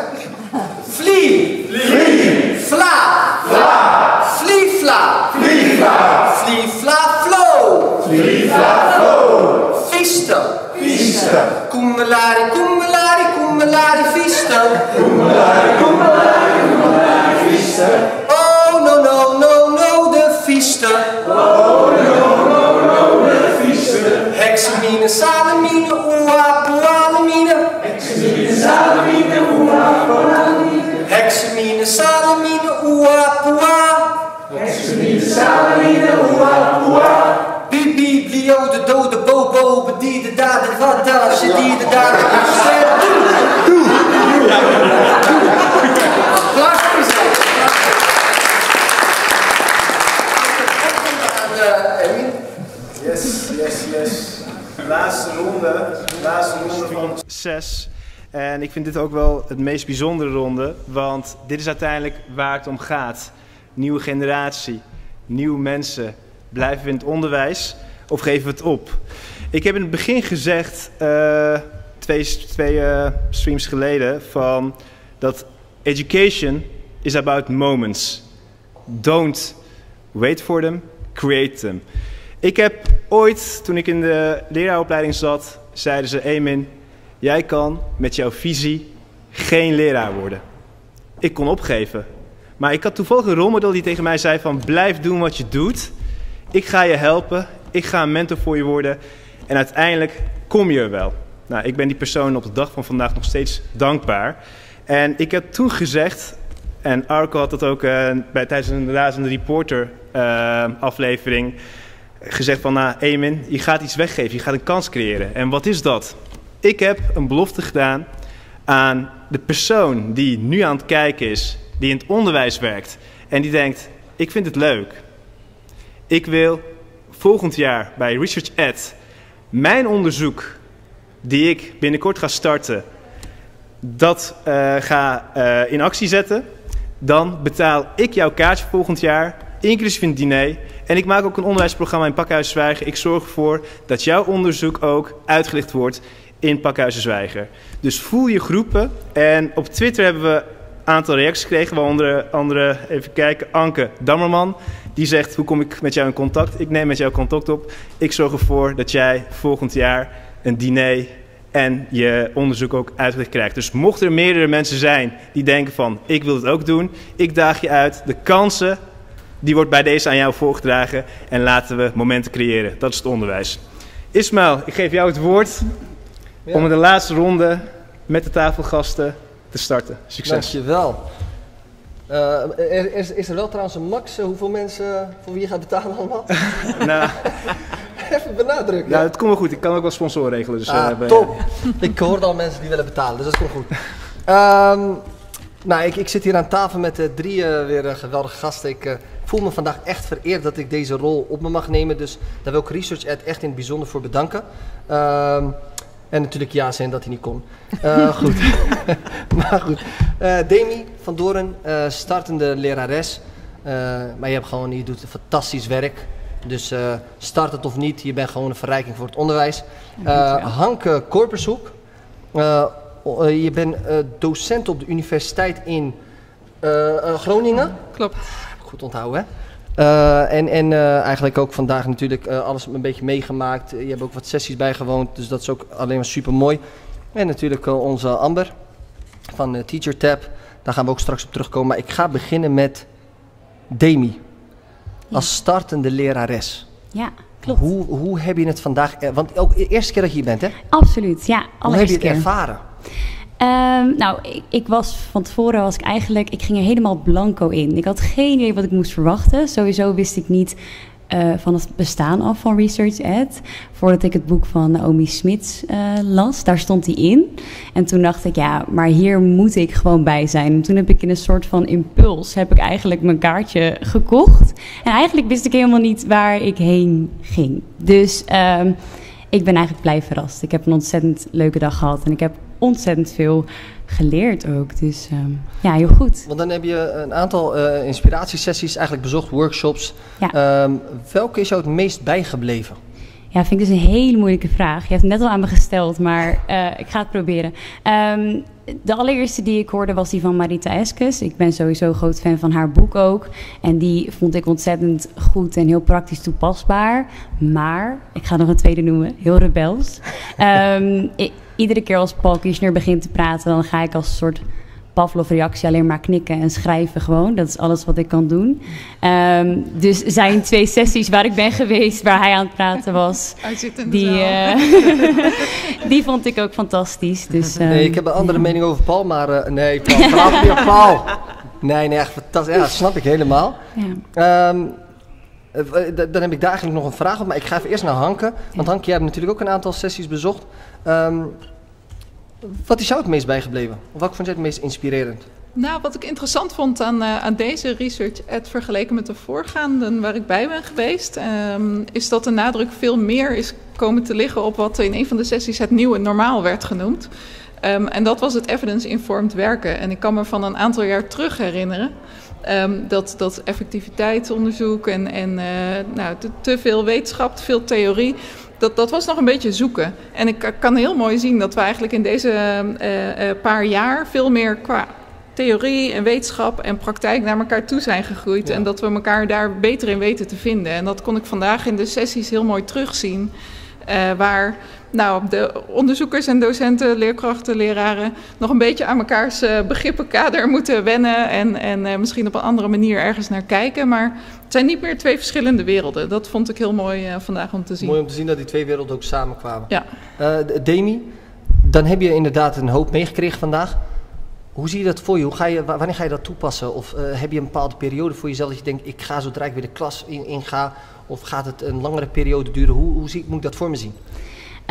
Flee! Flee! Fla! Fla! Flee, fla! Flee, fla! Flee, fla, flow! Flee, fla, flow! Vista! Vista! Kummelari, kummelari, kummelari, vista! Kummelari, kummelari, kummelari, vista! Oh, no, no, no, no, de vista! Salamine, oa, poalamine. Hexamine, salamine, oa, poalamine. Hexamine, salamine, oa, poa. Hexamine, salamine, oa, poa. Bibi, blio, de dode bobo, bedie de dader, wat daar, ze die de dader, doe. Klaar voor jezelf. Yes, yes, yes. Laatste ronde, laatste ronde van zes. En ik vind dit ook wel het meest bijzondere ronde, want dit is uiteindelijk waar het om gaat. Nieuwe generatie, nieuwe mensen. Blijven we in het onderwijs of geven we het op? Ik heb in het begin gezegd, uh, twee, twee uh, streams geleden, van dat education is about moments. Don't wait for them, create them. Ik heb ooit, toen ik in de leraaropleiding zat, zeiden ze: Emin, jij kan met jouw visie geen leraar worden. Ik kon opgeven. Maar ik had toevallig een rolmodel die tegen mij zei: van blijf doen wat je doet. Ik ga je helpen. Ik ga een mentor voor je worden. En uiteindelijk kom je er wel. Nou, ik ben die persoon op de dag van vandaag nog steeds dankbaar. En ik heb toen gezegd, en Arco had dat ook uh, bij, tijdens een razende reporter uh, aflevering gezegd van, nou, Emin, je gaat iets weggeven, je gaat een kans creëren. En wat is dat? Ik heb een belofte gedaan aan de persoon die nu aan het kijken is, die in het onderwijs werkt en die denkt, ik vind het leuk. Ik wil volgend jaar bij Research Ed mijn onderzoek, die ik binnenkort ga starten, dat uh, ga uh, in actie zetten. Dan betaal ik jouw kaartje volgend jaar, inclusief een diner. En ik maak ook een onderwijsprogramma in Pakhuizen Zwijger. Ik zorg ervoor dat jouw onderzoek ook uitgelicht wordt in Pakhuizen Zwijger. Dus voel je groepen. En op Twitter hebben we een aantal reacties gekregen. Waaronder andere, even kijken, Anke Dammerman. Die zegt, hoe kom ik met jou in contact? Ik neem met jou contact op. Ik zorg ervoor dat jij volgend jaar een diner en je onderzoek ook uitgelicht krijgt. Dus mochten er meerdere mensen zijn die denken van, ik wil het ook doen. Ik daag je uit. De kansen die wordt bij deze aan jou voorgedragen en laten we momenten creëren. Dat is het onderwijs. Ismaël, ik geef jou het woord ja. om in de laatste ronde met de tafelgasten te starten. Succes. Dankjewel. Uh, is, is er wel trouwens een max uh, hoeveel mensen voor wie je gaat betalen allemaal? [LAUGHS] nou, [LAUGHS] Even benadrukken. Ja, het komt wel goed. Ik kan ook wel sponsoren regelen. Dus, ah, uh, top. ik hoorde al mensen die willen betalen, dus dat komt goed. Um, nou, ik, ik zit hier aan tafel met uh, drie uh, weer uh, geweldige gasten. Ik voel me vandaag echt vereerd dat ik deze rol op me mag nemen. Dus daar wil ik Research Ed echt in het bijzonder voor bedanken. Um, en natuurlijk ja zijn dat hij niet kon. [LAUGHS] goed. [LAUGHS] maar goed. Demi van Doren, startende lerares. maar je, hebt gewoon, je doet fantastisch werk. Dus start het of niet, je bent gewoon een verrijking voor het onderwijs. Hanke Korpershoek. Uh, je bent uh, docent op de universiteit in uh, Groningen. Klopt. Goed onthouden, hè? en en eigenlijk ook vandaag natuurlijk alles een beetje meegemaakt. je hebt ook wat sessies bijgewoond, dus dat is ook alleen maar super mooi. En natuurlijk onze Amber van Teacher Tab. Daar gaan we ook straks op terugkomen. Maar ik ga beginnen met Demi. Als startende lerares. Ja, klopt. Hoe, hoe heb je het vandaag... Want ook de eerste keer dat je hier bent, hè? Absoluut, ja. Hoe heb je het keer. ervaren? Um, nou, ik, ik, was van tevoren was ik eigenlijk, ik ging er helemaal blanco in. Ik had geen idee wat ik moest verwachten. Sowieso wist ik niet eh, van het bestaan af van Research Ed. Voordat ik het boek van Naomi Smits eh, las, daar stond hij in. En toen dacht ik, ja, maar hier moet ik gewoon bij zijn. En toen heb ik in een soort van impuls, heb ik eigenlijk mijn kaartje gekocht. En eigenlijk wist ik helemaal niet waar ik heen ging. Dus ehm, ik ben eigenlijk blij verrast. Ik heb een ontzettend leuke dag gehad en ik heb ontzettend veel geleerd ook. Dus ehm, ja, heel goed. Want dan heb je een aantal eh, inspiratiesessies eigenlijk bezocht, workshops. Ehm, welke is jou het meest bijgebleven? Ja, vind ik dus een hele moeilijke vraag. Je hebt het net al aan me gesteld, maar eh, ik ga het proberen. Ehm, de allereerste die ik hoorde was die van Marita Eskes. Ik ben sowieso groot fan van haar boek ook. En die vond ik ontzettend goed en heel praktisch toepasbaar. Maar, ik ga nog een tweede noemen, heel rebels. Iedere keer als Paul Kirchner begint te praten, dan ga ik als soort Pavlov-reactie alleen maar knikken en schrijven gewoon. Dat is alles wat ik kan doen. Um, dus zijn twee sessies waar ik ben geweest, waar hij aan het praten was, [LAUGHS] die, uh, [LAUGHS] die vond ik ook fantastisch. Dus, um, nee, ik heb een andere ja. mening over Paul, maar uh, nee, Paul, Paul. Nee, nee, echt fantastisch. Ja, dat snap ik helemaal. Ja. Um, dan heb ik daar eigenlijk nog een vraag op, maar ik ga even eerst naar Hanke. Want Hanke, jij hebt natuurlijk ook een aantal sessies bezocht. Um, wat is jou het meest bijgebleven? Wat vond jij het meest inspirerend? Nou, wat ik interessant vond aan, uh, aan deze research ad vergeleken met de voorgaande waar ik bij ben geweest, um, is dat de nadruk veel meer is komen te liggen op wat in een van de sessies het nieuwe normaal werd genoemd. Um, en dat was het evidence-informed werken. En ik kan me van een aantal jaar terug herinneren um, dat, dat effectiviteitsonderzoek en, en uh, nou, te, te veel wetenschap, te veel theorie dat, dat was nog een beetje zoeken. En ik kan heel mooi zien dat we eigenlijk in deze uh, uh, paar jaar veel meer qua theorie en wetenschap en praktijk naar elkaar toe zijn gegroeid. Ja. En dat we elkaar daar beter in weten te vinden. En dat kon ik vandaag in de sessies heel mooi terugzien. Uh, waar nou, de onderzoekers en docenten, leerkrachten, leraren nog een beetje aan mekaars uh, begrippenkader moeten wennen en, en uh, misschien op een andere manier ergens naar kijken. Maar het zijn niet meer twee verschillende werelden. Dat vond ik heel mooi uh, vandaag om te zien. Mooi om te zien dat die twee werelden ook samenkwamen. Ja. Demi, dan heb je inderdaad een hoop meegekregen vandaag. Hoe zie je dat voor je? Hoe ga je wanneer ga je dat toepassen? Of heb je een bepaalde periode voor jezelf dat je denkt, ik ga zodra ik weer de klas in, in ga? Of gaat het een langere periode duren? Hoe, hoe zie, moet ik dat voor me zien?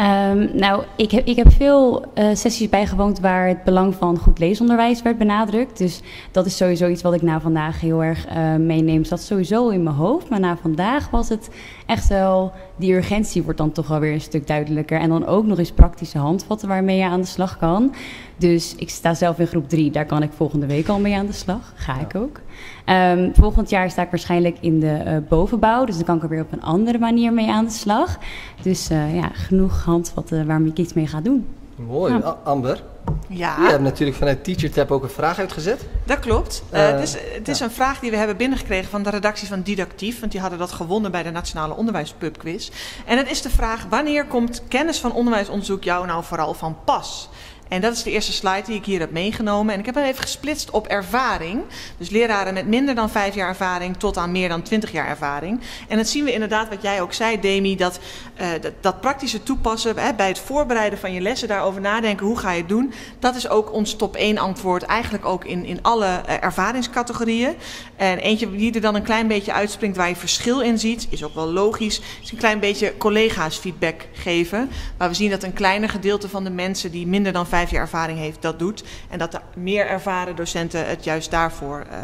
Um, nou, ik heb, ik heb veel uh, sessies bijgewoond waar het belang van goed leesonderwijs werd benadrukt. Dus dat is sowieso iets wat ik na vandaag heel erg uh, meeneem. Dat sowieso in mijn hoofd. Maar na vandaag was het echt wel, die urgentie wordt dan toch wel weer een stuk duidelijker. En dan ook nog eens praktische handvatten waarmee je aan de slag kan. Dus ik sta zelf in groep 3, daar kan ik volgende week al mee aan de slag. Ga ja. ik ook. Um, volgend jaar sta ik waarschijnlijk in de uh, bovenbouw, dus dan kan ik er weer op een andere manier mee aan de slag. Dus uh, ja, genoeg handvatten waarmee ik iets mee ga doen. Mooi, ja. Amber. Ja. Je hebt natuurlijk vanuit TeacherTap ook een vraag uitgezet. Dat klopt. Uh, uh, het is, het is ja. een vraag die we hebben binnengekregen van de redactie van Didactief. Want die hadden dat gewonnen bij de Nationale Onderwijspubquiz. En het is de vraag, wanneer komt kennis van onderwijsonderzoek jou nou vooral van pas? En dat is de eerste slide die ik hier heb meegenomen. En ik heb hem even gesplitst op ervaring. Dus leraren met minder dan vijf jaar ervaring tot aan meer dan twintig jaar ervaring. En dat zien we inderdaad, wat jij ook zei, Demi, dat, uh, dat, dat, praktische toepassen hè, bij het voorbereiden van je lessen, daarover nadenken, hoe ga je het doen. Dat is ook ons top 1 antwoord, eigenlijk ook in, in alle uh, ervaringscategorieën. En eentje die er dan een klein beetje uitspringt waar je verschil in ziet, is ook wel logisch, is een klein beetje collega's feedback geven. Waar we zien dat een kleiner gedeelte van de mensen die minder dan vijf vijf jaar ervaring heeft, dat doet. En dat de meer ervaren docenten het juist daarvoor uh,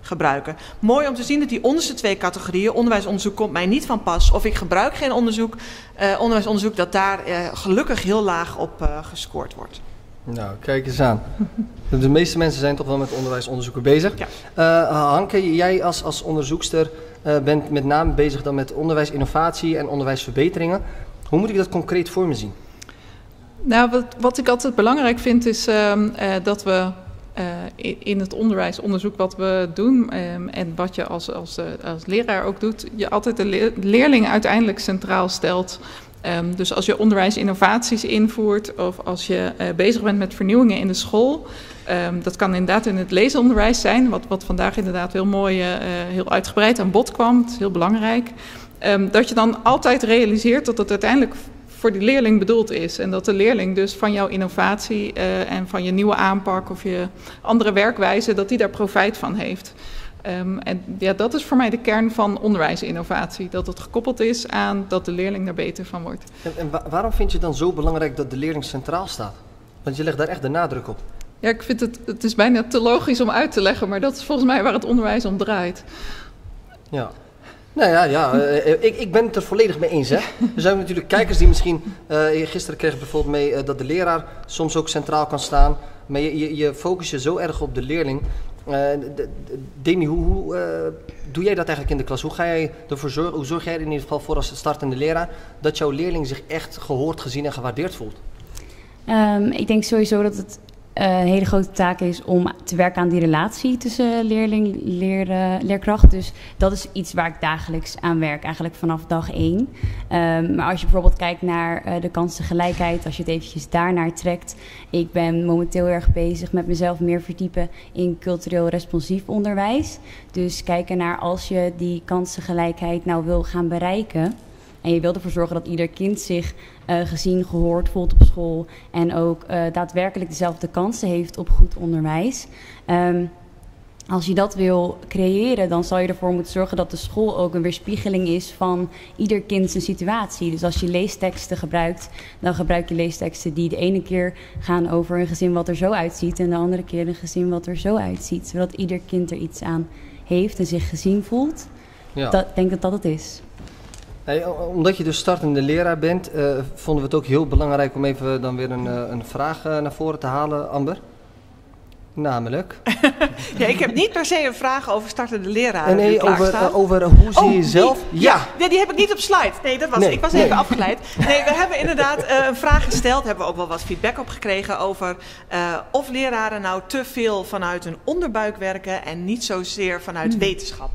gebruiken. Mooi om te zien dat die onderste twee categorieën, onderwijsonderzoek komt mij niet van pas, of ik gebruik geen onderzoek, uh, onderwijsonderzoek, dat daar uh, gelukkig heel laag op gescoord wordt. Nou, kijk eens aan. De meeste mensen zijn toch wel met onderwijsonderzoeken bezig. Ja. Hanke, jij als, als onderzoekster bent met name bezig dan met onderwijsinnovatie en onderwijsverbeteringen. Hoe moet ik dat concreet voor me zien? Nou, wat, wat ik altijd belangrijk vind is uh, uh, dat we uh, in het onderwijsonderzoek wat we doen um, en wat je als, als, als leraar ook doet, je altijd de le leerling uiteindelijk centraal stelt. Um, dus als je onderwijsinnovaties invoert of als je bezig bent met vernieuwingen in de school, dat kan inderdaad in het leesonderwijs zijn, wat, wat vandaag inderdaad heel mooi, heel uitgebreid aan bod kwam. Is heel belangrijk. dat je dan altijd realiseert dat het uiteindelijk voor die leerling bedoeld is. En dat de leerling dus van jouw innovatie uh, en van je nieuwe aanpak of je andere werkwijze, dat die daar profijt van heeft. Ehm, en ja, dat is voor mij de kern van onderwijsinnovatie. Dat het gekoppeld is aan dat de leerling er beter van wordt. En, en wa- waarom vind je dan zo belangrijk dat de leerling centraal staat? Want je legt daar echt de nadruk op. Ja, ik vind het, het is bijna te logisch om uit te leggen, maar dat is volgens mij waar het onderwijs om draait. Ja. Nou ja, ja eh, ik, ik ben het er volledig mee eens. Hè. Er zijn natuurlijk kijkers die misschien... eh, gisteren kreeg bijvoorbeeld mee eh, dat de leraar soms ook centraal kan staan. Maar je, je, je focus je zo erg op de leerling. Eh, d- Demi, hoe, hoe eh, doe jij dat eigenlijk in de klas? Hoe, ga jij ervoor zorgen, hoe zorg jij er in ieder geval voor als startende leraar... dat jouw leerling zich echt gehoord, gezien en gewaardeerd voelt? Ehm, ik denk sowieso dat het eh, een hele grote taak is om te werken aan die relatie tussen leerling leer, eh, leerkracht. Dus dat is iets waar ik dagelijks aan werk, eigenlijk vanaf dag één. Ehm, maar als je bijvoorbeeld kijkt naar eh, de kansengelijkheid, als je het eventjes daarnaar trekt. Ik ben momenteel erg bezig met mezelf meer verdiepen in cultureel responsief onderwijs. Dus kijken naar als je die kansengelijkheid nou wil gaan bereiken. En je wil ervoor zorgen dat ieder kind zich eh, gezien, gehoord voelt op school. En ook eh, daadwerkelijk dezelfde kansen heeft op goed onderwijs. Ehm, als je dat wil creëren, dan zal je ervoor moeten zorgen dat de school ook een weerspiegeling is van ieder kind zijn situatie. Dus als je leesteksten gebruikt, dan gebruik je leesteksten die de ene keer gaan over een gezin wat er zo uitziet en de andere keer een gezin wat er zo uitziet. Zodat ieder kind er iets aan heeft en zich gezien voelt. Ja. Dat, ik denk dat dat het is. Hey, omdat je dus startende leraar bent, eh, vonden we het ook heel belangrijk om even dan weer een, eh, een vraag eh, naar voren te halen, Amber. Namelijk. [LAUGHS] Ja, ik heb niet per se een vraag over startende leraren. En nee, die over, over hoe zie Oh, je die- zelf? Ja. ja, die heb ik niet op slide. Nee, dat was, Nee, ik was nee. even afgeleid. Nee, we hebben inderdaad een vraag gesteld. Hebben we ook wel wat feedback op gekregen over of leraren nou te veel vanuit hun onderbuik werken en niet zozeer vanuit Hmm. wetenschap.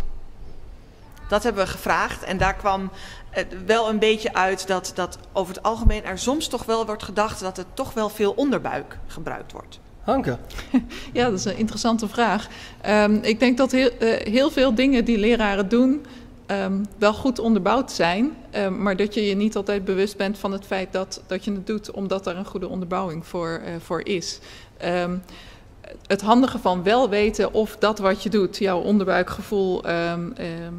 Dat hebben we gevraagd en daar kwam eh, wel een beetje uit dat, dat over het algemeen er soms toch wel wordt gedacht dat er toch wel veel onderbuik gebruikt wordt. Hanke. [LAUGHS] Ja, dat is een interessante vraag. Ehm, ik denk dat heel, eh, heel veel dingen die leraren doen ehm, wel goed onderbouwd zijn, ehm, maar dat je je niet altijd bewust bent van het feit dat, dat je het doet omdat daar een goede onderbouwing voor, eh, voor is. Het handige van wel weten of dat wat je doet, jouw onderbuikgevoel, ehm, ehm,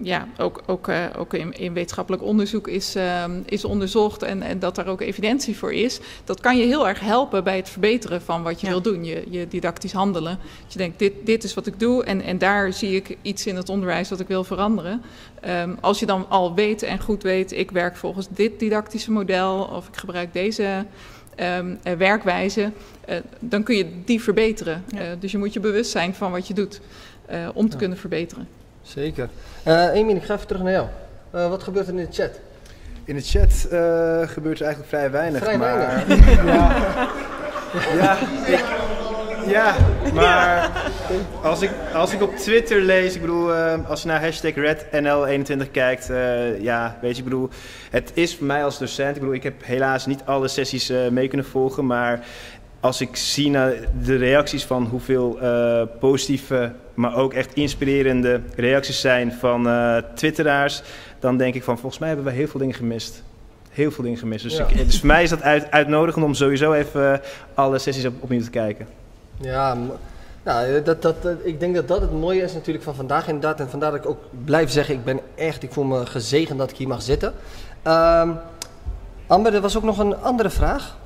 ja, ook, ook, eh, ook in, in wetenschappelijk onderzoek is, ehm, is onderzocht en, en dat daar ook evidentie voor is. Dat kan je heel erg helpen bij het verbeteren van wat je wil doen, je, je didactisch handelen. Dat je denkt, dit, dit is wat ik doe en, en daar zie ik iets in het onderwijs wat ik wil veranderen. Als je dan al weet en goed weet, ik werk volgens dit didactische model of ik gebruik deze ehm, eh, werkwijze, eh, dan kun je die verbeteren. Eh, dus je moet je bewust zijn van wat je doet eh, om te Ja. kunnen verbeteren. Zeker. Eh Emin, ik ga even terug naar jou. Eh, wat gebeurt er in de chat? In de chat eh, gebeurt er eigenlijk vrij weinig. Vrij maar, weinig? [LAUGHS] [LAUGHS] Ja, ja, [LAUGHS] ja, maar als ik, als ik op Twitter lees, ik bedoel, eh, als je naar hashtag RedNL21 kijkt, eh, ja, weet je, ik bedoel, het is voor mij als docent, ik bedoel, ik heb helaas niet alle sessies eh, mee kunnen volgen, maar als ik zie naar de reacties van hoeveel positieve, maar ook echt inspirerende reacties zijn van twitteraars, dan denk ik van volgens mij hebben we heel veel dingen gemist. Heel veel dingen gemist. Dus, Ja. ik, dus voor mij is dat uit, uitnodigend om sowieso even alle sessies op, opnieuw te kijken. Ja, nou, eh, dat, dat, ik denk dat dat het mooie is natuurlijk van vandaag inderdaad. En vandaar dat ik ook blijf zeggen, ik ben echt, ik voel me gezegend dat ik hier mag zitten. Ehm, Amber, er was ook nog een andere vraag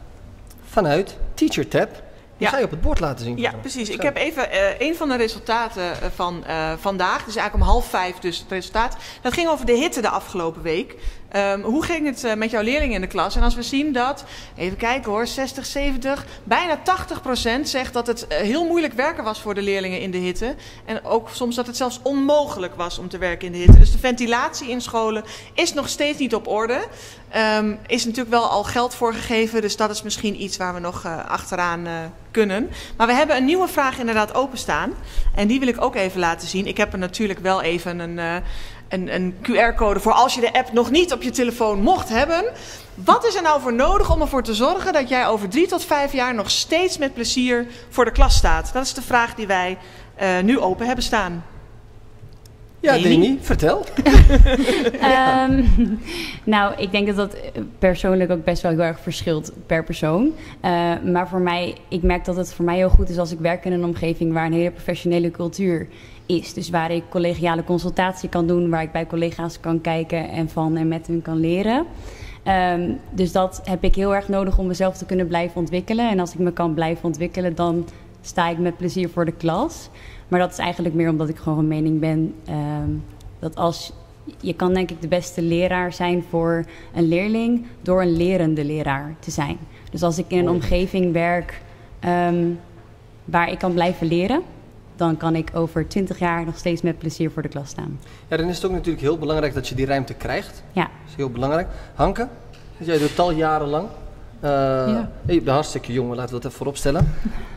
vanuit TeacherTab. Die Ja. ga je op het bord laten zien. Ja, precies. Ik heb even eh, een van de resultaten eh, van eh, vandaag, dus eigenlijk om half vijf dus het resultaat. Dat ging over de hitte de afgelopen week. Ehm, hoe ging het eh, met jouw leerlingen in de klas? En als we zien dat, even kijken hoor, 60, 70, bijna 80 procent zegt dat het eh, heel moeilijk werken was voor de leerlingen in de hitte. En ook soms dat het zelfs onmogelijk was om te werken in de hitte. Dus de ventilatie in scholen is nog steeds niet op orde. Ehm, is natuurlijk wel al geld voor gegeven, dus dat is misschien iets waar we nog eh, achteraan kunnen. Maar we hebben een nieuwe vraag inderdaad openstaan. En die wil ik ook even laten zien. Ik heb er natuurlijk wel even een, een, een QR-code voor als je de app nog niet op je telefoon mocht hebben. Wat is er nou voor nodig om ervoor te zorgen dat jij over drie tot vijf jaar nog steeds met plezier voor de klas staat? Dat is de vraag die wij eh, nu open hebben staan. Ja, Demi, vertel. [LAUGHS] Ehm, nou, ik denk dat dat persoonlijk ook best wel heel erg verschilt per persoon. Eh, maar voor mij, ik merk dat het voor mij heel goed is als ik werk in een omgeving waar een hele professionele cultuur is. Dus waar ik collegiale consultatie kan doen, waar ik bij collega's kan kijken en van en met hun kan leren. Ehm, dus dat heb ik heel erg nodig om mezelf te kunnen blijven ontwikkelen. En als ik me kan blijven ontwikkelen, dan sta ik met plezier voor de klas. Maar dat is eigenlijk meer omdat ik gewoon van mening ben ehm, dat als je kan denk ik de beste leraar zijn voor een leerling door een lerende leraar te zijn. Dus als ik in een omgeving werk ehm, waar ik kan blijven leren, dan kan ik over twintig jaar nog steeds met plezier voor de klas staan. Ja, dan is het ook natuurlijk heel belangrijk dat je die ruimte krijgt. Ja. Dat is heel belangrijk. Hanke, jij doet al jarenlang. Uh, ja. Je bent hartstikke jong, laten we dat even vooropstellen.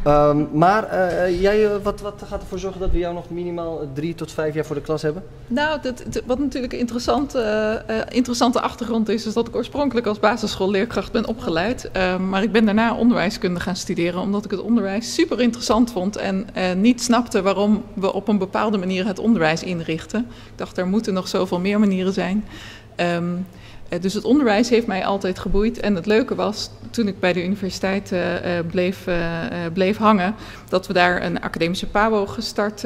um, [LAUGHS] maar uh, jij, wat, wat gaat ervoor zorgen dat we jou nog minimaal drie tot vijf jaar voor de klas hebben? Nou, dat, wat natuurlijk een interessante, interessante achtergrond is, is dat ik oorspronkelijk als basisschoolleerkracht ben opgeleid. Ehm, maar ik ben daarna onderwijskunde gaan studeren, omdat ik het onderwijs super interessant vond en niet snapte waarom we op een bepaalde manier het onderwijs inrichten. Ik dacht, er moeten nog zoveel meer manieren zijn. Um, dus het onderwijs heeft mij altijd geboeid. En het leuke was, toen ik bij de universiteit uh, bleef, uh, bleef hangen, dat we daar een academische PABO gestart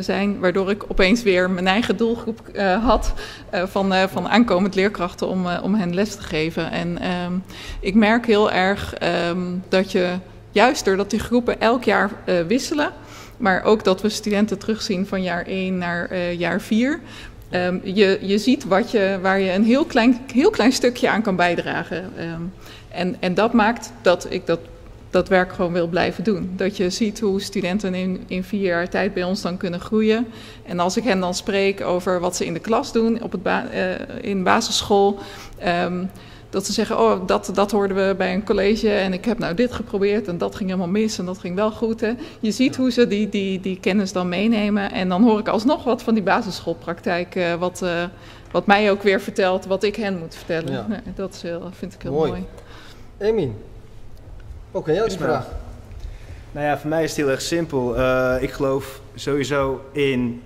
zijn. Waardoor ik opeens weer mijn eigen doelgroep had van, van aankomend leerkrachten om, om hen les te geven. En ehm, ik merk heel erg um, dat je, juist doordat die groepen elk jaar wisselen, maar ook dat we studenten terugzien van jaar 1 naar jaar 4. Um, je, je ziet wat je, waar je een heel klein, heel klein stukje aan kan bijdragen. Um, en, en dat maakt dat ik dat, dat werk gewoon wil blijven doen. Dat je ziet hoe studenten in, in vier jaar tijd bij ons dan kunnen groeien. En als ik hen dan spreek over wat ze in de klas doen, op het uh, in basisschool. Um, dat ze zeggen, oh, dat, dat hoorden we bij een college en ik heb nou dit geprobeerd en dat ging helemaal mis en dat ging wel goed. Hè. Je ziet hoe ze die, die, die kennis dan meenemen en dan hoor ik alsnog wat van die basisschoolpraktijk, uh, wat, uh, wat mij ook weer vertelt, wat ik hen moet vertellen. Ja. Nee, [LAUGHS] dat is heel, vind ik heel mooi. mooi. Emin, ook een hele vraag. Nou ja, voor mij is het heel erg simpel. Uh, ik geloof sowieso in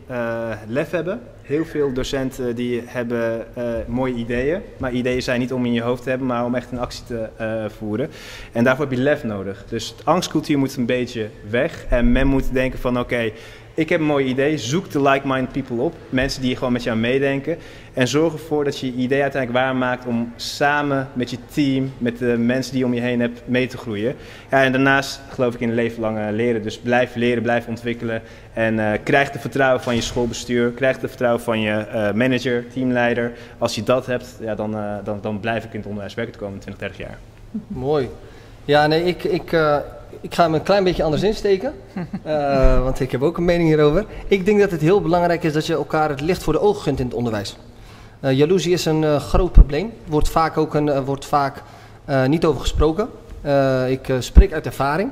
lef hebben heel veel docenten die hebben uh, mooie ideeën. Maar ideeën zijn niet om in je hoofd te hebben, maar om echt een actie te uh, voeren. En daarvoor heb je lef nodig. Dus de angstcultuur moet een beetje weg. En men moet denken van oké, ik heb een mooi idee. Zoek de like-minded people op. Mensen die gewoon met jou meedenken. En zorg ervoor dat je je idee uiteindelijk waarmaakt om samen met je team, met de mensen die je om je heen hebt, mee te groeien. Ja, en daarnaast geloof ik in levenslange leren. Dus blijf leren, blijf ontwikkelen. En uh, krijg de vertrouwen van je schoolbestuur. Krijg de vertrouwen van je uh, manager, teamleider. Als je dat hebt, ja, dan, dan, dan blijf ik in het onderwijs werken de komende 20, 30 jaar. Mooi. Ja, nee, ik, ik, ik ga hem een klein beetje anders insteken. Uh, [LAUGHS] want ik heb ook een mening hierover. Ik denk dat het heel belangrijk is dat je elkaar het licht voor de ogen gunt in het onderwijs. Uh, jaloezie is een uh, groot probleem. Wordt vaak ook een, wordt vaak niet over gesproken. ik spreek uit ervaring.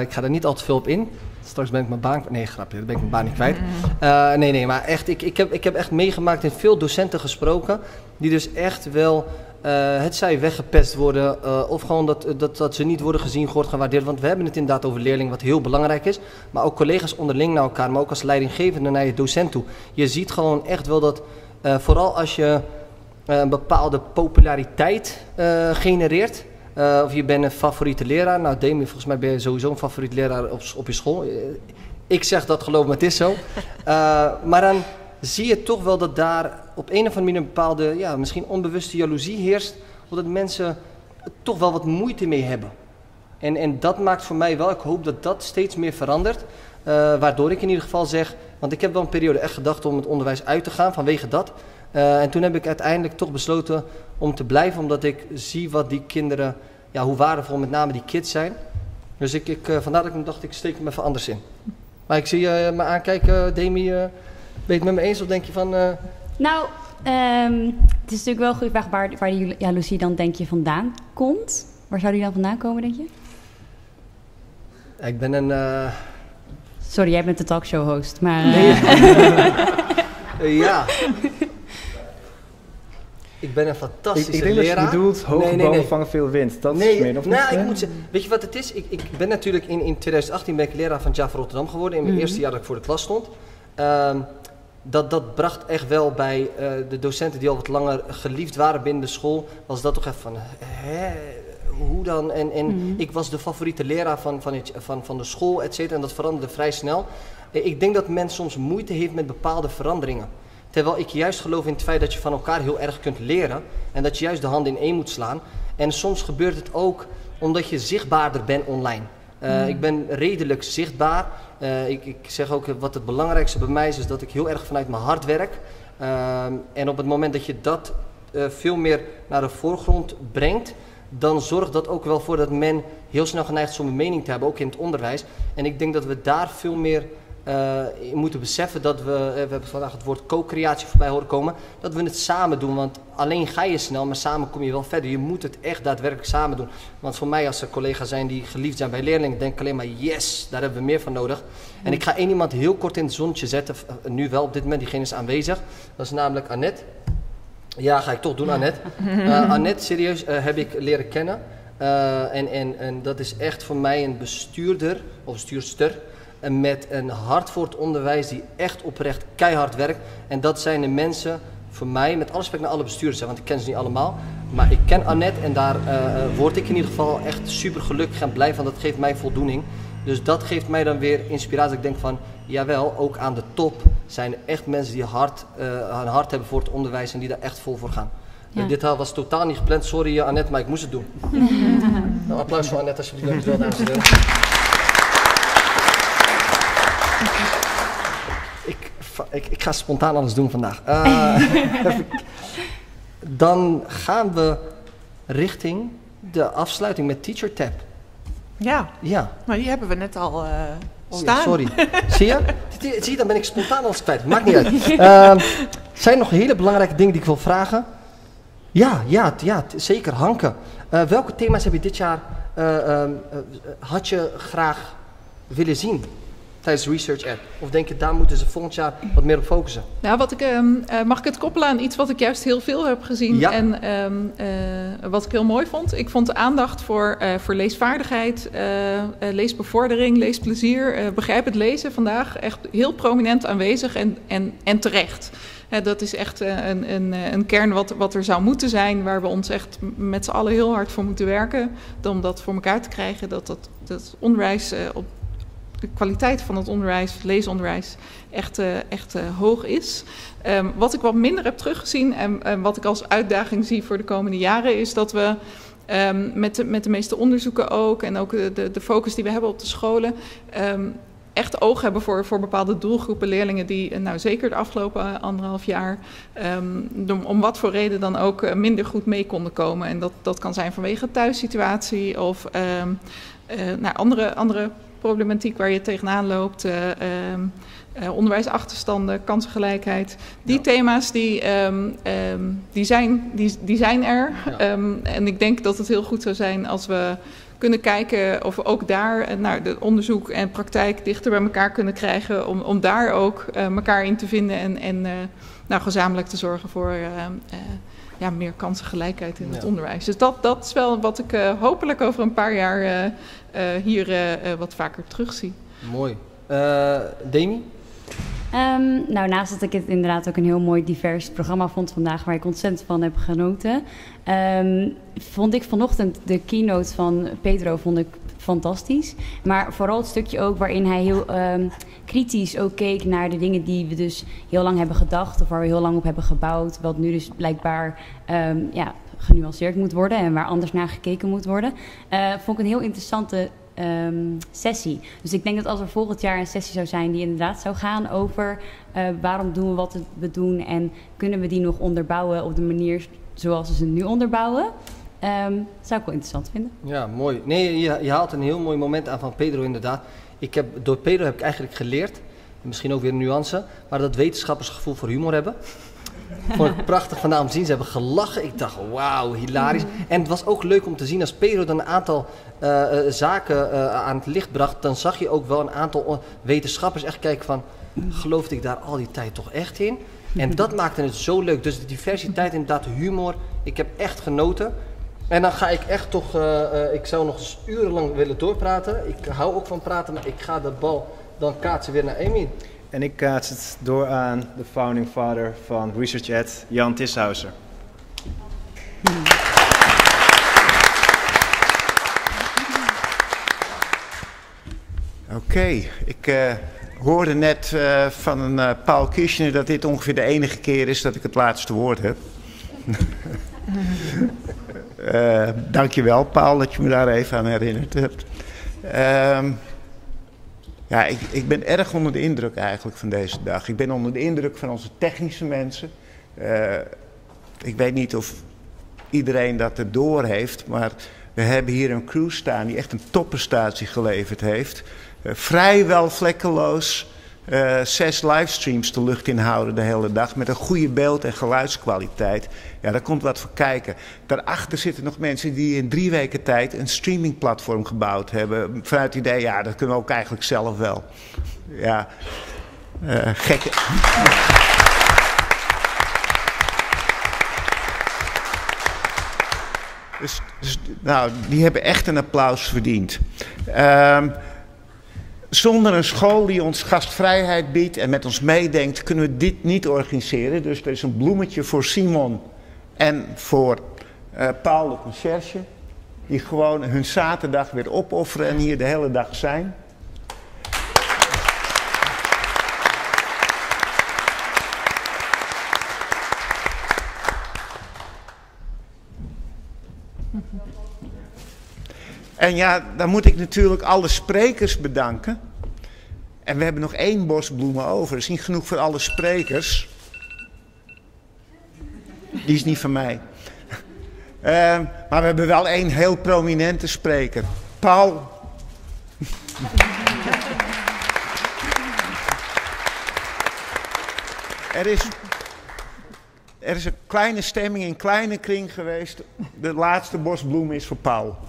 ik ga er niet al te veel op in. Straks ben ik mijn baan... Nee, grapje, dan ben ik mijn baan niet kwijt. nee, nee, maar echt, ik, ik, heb, ik heb echt meegemaakt en veel docenten gesproken... die dus echt wel uh, het zij weggepest worden uh, of gewoon dat, dat, dat ze niet worden gezien, gehoord, gewaardeerd. Want we hebben het inderdaad over leerlingen, wat heel belangrijk is. Maar ook collega's onderling naar elkaar, maar ook als leidinggevende naar je docent toe. Je ziet gewoon echt wel dat, uh, vooral als je een bepaalde populariteit genereert... of je bent een favoriete leraar. Nou, Demi, volgens mij ben je sowieso een favoriete leraar op, op je school. ik zeg dat, geloof me, het is zo. [LAUGHS] maar dan zie je toch wel dat daar op een of andere manier een bepaalde, ja, misschien onbewuste jaloezie heerst, omdat mensen toch wel wat moeite mee hebben. En, en dat maakt voor mij wel, ik hoop dat dat steeds meer verandert, uh, waardoor ik in ieder geval zeg, want ik heb wel een periode echt gedacht om het onderwijs uit te gaan vanwege dat. Uh, en toen heb ik uiteindelijk toch besloten om te blijven, omdat ik zie wat die kinderen, ja, hoe waardevol met name die kids zijn. Dus ik, ik, uh, vandaar dat ik dacht, ik steek hem even anders in. Maar ik zie je me aankijken, Demi. Ben je het met me eens of denk je van... Nou, um, het is natuurlijk wel een goede vraag waar, waar die jaloezie dan denk je vandaan komt. Waar zou die dan vandaan komen, denk je? Ik ben een... Uh... Sorry, jij bent de talkshow-host, maar... Nee. [LAUGHS] ja. Ik ben een fantastische ik, ik denk leraar. dat je bedoelt, hoge nee, nee, bomen nee. vangen veel wind. Dat nee, is meer of nou, niet? Ik moet zeggen, weet je wat het is? Ik, ik ben natuurlijk in, in 2018 ben ik leraar van Java Rotterdam geworden. In mijn mm -hmm. eerste jaar dat ik voor de klas stond. Um, dat, dat bracht echt wel bij eh, de docenten die al wat langer geliefd waren binnen de school, was dat toch even van, hè, hoe dan? En, en Mhm. ik was de favoriete leraar van, van, het, van, van de school, et cetera, en dat veranderde vrij snel. Eh, Ik denk dat men soms moeite heeft met bepaalde veranderingen. Terwijl ik juist geloof in het feit dat je van elkaar heel erg kunt leren en dat je juist de handen in één moet slaan. En soms gebeurt het ook omdat je zichtbaarder bent online. Mm. Ik ben redelijk zichtbaar. Eh, ik, ik zeg ook wat het belangrijkste bij mij is, is dat ik heel erg vanuit mijn hart werk. Ehm, en op het moment dat je dat eh, veel meer naar de voorgrond brengt, dan zorgt dat ook wel voor dat men heel snel geneigd is om een mening te hebben, ook in het onderwijs. En ik denk dat we daar veel meer in moeten beseffen dat we, eh, we hebben vandaag het woord co-creatie voorbij horen komen, dat we het samen doen. Want alleen ga je snel, maar samen kom je wel verder. Je moet het echt daadwerkelijk samen doen. Want voor mij als er collega's zijn die geliefd zijn bij leerlingen, denk ik alleen maar yes, daar hebben we meer van nodig. En ik ga één iemand heel kort in het zonnetje zetten, eh, nu wel op dit moment, diegene is aanwezig. Dat is namelijk Annette. Ja, ga ik toch doen, Annette. [LAUGHS] Eh, Annette, serieus, heb ik leren kennen. En, en, en dat is echt voor mij een bestuurder, of bestuurster, en met een hart voor het onderwijs die echt oprecht keihard werkt. En dat zijn de mensen, voor mij, met alle respect naar alle bestuurders, hè, want ik ken ze niet allemaal. Maar ik ken Annette en daar eh, eh, word ik in ieder geval echt super gelukkig en blij van. Dat geeft mij voldoening. Dus dat geeft mij dan weer inspiratie. Ik denk van, jawel, ook aan de top zijn er echt mensen die hard, eh, een hart hebben voor het onderwijs en die daar echt vol voor gaan. Ja. Dit was totaal niet gepland, sorry Annette, maar ik moest het doen. Een [LAUGHS] applaus voor Annette alsjeblieft, dankjewel dames en heren. Ik, ik, ga spontaan alles doen vandaag. Eh, [LAUGHS] dan gaan we richting de afsluiting met Teacher Tab. Ja. Ja. Maar die hebben we net al eh Oh ja, sorry. [LAUGHS] Zie je? Zie- je, dan ben ik spontaan alles kwijt. Maakt niet uit. [LAUGHS] Ehm, zijn er nog hele belangrijke dingen die ik wil vragen? Ja, ja, ja zeker. Hanke. Eh, welke thema's heb je dit jaar, eh, ehm, eh, had je graag willen zien tijdens Research Ad? Of denk je, daar moeten ze volgend jaar wat meer op focussen? Nou, wat ik, ehm, eh, mag ik het koppelen aan iets wat ik juist heel veel heb gezien Ja. en ehm, eh, wat ik heel mooi vond? Ik vond de aandacht voor, eh, voor leesvaardigheid, leesbevordering, leesplezier, begrijp het lezen vandaag echt heel prominent aanwezig en, en, en terecht. Dat is echt een, een, een kern wat, wat er zou moeten zijn, waar we ons echt met z'n allen heel hard voor moeten werken. Om dat voor elkaar te krijgen, dat dat, dat onderwijs op de kwaliteit van het onderwijs, leesonderwijs, echt, eh, echt eh, hoog is. Ehm, wat ik wat minder heb teruggezien en, en wat ik als uitdaging zie voor de komende jaren, is dat we ehm, met, de, met de meeste onderzoeken ook en ook de, de, focus die we hebben op de scholen. ehm, echt oog hebben voor, voor bepaalde doelgroepen leerlingen die, eh, nou zeker de afgelopen anderhalf jaar, ehm, om, wat voor reden dan ook minder goed mee konden komen. En dat, dat kan zijn vanwege thuissituatie of nou, andere, andere problematiek waar je tegenaan loopt. eh, ehm, eh, onderwijsachterstanden, kansengelijkheid. Die thema's die, ehm, ehm, die, zijn, die, die zijn er. En ik denk dat het heel goed zou zijn als we kunnen kijken of we ook daar eh, nou, de onderzoek en praktijk dichter bij elkaar kunnen krijgen. Om, om daar ook elkaar in te vinden en, en nou, gezamenlijk te zorgen voor ja, meer kansengelijkheid in het onderwijs. Dus dat, dat is wel wat ik eh, hopelijk over een paar jaar eh, eh, hier wat vaker terugzie. Mooi. Eh Demi? Ehm, nou, naast dat ik het inderdaad ook een heel mooi divers programma vond vandaag, waar ik ontzettend van heb genoten, ehm, vond ik vanochtend de keynote van Pedro vond ik fantastisch. Maar vooral het stukje ook waarin hij heel ehm, kritisch ook keek naar de dingen die we dus heel lang hebben gedacht of waar we heel lang op hebben gebouwd, wat nu dus blijkbaar ehm, ja, genuanceerd moet worden en waar anders naar gekeken moet worden. Eh, vond ik een heel interessante ehm, sessie. Dus ik denk dat als er volgend jaar een sessie zou zijn die inderdaad zou gaan over eh, waarom doen we wat we doen en kunnen we die nog onderbouwen op de manier zoals we ze nu onderbouwen, ehm, zou ik wel interessant vinden. Ja, mooi. Nee, je, je haalt een heel mooi moment aan van Pedro inderdaad. Ik heb, door Pedro heb ik eigenlijk geleerd, misschien ook weer een nuance, maar dat wetenschappers gevoel voor humor hebben. [LAUGHS] Vond ik prachtig vandaan om te zien. Ze hebben gelachen. Ik dacht, wauw, hilarisch. En het was ook leuk om te zien als Pedro dan een aantal eh, eh, zaken eh, aan het licht bracht. Dan zag je ook wel een aantal wetenschappers echt kijken van, geloofde ik daar al die tijd toch echt in? En dat [LAUGHS] maakte het zo leuk. Dus de diversiteit, inderdaad, de humor. Ik heb echt genoten. En dan ga ik echt toch, eh, eh, ik zou nog eens urenlang willen doorpraten. Ik hou ook van praten, maar ik ga de bal dan kaatsen weer naar Amy. En ik kaats het door aan de founding father van ResearchEd, Jan Tishauser. Oké, ik uh, hoorde net uh, van uh, Paul Kirchner dat dit ongeveer de enige keer is dat ik het laatste woord heb. [LAUGHS] uh, dankjewel, Paul, dat je me daar even aan herinnerd hebt. Uh, ja, ik, ik, ben erg onder de indruk eigenlijk van deze dag. Ik ben onder de indruk van onze technische mensen. Uh, ik weet niet of iedereen dat erdoor heeft, maar we hebben hier een crew staan die echt een topprestatie geleverd heeft. Uh, vrijwel vlekkeloos uh, zes livestreams de lucht inhouden de hele dag. Met een goede beeld- en geluidskwaliteit. Ja, daar komt wat voor kijken. Daarachter zitten nog mensen die in drie weken tijd een streamingplatform gebouwd hebben. Vanuit het idee, ja, dat kunnen we ook eigenlijk zelf wel. Ja, uh. Dus, dus, nou, die hebben echt een applaus verdiend. Uh, zonder een school die ons gastvrijheid biedt en met ons meedenkt, kunnen we dit niet organiseren. Dus er is een bloemetje voor Simon en voor uh, Paul de Concierge. Die gewoon hun zaterdag weer opofferen en hier de hele dag zijn. En ja, dan moet ik natuurlijk alle sprekers bedanken. En we hebben nog één bos bloemen over. Dat is niet genoeg voor alle sprekers. Die is niet van mij. Uh, [LAUGHS] maar we hebben wel één heel prominente spreker. Paul. [LAUGHS] er, is, er is een kleine stemming in kleine kring geweest. De laatste bosbloem is voor Paul.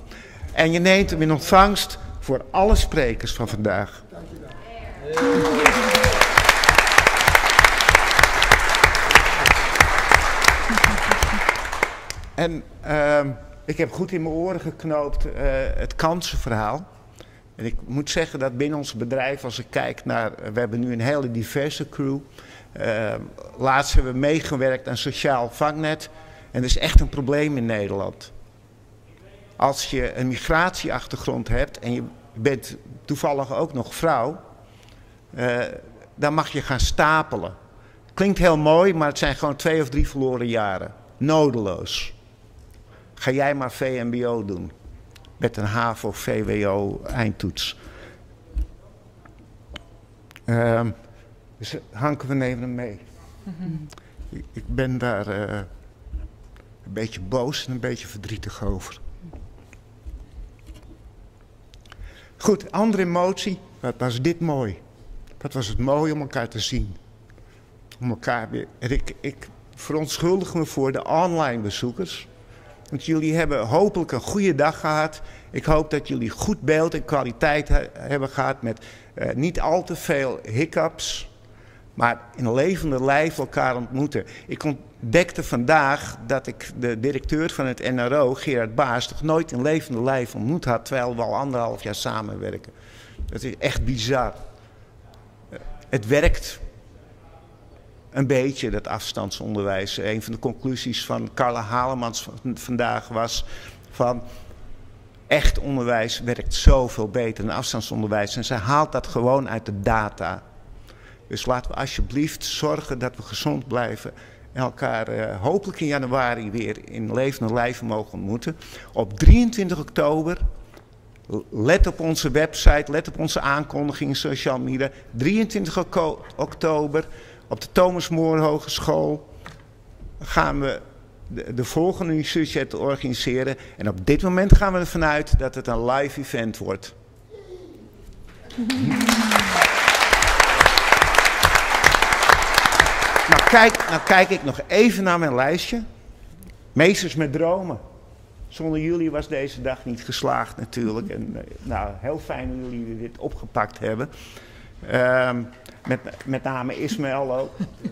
En je neemt hem in ontvangst voor alle sprekers van vandaag. En uh, ik heb goed in mijn oren geknoopt uh, het kansenverhaal. En ik moet zeggen dat binnen ons bedrijf, als ik kijk naar. We hebben nu een hele diverse crew. Uh, laatst hebben we meegewerkt aan sociaal vangnet. En dat is echt een probleem in Nederland als je een migratieachtergrond hebt en je bent toevallig ook nog vrouw, uh, dan mag je gaan stapelen. Klinkt heel mooi, maar het zijn gewoon twee of drie verloren jaren. Nodeloos. Ga jij maar VMBO doen. Met een HAVO VWO eindtoets. Uh, dus Hanke, we nemen hem mee. Ik, ben daar uh, een beetje boos en een beetje verdrietig over. Goed, andere emotie. Wat was dit mooi? Wat was het mooi om elkaar te zien. Om elkaar weer. En ik, ik verontschuldig me voor de online bezoekers. Want jullie hebben hopelijk een goede dag gehad. Ik hoop dat jullie goed beeld en kwaliteit he hebben gehad met uh, niet al te veel hiccups. Maar in levende lijf elkaar ontmoeten. Ik ontdekte vandaag dat ik de directeur van het NRO, Gerard Baas, toch nooit in levende lijf ontmoet had, terwijl we al anderhalf jaar samenwerken. Dat is echt bizar. Het werkt een beetje, dat afstandsonderwijs. Een van de conclusies van Carla Halemans van vandaag was van echt onderwijs werkt zoveel beter dan afstandsonderwijs. En zij haalt dat gewoon uit de data. Dus laten we alsjeblieft zorgen dat we gezond blijven. En elkaar uh, hopelijk in januari weer in levende lijven mogen ontmoeten. Op 23 oktober, let op onze website, let op onze aankondigingen, social media. 23 oktober op de Thomas More Hogeschool gaan we de, de volgende Universiteit organiseren. En op dit moment gaan we ervan uit dat het een live event wordt. Kijk, nou kijk ik nog even naar mijn lijstje. Meesters met dromen. Zonder jullie was deze dag niet geslaagd natuurlijk. En nou, heel fijn dat jullie dit opgepakt hebben. Um, met, met name Ismaël ook.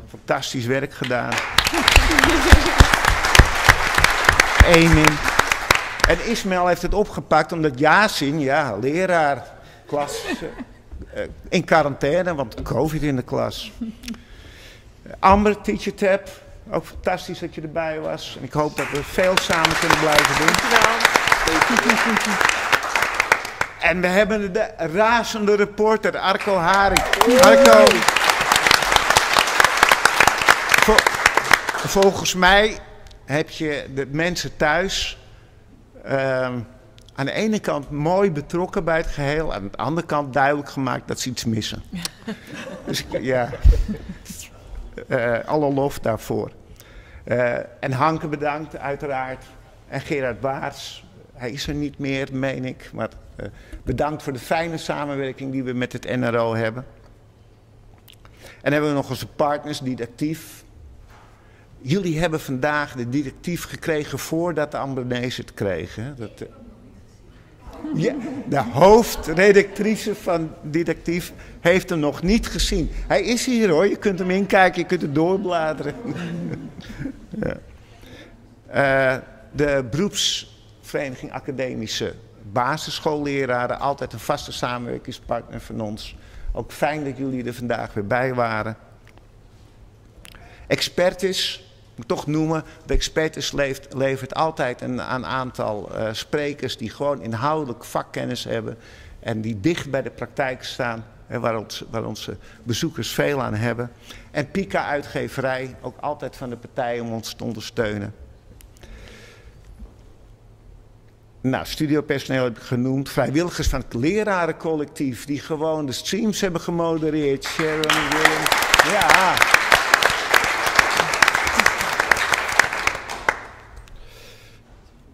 Fantastisch werk gedaan. Emin. En Ismaël heeft het opgepakt omdat Yasin, ja, leraar, klas eh, in quarantaine, want COVID in de klas. Amber, Teacher Tab, ook fantastisch dat je erbij was. En ik hoop dat we veel samen kunnen blijven doen. En we hebben de razende reporter Arco Haring. Arco, volgens mij heb je de mensen thuis ehm, aan de ene kant mooi betrokken bij het geheel, aan de andere kant duidelijk gemaakt dat ze iets missen. dus ja, uh, alle lof daarvoor. Uh, en Hanke bedankt uiteraard. En Gerard Baars, hij is er niet meer, meen ik. Maar uh, bedankt voor de fijne samenwerking die we met het NRO hebben. En hebben we nog onze partners, Didactief. Jullie hebben vandaag de directief gekregen voordat de Ambernees het kregen. Dat, ja, de hoofdredactrice van Didactief heeft hem nog niet gezien. Hij is hier hoor, je kunt hem inkijken, je kunt er doorbladeren. [LAUGHS] ja. uh, de beroepsvereniging Academische Basisschoolleraren, altijd een vaste samenwerkingspartner van ons. Ook fijn dat jullie er vandaag weer bij waren. Expertis, moet toch noemen, de levert, levert altijd een, een aantal uh, sprekers die gewoon inhoudelijk vakkennis hebben en die dicht bij de praktijk staan, waar, ons, waar onze bezoekers veel aan hebben. En Pika Uitgeverij, ook altijd van de partij om ons te ondersteunen. Nou, studiopersoneel heb ik genoemd. Vrijwilligers van het lerarencollectief die gewoon de streams hebben gemodereerd. Sharon Willem. Ja.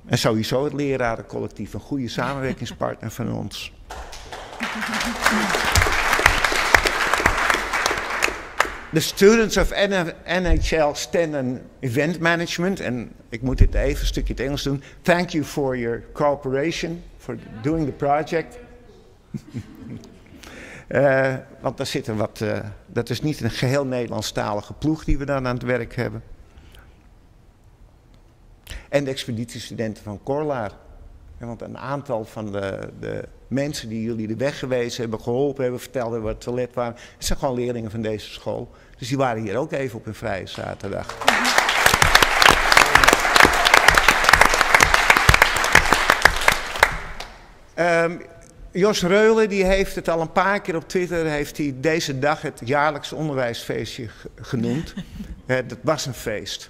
En sowieso het lerarencollectief, een goede samenwerkingspartner van ons. De students of NHL stand and event management, en ik moet dit even een stukje in het Engels doen. Thank you for your cooperation, for doing the project. uh, [LAUGHS] want daar zitten wat, uh, dat is niet een geheel Nederlandstalige ploeg die we dan aan het werk hebben. En de expeditiestudenten van Corlaar. Ja, want een aantal van de, de, mensen die jullie de weg gewezen hebben, geholpen hebben, verteld hebben wat het toilet waren, het zijn gewoon leerlingen van deze school. Dus die waren hier ook even op een vrije zaterdag. Um, Jos Reulen die heeft het al een paar keer op Twitter, heeft hij deze dag het jaarlijkse onderwijsfeestje genoemd. [LAUGHS] uh, dat was een feest.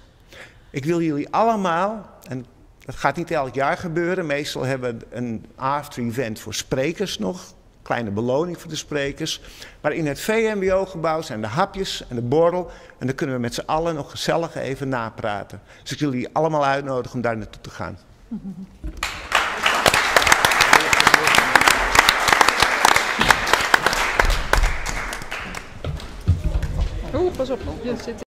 Ik wil jullie allemaal, en dat gaat niet elk jaar gebeuren, meestal hebben we een after-event voor sprekers nog, kleine beloning voor de sprekers. Maar in het VMBO-gebouw zijn de hapjes en de borrel en dan kunnen we met z'n allen nog gezellig even napraten. Dus ik wil jullie allemaal uitnodigen om daar naartoe te gaan. Oeh, pas op, je zit